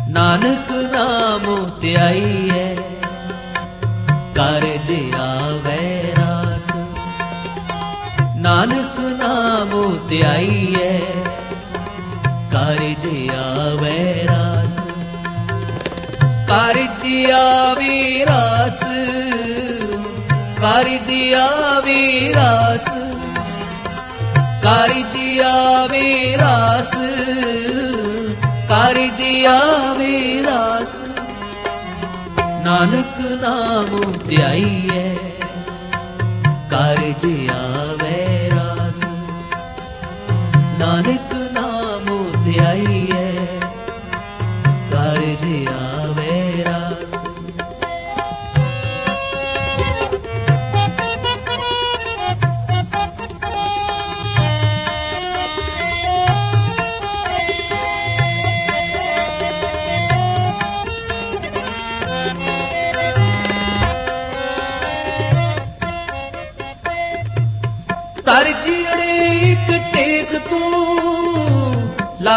ਨਾਨਕ ਨਾਮ ਧਿਆਈਐ ਕਰ ਦਿਆ ਵੈਰਾਸ ਨਾਨਕ ਨਾਮ ਧਿਆਈਐ ਕਰ ਦਿਆ ਵੈਰਾਸ ਕਰ ਦਿਆ ਵੀਰਾਸ ਕਰ ਦਿਆ ਵੀਰਾਸ ਕਰ ਦਿਆ ਵੀਰਾਸ ਕਰ ਦਿਆ ਵੀਰਾਸ ਨਾਨਕ ਨਾਮ ਧਿਆਈਐ, ਕਰ ਦਿਆ ਵੈਰਾਸ ਨਾਨਕ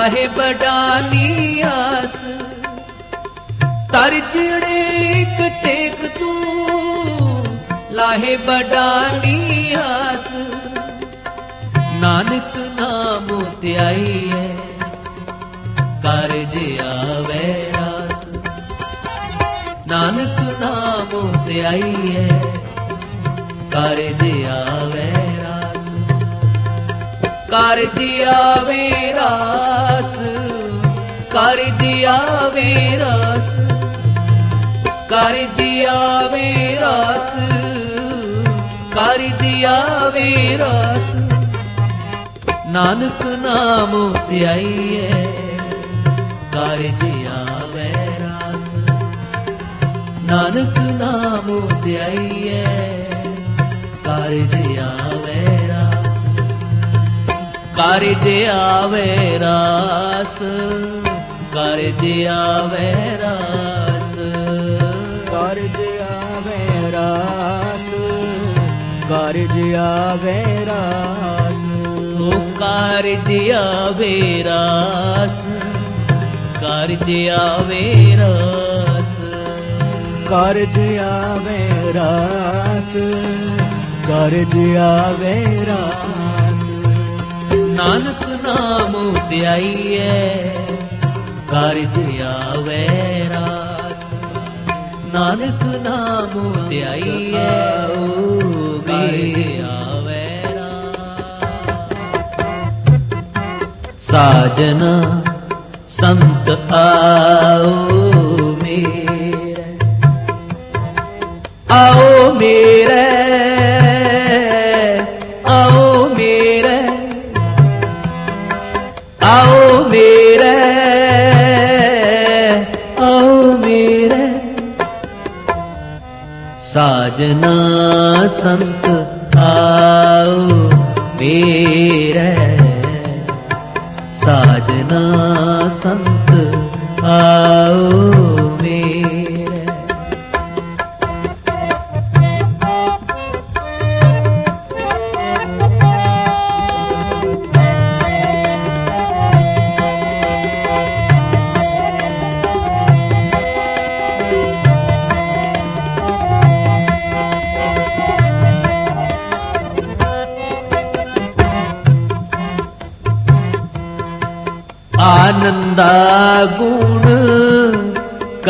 ਲਾਹੇ ਬਡਾਨੀ ਆਸ, ਤਰ ਜਿਹੜੇ ਇੱਕ ਟੇਕ ਤੂੰ ਲਾਹੇ ਬਡਾਨੀ ਆਸ। ਨਾਨਕ ਨਾਮ ਧਿਆਈ ਹੈ ਕਾਰਜ ਆਵੇ ਰਾਸ। ਨਾਨਕ ਨਾਮ ਧਿਆਈ ਹੈ ਕਾਰਜ ਆਵੇ ਰਾਸ ਕਾਰਜ ਆਵੇ ਰਾਸ ਕਾਰਜ ਆਵੇ ਰਾਸ ਕਾਰਜ ਆਵੇ ਰਾਸ ਕਾਰਜ ਆਵੇ ਰਾਸ। ਨਾਨਕ ਨਾਮ ਧਿਆਈਐ ਕਾਰਜ ਆਵੇ ਵੇਰਾਸ ਨਾਨਕ ਨਾਮ ਧਿਆਈਐ ਕਾਰਜ ਆਵੇ ਰਾਸ ਕਾਰਜ ਆਵੇ ਰਾਸ ਕਾਰਜ ਆਵੇ ਰਾਸ। ਕਾਰਜ ਆਵੇ ਰਾਸ ਕਾਰਜ ਆਵੇ ਰਾਸ। ਓ ਕਾਰਜ ਆਵੇ ਰਾਸ ਕਾਰਜ ਆਵੇ ਰਾਸ। ਕਾਰਜ ਆਵੇ ਰਾਸ ਕਾਰਜ ਆਵੇ ਰਾਸ। ਨਾਨਕ ਨਾਮ ਧਿਆਈਐ, ਕਾਰਜ ਆਵੇ ਰਾਸ। ਨਾਨਕ ਨਾਮ ਧਿਆਈਐ, ਓ ਕਾਰਜ ਆਵੇ ਸਾਜਨਾ ਸੰਤ ਆਓ ਮੇਰੇ ਆਓ ਮੇਰੇ ਸਾਜਨਾ ਸੰਤ ਆਓ ਮੇਰੇ। ਸਾਜਨਾ ਸੰਤ ਆਓ ਮੇਰੇ।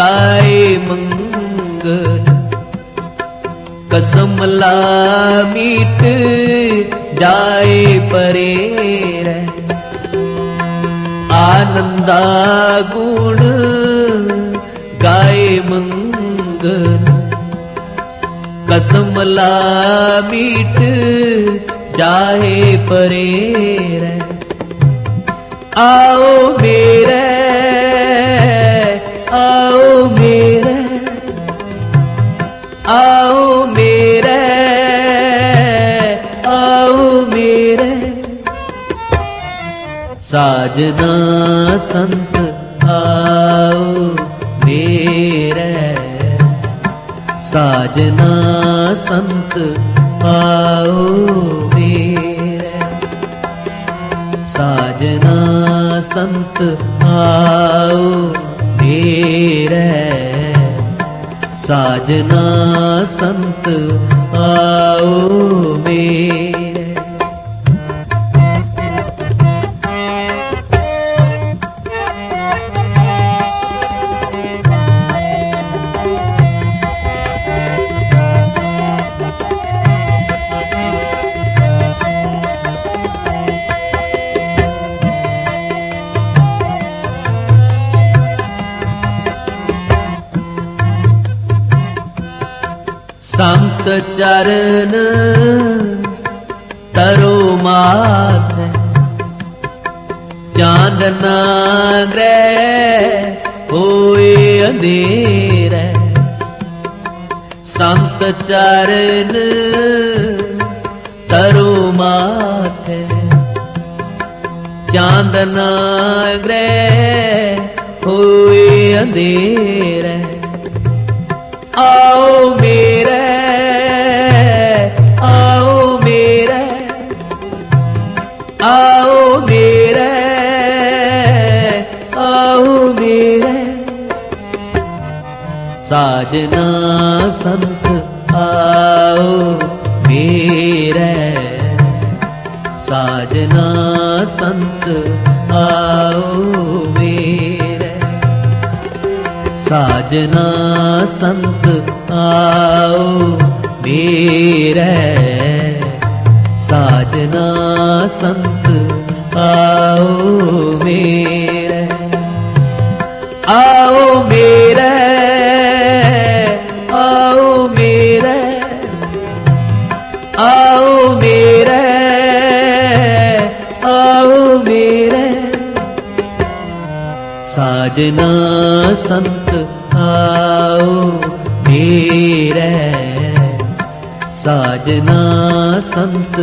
ਕਾਇ ਮੰਗਲ ਕਸਮ ਲਾ ਮੀਟ ਜਾਏ ਪਰੇ ਰਹਿ। ਆਨੰਦਾ ਗੁਣ ਗਾਏ ਮੰਗਲ ਕਸਮ ਲਾ ਮੀਟ ਜਾਏ ਪਰੇ ਰਹਿ। ਆਓ ਮੇਰੇ ਸਾਜਨਾ ਸੰਤ ਆਓ, ਮੇਰੇ। ਸਾਜਨਾ ਸੰਤ ਆਓ, ਮੇਰੇ। ਸਾਜਨਾ ਸੰਤ ਆਓ, ਮੇਰੇ। ਸਾਜਨਾ ਸੰਤ ਆਓ, ਮੇਰੇ। ਚਰਨ ਤਰੋ ਮਾਥ। ਚਾਂਦਨਾ ਗ੍ਰਹਿ ਹੋਏ ਅੰਧੇਰੇ। ਸੰਤ ਚਰਨ ਤਰੋ ਮਾਥੇ। ਚਾਂਦਨਾ ਗ੍ਰਹਿ ਹੋਏ ਅੰਧੇਰੇ। ਆਓ ਮੇਰੇ ਸਾਜਨਾ ਸੰਤ ਆਓ ਮੇਰੇ। ਸਾਜਨਾ ਸੰਤ ਆਓ ਮੇਰੇ। ਸਾਜਨਾ ਸੰਤ ਆਓ ਮੇਰੇ। ਸਾਜਨਾ ਸੰਤ ਆਓ ਮੇਰੇ। ਆਓ ਮੇਰੇ। ਸਾਜਨਾ ਸੰਤ ਆਓ ਮੇਰੇ ਸਾਜਨਾ ਸੰਤ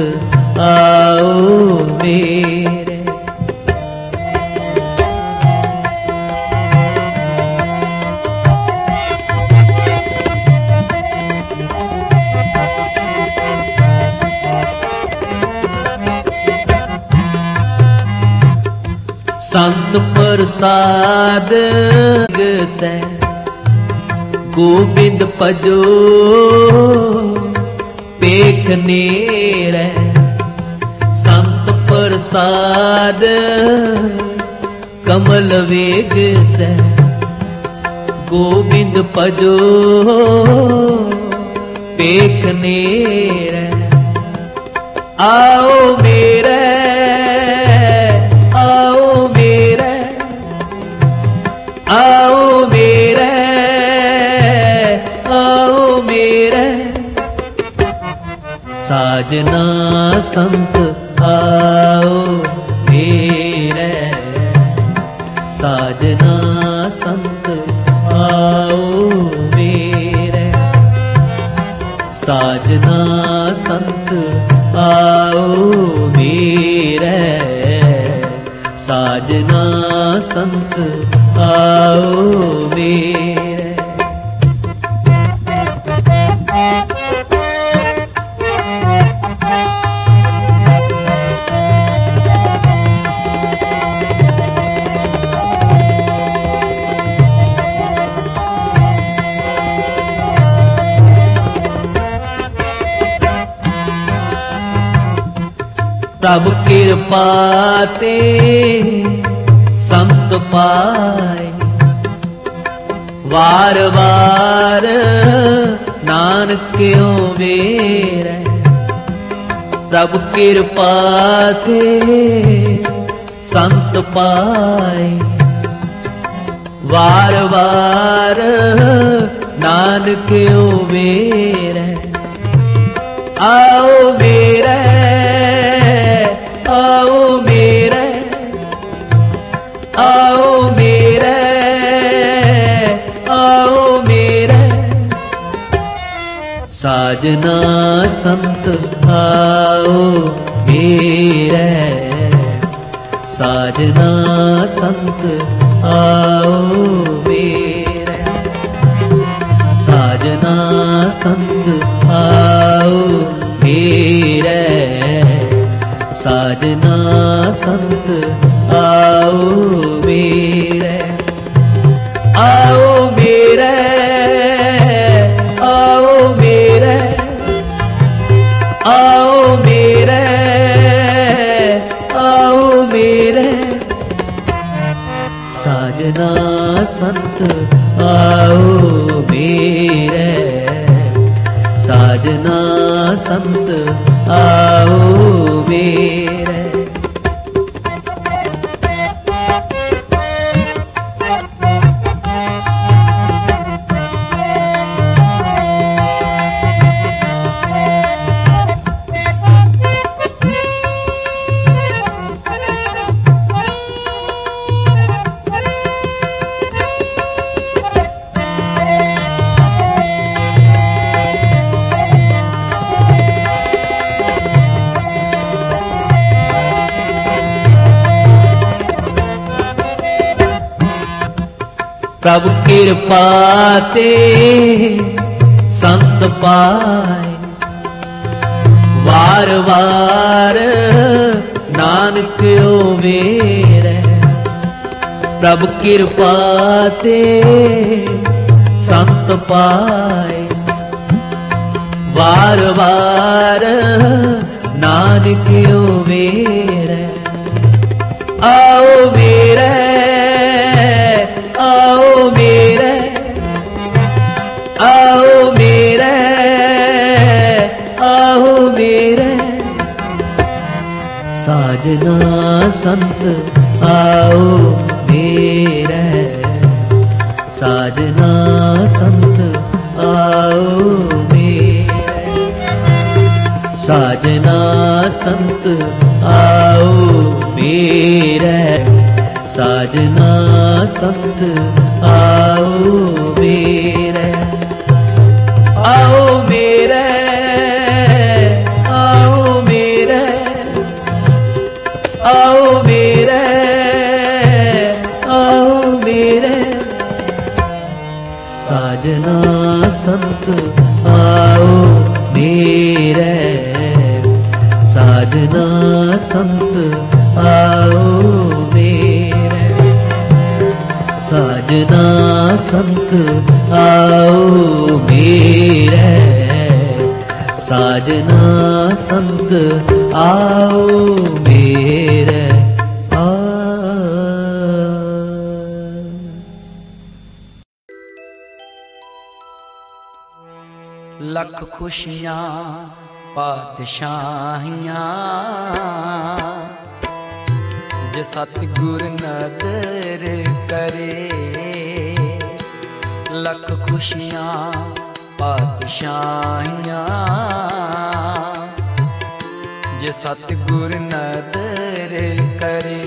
ਆਓ ਮੇਰੇ ਸੰਤ ਪ੍ਰਸਾਦ ਗਸੈ ਗੋਬਿੰਦ ਭਜੋ ਪੇਖ ਨੇਰੈ। ਸੰਤ ਪ੍ਰਸਾਦ ਕਮਲ ਵੇਗ ਸੈ। ਗੋਬਿੰਦ ਭਜੋ ਪੇਖ ਨੇਰੈ। ਆਓ ਮੇਰੇ ਸਾਜਨਾ ਸੰਤ ਆਓ ਮੇਰੇ ਸਾਜਨਾ ਸੰਤ ਆਓ ਮੇਰੇ ਸਾਜਨਾ ਸੰਤ ਆਓ ਮੇਰੇ ਸਾਜਨਾ ਸੰਤ ਆਓ ਮੇਰੇ ਪ੍ਰਭ ਕਿਰਪਾ ਤੇ ਸੰਤ ਪਾਏ। ਵਾਰ ਵਾਰ ਨਾਨਕ ਕਿਉ ਵੇਰੈ? ਪ੍ਰਭ ਕਿਰਪਾ ਤੇ ਸੰਤ ਪਾਏ। ਵਾਰ ਵਾਰ ਨਾਨਕ ਕਿਉ ਵੇਰੈ? ਆਓ ਮੇਰੇ ਸਾਜਨਾ ਸੰਤ ਆਓ ਮੇਰੇ ਸਾਜਨਾ ਸੰਤ ਆਓ ਮੇਰੇ ਸਾਜਨਾ ਸੰਤ ਆਓ ਮੇਰੇ ਸਾਜਨਾ ਸੰਤ ਆਓ ਮੇਰੇ ਆਓ ਸੰਤ ਆਓ ਮੇਰੇ ਪ੍ਰਭ ਕਿਰਪਾ ਤੇ ਸੰਤ ਪਾਏ। ਵਾਰ ਵਾਰ ਨਾਨਕ ਓ ਪ੍ਰਭ ਕਿਰਪਾ ਤੇ ਸੰਤ ਪਾਏ। ਵਾਰ ਵਾਰ ਨਾਨਕ ਵੇਰੇ ਆਓ ਮੇਰੇ ਸਾਜਨਾ ਸੰਤ ਆਓ ਮੇਰੇ। ਸਾਜਨਾ ਸੰਤ ਆਓ ਮੇਰੇ। ਸਾਜਨਾ ਸੰਤ ਆਓ ਮੇਰੇ। ਸਾਜਨਾ ਸੰਤ ਆਓ ਮੇਰੇ ਸਾਜਨਾ ਸੰਤ ਆਓ ਮੇਰੇ ਆ ਲੱਖ ਖੁਸ਼ੀਆਂ ਪਾਤਸ਼ਾਹੀਆਂ ਜੇ ਸਤਿਗੁਰ ਨਦਰ ਕਰੇ ਖੁਸ਼ੀਆਂ ਪਾਤਸ਼ਾਹੀਆਂ ਜੇ ਸਤਿਗੁਰ ਨਦਰ ਕਰੇ,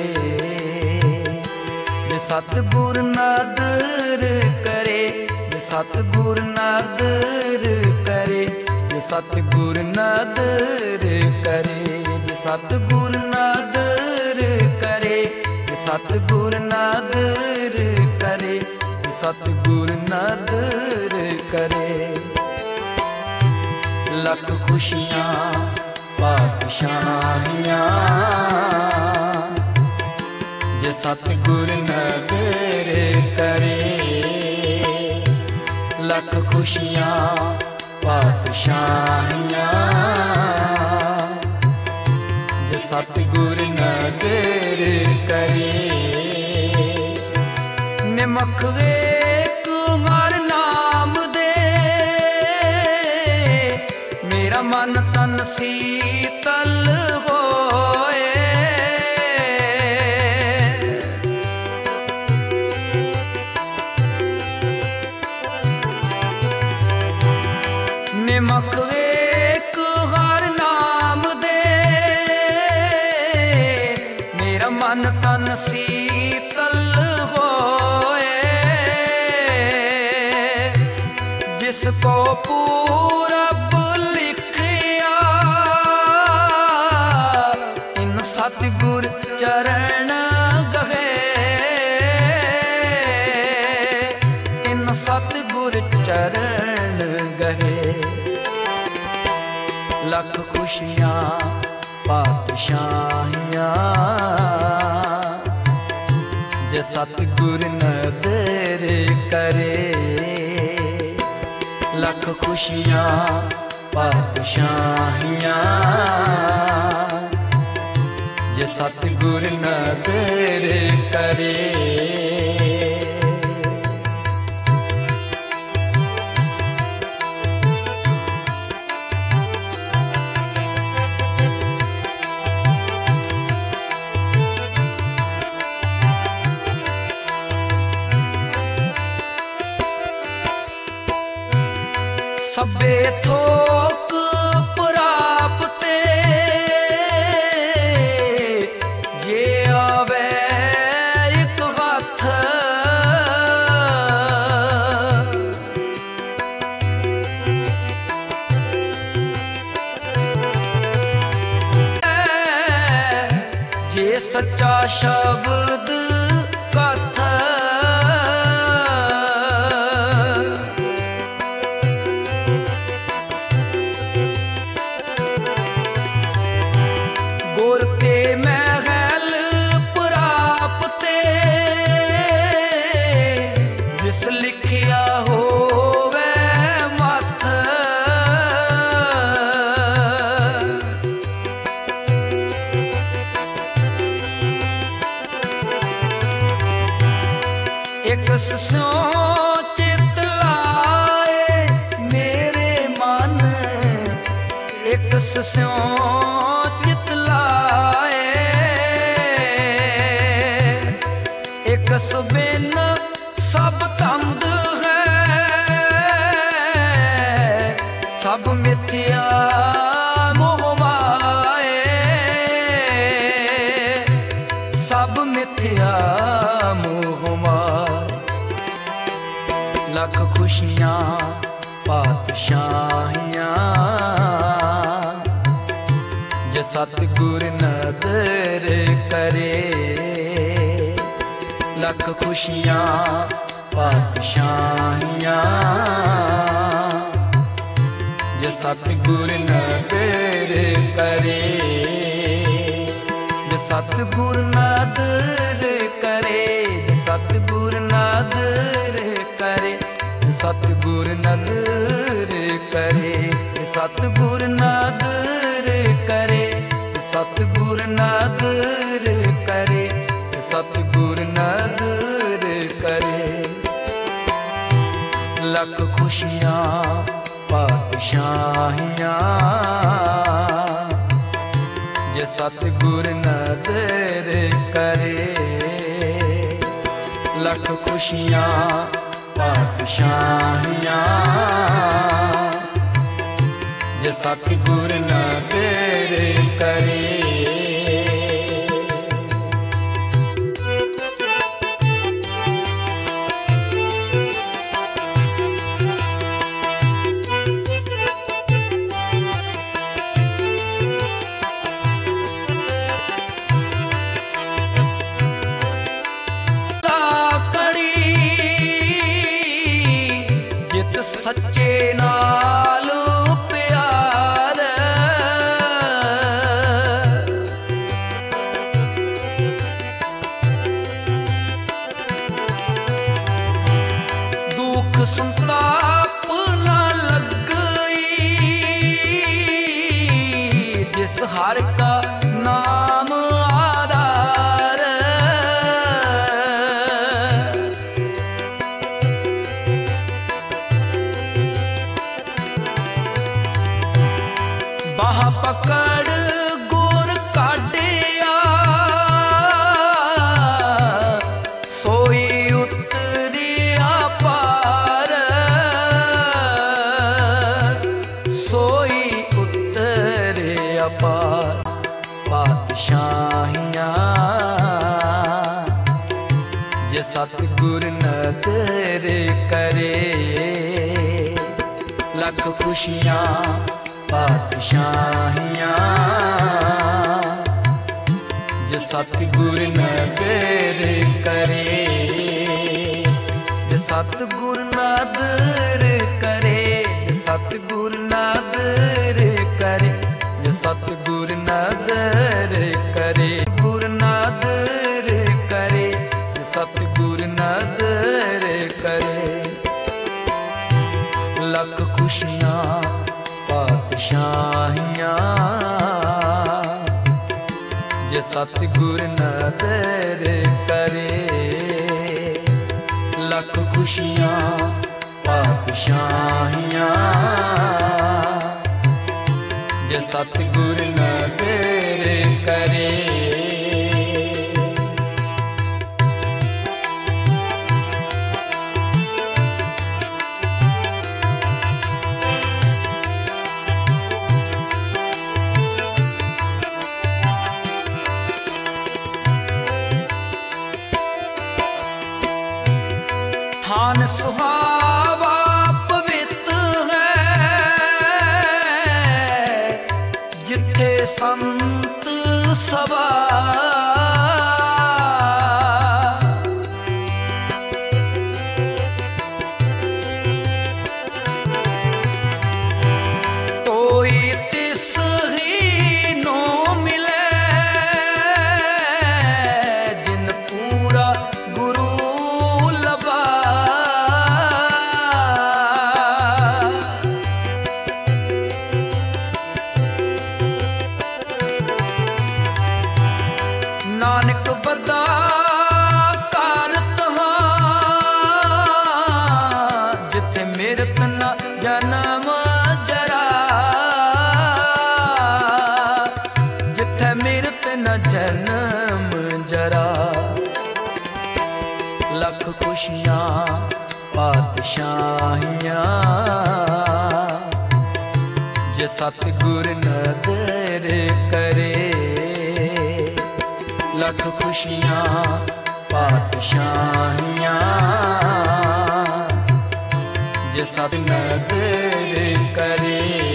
ਜੇ ਸਤਿਗੁਰ ਨਦਰ ਕਰੇ, ਜੇ ਸਤਿਗੁਰ ਨਦਰ ਕਰੇ, ਜੇ ਸਤਿਗੁਰ ਨਦਰ ਕਰੇ, ਜੇ ਸਤਿਗੁਰ ਨਦਰ ਕਰੇ, ਜੇ ਸਤਿਗੁਰ ਨਦਰ ਸਤਿਗੁਰ ਨਦਰ ਕਰੇ। ਲੱਖ ਖੁਸ਼ੀਆਂ, ਪਾਤਸ਼ਾਹੀਆਂ। ਜੇ ਸਤਿਗੁਰ ਨਦਰ ਕਰੇ, ਲੱਖ ਖੁਸ਼ੀਆਂ, ਪਾਤਸ਼ਾਹੀਆਂ। ਜੇ ਸਤਿਗੁਰ ਨਦਰ ਕਰੇ ਨਿਮਖ ਵੇਖ ਤਨ ਸਤਿਗੁਰ ਨਦਰ ਕਰੇ। ਲੱਖ ਖੁਸ਼ੀਆਂ ਪਾਤਸ਼ਾਹੀਆਂ। ਜੇ ਸਤਿਗੁਰ ਨਦਰ ਕਰੇ। ਖੁਸ਼ੀਆਂ ਪਾਤਸ਼ਾਹੀਆਂ। ਜੇ ਸਤਿਗੁਰ ਨਾ ਤੇਰੇ ਕਰੇ ਜੇ ਸਤਿਗੁਰ ਨਾ ਤੇਰੇ ਖੁਸ਼ੀਆਂ ਪਾਤਸ਼ਾਹੀਆਂ। ਜੇ ਸਤਿਗੁਰ ਨਦਰ ਕਰੇ ਲੱਖ ਖੁਸ਼ੀਆਂ ਪਾਤਸ਼ਾਹੀਆਂ। ਜੇ ਸਤਿਗੁਰ ਨਦਰ ਕਰੇ ਦੀਆਂ ਪਾਤਸ਼ਾਹੀਆਂ। ਜੇ ਸਤਿਗੁਰ ਨਦਰ ਕਰੇ ਜੇ ਸਤਿਗੁਰ ਨਾਦਰ ਛਾਹੀਆਂ ਜੇ ਸਤਿਗੁਰ ਨਾ ਤੇਰੇ ਕਰੇ ਸੁਖ ਖੁਸ਼ੀਆਂ ਪਾਤਸ਼ਾਹੀਆਂ। ਜੇ ਸਭ ਨਦਰ ਕਰੇ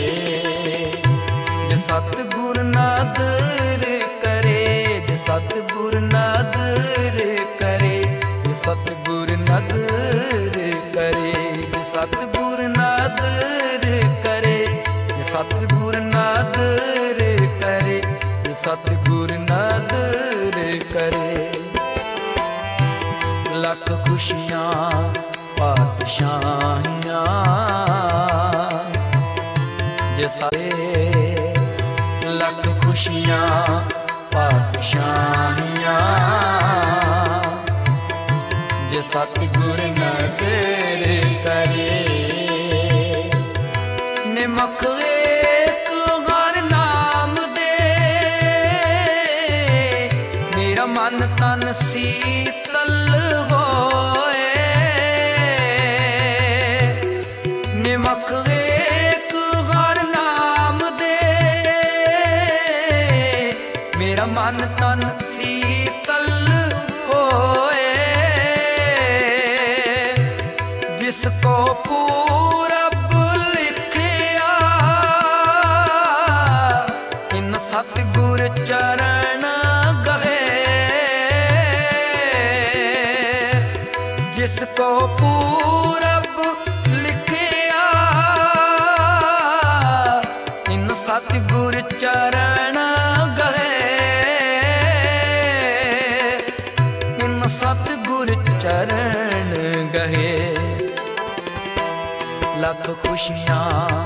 ਖੁਸ਼ੀਆਂ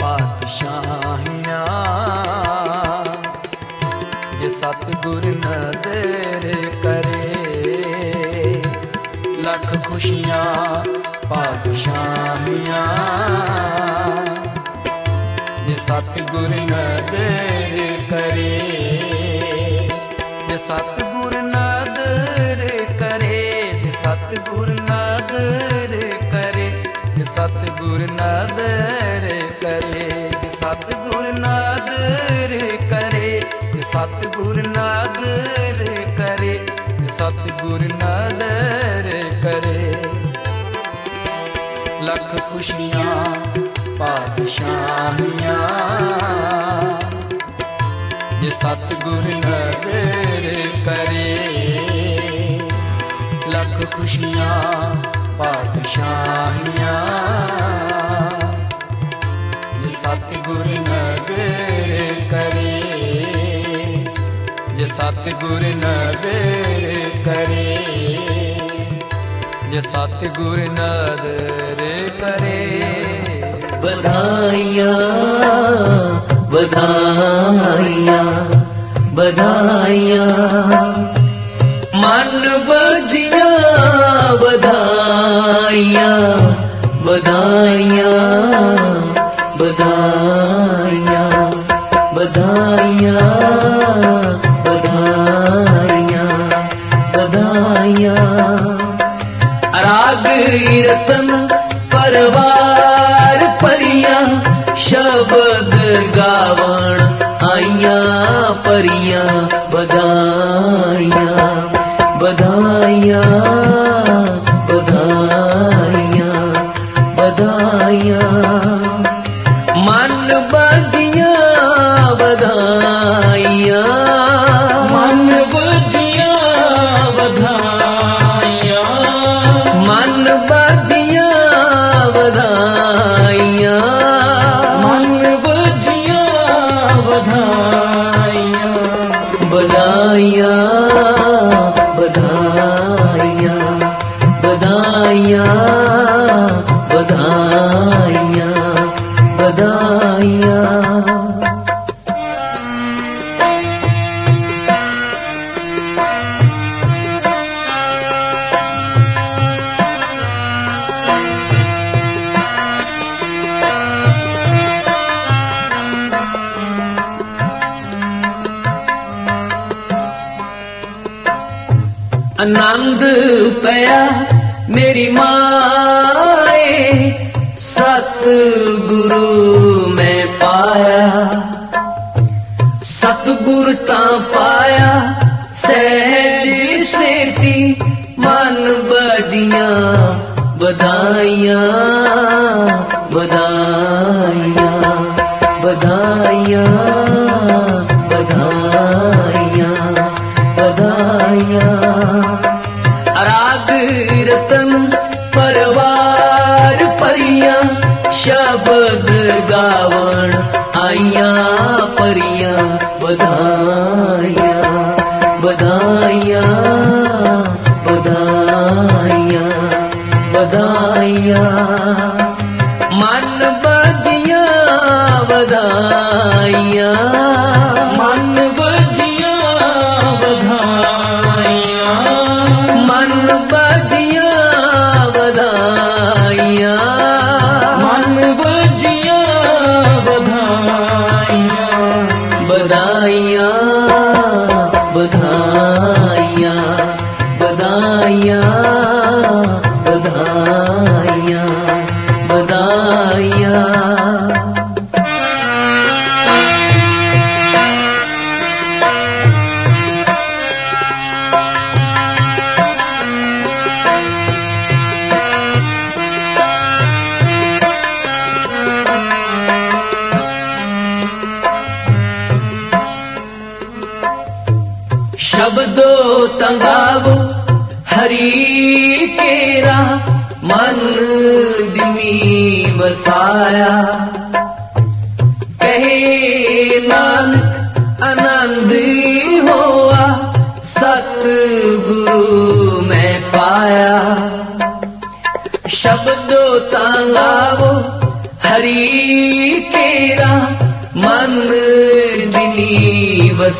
ਪਾਤਸ਼ਾਹੀਆਂ ਜੇ ਸਤਿਗੁਰ ਨਦਰ ਕਰੇ ਲੱਖ ਖੁਸ਼ੀਆਂ ਪਾਤਸ਼ਾਹੀਆਂ ਜੇ ਸਤਿਗੁਰ ਨਦਰ ਕਰੇ ਲੱਖ ਖੁਸ਼ੀਆਂ ਪਾਦਸ਼ਾਹੀਆਂ ਜੇ ਸਤਗੁਰ ਨਦਰ ਕਰੇ, ਲੱਖ ਖੁਸ਼ੀਆਂ ਪਾਦਸ਼ਾਹੀਆਂ ਜੇ ਸਤਗੁਰ ਨਦਰ ਕਰੇ, ਜੇ ਸਤਗੁਰ ਨਦਰ ਕਰੇ ਜੇ ਸਤਿਗੁਰ ਨਦਰੇ ਕਰੇ। ਵਧਾਈਆਂ ਵਧਾਈਆਂ ਵਧਾਈਆਂ। ਮਨ ਵਜੀਆਂ ਵਧਾਈਆਂ ਵਧਾਈਆਂ ਵਧਾਈਆਂ। हरिया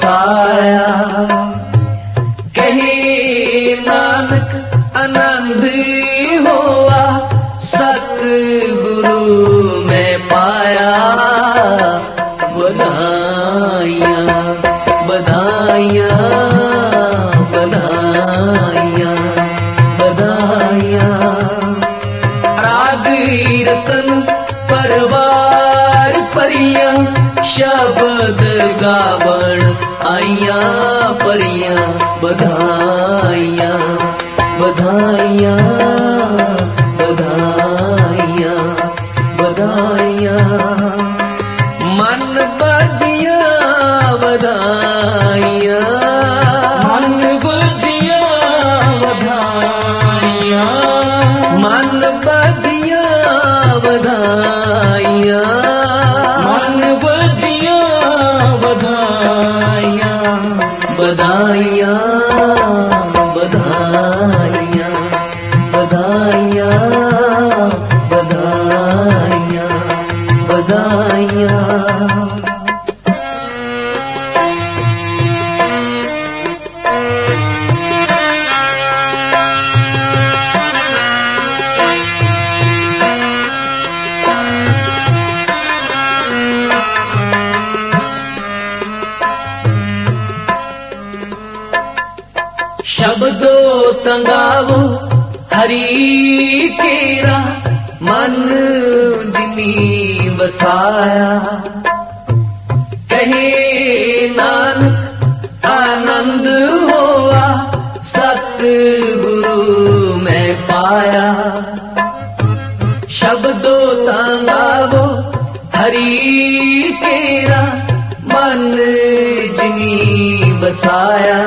साया हरी केरा मन जिनी वसाया। कहे नान आनंद हो सत गुरु मैं पाया। शब्दो तांगावो हरी केरा मन जिनी बसाया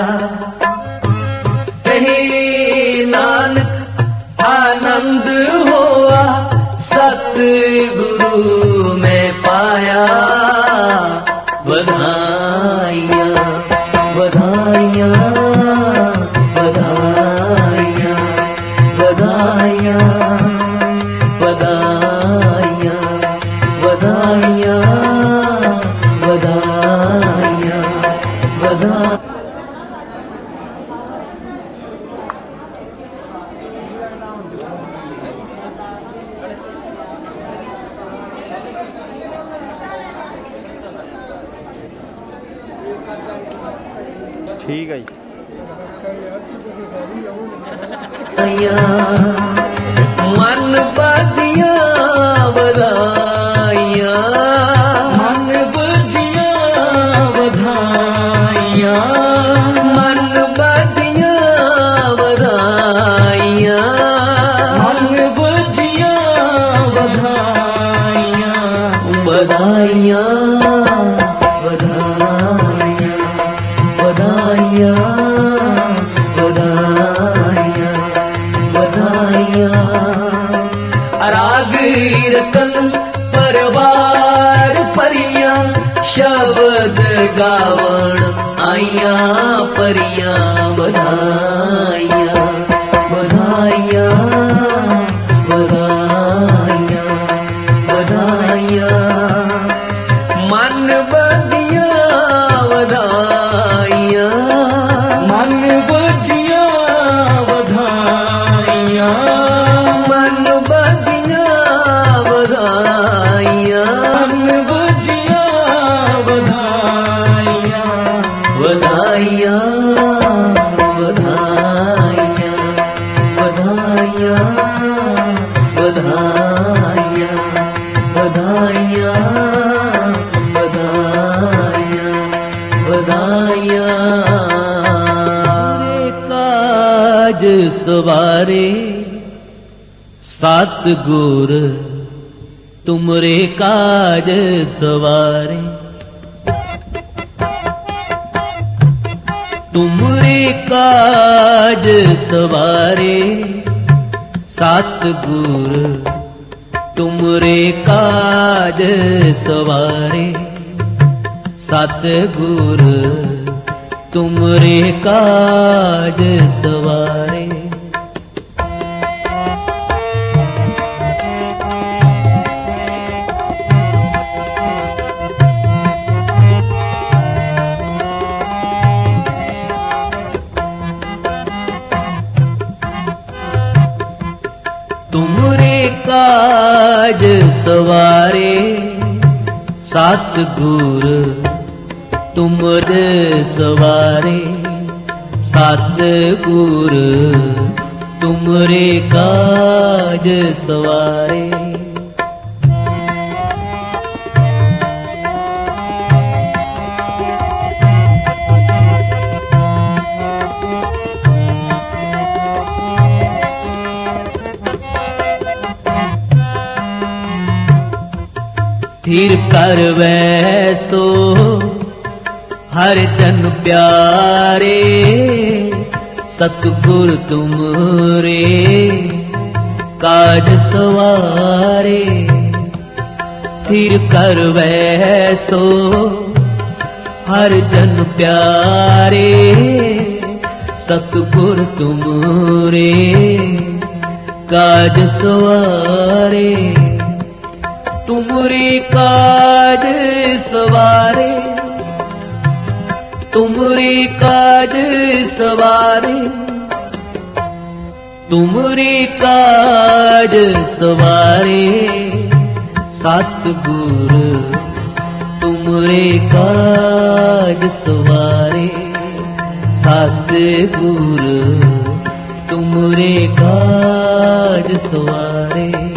ਸਵਾਰੇ ਸਤ ਗੁਰ ਤੁਮਰੇ ਕਾਜ ਸਵਾਰੇ। ਤੁਮਰੇ ਕਾਜ ਸਵਾਰੇ ਸਤ ਗੁਰ ਤੁਮਰੇ ਕਾਜ ਸਵਾਰੇ। ਸਤ ਗੁਰ ਤੁਮਰੇ ਕਾਜ ਸਵਾਰੇ। ਕਾਜ ਸਵਾਰੇ ਸਤ ਗੁਰ ਤੁਮਰੇ ਸਵਾਰੇ ਸਤ ਗੁਰ ਤੁਮਰੇ ਕਾਜ ਸਵਾਰੇ। स्थिर कर वैसो हर जन प्यारे सतगुर तुम रे काज सवारे स्थिर कर वैसो हर जन प्यारे सतगुर तुम रे काज सवारे ਤੁਮਰੇ ਕਾਜ ਸਵਾਰੇ, ਤੁਮਰੇ ਕਾਜ ਸਵਾਰੇ, ਤੁਮਰੇ ਕਾਜ ਸਵਾਰੇ। ਸਤ ਗੁਰ ਤੁਮਰੇ ਕਾਜ ਸਵਾਰੇ। ਸਤ ਗੁਰ ਤੁਮਰੇ ਕਾਜ ਸਵਾਰੇ।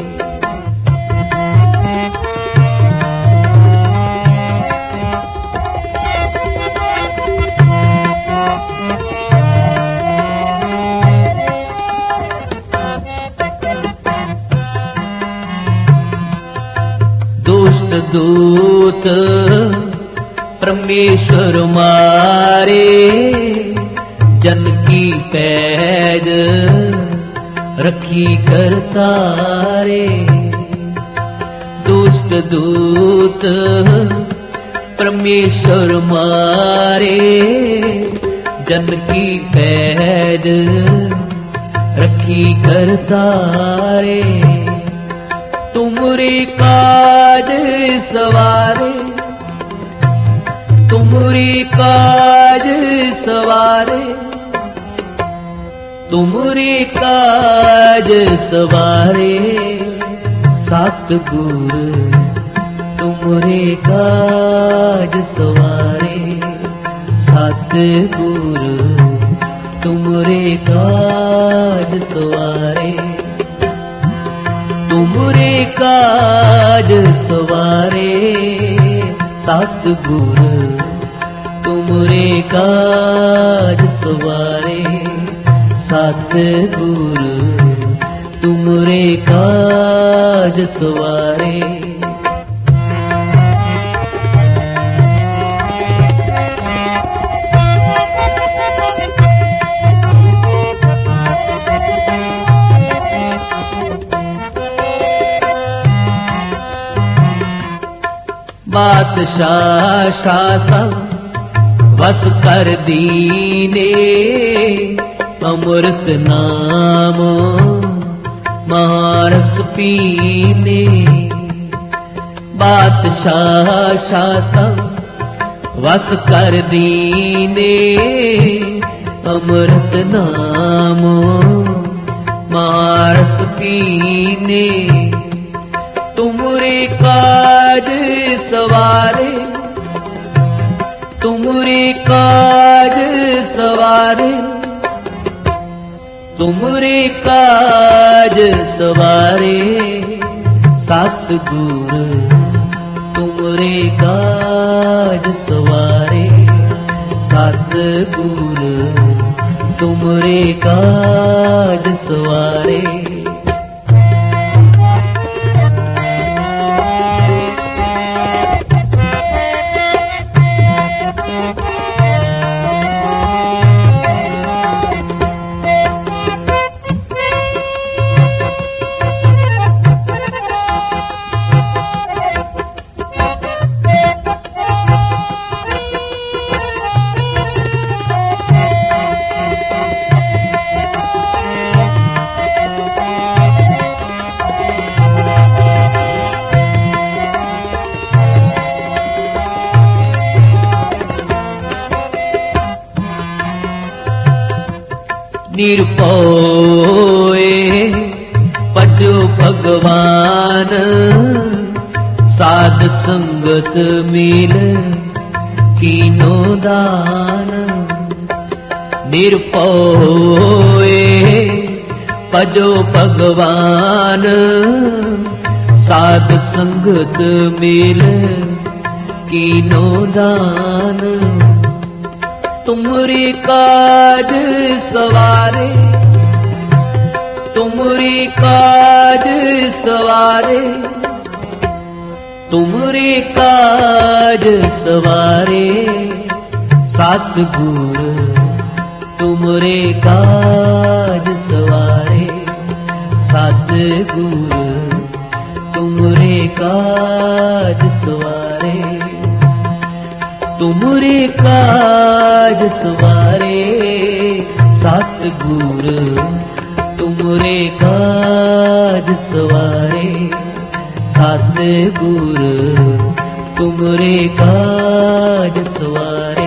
ਦੂਤ ਦੂਤ, ਪਰਮੇਸ਼ਰ ਮਾਰੇ, ਜਨ ਕੀ ਪੈਜ ਰੱਖੀ ਕਰਤਾਰੇ ਦੁਸ਼ਟ ਦੂਤ, ਪਰਮੇਸ਼ਰ ਮਾਰੇ, ਜਨ ਕੀ ਪੈਜ ਰੱਖੀ ਕਰਤਾਰੇ ਤੁਮਰੀ ਕਾਜ ਸਵਾਰੇ, ਤੁਮਰੀ ਕਾਜ ਸਵਾਰੇ, ਤੁਮਰੀ ਕਾਜ ਸਵਾਰੇ। ਸਤਗੁਰ, ਤੁਮਰੇ ਕਾਜ ਸਵਾਰੇ। ਸਤਗੁਰ, ਤੁਮਰੇ ਕਾਜ ਸਵਾਰੇ। ਤੁਮਰੇ ਕਾਜ ਸਵਾਰੇ ਸਤਿਗੁਰ ਤੁਮਰੇ ਕਾਜ ਸਵਾਰੇ ਸਤਿਗੁਰ ਤੁਮਰੇ ਕਾਜ ਸਵਾਰੇ। बादशाह शासन बस कर दीने अमृत नाम महारस पीने। बादशाह बाशा शास कर दीने अमृत नाम मास पीने। ਤੁਮਰੇ ਕਾਜ ਸਵਾਰੇ, ਤੁਮਰੇ ਕਾਜ ਸਵਾਰੇ, ਤੁਮਰੇ ਕਾਜ ਸਵਾਰੇ। ਸਤਿਗੁਰ, ਤੁਮਰੇ ਕਾਜ ਸਵਾਰੇ। ਸਤਿਗੁਰ, ਤੁਮਰੇ ਕਾਜ ਸਵਾਰੇ। निरपोए पजो भगवान साध संगत मिल कीनो दान निरपोए पजो भगवान साध संगत मिल कीनो दान ਤੁਮਰੀ ਕਾਜ ਸਵਾਰੇ, ਤੁਮਰੀ ਕਾਜ ਸਵਾਰੇ, ਤੁਮਰੀ ਕਾਜ ਸਵਾਰੇ। ਸਤਿਗੁਰ, ਤੁਮਰੇ ਕਾਜ ਸਵਾਰੇ। ਸਤਿਗੁਰ, ਤੁਮਰੇ ਕਾਜ ਸਵਾਰੇ। ਤੁਮਰੇ ਕਾਜ ਸਵਾਰੇ ਸਤਿਗੁਰ ਤੁਮਰੇ ਕਾਜ ਸਵਾਰੇ ਸਤਿਗੁਰ ਤੁਮਰੇ ਕਾਜ ਸਵਾਰੇ।